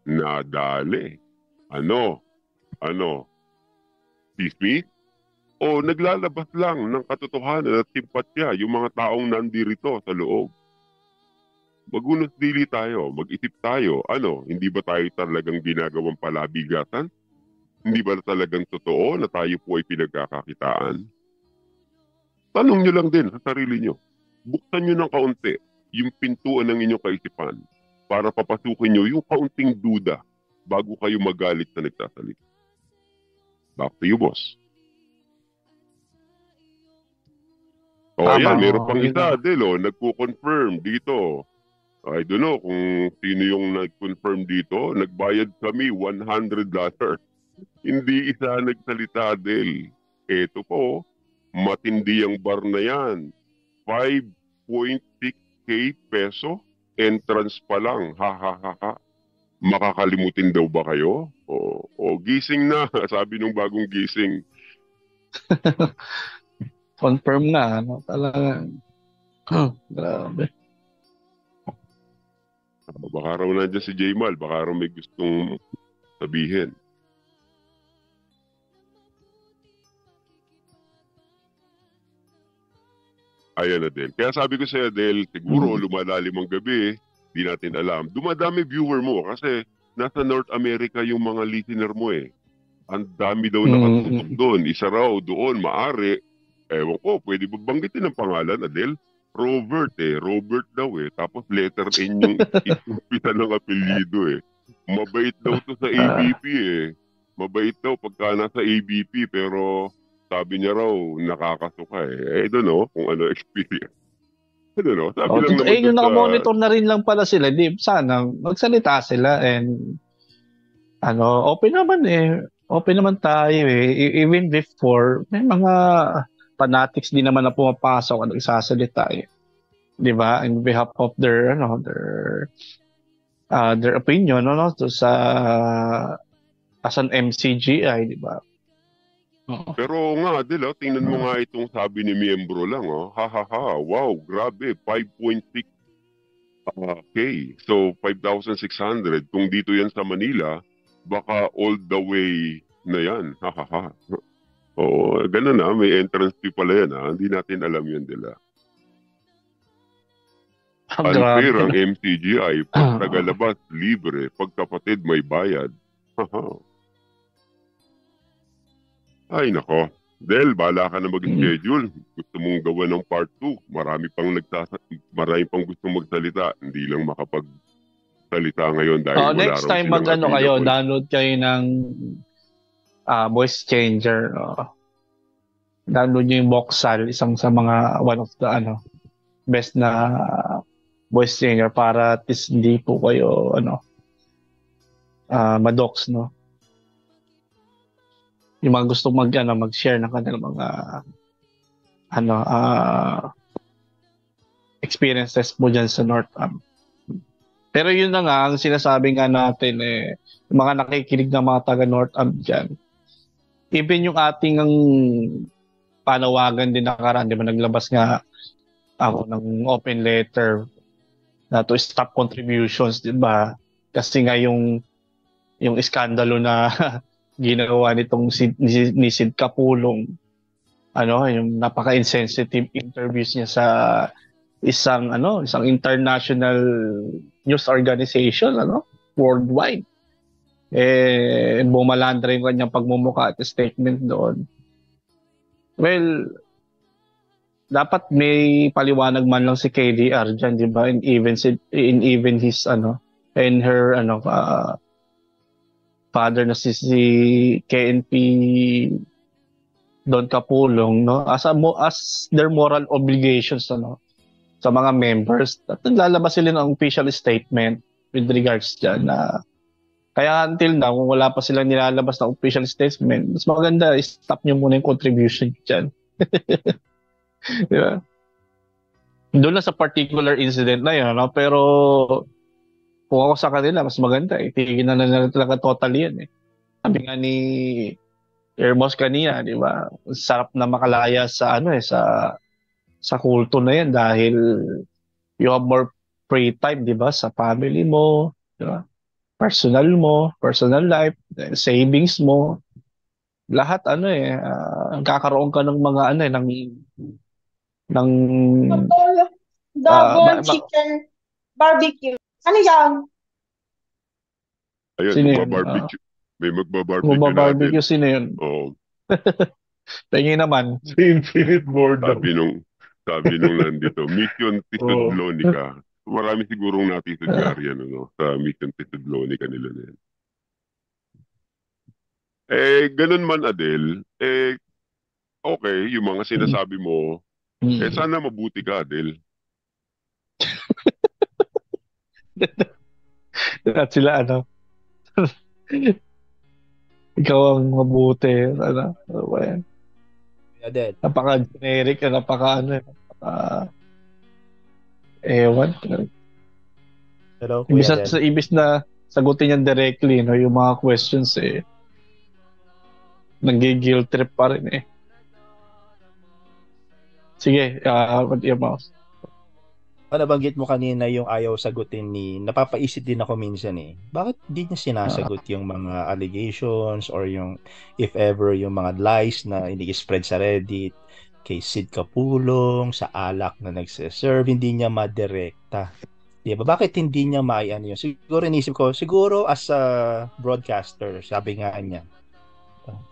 Speaker 5: Nadali. Ano? Ano? Sismi? O naglalabas lang ng katotohanan at simpatya yung mga taong nandirito sa loob magunos dili tayo, mag-isip tayo, ano, hindi ba tayo talagang ginagawang palabigatan? Hindi ba talagang totoo na tayo po ay pinagkakakitaan? Tanong nyo lang din sa sarili nyo. Buksan nyo ng kaunti yung pintuan ng inyong kaisipan para papasukin nyo yung kaunting duda bago kayo magalit sa nagsasalita. Back to you, boss. O
Speaker 13: Tama,
Speaker 5: ayan, meron pang isa, Adel, oh, nagko-confirm dito. I don't know kung sino yung nag-confirm dito. Nagbayad kami $100. Hindi isa nagsalita, Del. Eto po, matindi ang bar na yan. 5.6k peso, entrance pa lang. Ha ha ha ha. Makakalimutin daw ba kayo? O, o gising na, sabi nung bagong gising.
Speaker 13: Confirm na, ano? Talagang, grabe.
Speaker 5: Baka raw nandiyan si Jaymal, baka raw may gustong sabihin. Ayan na din. Kaya sabi ko sa'yo, Del, siguro lumalalim ang gabi, di natin alam. Dumadami viewer mo kasi nasa North America yung mga listener mo eh. Ang dami daw
Speaker 13: Mm.
Speaker 5: nakatutok doon. Isa raw doon, maari. Ewan ko, pwede ba banggitin ang pangalan, Adel? Robert eh. Robert daw eh. Tapos letter N yung inumpisa ng apelyido eh. Mabait daw to sa ABP eh. Mabait daw pagka nasa ABP pero sabi niya raw nakakasuka eh. I don't know kung ano experience. I don't know. Sabi
Speaker 13: Oh,
Speaker 5: lang naman
Speaker 13: eh, yung
Speaker 5: dun sa-
Speaker 13: nakamonitor na rin lang pala sila. Di, sana, magsalita sila and ano, open naman eh. Open naman tayo eh. E- Even before, may mga fanatics din naman na pumapasok at nagsasalita eh. Di ba? In behalf of their, ano, their, uh, their opinion, ano, to sa, as an MCGI, di ba?
Speaker 5: Pero nga, Adel, oh, tingnan mo nga itong sabi ni miyembro lang. Oh. Ha ha ha. Wow, grabe. 5.6 ah, K. So, 5,600. Kung dito yan sa Manila, baka all the way na yan. Ha ha ha. Oo, ganun na. May entrance fee pala yan. Ha? Hindi natin alam yan, Dila.
Speaker 13: Ang
Speaker 5: Unfair
Speaker 13: grabe.
Speaker 5: ang MCGI. Pag tagalabas, libre. Pag kapatid, may bayad. Ay, nako. Del, bala ka na mag-schedule. Gusto mong gawa ng part 2. Marami pang nagsasa marami pang gustong magsalita. Hindi lang makapagsalita ngayon dahil
Speaker 13: Oh, next time
Speaker 5: silang
Speaker 13: mag ano kayo, download kayo ng ah, voice changer. Oh. Download nyo yung Voxal, isang sa mga one of the ano best na voice changer para at least hindi po kayo ano ah madox no. Yung mga gusto mag ano, mag-share ng kanilang mga ano ah experiences mo dyan sa North Am. Pero yun na nga, ang sinasabi nga natin eh, mga nakikinig na mga taga North Am dyan, even yung ating ang panawagan din nakaraan, di ba naglabas nga ako ng open letter na to stop contributions, 'di ba? Kasi nga yung yung iskandalo na ginawa nitong si, ni, ni Sid Kapulong ano, yung napaka-insensitive interviews niya sa isang ano, isang international news organization ano, worldwide. Eh bumalandra yung kanyang pagmumuka at statement doon. Well, dapat may paliwanag man lang si KDR diyan, 'di ba? In even in even his ano, in her ano uh, father na si, si KNP Don Kapulong no as a, as their moral obligations ano sa mga members at naglalabas sila ng official statement with regards dyan na kaya until now kung wala pa silang nilalabas na official statement mas maganda stop nyo muna yung contribution dyan di ba doon lang sa particular incident na yun no? pero kung ako sa kanila mas maganda eh tigil na nila talaga totally yan eh sabi nga ni Airboss kanina, di ba? Sarap na makalaya sa ano eh sa sa kulto na yan dahil you have more free time, di ba? Sa family mo, di ba? Personal mo, personal life, savings mo, lahat ano eh, uh, kakaroon ka ng mga ano eh, ng ng
Speaker 17: double uh, chicken barbecue. Ano yan?
Speaker 5: Ayun,
Speaker 13: Sino yun?
Speaker 5: barbecue. May magbabarbecue
Speaker 13: Magbabarbecue
Speaker 5: natin.
Speaker 13: sino yun?
Speaker 5: Oo.
Speaker 13: Tingin naman.
Speaker 9: Si Infinite Boredom.
Speaker 5: Sabi nung, sabi nung nandito, Mission
Speaker 9: Oo.
Speaker 5: Tisudlonica. Marami sigurong natisidgar yan, ano, sa Mission Tisudlonica nila na yan. Eh, ganun man, Adel, eh, okay, yung mga sinasabi mo, eh, sana mabuti ka, Adel.
Speaker 13: At sila ano, ikaw ang mabuti. Ano, ano ba yan?
Speaker 15: Adel.
Speaker 13: Napaka-generic, napaka ano, napaka... Ewan.
Speaker 15: Hello,
Speaker 13: Ibis
Speaker 15: Kuya
Speaker 13: na,
Speaker 15: Adel.
Speaker 13: sa, ibis na sagutin yan directly, no, yung mga questions eh, nag-guilt trip pa rin eh. Sige, uh, what your mouse?
Speaker 15: Ah, nabanggit mo kanina yung ayaw sagutin ni, napapaisip din ako minsan eh, bakit di niya sinasagot yung mga allegations or yung, if ever, yung mga lies na ini-spread sa Reddit, kay Sid Kapulong, sa alak na nagsiserve, hindi niya madirekta. Di ba? Bakit hindi niya maiano yun? Siguro inisip ko, siguro as a broadcaster, sabi nga niya,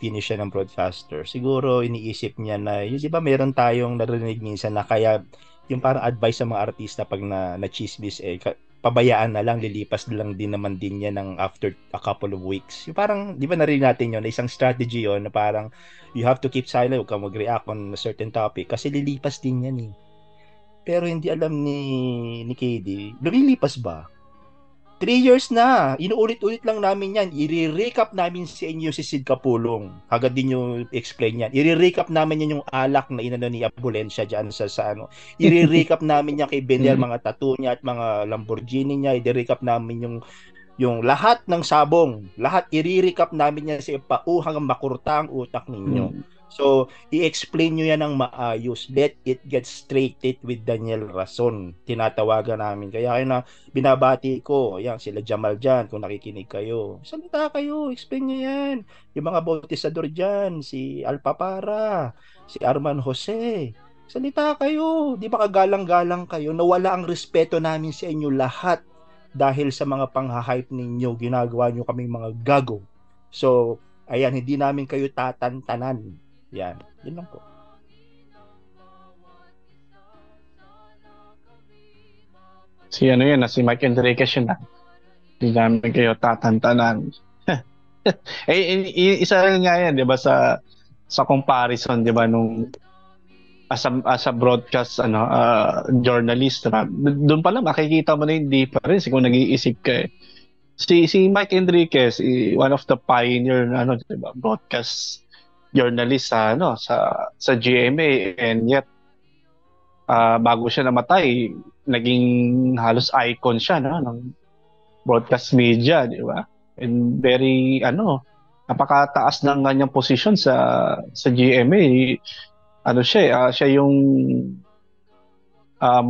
Speaker 15: finish siya ng broadcaster, siguro iniisip niya na, yun, di ba meron tayong narinig minsan na kaya yung parang advice sa mga artista pag na, na chismis eh, pabayaan na lang, lilipas na lang din naman din yan ng after a couple of weeks. Yung parang, di ba narinig natin yun, na isang strategy yon na parang you have to keep silent, huwag kang mag-react on a certain topic kasi lilipas din yan eh. Pero hindi alam ni, ni KD, lumilipas ba? Three years na. Inuulit-ulit lang namin yan. I-recap namin sa inyo si Sid Kapulong. Agad din yung explain yan. I-recap namin yan yung alak na inano ni Abulensya dyan sa, sa ano. I-recap namin yan kay Beniel, mga tattoo niya at mga Lamborghini niya. I-recap namin yung yung lahat ng sabong. Lahat i-recap namin yan sa ipau hanggang makurta ang utak ninyo. So, i-explain nyo yan ng maayos. Let it get straighted with Daniel Rason. Tinatawagan namin. Kaya kaya na binabati ko, yan, sila Jamal dyan, kung nakikinig kayo. Salita kayo, explain nyo yan. Yung mga bautisador dyan, si Alpapara, si Arman Jose. Salita kayo. Di ba kagalang-galang kayo? Nawala ang respeto namin sa inyo lahat dahil sa mga panghahype ninyo, ginagawa nyo kaming mga gago. So, ayan, hindi namin kayo tatantanan. Yan. Yun lang po.
Speaker 13: Si ano ah, si Mike Enriquez yun ah. Hindi namin kayo tatantanan. eh, i- i- isa rin nga yan, di ba, sa sa comparison, di ba, nung as a, as a broadcast ano uh, journalist na doon pa lang makikita mo na yung difference kung nag-iisip ka eh. si si Mike Enriquez one of the pioneer na ano di ba broadcast journalist sa ano sa sa GMA and yet ah, bago siya namatay naging halos icon siya no ng broadcast media di ba? And very ano napakataas ng kanyang position sa sa GMA ano siya ah, siya yung um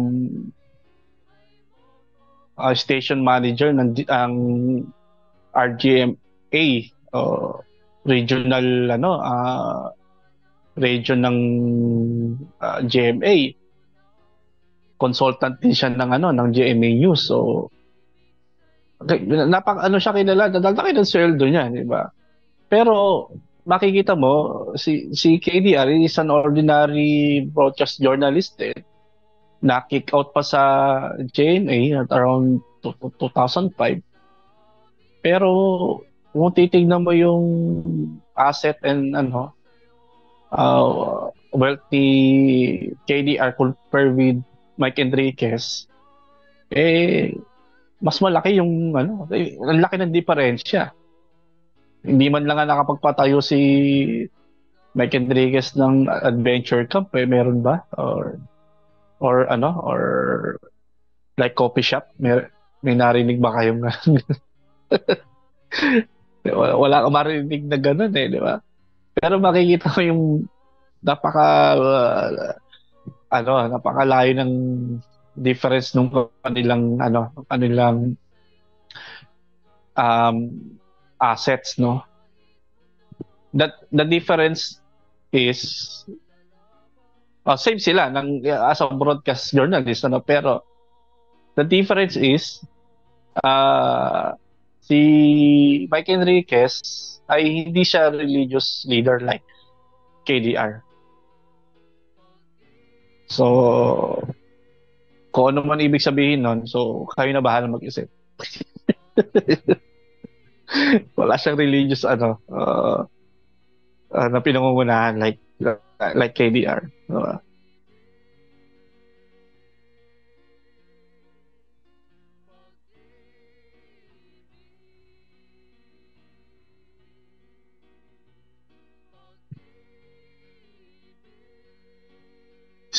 Speaker 13: uh, station manager ng ang RGMA o regional ano uh, region ng uh, GMA consultant din siya ng ano ng GMA News. So napak ano siya kilala dadalaki ng sweldo niya di ba? Pero makikita mo si si KDR is an ordinary broadcast journalist eh. Na kick out pa sa GMA at around 2005 pero kung titignan mo yung asset and ano uh, wealthy KDR compared with Mike Enriquez, eh, mas malaki yung, ano, eh, ang laki ng diferensya. Hindi man lang nakapagpatayo si Mike Enriquez ng adventure camp, eh, meron ba? Or, or ano, or like coffee shop? May, may narinig ba kayong wala, wala ka marinig na ganun eh, di ba? Pero makikita mo yung napaka uh, ano, napakalayo ng difference nung kanilang ano, kanilang um, assets, no? That the difference is oh, same sila ng as a broadcast journalist ano pero the difference is uh, si Mike Enriquez ay hindi siya religious leader like KDR. So, kung ano man ibig sabihin nun, so kayo na bahala mag-isip. Wala siyang religious ano, uh, uh, na pinangungunahan like like KDR. Uh,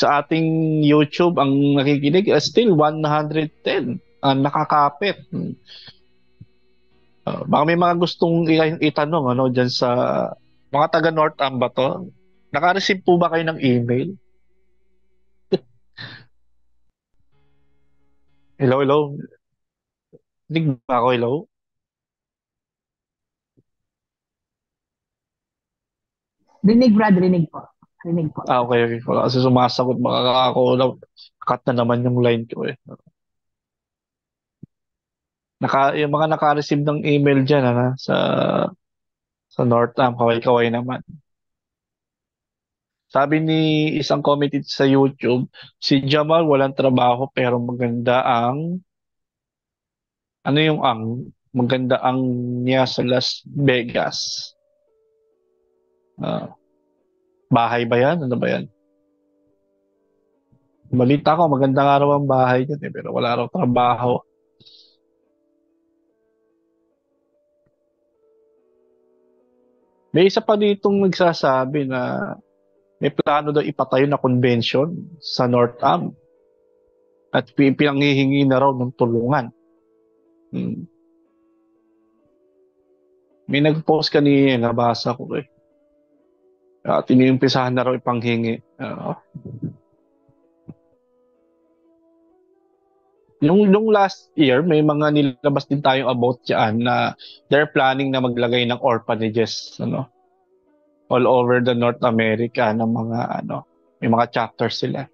Speaker 13: sa ating YouTube ang nakikinig uh, still 110 uh, nakakapit. Uh, baka may mga gustong itanong ano diyan sa mga taga North Am to? Naka-receive po ba kayo ng email? hello, hello. Nig ba ako, hello?
Speaker 6: Rinig, Brad, rinig po. Rinig po.
Speaker 13: Ah, okay, okay. Wala kasi sumasagot. Baka ako cut na naman yung line ko eh. Naka, yung mga naka-receive ng email dyan, ano, sa sa Northam, kaway-kaway naman. Sabi ni isang committee sa YouTube, si Jamal walang trabaho pero maganda ang ano yung ang maganda ang niya sa Las Vegas. Uh, Bahay ba yan? Ano ba yan? Balita ko, maganda nga raw ang bahay niya, eh, pero wala raw trabaho. May isa pa ditong nagsasabi na may plano daw ipatayo na convention sa North Am at pinanghihingi na raw ng tulungan. Hmm. May nag-post kanina, nabasa ko eh. At iniumpisahan na raw ipanghingi. Uh, yung, yung last year, may mga nilabas din tayong about yan na they're planning na maglagay ng orphanages ano, all over the North America ng mga ano, may mga chapters sila.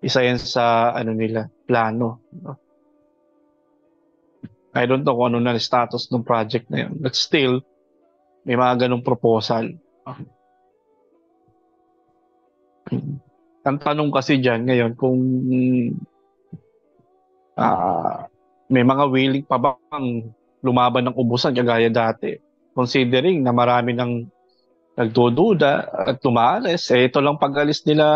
Speaker 13: Isa yan sa ano nila, plano. No? I don't know kung ano na status ng project na yun. But still, may mga ganong proposal. Ang tanong kasi dyan ngayon kung uh, may mga willing pa bang lumaban ng ubusan kagaya dati. Considering na marami nang nagdududa at tumalis. Eh, ito lang pag-alis nila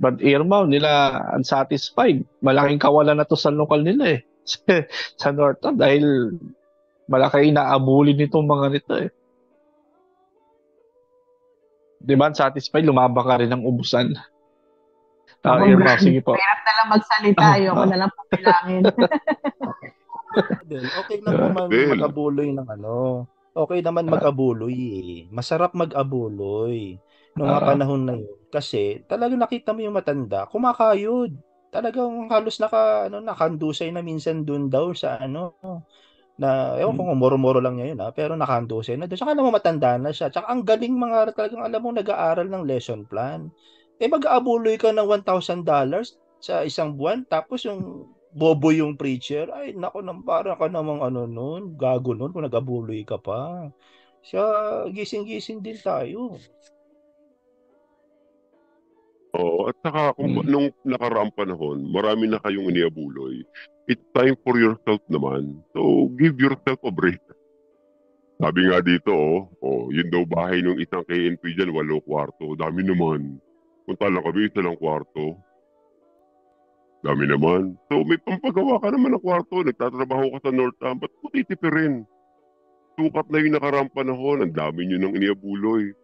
Speaker 13: Brad Irma, nila unsatisfied. Malaking kawalan na to sa lokal nila eh. sa Norton dahil malaki inaabuli nitong mga nito eh. Di ba? Satisfied, lumaba ka rin ng ubusan. Uh, Irma, sige po.
Speaker 6: Hirap na lang magsalita. Ayoko na lang pagkilangin.
Speaker 15: Del, okay lang naman mag-abuloy ng ano. Okay naman mag-abuloy eh. Masarap mag-abuloy. Noong uh, panahon na yun. Kasi talaga nakita mo yung matanda, kumakayod. talagang halos naka ano nakandusay na minsan doon daw sa ano na ewan ko kung moro-moro lang niya yun ha, pero nakandusay na. Tsaka alam mo matanda na siya. Tsaka ang galing mga talagang alam mo nag-aaral ng lesson plan. Eh mag-aabuloy ka ng $1,000 sa isang buwan tapos yung bobo yung preacher. Ay nako nang para ka namang ano noon, gago noon kung nag-abuloy ka pa. Siya gising-gising din tayo.
Speaker 5: Oo, at saka kung
Speaker 13: Hmm.
Speaker 5: nung nakaraang panahon, marami na kayong iniabuloy. It's time for yourself naman. So, give yourself a break. Sabi nga dito, oh, oh yun daw bahay ng isang KNP dyan, walo kwarto. Dami naman. Punta lang kami, isa lang kwarto. Dami naman. So, may pampagawa ka naman ng kwarto. Nagtatrabaho ka sa North Am. Ba't mo titipirin? Sukat na yung nakaraang panahon. Ang dami nyo nang iniabuloy.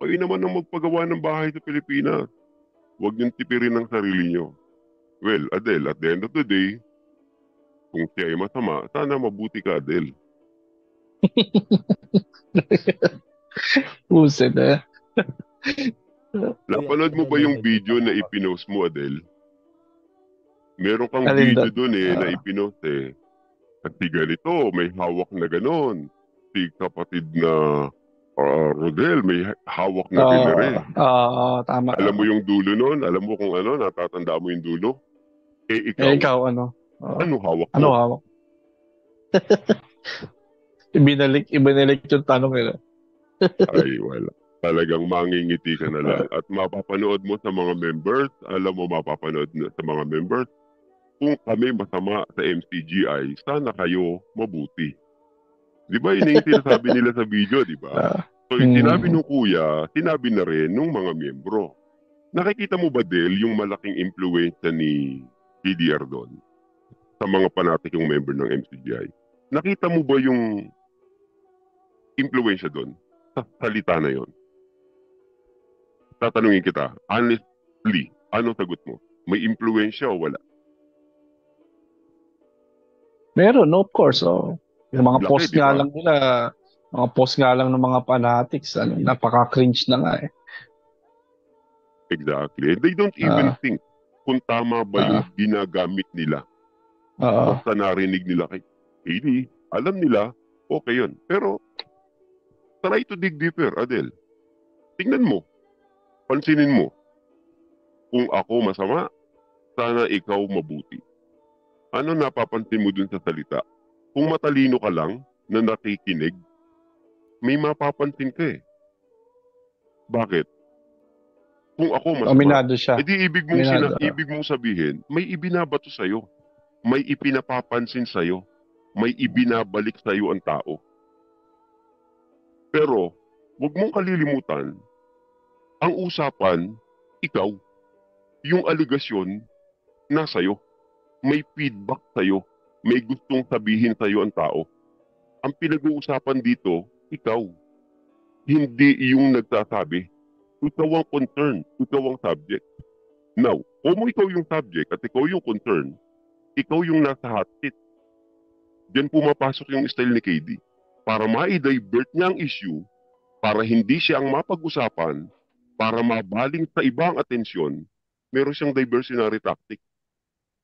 Speaker 5: Kayo naman ang magpagawa ng bahay sa Pilipinas. Huwag niyong tipirin ang sarili niyo. Well, Adele, at the end of the day, kung siya ay masama, sana mabuti ka, Adele.
Speaker 13: Pusa na.
Speaker 5: Napanood mo ba yung video na ipinost mo, Adele? Meron kang
Speaker 13: Alin
Speaker 5: video
Speaker 13: doon?
Speaker 5: eh, na
Speaker 13: Ah.
Speaker 5: ipinost eh. At si ganito, may hawak na ganon. Si kapatid na ah, Rodel, may ha- hawak na
Speaker 13: Oo,
Speaker 5: binere.
Speaker 13: oo, tama.
Speaker 5: Alam mo yung dulo nun? Alam mo kung ano? Natatanda mo yung dulo? Eh, ikaw,
Speaker 13: Eh, ikaw ano? Oo.
Speaker 5: ano hawak mo?
Speaker 13: Ano hawak? ibinalik, ibinalik yung tanong nila.
Speaker 5: Ay, wala. Talagang mangingiti ka na lang. At mapapanood mo sa mga members, alam mo mapapanood na sa mga members, kung kami masama sa MCGI, sana kayo mabuti. Di ba yun yung sinasabi nila sa video, di ba? So yung sinabi nung kuya, sinabi na rin nung mga miyembro. Nakikita mo ba, Del, yung malaking influensya ni PDR doon sa mga panatikong member ng MCGI? Nakita mo ba yung influensya doon sa salita na yon? Tatanungin kita, honestly, anong sagot mo? May influensya o wala?
Speaker 13: Meron, no, of course. Oh. Yung mga
Speaker 5: Laki,
Speaker 13: post nga lang nila, mga post nga lang ng mga fanatics, ano, napaka-cringe na nga eh.
Speaker 5: Exactly. They don't even
Speaker 13: Ah.
Speaker 5: think kung tama ba yung ginagamit nila.
Speaker 13: Oo.
Speaker 5: Basta narinig nila kay KD, alam nila, okay yun. Pero, try to dig deeper, Adel. Tingnan mo. Pansinin mo. Kung ako masama, sana ikaw mabuti. Ano napapansin mo dun sa salita? Kung matalino ka lang na nakikinig, may mapapansin ka eh. Bakit? Kung ako masama,
Speaker 13: Aminado siya.
Speaker 5: edi ibig mong, sina- ibig mong sabihin, may ibinabato sa'yo. May ipinapapansin sa'yo. May ibinabalik sa'yo ang tao. Pero, huwag mong kalilimutan, ang usapan, ikaw. Yung aligasyon, nasa'yo. May feedback sa'yo. May gustong sabihin sa'yo ang tao. Ang pinag-uusapan dito, ikaw. Hindi yung nagsasabi. Ikaw ang concern. Ikaw ang subject. Now, kung ikaw yung subject at ikaw yung concern, ikaw yung nasa hot seat. Diyan pumapasok yung style ni KD. Para ma-divert niya ang issue, para hindi siya ang mapag-usapan, para mabaling sa ibang atensyon, meron siyang diversionary tactic.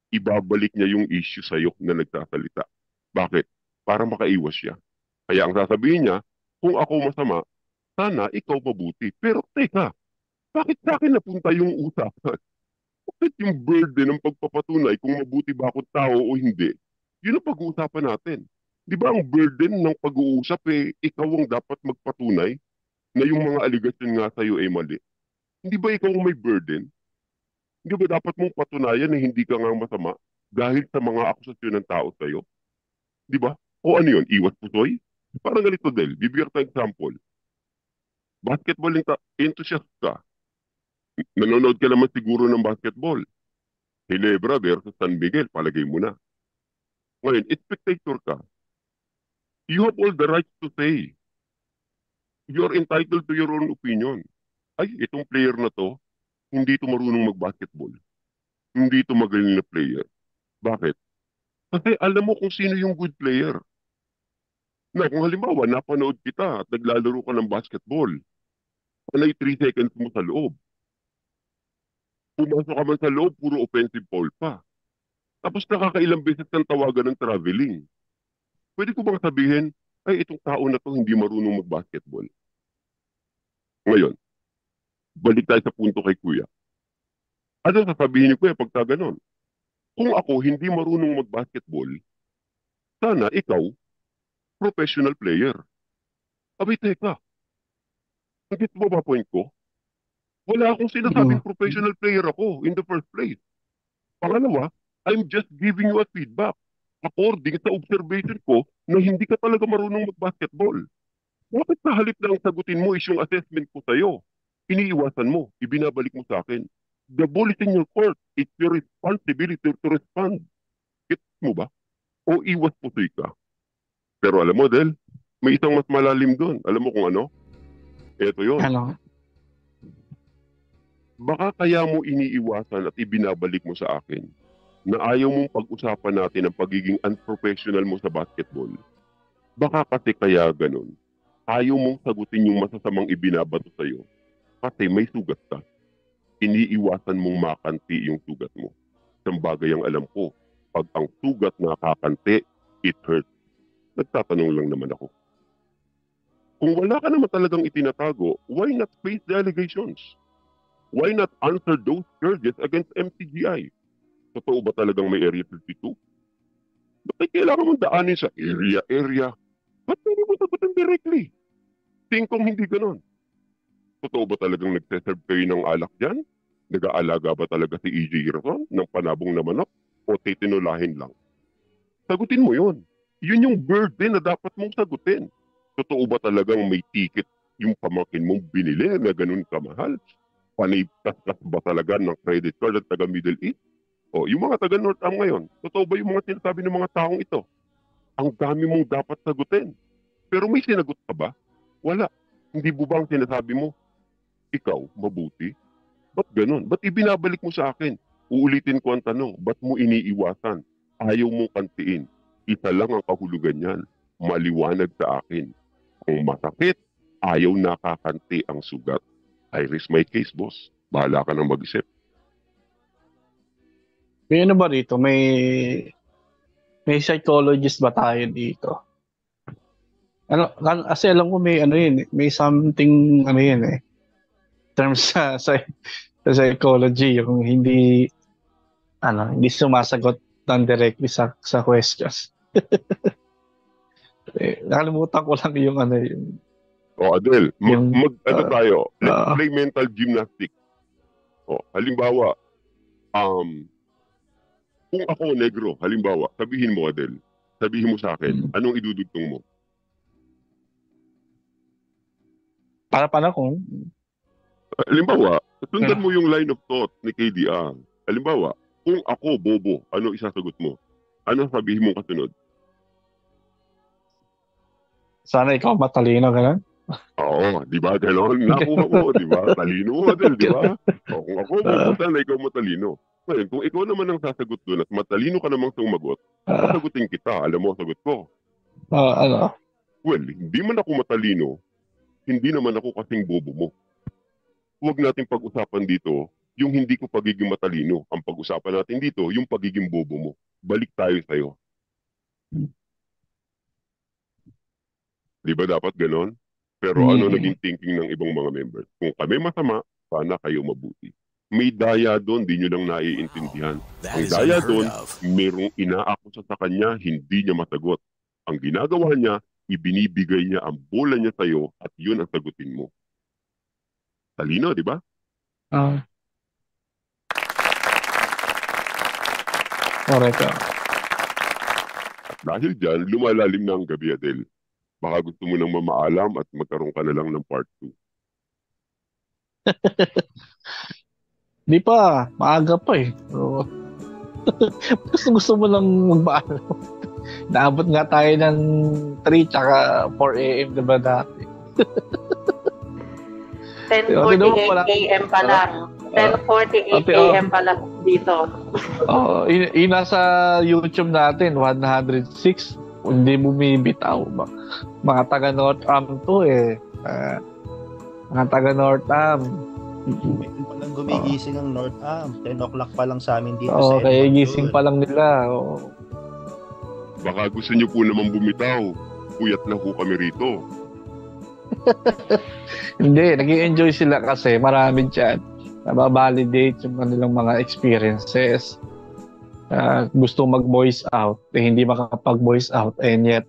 Speaker 5: Ibabalik niya yung issue sa'yo na nagsasalita. Bakit? Para makaiwas siya. Kaya ang sasabihin niya, kung ako masama, sana ikaw mabuti. Pero teka, bakit sa akin napunta yung usapan? Bakit yung burden ng pagpapatunay kung mabuti ba ako tao o hindi? Yun ang pag-uusapan natin. Di ba ang burden ng pag-uusap eh, ikaw ang dapat magpatunay na yung mga aligasyon nga sa'yo ay mali. Hindi ba ikaw ang may burden? Hindi ba dapat mong patunayan na hindi ka nga masama dahil sa mga akusasyon ng tao sa'yo? Di ba? O ano yun? Iwas pusoy? Parang ganito, Del. Bibigyan ko example. Basketball enthusiast ka. Nanonood ka naman siguro ng basketball. Ginebra versus San Miguel, palagay mo na. Ngayon, spectator ka. You have all the rights to say. You're entitled to your own opinion. Ay, itong player na to, hindi ito marunong mag-basketball. Hindi ito magaling na player. Bakit? Kasi alam mo kung sino yung good player. Na kung halimbawa, napanood kita at naglalaro ka ng basketball, panay 3 seconds mo sa loob. Pumasok ka man sa loob, puro offensive foul pa. Tapos nakakailang beses kang tawagan ng traveling. Pwede ko bang sabihin, ay itong tao na to hindi marunong mag-basketball. Ngayon, balik tayo sa punto kay Kuya. Ano sasabihin ni Kuya pagka ganon? Kung ako hindi marunong mag-basketball, sana ikaw, professional player. Abay, teka. Nagit mo ba point ko? Wala akong sinasabing professional player ako in the first place. Pangalawa, I'm just giving you a feedback according sa observation ko na hindi ka talaga marunong mag-basketball. Bakit sa halip na ang sagutin mo is yung assessment ko sa'yo? Iniiwasan mo, ibinabalik mo sa akin. The ball is in your court. It's your responsibility to respond. Gets mo ba? O iwas pusoy ka. Pero alam mo, Del, may isang mas malalim doon. Alam mo kung ano? Ito yun.
Speaker 13: Ano?
Speaker 5: Baka kaya mo iniiwasan at ibinabalik mo sa akin na ayaw mong pag-usapan natin ang pagiging unprofessional mo sa basketball. Baka kasi kaya ganun. Ayaw mong sagutin yung masasamang ibinabato sa'yo kasi may sugat ka. Iniiwasan mong makanti yung sugat mo. Isang bagay ang alam ko, pag ang sugat nakakanti, it hurts. Nagtatanong lang naman ako. Kung wala ka naman talagang itinatago, why not face the allegations? Why not answer those charges against MCGI? Totoo ba talagang may Area 52? Bakit kailangan mong daanin sa area, area? Ba't hindi mo sagutin directly? Tingkong hindi ganon. Totoo ba talagang nagseserve kayo ng alak dyan? Nag-aalaga ba talaga si EJ Hirson ng panabong na manok? O titinulahin lang? Sagutin mo yon. Yun yung burden na dapat mong sagutin. Totoo ba talagang may ticket yung pamakin mong binili na ganun kamahal? Paniptas-tas ba talaga ng credit card at taga Middle East? O, yung mga taga North Am ngayon, totoo ba yung mga sinasabi ng mga taong ito? Ang dami mong dapat sagutin. Pero may sinagot ka ba? Wala. Hindi mo ba sinasabi mo? Ikaw, mabuti? Ba't ganun? Ba't ibinabalik mo sa akin? Uulitin ko ang tanong, ba't mo iniiwasan? Ayaw mong kantiin. Isa lang ang kahulugan niyan. Maliwanag sa akin. Kung masakit, ayaw nakakanti ang sugat. I risk my case, boss. Bahala ka nang mag-isip.
Speaker 13: May ano ba dito? May may psychologist ba tayo dito? Ano, kasi alam ko may ano yun, eh, may something ano yun eh. Terms sa, sa, sa psychology yung hindi ano, hindi sumasagot ng directly sa sa questions. eh, nakalimutan ko lang yung ano yung
Speaker 5: O Adel, mag,
Speaker 13: Yung,
Speaker 5: mag ano
Speaker 13: uh,
Speaker 5: tayo? Let's
Speaker 13: uh,
Speaker 5: play mental gymnastics. O, halimbawa, um, kung ako negro, halimbawa, sabihin mo Adel, sabihin mo sa akin, anong idudugtong mo?
Speaker 13: para para kung
Speaker 5: Halimbawa, sundan mo yung line of thought ni KDR. Halimbawa, kung ako bobo, ano isasagot mo? Ano sabihin mo kasunod?
Speaker 13: sana ikaw matalino ganun.
Speaker 5: Oo, di ba? Ganon, nakuha mo, di ba? Talino mo, di ba? O, kung ako bobo, sana ikaw matalino. Ngayon, kung ikaw naman ang sasagot doon at matalino ka namang sumagot, sasagutin kita. Alam mo, ang sagot ko.
Speaker 13: Ah, ano?
Speaker 5: Well, hindi man ako matalino, hindi naman ako kasing bobo mo. Huwag nating pag-usapan dito yung hindi ko pagiging matalino. Ang pag-usapan natin dito, yung pagiging bobo mo. Balik tayo sa'yo. Di ba dapat ganon? Pero ano
Speaker 13: Mm.
Speaker 5: naging thinking ng ibang mga members? Kung kami masama, sana kayo mabuti. May daya doon, di nyo lang naiintindihan.
Speaker 18: That
Speaker 5: Ang daya doon, merong inaakusa sa kanya, hindi niya masagot. Ang ginagawa niya, ibinibigay niya ang bola niya sa'yo at yun ang sagutin mo. Talino, di ba?
Speaker 13: Ah. Correct. ah.
Speaker 5: At dahil dyan, lumalalim na ang gabi, Adel. Baka gusto mo nang mamaalam at magkaroon ka na lang ng part 2.
Speaker 13: Di pa, maaga pa eh. So, gusto gusto mo lang magpaalam. Naabot nga tayo ng 3 tsaka 4 a.m. diba dati?
Speaker 4: 10.48 a.m. pa lang. 10.48
Speaker 13: Ate, oh.
Speaker 4: a.m. pa lang dito.
Speaker 13: Oo, oh, yun nasa YouTube natin, 106. Hindi bumibitaw. Ma- Mga taga North Am to eh. Ah, mga taga North Am.
Speaker 15: Ngayon pa lang gumigising ang North Am. 10 o'clock pa lang sa amin dito
Speaker 18: Oo,
Speaker 15: sa
Speaker 18: kaya gising pa lang nila. Oo.
Speaker 5: Baka gusto niyo po naman bumitaw. Puyat na po kami rito.
Speaker 18: Hindi, nag enjoy sila kasi marami dyan. Nababalidate yung kanilang mga experiences. Ah, gusto mag-voice out, eh, hindi makakapag-voice out, and yet,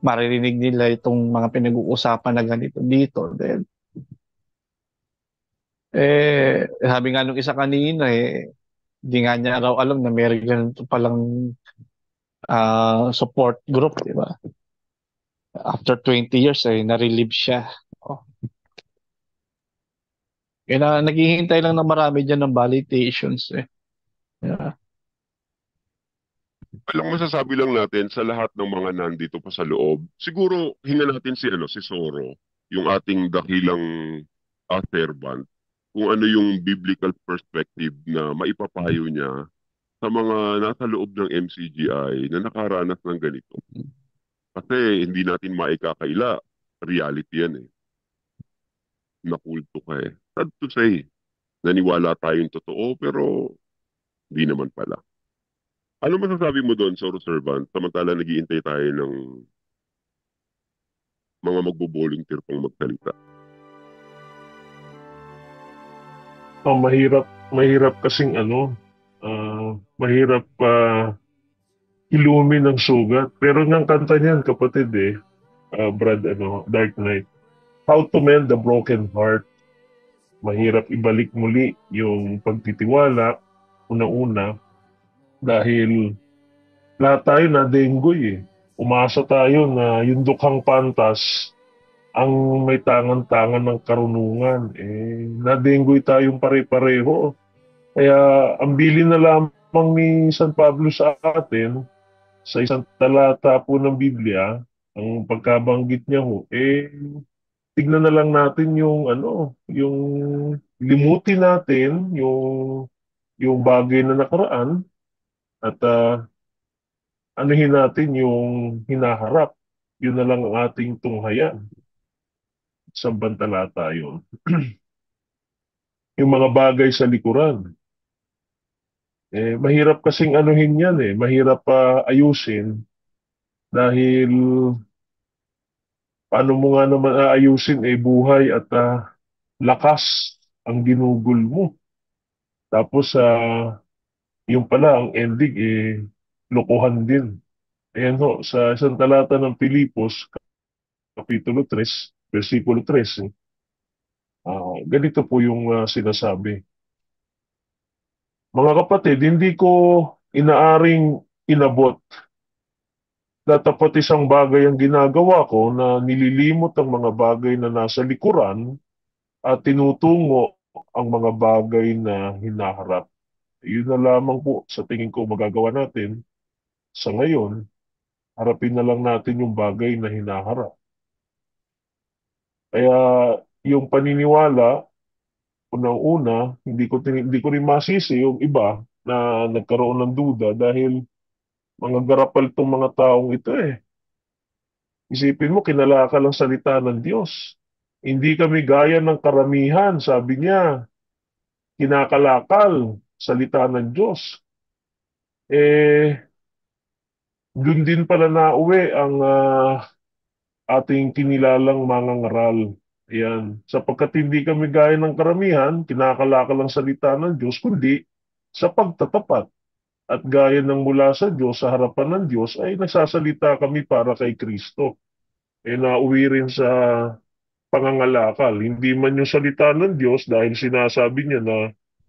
Speaker 18: maririnig nila itong mga pinag-uusapan na ganito dito. Then, eh, sabi nga nung isa kanina, eh, hindi nga niya raw alam na meron ganito palang ah, support group, di ba? After 20 years, eh, na-relieve siya. Oh. Kaya na, naghihintay lang na marami dyan ng validations eh. Yeah.
Speaker 5: Walang masasabi lang natin sa lahat ng mga nandito pa sa loob. Siguro hinga natin si ano si Soro, yung ating dakilang uh, servant, kung ano yung biblical perspective na maipapayo niya sa mga nasa loob ng MCGI na nakaranas ng ganito. Kasi hindi natin maikakaila. Reality yan eh. Nakulto ka eh. Sad to say, naniwala tayong totoo pero hindi naman pala. Ano masasabi mo doon, Soro Servant, samantala naghihintay tayo ng mga magbo-volunteer pang magsalita?
Speaker 9: Oh, mahirap, mahirap kasing ano, ah, mahirap pa ilumin ng sugat. Pero ng kanta niyan, kapatid eh, ah, Brad, ano, Dark Knight, How to Mend the Broken Heart. Mahirap ibalik muli yung pagtitiwala, una-una, dahil lahat tayo na denggoy eh. Umasa tayo na yung dukhang pantas ang may tangan-tangan ng karunungan. Eh, nadenggoy tayong pare-pareho. Kaya ang bili na lamang ni San Pablo sa atin, sa isang talata po ng Biblia, ang pagkabanggit niya ho, eh, tignan na lang natin yung ano, yung limutin natin yung yung bagay na nakaraan at uh, anuhin natin yung hinaharap. Yun na lang ang ating tunghayan. Sambantalata yun. yung mga bagay sa likuran. Eh, mahirap kasing anuhin yan eh. Mahirap pa uh, ayusin dahil paano mo nga naman aayusin eh buhay at uh, lakas ang ginugol mo. Tapos uh, yung pala ang ending eh lokohan din. Ayan ho, sa isang talata ng Pilipos, Kapitulo 3, versikulo 13, uh, ganito po yung uh, sinasabi. Mga kapatid, hindi ko inaaring inabot na tapat isang bagay ang ginagawa ko na nililimot ang mga bagay na nasa likuran at tinutungo ang mga bagay na hinaharap. Yun na lamang po sa tingin ko magagawa natin sa ngayon, harapin na lang natin yung bagay na hinaharap. Kaya yung paniniwala, unang-una, hindi ko, hindi ko rin masisi yung iba na nagkaroon ng duda dahil mga garapal tong mga taong ito eh. Isipin mo, kinalakal ang salita ng Diyos. Hindi kami gaya ng karamihan, sabi niya. Kinakalakal salita ng Diyos. Eh, dun din pala na uwi ang uh, ating kinilalang mga ngaral. Ayan. Sapagkat hindi kami gaya ng karamihan, kinakalakal ang salita ng Diyos, kundi sa pagtatapat. At gaya ng mula sa Diyos, sa harapan ng Diyos, ay nagsasalita kami para kay Kristo. Eh nauwi rin sa pangangalakal. Hindi man yung salita ng Diyos dahil sinasabi niya na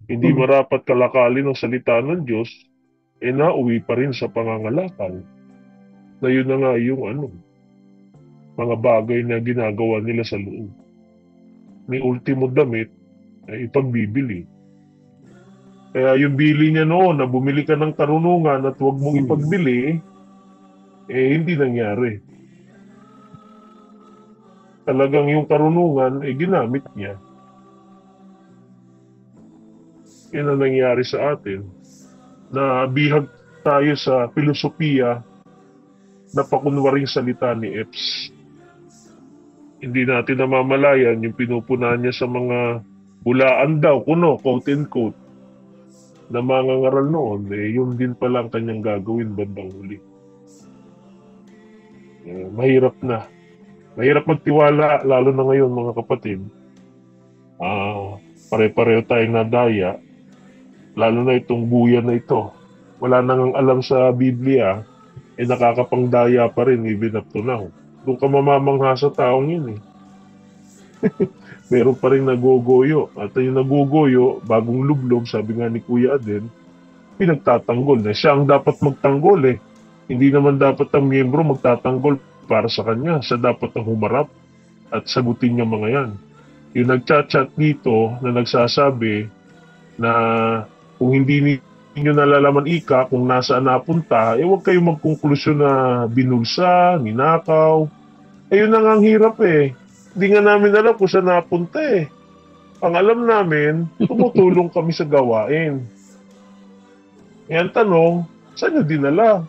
Speaker 9: hindi marapat kalakalin ang salita ng Diyos, eh nauwi pa rin sa pangangalakal. Na yun na nga yung ano, mga bagay na ginagawa nila sa loob. May ultimo damit ay ipagbibili. Kaya yung bili niya noon na bumili ka ng karunungan at huwag mong ipagbili, eh hindi nangyari. Talagang yung karunungan, eh ginamit niya. Yan ang nangyari sa atin. Na bihag tayo sa filosofiya na pakunwaring salita ni Epps. Hindi natin namamalayan yung pinupunan niya sa mga Bulaan daw, kuno, quote and quote, na mga ngaral noon, eh, yun din pala ang kanyang gagawin bandang huli. Eh, mahirap na. Mahirap magtiwala, lalo na ngayon mga kapatid. Ah, pare-pareho tayong nadaya, lalo na itong buya na ito. Wala nang alam sa Biblia, eh nakakapangdaya pa rin even up to now. Doon ka mamamangha sa taong yun eh. Meron pa rin nagogoyo. At yung nagogoyo, bagong lublob, sabi nga ni Kuya Aden, pinagtatanggol na siya ang dapat magtanggol eh. Hindi naman dapat ang miyembro magtatanggol para sa kanya. Siya dapat ang humarap at sagutin niya mga yan. Yung nagchat-chat dito na nagsasabi na kung hindi ninyo nalalaman ika kung nasaan napunta, eh huwag kayong magkonklusyon na binulsa, ninakaw. Eh yun ang hirap eh. Hindi nga namin alam kung saan napunta eh. Ang alam namin, tumutulong kami sa gawain. Eh ang tanong, saan nyo dinala?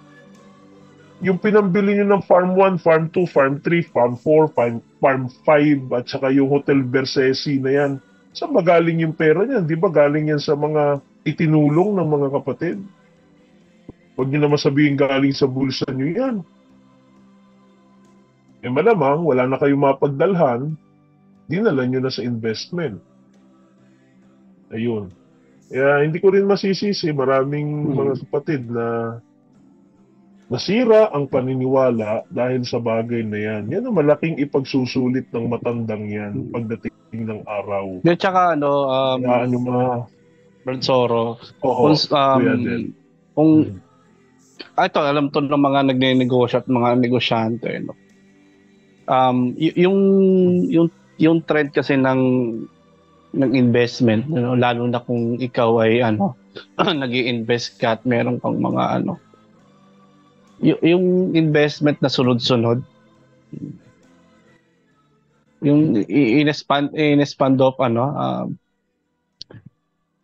Speaker 9: Yung pinambili nyo ng Farm 1, Farm 2, Farm 3, Farm 4, Farm, Farm 5, at saka yung Hotel Versesi na yan, saan ba galing yung pera niyan? Di ba galing yan sa mga itinulong ng mga kapatid? Huwag nyo naman sabihin galing sa bulsa nyo yan. Eh malamang, wala na kayong mapagdalhan, dinala nyo na sa investment. Ayun. Kaya hindi ko rin masisisi, maraming mga kapatid na nasira ang paniniwala dahil sa bagay na yan. Yan ang malaking ipagsusulit ng matandang yan pagdating ng araw.
Speaker 13: At saka ano, um,
Speaker 9: Kaya ano mga...
Speaker 13: Brad Soro,
Speaker 9: Oo,
Speaker 13: kung, um, kung, ah, ito, alam to ng mga nagne-negosyo at mga negosyante, no? Um, y- yung, yung, yung trend kasi ng, ng investment, ano, lalo na kung ikaw ay, ano, nag invest ka at meron kang mga, ano, y- yung investment na sunod-sunod, yung in-expand, in-expand of, ano, um,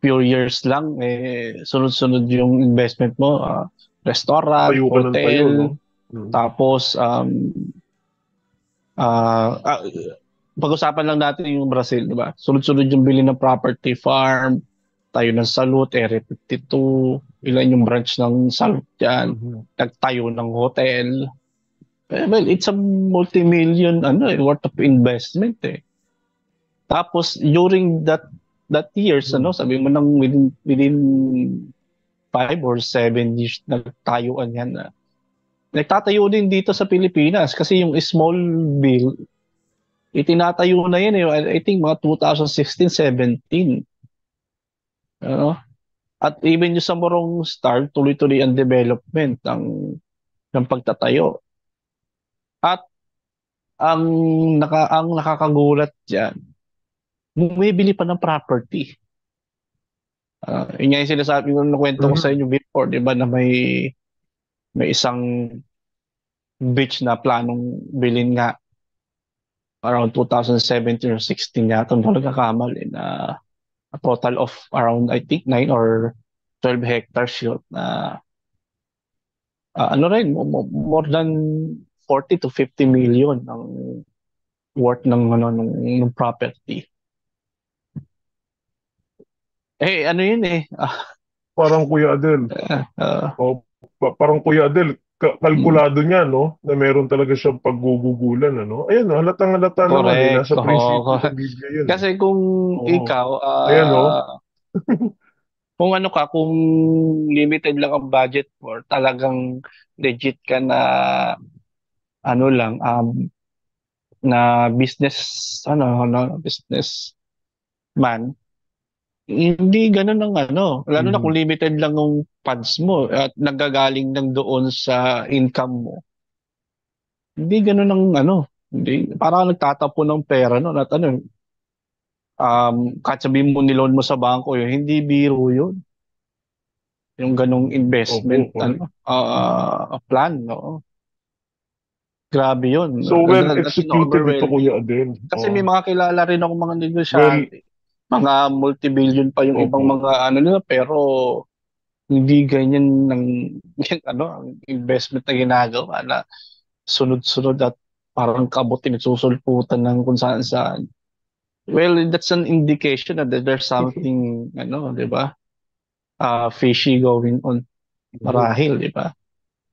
Speaker 13: few years lang, eh, sunod-sunod yung investment mo, ah, restaurant,
Speaker 9: Payo
Speaker 13: hotel,
Speaker 9: payo, no? Mm.
Speaker 13: tapos, um, ah, ah, pag-usapan lang natin yung Brazil, di ba? Sunod-sunod yung bili ng property farm, tayo ng Salud, Area 52, ilan yung branch ng Salud dyan, nagtayo ng hotel. Eh, well, it's a multi-million ano, eh, worth of investment eh. Tapos during that that years ano, sabi mo nang within within five or seven years nagtayuan yan na. Nagtatayo din dito sa Pilipinas kasi yung small bill itinatayo na yan eh. I think mga 2016, 17. Ano? At even yung sa Morong Star, tuloy-tuloy ang development ng ng pagtatayo. At ang naka ang nakakagulat diyan, bumibili pa ng property. Uh, yun nga yung sinasabi ko na kwento ko sa inyo before, di ba, na may may isang beach na planong bilhin nga around 2017 or 16 yata, kung talaga kakamali na a total of around I think 9 or 12 hectares yun na ah, ano rin, mo- mo- more than 40 to 50 million ang worth ng ano ng, ng property. Eh ano yun eh. Ah,
Speaker 9: Parang Kuya Adel.
Speaker 13: ah,
Speaker 9: O, pa- parang Kuya Adel, ka- kalkulado niya, no? Na meron talaga siyang paggugugulan, ano? Ayan, no? Halatang halata naman, eh.
Speaker 13: correct.
Speaker 9: Nasa
Speaker 13: Oo,
Speaker 9: prinsipyo
Speaker 13: correct.
Speaker 9: ng Biblia yun.
Speaker 13: Kasi kung
Speaker 9: Oo.
Speaker 13: ikaw ah,
Speaker 9: Ayan, no?
Speaker 13: kung ano ka, kung limited lang ang budget for, talagang legit ka na ano lang, um, na business, ano, ano, business man, hindi ganun ang ano, lalo na
Speaker 9: Mhm.
Speaker 13: kung limited lang yung funds mo at nagagaling lang doon sa income mo. Hindi ganun ang ano, hindi, parang nagtatapon ng pera no, at ano, um, kahit sabihin mo niloan mo sa bangko yun, hindi biro yun. Yung ganong investment,
Speaker 9: Opo,
Speaker 13: ano, ah, plan, no? Grabe yun.
Speaker 9: So, well executed ito. Kuya Adel.
Speaker 13: Kasi
Speaker 9: Oo.
Speaker 13: may mga kilala rin ako mga negosyante. Mga multi-billion pa yung
Speaker 9: Opo.
Speaker 13: ibang mga ano nila pero hindi ganyan ng yung ano ang investment na ginagawa na sunod-sunod at parang kabutin susulputan ng kung saan saan. Well, that's an indication that there's something, ano, di ba? Uh, fishy going on. Marahil, di ba?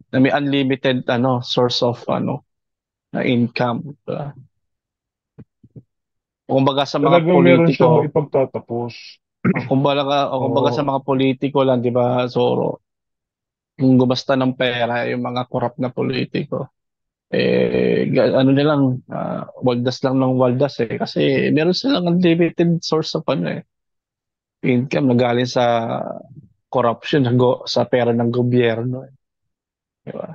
Speaker 13: Na may unlimited, ano, source of, ano, na income. Di ba? Kumbaga sa mga
Speaker 9: Talagang meron siyang
Speaker 13: politiko,
Speaker 9: ipagtatapos.
Speaker 13: uh, kumbaga, o kumbaga
Speaker 9: Oo.
Speaker 13: sa mga politiko lang, di ba, Zoro? Kung gumasta ng pera, yung mga corrupt na politiko, eh, ga- ano nilang, ah, waldas lang ng waldas eh. Kasi meron silang unlimited source of ano eh, income na galing sa corruption, na go, sa pera ng gobyerno eh. Di ba?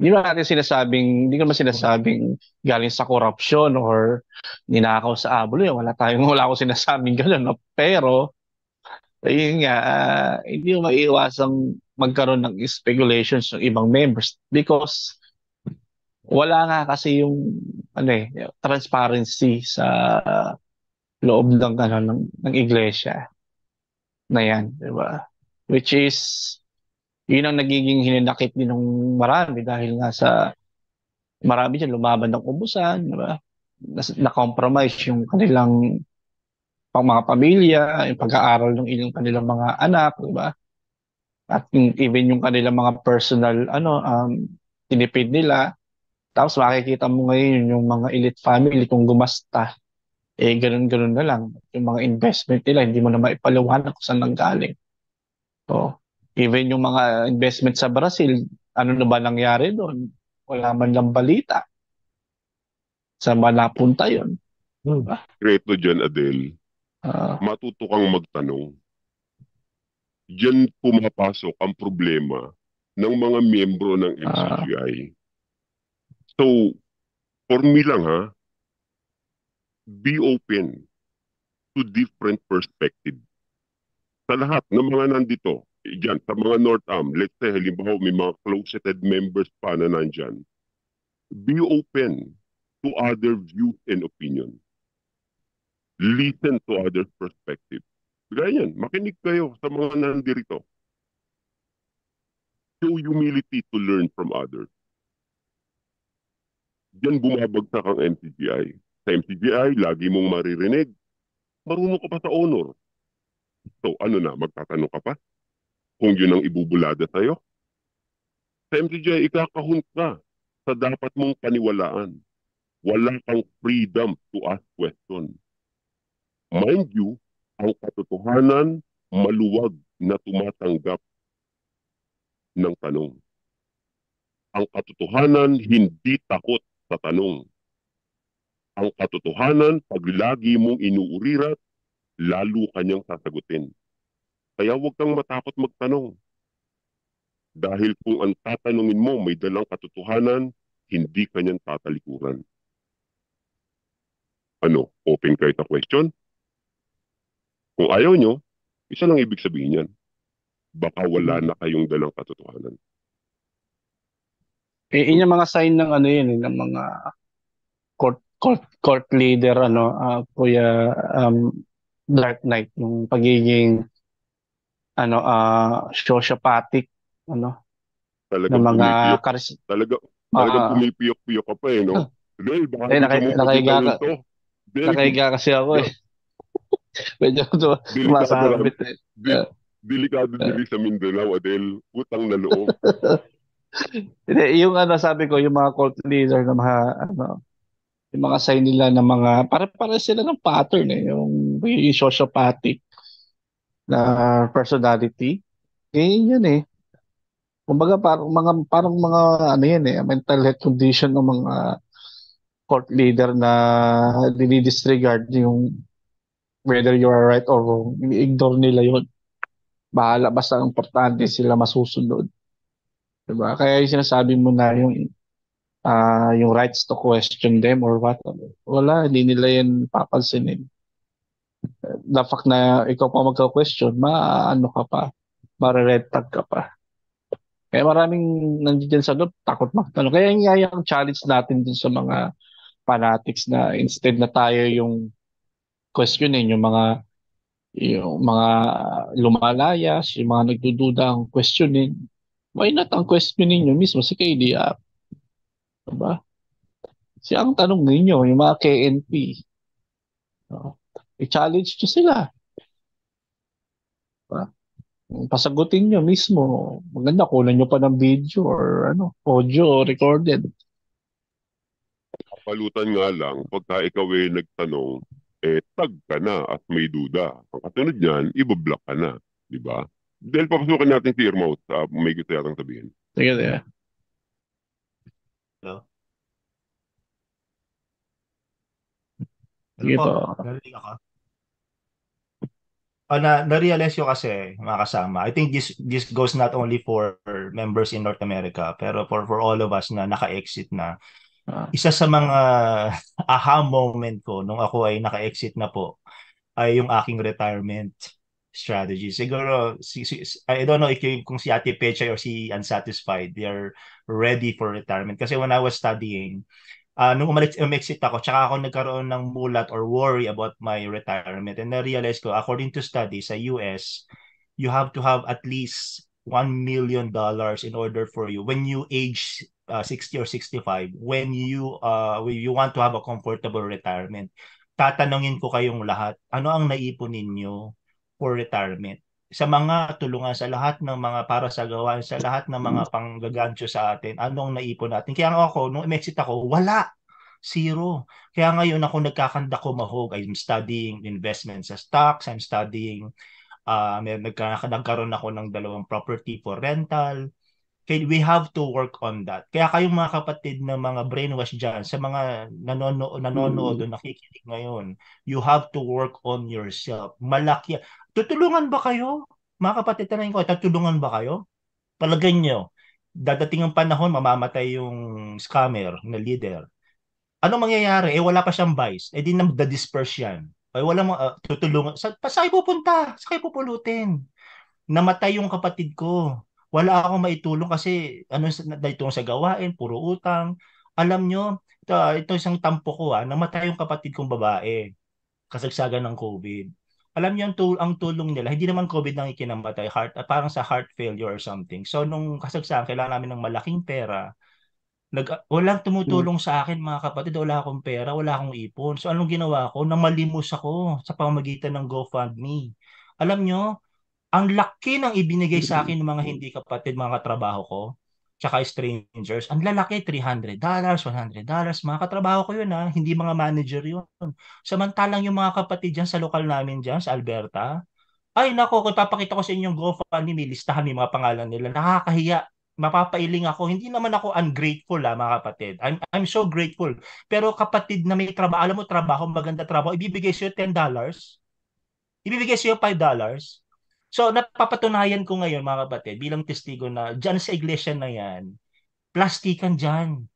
Speaker 13: Hindi naman natin sinasabing, hindi naman sinasabing galing sa corruption or ninakaw sa ablo. eh. Wala tayong, wala akong sinasabing gano'n. No? Pero, ayun nga, ah, hindi mo maiiwasang magkaroon ng speculations ng ibang members because wala nga kasi yung ano eh, transparency sa loob ng ano ng, ng iglesia na yan, di ba? Which is yun ang nagiging hinanakit din ng marami dahil nga sa marami dyan lumaban ng ubusan, di ba? Na-compromise yung kanilang pang mga pamilya, yung pag-aaral ng ilang kanilang mga anak, di ba? At yung, even yung kanilang mga personal ano um tinipid nila. Tapos makikita mo ngayon yung mga elite family kung gumasta, eh ganun-ganun na lang. Yung mga investment nila, hindi mo na maipaliwanag kung saan nanggaling. So, even yung mga investment sa Brazil, ano na ba nangyari doon? Wala man lang balita. Saan ba napunta yun?
Speaker 5: Kreto dyan, Adel,
Speaker 13: Ah,
Speaker 5: matuto kang magtanong. Diyan pumapasok ang problema ng mga miyembro ng MCGI. So, for me lang ha, be open to different perspective. Sa lahat ng mga nandito, dyan, sa mga North Am, let's say, halimbawa, may mga closeted members pa na nandyan, be open to other views and opinion. Listen to other perspective. Gaya yan, makinig kayo sa mga nandirito. Show humility to learn from others. Diyan bumabagsak ang MCGI. Sa MCGI, lagi mong maririnig, marunong ka pa sa honor. So ano na, magtatanong ka pa? Kung yun ang ibubulada sa'yo? Sa MCGI, ikakahon ka sa dapat mong paniwalaan. Wala kang freedom to ask question. Mind you, ang katotohanan maluwag na tumatanggap ng tanong. Ang katotohanan hindi takot sa tanong. Ang katotohanan, pag lagi mong inuurirat, lalo kanyang sasagutin. Kaya huwag kang matakot magtanong. Dahil kung ang tatanungin mo may dalang katotohanan, hindi kanyang tatalikuran. Ano, open kayo sa question? Kung ayaw nyo, isa lang ibig sabihin yan. Baka wala na kayong dalang katotohanan.
Speaker 13: Eh, yun yung mga sign ng ano yun, ng mga court court court leader ano, ah, Kuya um, Dark Knight, yung pagiging ano ah sociopathic ano
Speaker 5: Talagang
Speaker 13: ng mga
Speaker 5: pumipiyok.
Speaker 13: karis
Speaker 5: Talaga, talagang
Speaker 13: Ah.
Speaker 5: pumipiyok-piyok ka pa eh, no? Dahil baka
Speaker 13: eh
Speaker 5: mong
Speaker 13: nakahiga ka.
Speaker 5: Dahil
Speaker 13: nakahiga kasi ako eh. Medyo sumasabit eh.
Speaker 5: Di, delikado diri sa Mindanao, Adel. Utang na loob.
Speaker 13: Hindi, yung ano sabi ko, yung mga cult leader na mga ano, yung mga sign nila ng mga para-para sila ng pattern eh, yung, yung sociopathic na personality. Ganyan yun eh. Kumbaga parang mga parang mga ano yan eh, mental health condition ng mga court leader na dinidisregard yung whether you are right or wrong. Ignore nila yun. Bahala, basta importante sila masusunod. Diba? Kaya yung sinasabi mo na yung ah yung rights to question them or what, wala, hindi nila yan papansinin. The fact na ikaw pa magka-question, maano ka pa, mare-red tag ka pa. Kaya maraming nandiyan sa loob, takot magtanong. Kaya yung, yung challenge natin dun sa mga fanatics na instead na tayo yung questionin, yung mga yung mga lumalayas, yung mga nagdududa ang questionin, why not ang questionin nyo mismo si KDR? Diba? Siya ang tanong ninyo, yung mga KNP. Oo. I-challenge nyo sila. Diba? Pasagutin nyo mismo. Maganda, kunan nyo pa ng video or ano, audio recorded.
Speaker 5: Palutan nga lang, pagka ikaw ay nagtanong, eh, tag ka na at may duda. Ang katunod niyan, ibablock ka na. Di ba? Dahil papasukin natin si Irmouth, uh, may gusto yatang sabihin.
Speaker 13: Sige, sige.
Speaker 15: Hello?
Speaker 13: Sige po.
Speaker 15: po? Narinig ako? Oh, na, na-realize ko kasi, mga kasama, I think this this goes not only for members in North America, pero for, for all of us na naka-exit na. Isa sa mga aha moment ko nung ako ay naka-exit na po ay yung aking retirement strategy. Siguro, si, si, I don't know if yung, kung si Ate Pecha or si Unsatisfied, they are ready for retirement. Kasi when I was studying, uh, nung umalis, umexit ako, tsaka ako nagkaroon ng mulat or worry about my retirement. And na-realize ko, according to studies sa US, you have to have at least $1 million dollars in order for you when you age uh, 60 or 65 when you uh when you want to have a comfortable retirement tatanungin ko kayong lahat ano ang naipon ninyo for retirement sa mga tulungan sa lahat ng mga para sa gawain sa lahat ng mga panggagancho sa atin anong naipon natin? Kaya ako nung exit ako wala. Zero. Kaya ngayon ako nagkakanda ko mahog I'm studying investment sa stocks. I'm studying uh, may nagka, nagkaroon ako ng dalawang property for rental. We have to work on that. Kaya kayong mga kapatid na mga brainwash dyan, sa mga nanonood, nanonood o nakikinig ngayon, you have to work on yourself. Malaki. Tutulungan ba kayo? Mga kapatid, tanongin ko, tutulungan ba kayo? Palagay nyo, dadating ang panahon, mamamatay yung scammer na leader. Ano mangyayari? Eh, wala pa siyang vice. Eh, di na disperse yan ay wala mo uh, tutulungan sa saan kayo pupunta sa kayo pupulutin namatay yung kapatid ko wala akong maitulong kasi ano dito sa gawain puro utang alam nyo ito, ito isang tampo ko ah namatay yung kapatid kong babae kasagsagan ng COVID alam niyo ang, tul- ang tulong nila hindi naman COVID nang ikinamatay heart uh, parang sa heart failure or something so nung kasagsagan kailangan namin ng malaking pera nag walang tumutulong sa akin mga kapatid, wala akong pera, wala akong ipon. So anong ginawa ko? Namalimos ako sa pamamagitan ng GoFundMe. Alam nyo, ang laki ng ibinigay sa akin ng mga hindi kapatid, mga katrabaho ko, tsaka strangers, ang lalaki, $300, $100, mga katrabaho ko yun ha, hindi mga manager yun. Samantalang yung mga kapatid dyan sa lokal namin dyan, sa Alberta, ay nako, kung papakita ko sa inyo yung GoFundMe, may listahan may mga pangalan nila, nakakahiya mapapailing ako. Hindi naman ako ungrateful ah, mga kapatid. I'm, I'm so grateful. Pero kapatid na may trabaho, alam mo trabaho, maganda trabaho, ibibigay sa'yo $10. Ibibigay sa'yo $5. So napapatunayan ko ngayon mga kapatid bilang testigo na dyan sa iglesia na yan, plastikan dyan.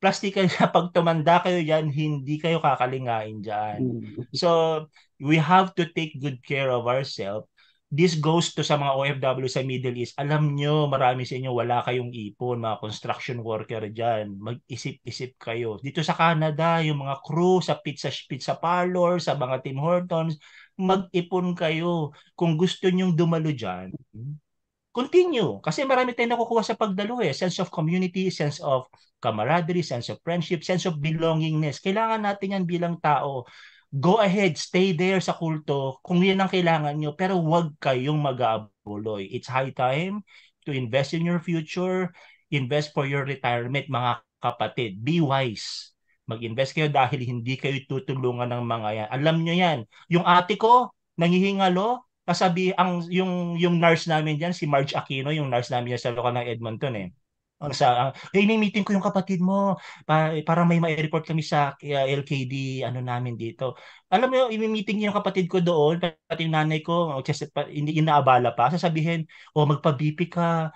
Speaker 15: Plastikan siya pag tumanda kayo yan, hindi kayo kakalingain dyan. So we have to take good care of ourselves this goes to sa mga OFW sa Middle East. Alam nyo, marami sa inyo wala kayong ipon, mga construction worker dyan. Mag-isip-isip kayo. Dito sa Canada, yung mga crew sa pizza, pizza parlor, sa mga Tim Hortons, mag-ipon kayo. Kung gusto nyong dumalo dyan, continue. Kasi marami tayong nakukuha sa pagdalo eh. Sense of community, sense of camaraderie, sense of friendship, sense of belongingness. Kailangan natin yan bilang tao go ahead, stay there sa kulto kung yan ang kailangan nyo, pero huwag kayong mag-aabuloy. It's high time to invest in your future, invest for your retirement, mga kapatid. Be wise. Mag-invest kayo dahil hindi kayo tutulungan ng mga yan. Alam nyo yan. Yung ate ko, nangihingalo, kasabi ang yung yung nurse namin diyan si Marge Aquino yung nurse namin sa lokal ng Edmonton eh ang sa uh, hey, meeting ko yung kapatid mo pa, para may ma-report kami sa uh, LKD ano namin dito. Alam mo i-meeting yung kapatid ko doon, pati yung nanay ko, pa, hindi inaabala pa, sasabihin, "Oh, magpa-BP ka."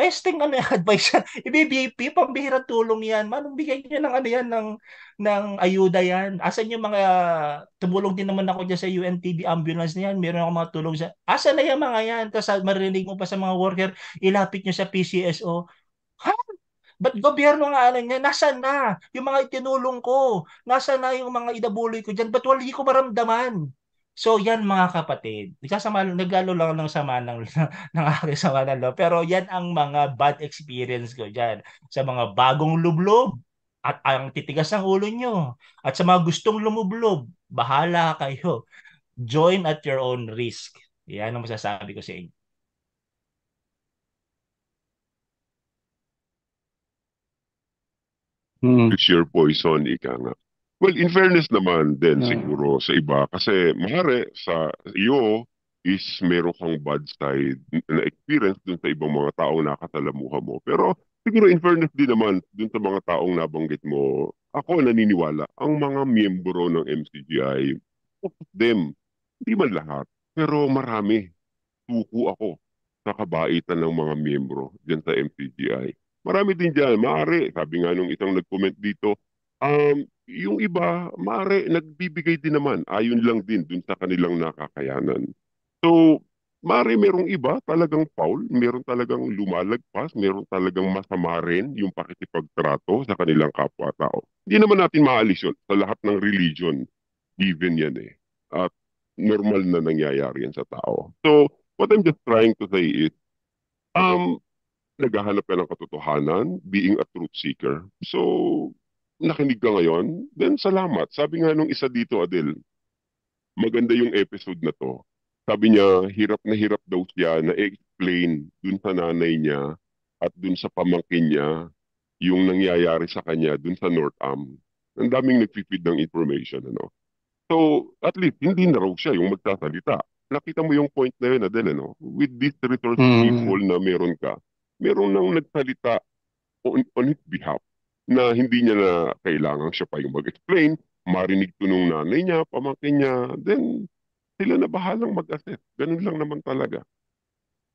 Speaker 15: Testing ano advice yan. I-BP, pambihirang tulong yan. Manong bigay niyo ng ano yan, ng, ng ayuda yan. Asan yung mga, tumulong din naman ako dyan sa UNTB ambulance na yan. Meron ako mga tulong sa, asan na yung mga yan? Tapos marinig mo pa sa mga worker, ilapit nyo sa PCSO. Ha? Ba't gobyerno nga alam niya? Nasaan na? Yung mga itinulong ko. Nasaan na yung mga idabuloy ko dyan? Ba't wala ko maramdaman? So yan mga kapatid, nagsasama naglalo lang ng sama ng ng aking sama ng loob. Pero yan ang mga bad experience ko diyan sa mga bagong lublob at ang titigas sa ulo nyo. At sa mga gustong lumublob, bahala kayo. Join at your own risk. Yan ang masasabi ko sa inyo.
Speaker 5: Hmm. Share poison, ika nga. Well, in fairness naman din
Speaker 13: Hmm.
Speaker 5: siguro sa iba kasi mahari sa iyo is meron kang bad side na experience dun sa ibang mga taong nakasalamuha mo. Pero siguro in fairness din naman dun sa mga taong nabanggit mo, ako naniniwala, ang mga miyembro ng MCGI, of them, hindi man lahat, pero marami, tuko ako sa kabaitan ng mga miyembro dyan sa MCGI. Marami din dyan, maaari, sabi nga nung isang nag-comment dito, um, yung iba, maaari, nagbibigay din naman, ayon lang din dun sa kanilang nakakayanan. So, maaari merong iba talagang foul, meron talagang lumalagpas, meron talagang masama rin yung pakikipagtrato sa kanilang kapwa-tao. Hindi naman natin maalis yun sa lahat ng religion, given yan eh. At normal na nangyayari yan sa tao. So, what I'm just trying to say is, um, naghahanap ka ng katotohanan, being a truth seeker. So, nakinig ka ngayon, then salamat. Sabi nga nung isa dito, Adel, maganda yung episode na to. Sabi niya, hirap na hirap daw siya na explain dun sa nanay niya at dun sa pamangkin niya yung nangyayari sa kanya dun sa North Am. Ang daming nagpipid ng information. Ano? So, at least, hindi na raw siya yung magsasalita. Nakita mo yung point na yun, Adel, ano? With this resource
Speaker 13: Mm.
Speaker 5: people na meron ka, meron nang nagsalita on, on his behalf na hindi niya na kailangan siya pa yung mag-explain, marinig to nung nanay niya, pamangkin niya, then sila na bahalang mag-assess. Ganun lang naman talaga.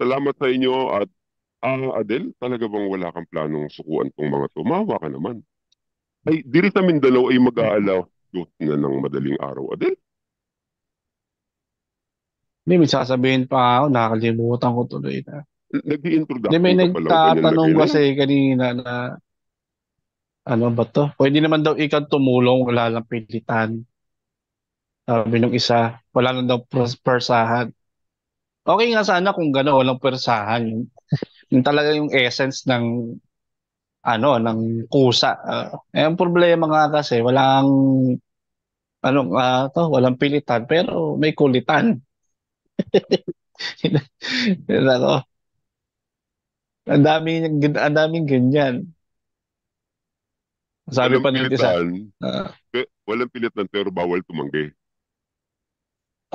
Speaker 5: Salamat sa inyo at ah Adel, talaga bang wala kang planong sukuan tong mga to? Mahawa ka naman. Ay, diri sa Mindanao ay mag-aalaw na ng madaling araw, Adel.
Speaker 13: Hindi, may sasabihin pa ako, nakakalimutan ko tuloy na.
Speaker 5: Nag-i-introduction
Speaker 13: Hindi, may nagtatanong kasi kanina na, ano ba to? Pwede naman daw ikaw tumulong, wala lang pilitan. Sabi nung isa, wala lang daw pers- persahan. Okay nga sana kung gano'n, walang persahan. Yung, yung talaga yung essence ng ano, ng kusa. Ah, eh, ang problema nga kasi, walang ano, ah, to, walang pilitan, pero may kulitan. Yun ako. Ang daming, ang daming ganyan. Sabi
Speaker 5: Walang
Speaker 13: pa nung isa,
Speaker 5: pe- walang pilitan pero bawal tumanggi.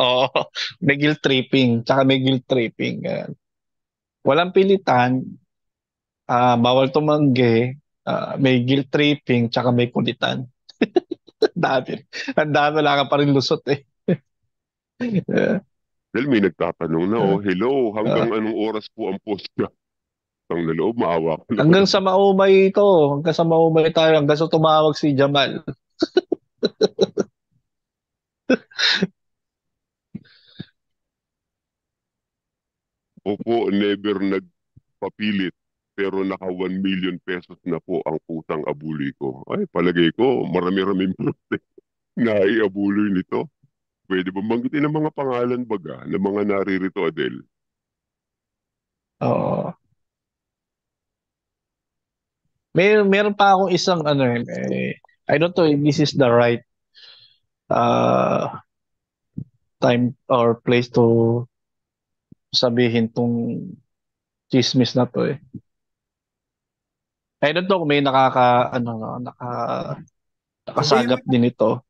Speaker 13: Oo, may guilt tripping, tsaka may guilt tripping. ganun. Walang pilitan, ah, bawal tumanggi, ah, may guilt tripping, tsaka may kulitan. Ang dami. Ang dami, wala ka pa rin lusot eh. Eh,
Speaker 5: Dahil may nagtatanong na, oh, hello, hanggang anong oras po ang post ka? Ang naloob, maawa ko
Speaker 13: hanggang sa maumay ito, hanggang sa maumay tayo, hanggang sa tumawag si Jamal.
Speaker 5: Opo, never nagpapilit pero naka 1 million pesos na po ang utang abuli ko. Ay, palagay ko, marami-raming prospect na iabuloy nito. Pwede ba banggitin ang mga pangalan baga ng mga naririto, Adel?
Speaker 13: Oo. May meron pa akong isang ano eh, eh, I don't know if this is the right uh, time or place to sabihin tong chismis na to eh. I don't know kung may nakaka ano no, naka nakasagap din ito.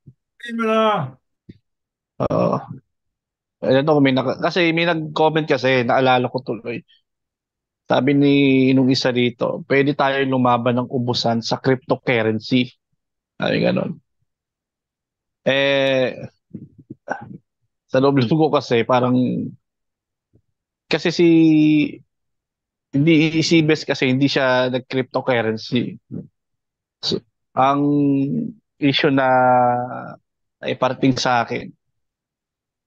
Speaker 13: Oo. I don't know kung may naka, kasi may nag-comment kasi, naalala ko tuloy. Sabi ni nung isa dito, pwede tayo lumaban ng ubusan sa cryptocurrency. Sabi ganon. Eh, sa loob ko kasi parang kasi si hindi si Bes kasi hindi siya nag-cryptocurrency. So, ang issue na iparating sa akin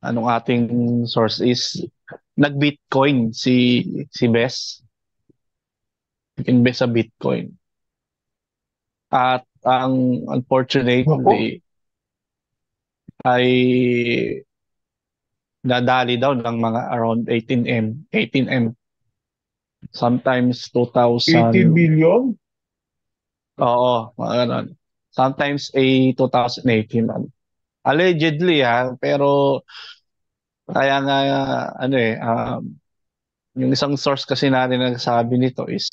Speaker 13: anong ating source is nag-Bitcoin si si Bes. Nag-invest sa Bitcoin. At ang unfortunately ay nadali daw ng mga around 18M, 18M. Sometimes 2,000.
Speaker 9: 18 billion?
Speaker 13: Oo, mga ganun. sometimes a 2018 man. Allegedly ha, pero kaya nga ano eh um, yung isang source kasi natin nagsabi nito is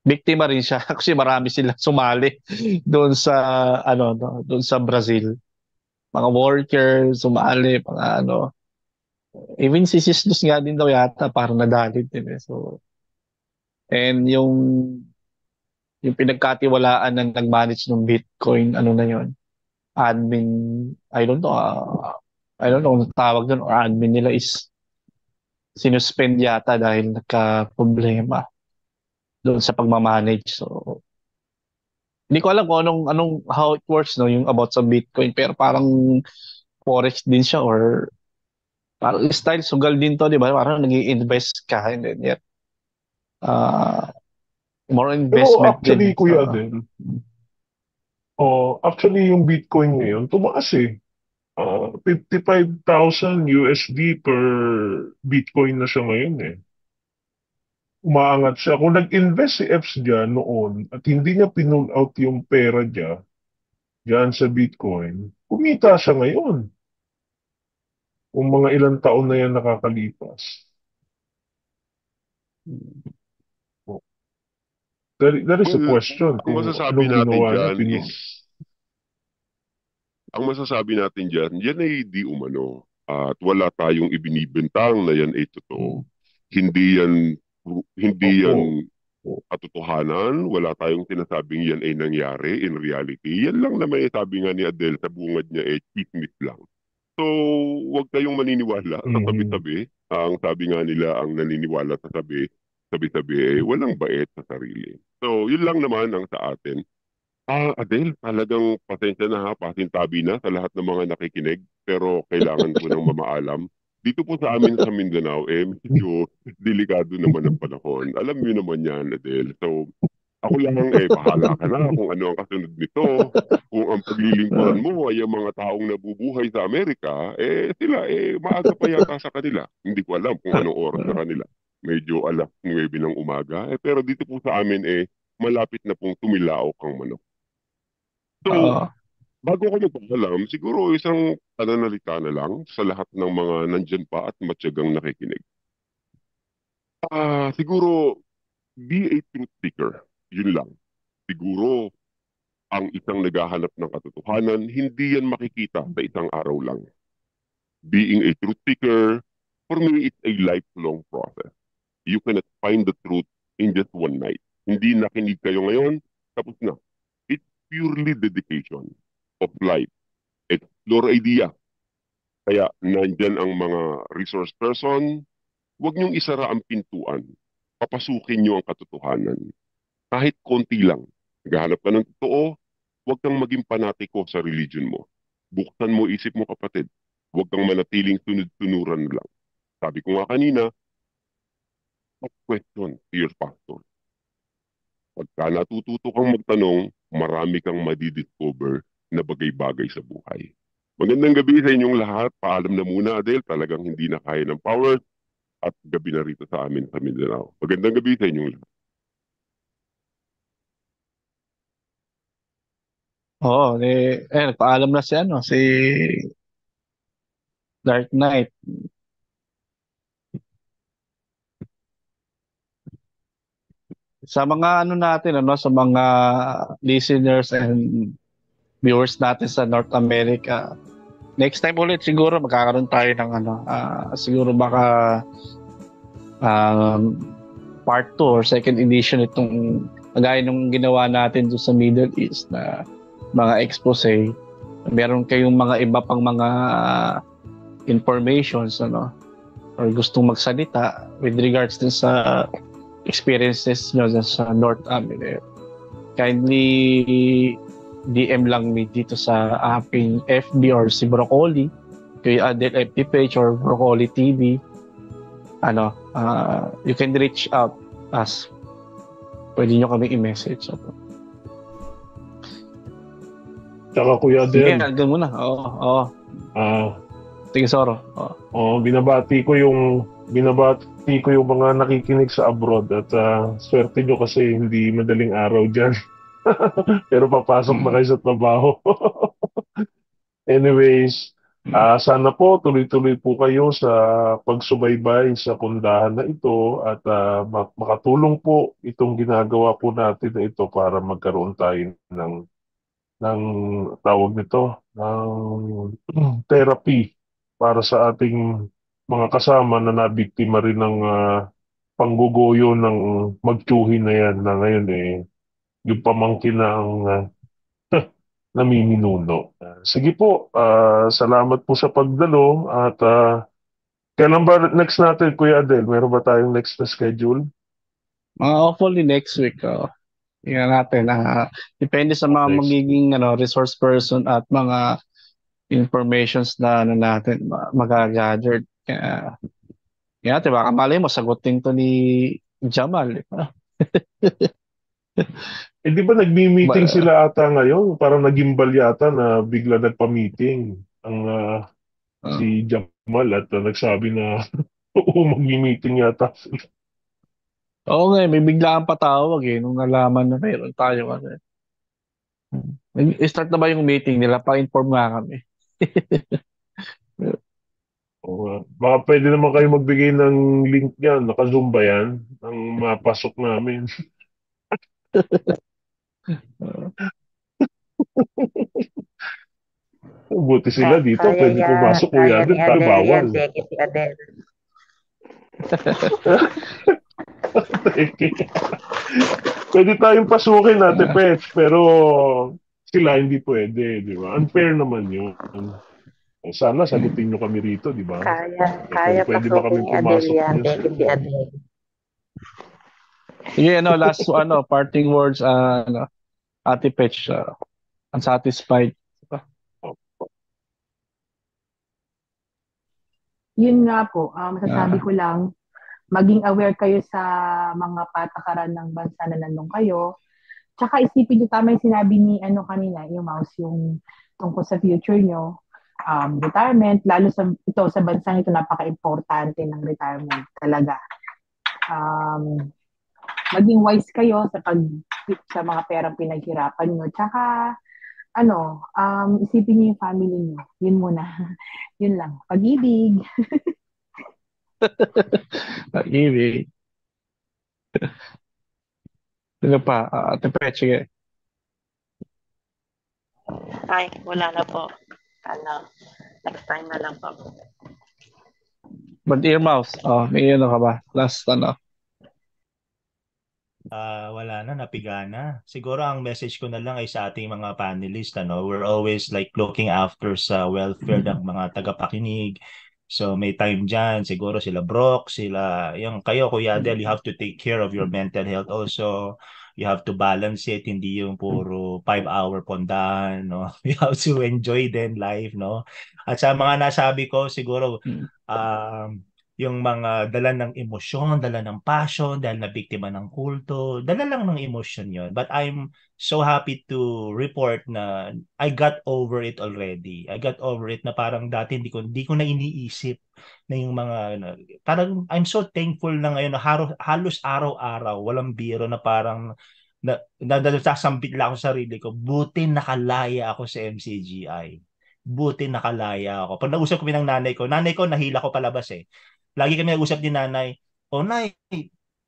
Speaker 13: biktima rin siya kasi marami silang sumali doon sa ano no, doon sa Brazil. Mga workers sumali, mga ano even si Sislus nga din daw yata para nadalit din eh. So and yung yung pinagkatiwalaan ng nag-manage ng Bitcoin, ano na yon admin, I don't know, uh, I don't know kung tawag doon, or admin nila is sinuspend yata dahil nagka-problema doon sa pagmamanage. So, hindi ko alam kung anong, anong, how it works, no, yung about sa Bitcoin, pero parang forex din siya or parang style sugal din to, di ba? Parang nag invest ka and then yet, uh, more investment
Speaker 9: Pero actually,
Speaker 13: din.
Speaker 9: Kuya
Speaker 13: sa-
Speaker 9: din, oh, actually yung Bitcoin ngayon, tumaas eh. Ah, 55,000 USD per Bitcoin na siya ngayon eh. Umaangat siya. Kung nag-invest si Epps dyan noon at hindi niya pinull out yung pera niya dyan sa Bitcoin, kumita siya ngayon. Kung mga ilang taon na yan nakakalipas. That, that is a question.
Speaker 5: Ang
Speaker 9: Kung
Speaker 5: masasabi
Speaker 9: anong
Speaker 5: natin dyan is, ang masasabi natin dyan, yan ay di umano. At wala tayong ibinibintang na yan ay totoo. Hindi yan, hindi
Speaker 9: Opo.
Speaker 5: yan katotohanan. Wala tayong sinasabing yan ay nangyari in reality. Yan lang naman yung sabi nga ni Adele sa bungad niya eh, chismis lang. So, huwag kayong maniniwala sa tabi-tabi. Ang sabi nga nila, ang naniniwala sa tabi, tabi-tabi eh, walang bait sa sarili. So, yun lang naman ang sa atin. Ah, Adele, talagang pasensya na ha, pasintabi na sa lahat ng mga nakikinig, pero kailangan ko ng mamaalam. Dito po sa amin sa Mindanao, eh, medyo delikado naman ang panahon. Alam niyo naman yan, Adele. So, ako lang, eh, bahala ka na kung ano ang kasunod nito. Kung ang paglilingkuran mo ay ang mga taong nabubuhay sa Amerika, eh, sila, eh, maaga pa yata sa kanila. Hindi ko alam kung anong oras sa kanila. Medyo alas 9 ng umaga. Eh, pero dito po sa amin, eh, malapit na pong tumilaok ang manok. So,
Speaker 13: Oo.
Speaker 5: bago ko magpaalam, siguro isang pananalita na lang sa lahat ng mga nandyan pa at matyagang nakikinig. Ah, siguro, be a truth seeker. Yun lang. Siguro, ang isang naghahanap ng katotohanan, hindi yan makikita sa isang araw lang. Being a truth seeker, for me, it's a lifelong process. You cannot find the truth in just one night. Hindi nakinig kayo ngayon, tapos na. Purely dedication of life. Explore idea. Kaya nandyan ang mga resource person, huwag niyong isara ang pintuan. Papasukin niyo ang katotohanan. Kahit konti lang. Naghahanap ka ng totoo, huwag kang maging panatiko sa religion mo. Buksan mo isip mo kapatid. Huwag kang manatiling tunod-tunuran lang. Sabi ko nga kanina, question to your pastor. Pagka natututo kang magtanong, marami kang madidiscover na bagay-bagay sa buhay. Magandang gabi sa inyong lahat. Paalam na muna, Adele. Talagang hindi na kaya ng power at gabi na rito sa amin sa Mindanao. Magandang gabi sa inyong lahat.
Speaker 13: Oo, eh, eh, nagpaalam na si ano, si Dark Knight. Sa mga ano natin, ano, sa mga listeners and viewers natin sa North America, next time ulit siguro magkakaroon tayo ng ano, ah, siguro baka um, part 2 or second edition itong kagaya nung ginawa natin doon sa Middle East na mga expose. Meron kayong mga iba pang mga informations ano or gustong magsalita with regards din sa experiences nyo sa North America kindly DM lang me dito sa aking FB or si Broccoli kay Adel FB page or Broccoli TV ano uh, you can reach out us pwede nyo kami i-message so,
Speaker 9: Tsaka Kuya
Speaker 13: Sige,
Speaker 9: Del,
Speaker 13: hanggang muna. Oo, oo.
Speaker 9: ah,
Speaker 13: Sige, Soro. Oo.
Speaker 9: oh, binabati ko yung binabati ko yung mga nakikinig sa abroad at ah, swerte nyo kasi hindi madaling araw dyan. Pero papasok na kayo sa trabaho. Anyways, ah sana po tuloy-tuloy po kayo sa pagsubaybay sa pundahan na ito at mak- makatulong po itong ginagawa po natin na ito para magkaroon tayo ng ng tawag nito ng therapy para sa ating mga kasama na nabiktima rin ng ah, pangguguyo ng magtsuhin na yan na ngayon eh yung pamangkin na ang ah, namiminuno. Sige po, ah, salamat po sa pagdalo at ah, kailan ba next natin, Kuya Adel? Meron ba tayong next na schedule?
Speaker 13: Mga hopefully next week. Oh. Tingnan natin. ah depende sa mga magiging ano, resource person at mga informations na ano natin ma- magagather. Kaya, kaya natin, baka malay mo, sagutin to ni Jamal.
Speaker 9: Eh di ba nagmi-meeting
Speaker 13: Ba-
Speaker 9: sila ata ngayon? Parang nagimbal yata na bigla nagpa-meeting ang ah, si Jamal at ah, nagsabi na oo, magmi-meeting yata sila.
Speaker 13: Oo nga, eh, may biglaan patawag eh, nung nalaman na mayroon tayo kasi. Nag-start na ba yung meeting nila? Pa-inform nga kami.
Speaker 9: Oo. Baka pwede naman kayo magbigay ng link niyan. Naka-Zoom ba yan? Ang mapasok namin. Buti sila dito.
Speaker 10: Kaya
Speaker 9: Pwede
Speaker 10: yan.
Speaker 9: pumasok. Kuya
Speaker 10: Kaya
Speaker 9: Adel,
Speaker 10: ni
Speaker 9: tayo
Speaker 10: Adele
Speaker 9: bawal.
Speaker 10: yan. Deke si Adele.
Speaker 9: Pwede tayong pasukin natin, Pets, pero sila hindi pwede, di ba? Unfair naman yun. Eh, Sana sagutin nyo kami rito, di ba?
Speaker 10: Kaya,
Speaker 9: Eh,
Speaker 10: kaya
Speaker 9: pwede ba kami pumasok
Speaker 10: Deke si Adele.
Speaker 13: Sige, ano, last ano, parting words, ah, ano, Ate Petch, ah, unsatisfied.
Speaker 6: Yun nga po, ah, masasabi
Speaker 13: Ah.
Speaker 6: ko lang, maging aware kayo sa mga patakaran ng bansa na nandun kayo. Tsaka isipin nyo, tama yung sinabi ni ano kanina, yung mouse, yung tungkol sa future nyo, um, retirement, lalo sa ito sa bansang ito, napaka-importante ng retirement talaga. Um, maging wise kayo sa pag sa mga perang pinaghirapan nyo. Tsaka, ano, um, isipin niyo yung family niyo. Yun muna. Yun lang. Pag-ibig.
Speaker 13: Pag-ibig. Ano pa? Ah, Ate Petch, sige.
Speaker 10: Ay, wala na po. Ano, next time na lang po.
Speaker 13: But ear mouse, oh, may ano ka ba? Last ano.
Speaker 15: Ah, wala na, napiga na. Siguro ang message ko na lang ay sa ating mga panelists, ano, we're always like looking after sa welfare ng mga tagapakinig. So may time dyan, siguro sila Brock, sila, yung kayo Kuya Adel, you have to take care of your mental health also. You have to balance it, hindi yung puro five-hour pondahan, no? You have to enjoy then life, no? At sa mga nasabi ko, siguro, um, yung mga dala ng emosyon, dala ng passion, dahil na biktima ng kulto, dala lang ng emosyon yon. But I'm so happy to report na I got over it already. I got over it na parang dati hindi ko, hindi ko na iniisip na yung mga, ano, parang I'm so thankful na ngayon na halos, halos araw-araw, walang biro na parang na, na, nasasambit lang ako sa sarili ko, buti nakalaya ako sa MCGI. Buti nakalaya ako. Pag nausap kami ng nanay ko, nanay ko nahila ko palabas eh lagi kami nag-usap ni nanay, oh nay,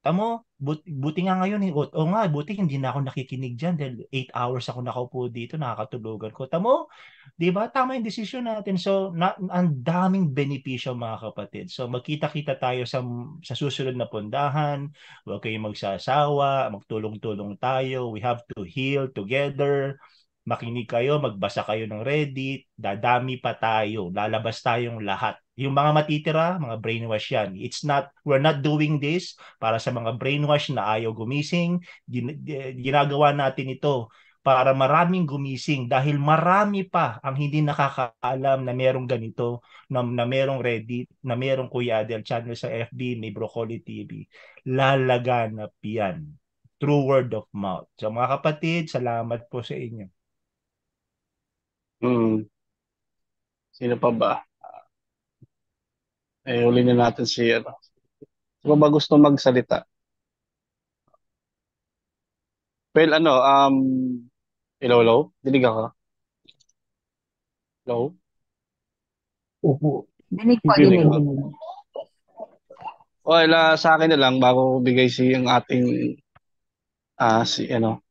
Speaker 15: tamo, but, buti nga ngayon, eh. o, o nga, buti hindi na ako nakikinig dyan dahil 8 hours ako nakaupo dito, nakakatulugan ko. Tamo, di ba? Tama yung desisyon natin. So, na, ang daming benepisyo mga kapatid. So, magkita-kita tayo sa, sa susunod na pundahan. Huwag kayong magsasawa, magtulong-tulong tayo. We have to heal together makinig kayo, magbasa kayo ng Reddit, dadami pa tayo, lalabas tayong lahat. Yung mga matitira, mga brainwash yan. It's not, we're not doing this para sa mga brainwash na ayaw gumising. Gin, ginagawa natin ito para maraming gumising dahil marami pa ang hindi nakakaalam na merong ganito, na, na merong Reddit, na merong Kuya Adel channel sa FB, may Broccoli TV. Lalaganap yan through word of mouth. So mga kapatid, salamat po sa inyo.
Speaker 13: Hmm. Sino pa ba? Eh, uli na natin si ano. Sino ba gusto magsalita? Well, ano, um, hello, hello? Dinig ako? Hello?
Speaker 9: Opo.
Speaker 6: Dinig po,
Speaker 13: Dinig
Speaker 6: dinig.
Speaker 13: ako. Well, ah, sa akin na lang, bago ko bigay si ang ating, ah, si, ano,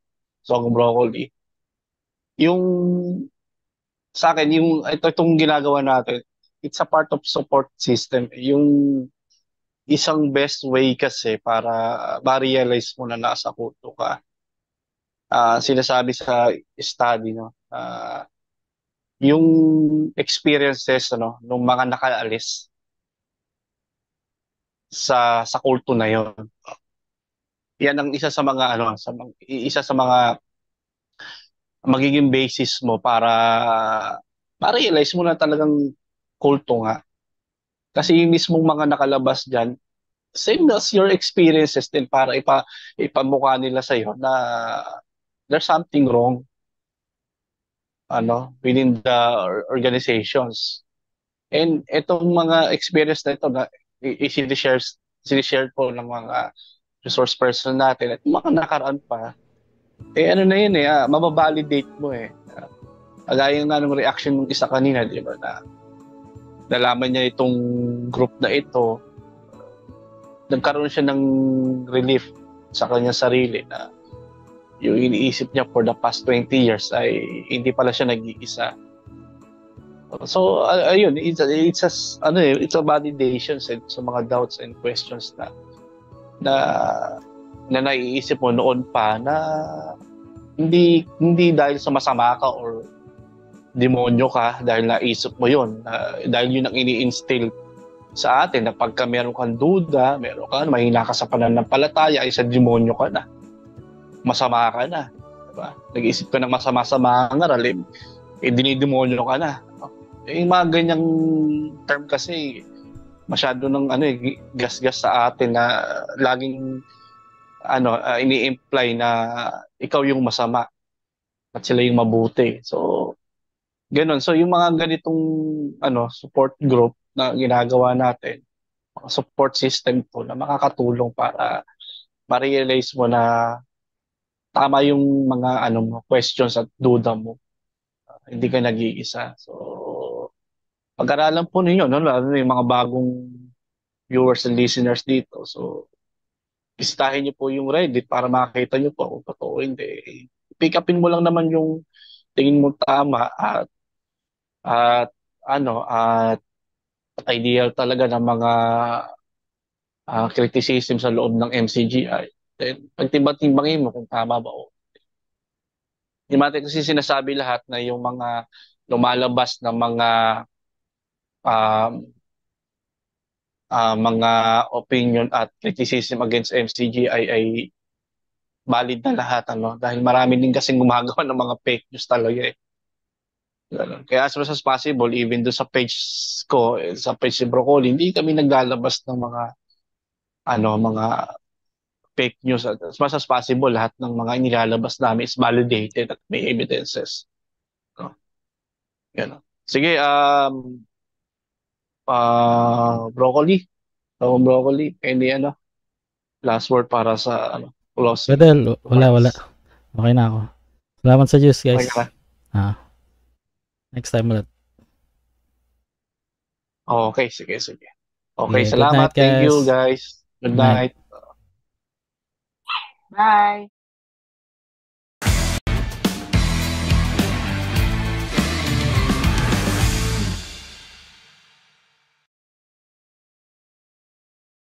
Speaker 13: Song Broccoli. Yung, sa akin, yung, ito, itong ginagawa natin, it's a part of support system. Yung isang best way kasi para ma-realize mo na nasa kulto ka. Ah, sinasabi sa study, no, ah, yung experiences, ano, ng mga nakaalis sa sa kulto na yon. Yan ang isa sa mga ano, sa isa sa mga magiging basis mo para ma-realize mo na talagang kulto nga. Kasi yung mismong mga nakalabas diyan, same as your experiences din para ipa ipamukha nila sa iyo na there's something wrong ano within the organizations. And itong mga experience na ito na i-share share po ng mga resource person natin at mga nakaraan pa, eh ano na yun eh, ah, mababalidate mo eh. Agaya nga ng reaction ng isa kanina, di ba, na nalaman niya itong group na ito, nagkaroon siya ng relief sa kanyang sarili na yung iniisip niya for the past 20 years ay hindi pala siya nag-iisa. So, ayun, it's a, it's a, ano eh, it's a validation sa, sa mga doubts and questions na na na naiisip mo noon pa na hindi hindi dahil sa masama ka or demonyo ka dahil naisip mo yon uh, dahil yun ang ini-instill sa atin na pagka meron kang duda, meron ka, mahina ka sa pananampalataya, ay sa demonyo ka na. Masama ka na. Diba? Nag-isip ka ng masama sa mga ngaral, eh, eh dinidemonyo ka na. Eh, yung mga ganyang term kasi, masyado ng ano eh, gas-gas sa atin na laging ano, uh, ini-imply na ikaw yung masama at sila yung mabuti. So, ganun. So, yung mga ganitong ano, support group na ginagawa natin, support system po na makakatulong para ma-realize mo na tama yung mga ano mo, questions at duda mo. Uh, hindi ka nag-iisa. So, pag-aralan po ninyo, no? yung mga bagong viewers and listeners dito. So, bisitahin niyo po yung Reddit para makakita niyo po kung totoo hindi. Pick upin mo lang naman yung tingin mo tama at at ano at ideal talaga ng mga uh, criticism sa loob ng MCGI. Then, pagtimbang-timbangin mo kung tama ba o hindi kasi sinasabi lahat na yung mga lumalabas na mga um, uh, mga opinion at criticism against MCGI ay, ay valid na lahat ano dahil marami din kasing gumagawa ng mga fake news talaga eh. Ganun. Kaya as much as possible, even do sa page ko, sa page ni Broccoli, hindi kami naglalabas ng mga ano, mga fake news. As much as possible, lahat ng mga inilalabas namin is validated at may evidences. No? Ganun. Sige, um, uh, Broccoli, so, Broccoli, any ano, last word para sa ano, closing.
Speaker 8: Pwede, wala, wala. Okay na ako. Salamat sa Diyos, guys.
Speaker 13: Okay ka.
Speaker 8: Ah. Next time ulit.
Speaker 13: Okay, sige, sige. Okay,
Speaker 8: Yeah,
Speaker 13: salamat.
Speaker 8: night,
Speaker 13: Thank you,
Speaker 8: guys.
Speaker 13: guys. Good
Speaker 8: Good night.
Speaker 13: night.
Speaker 6: Bye.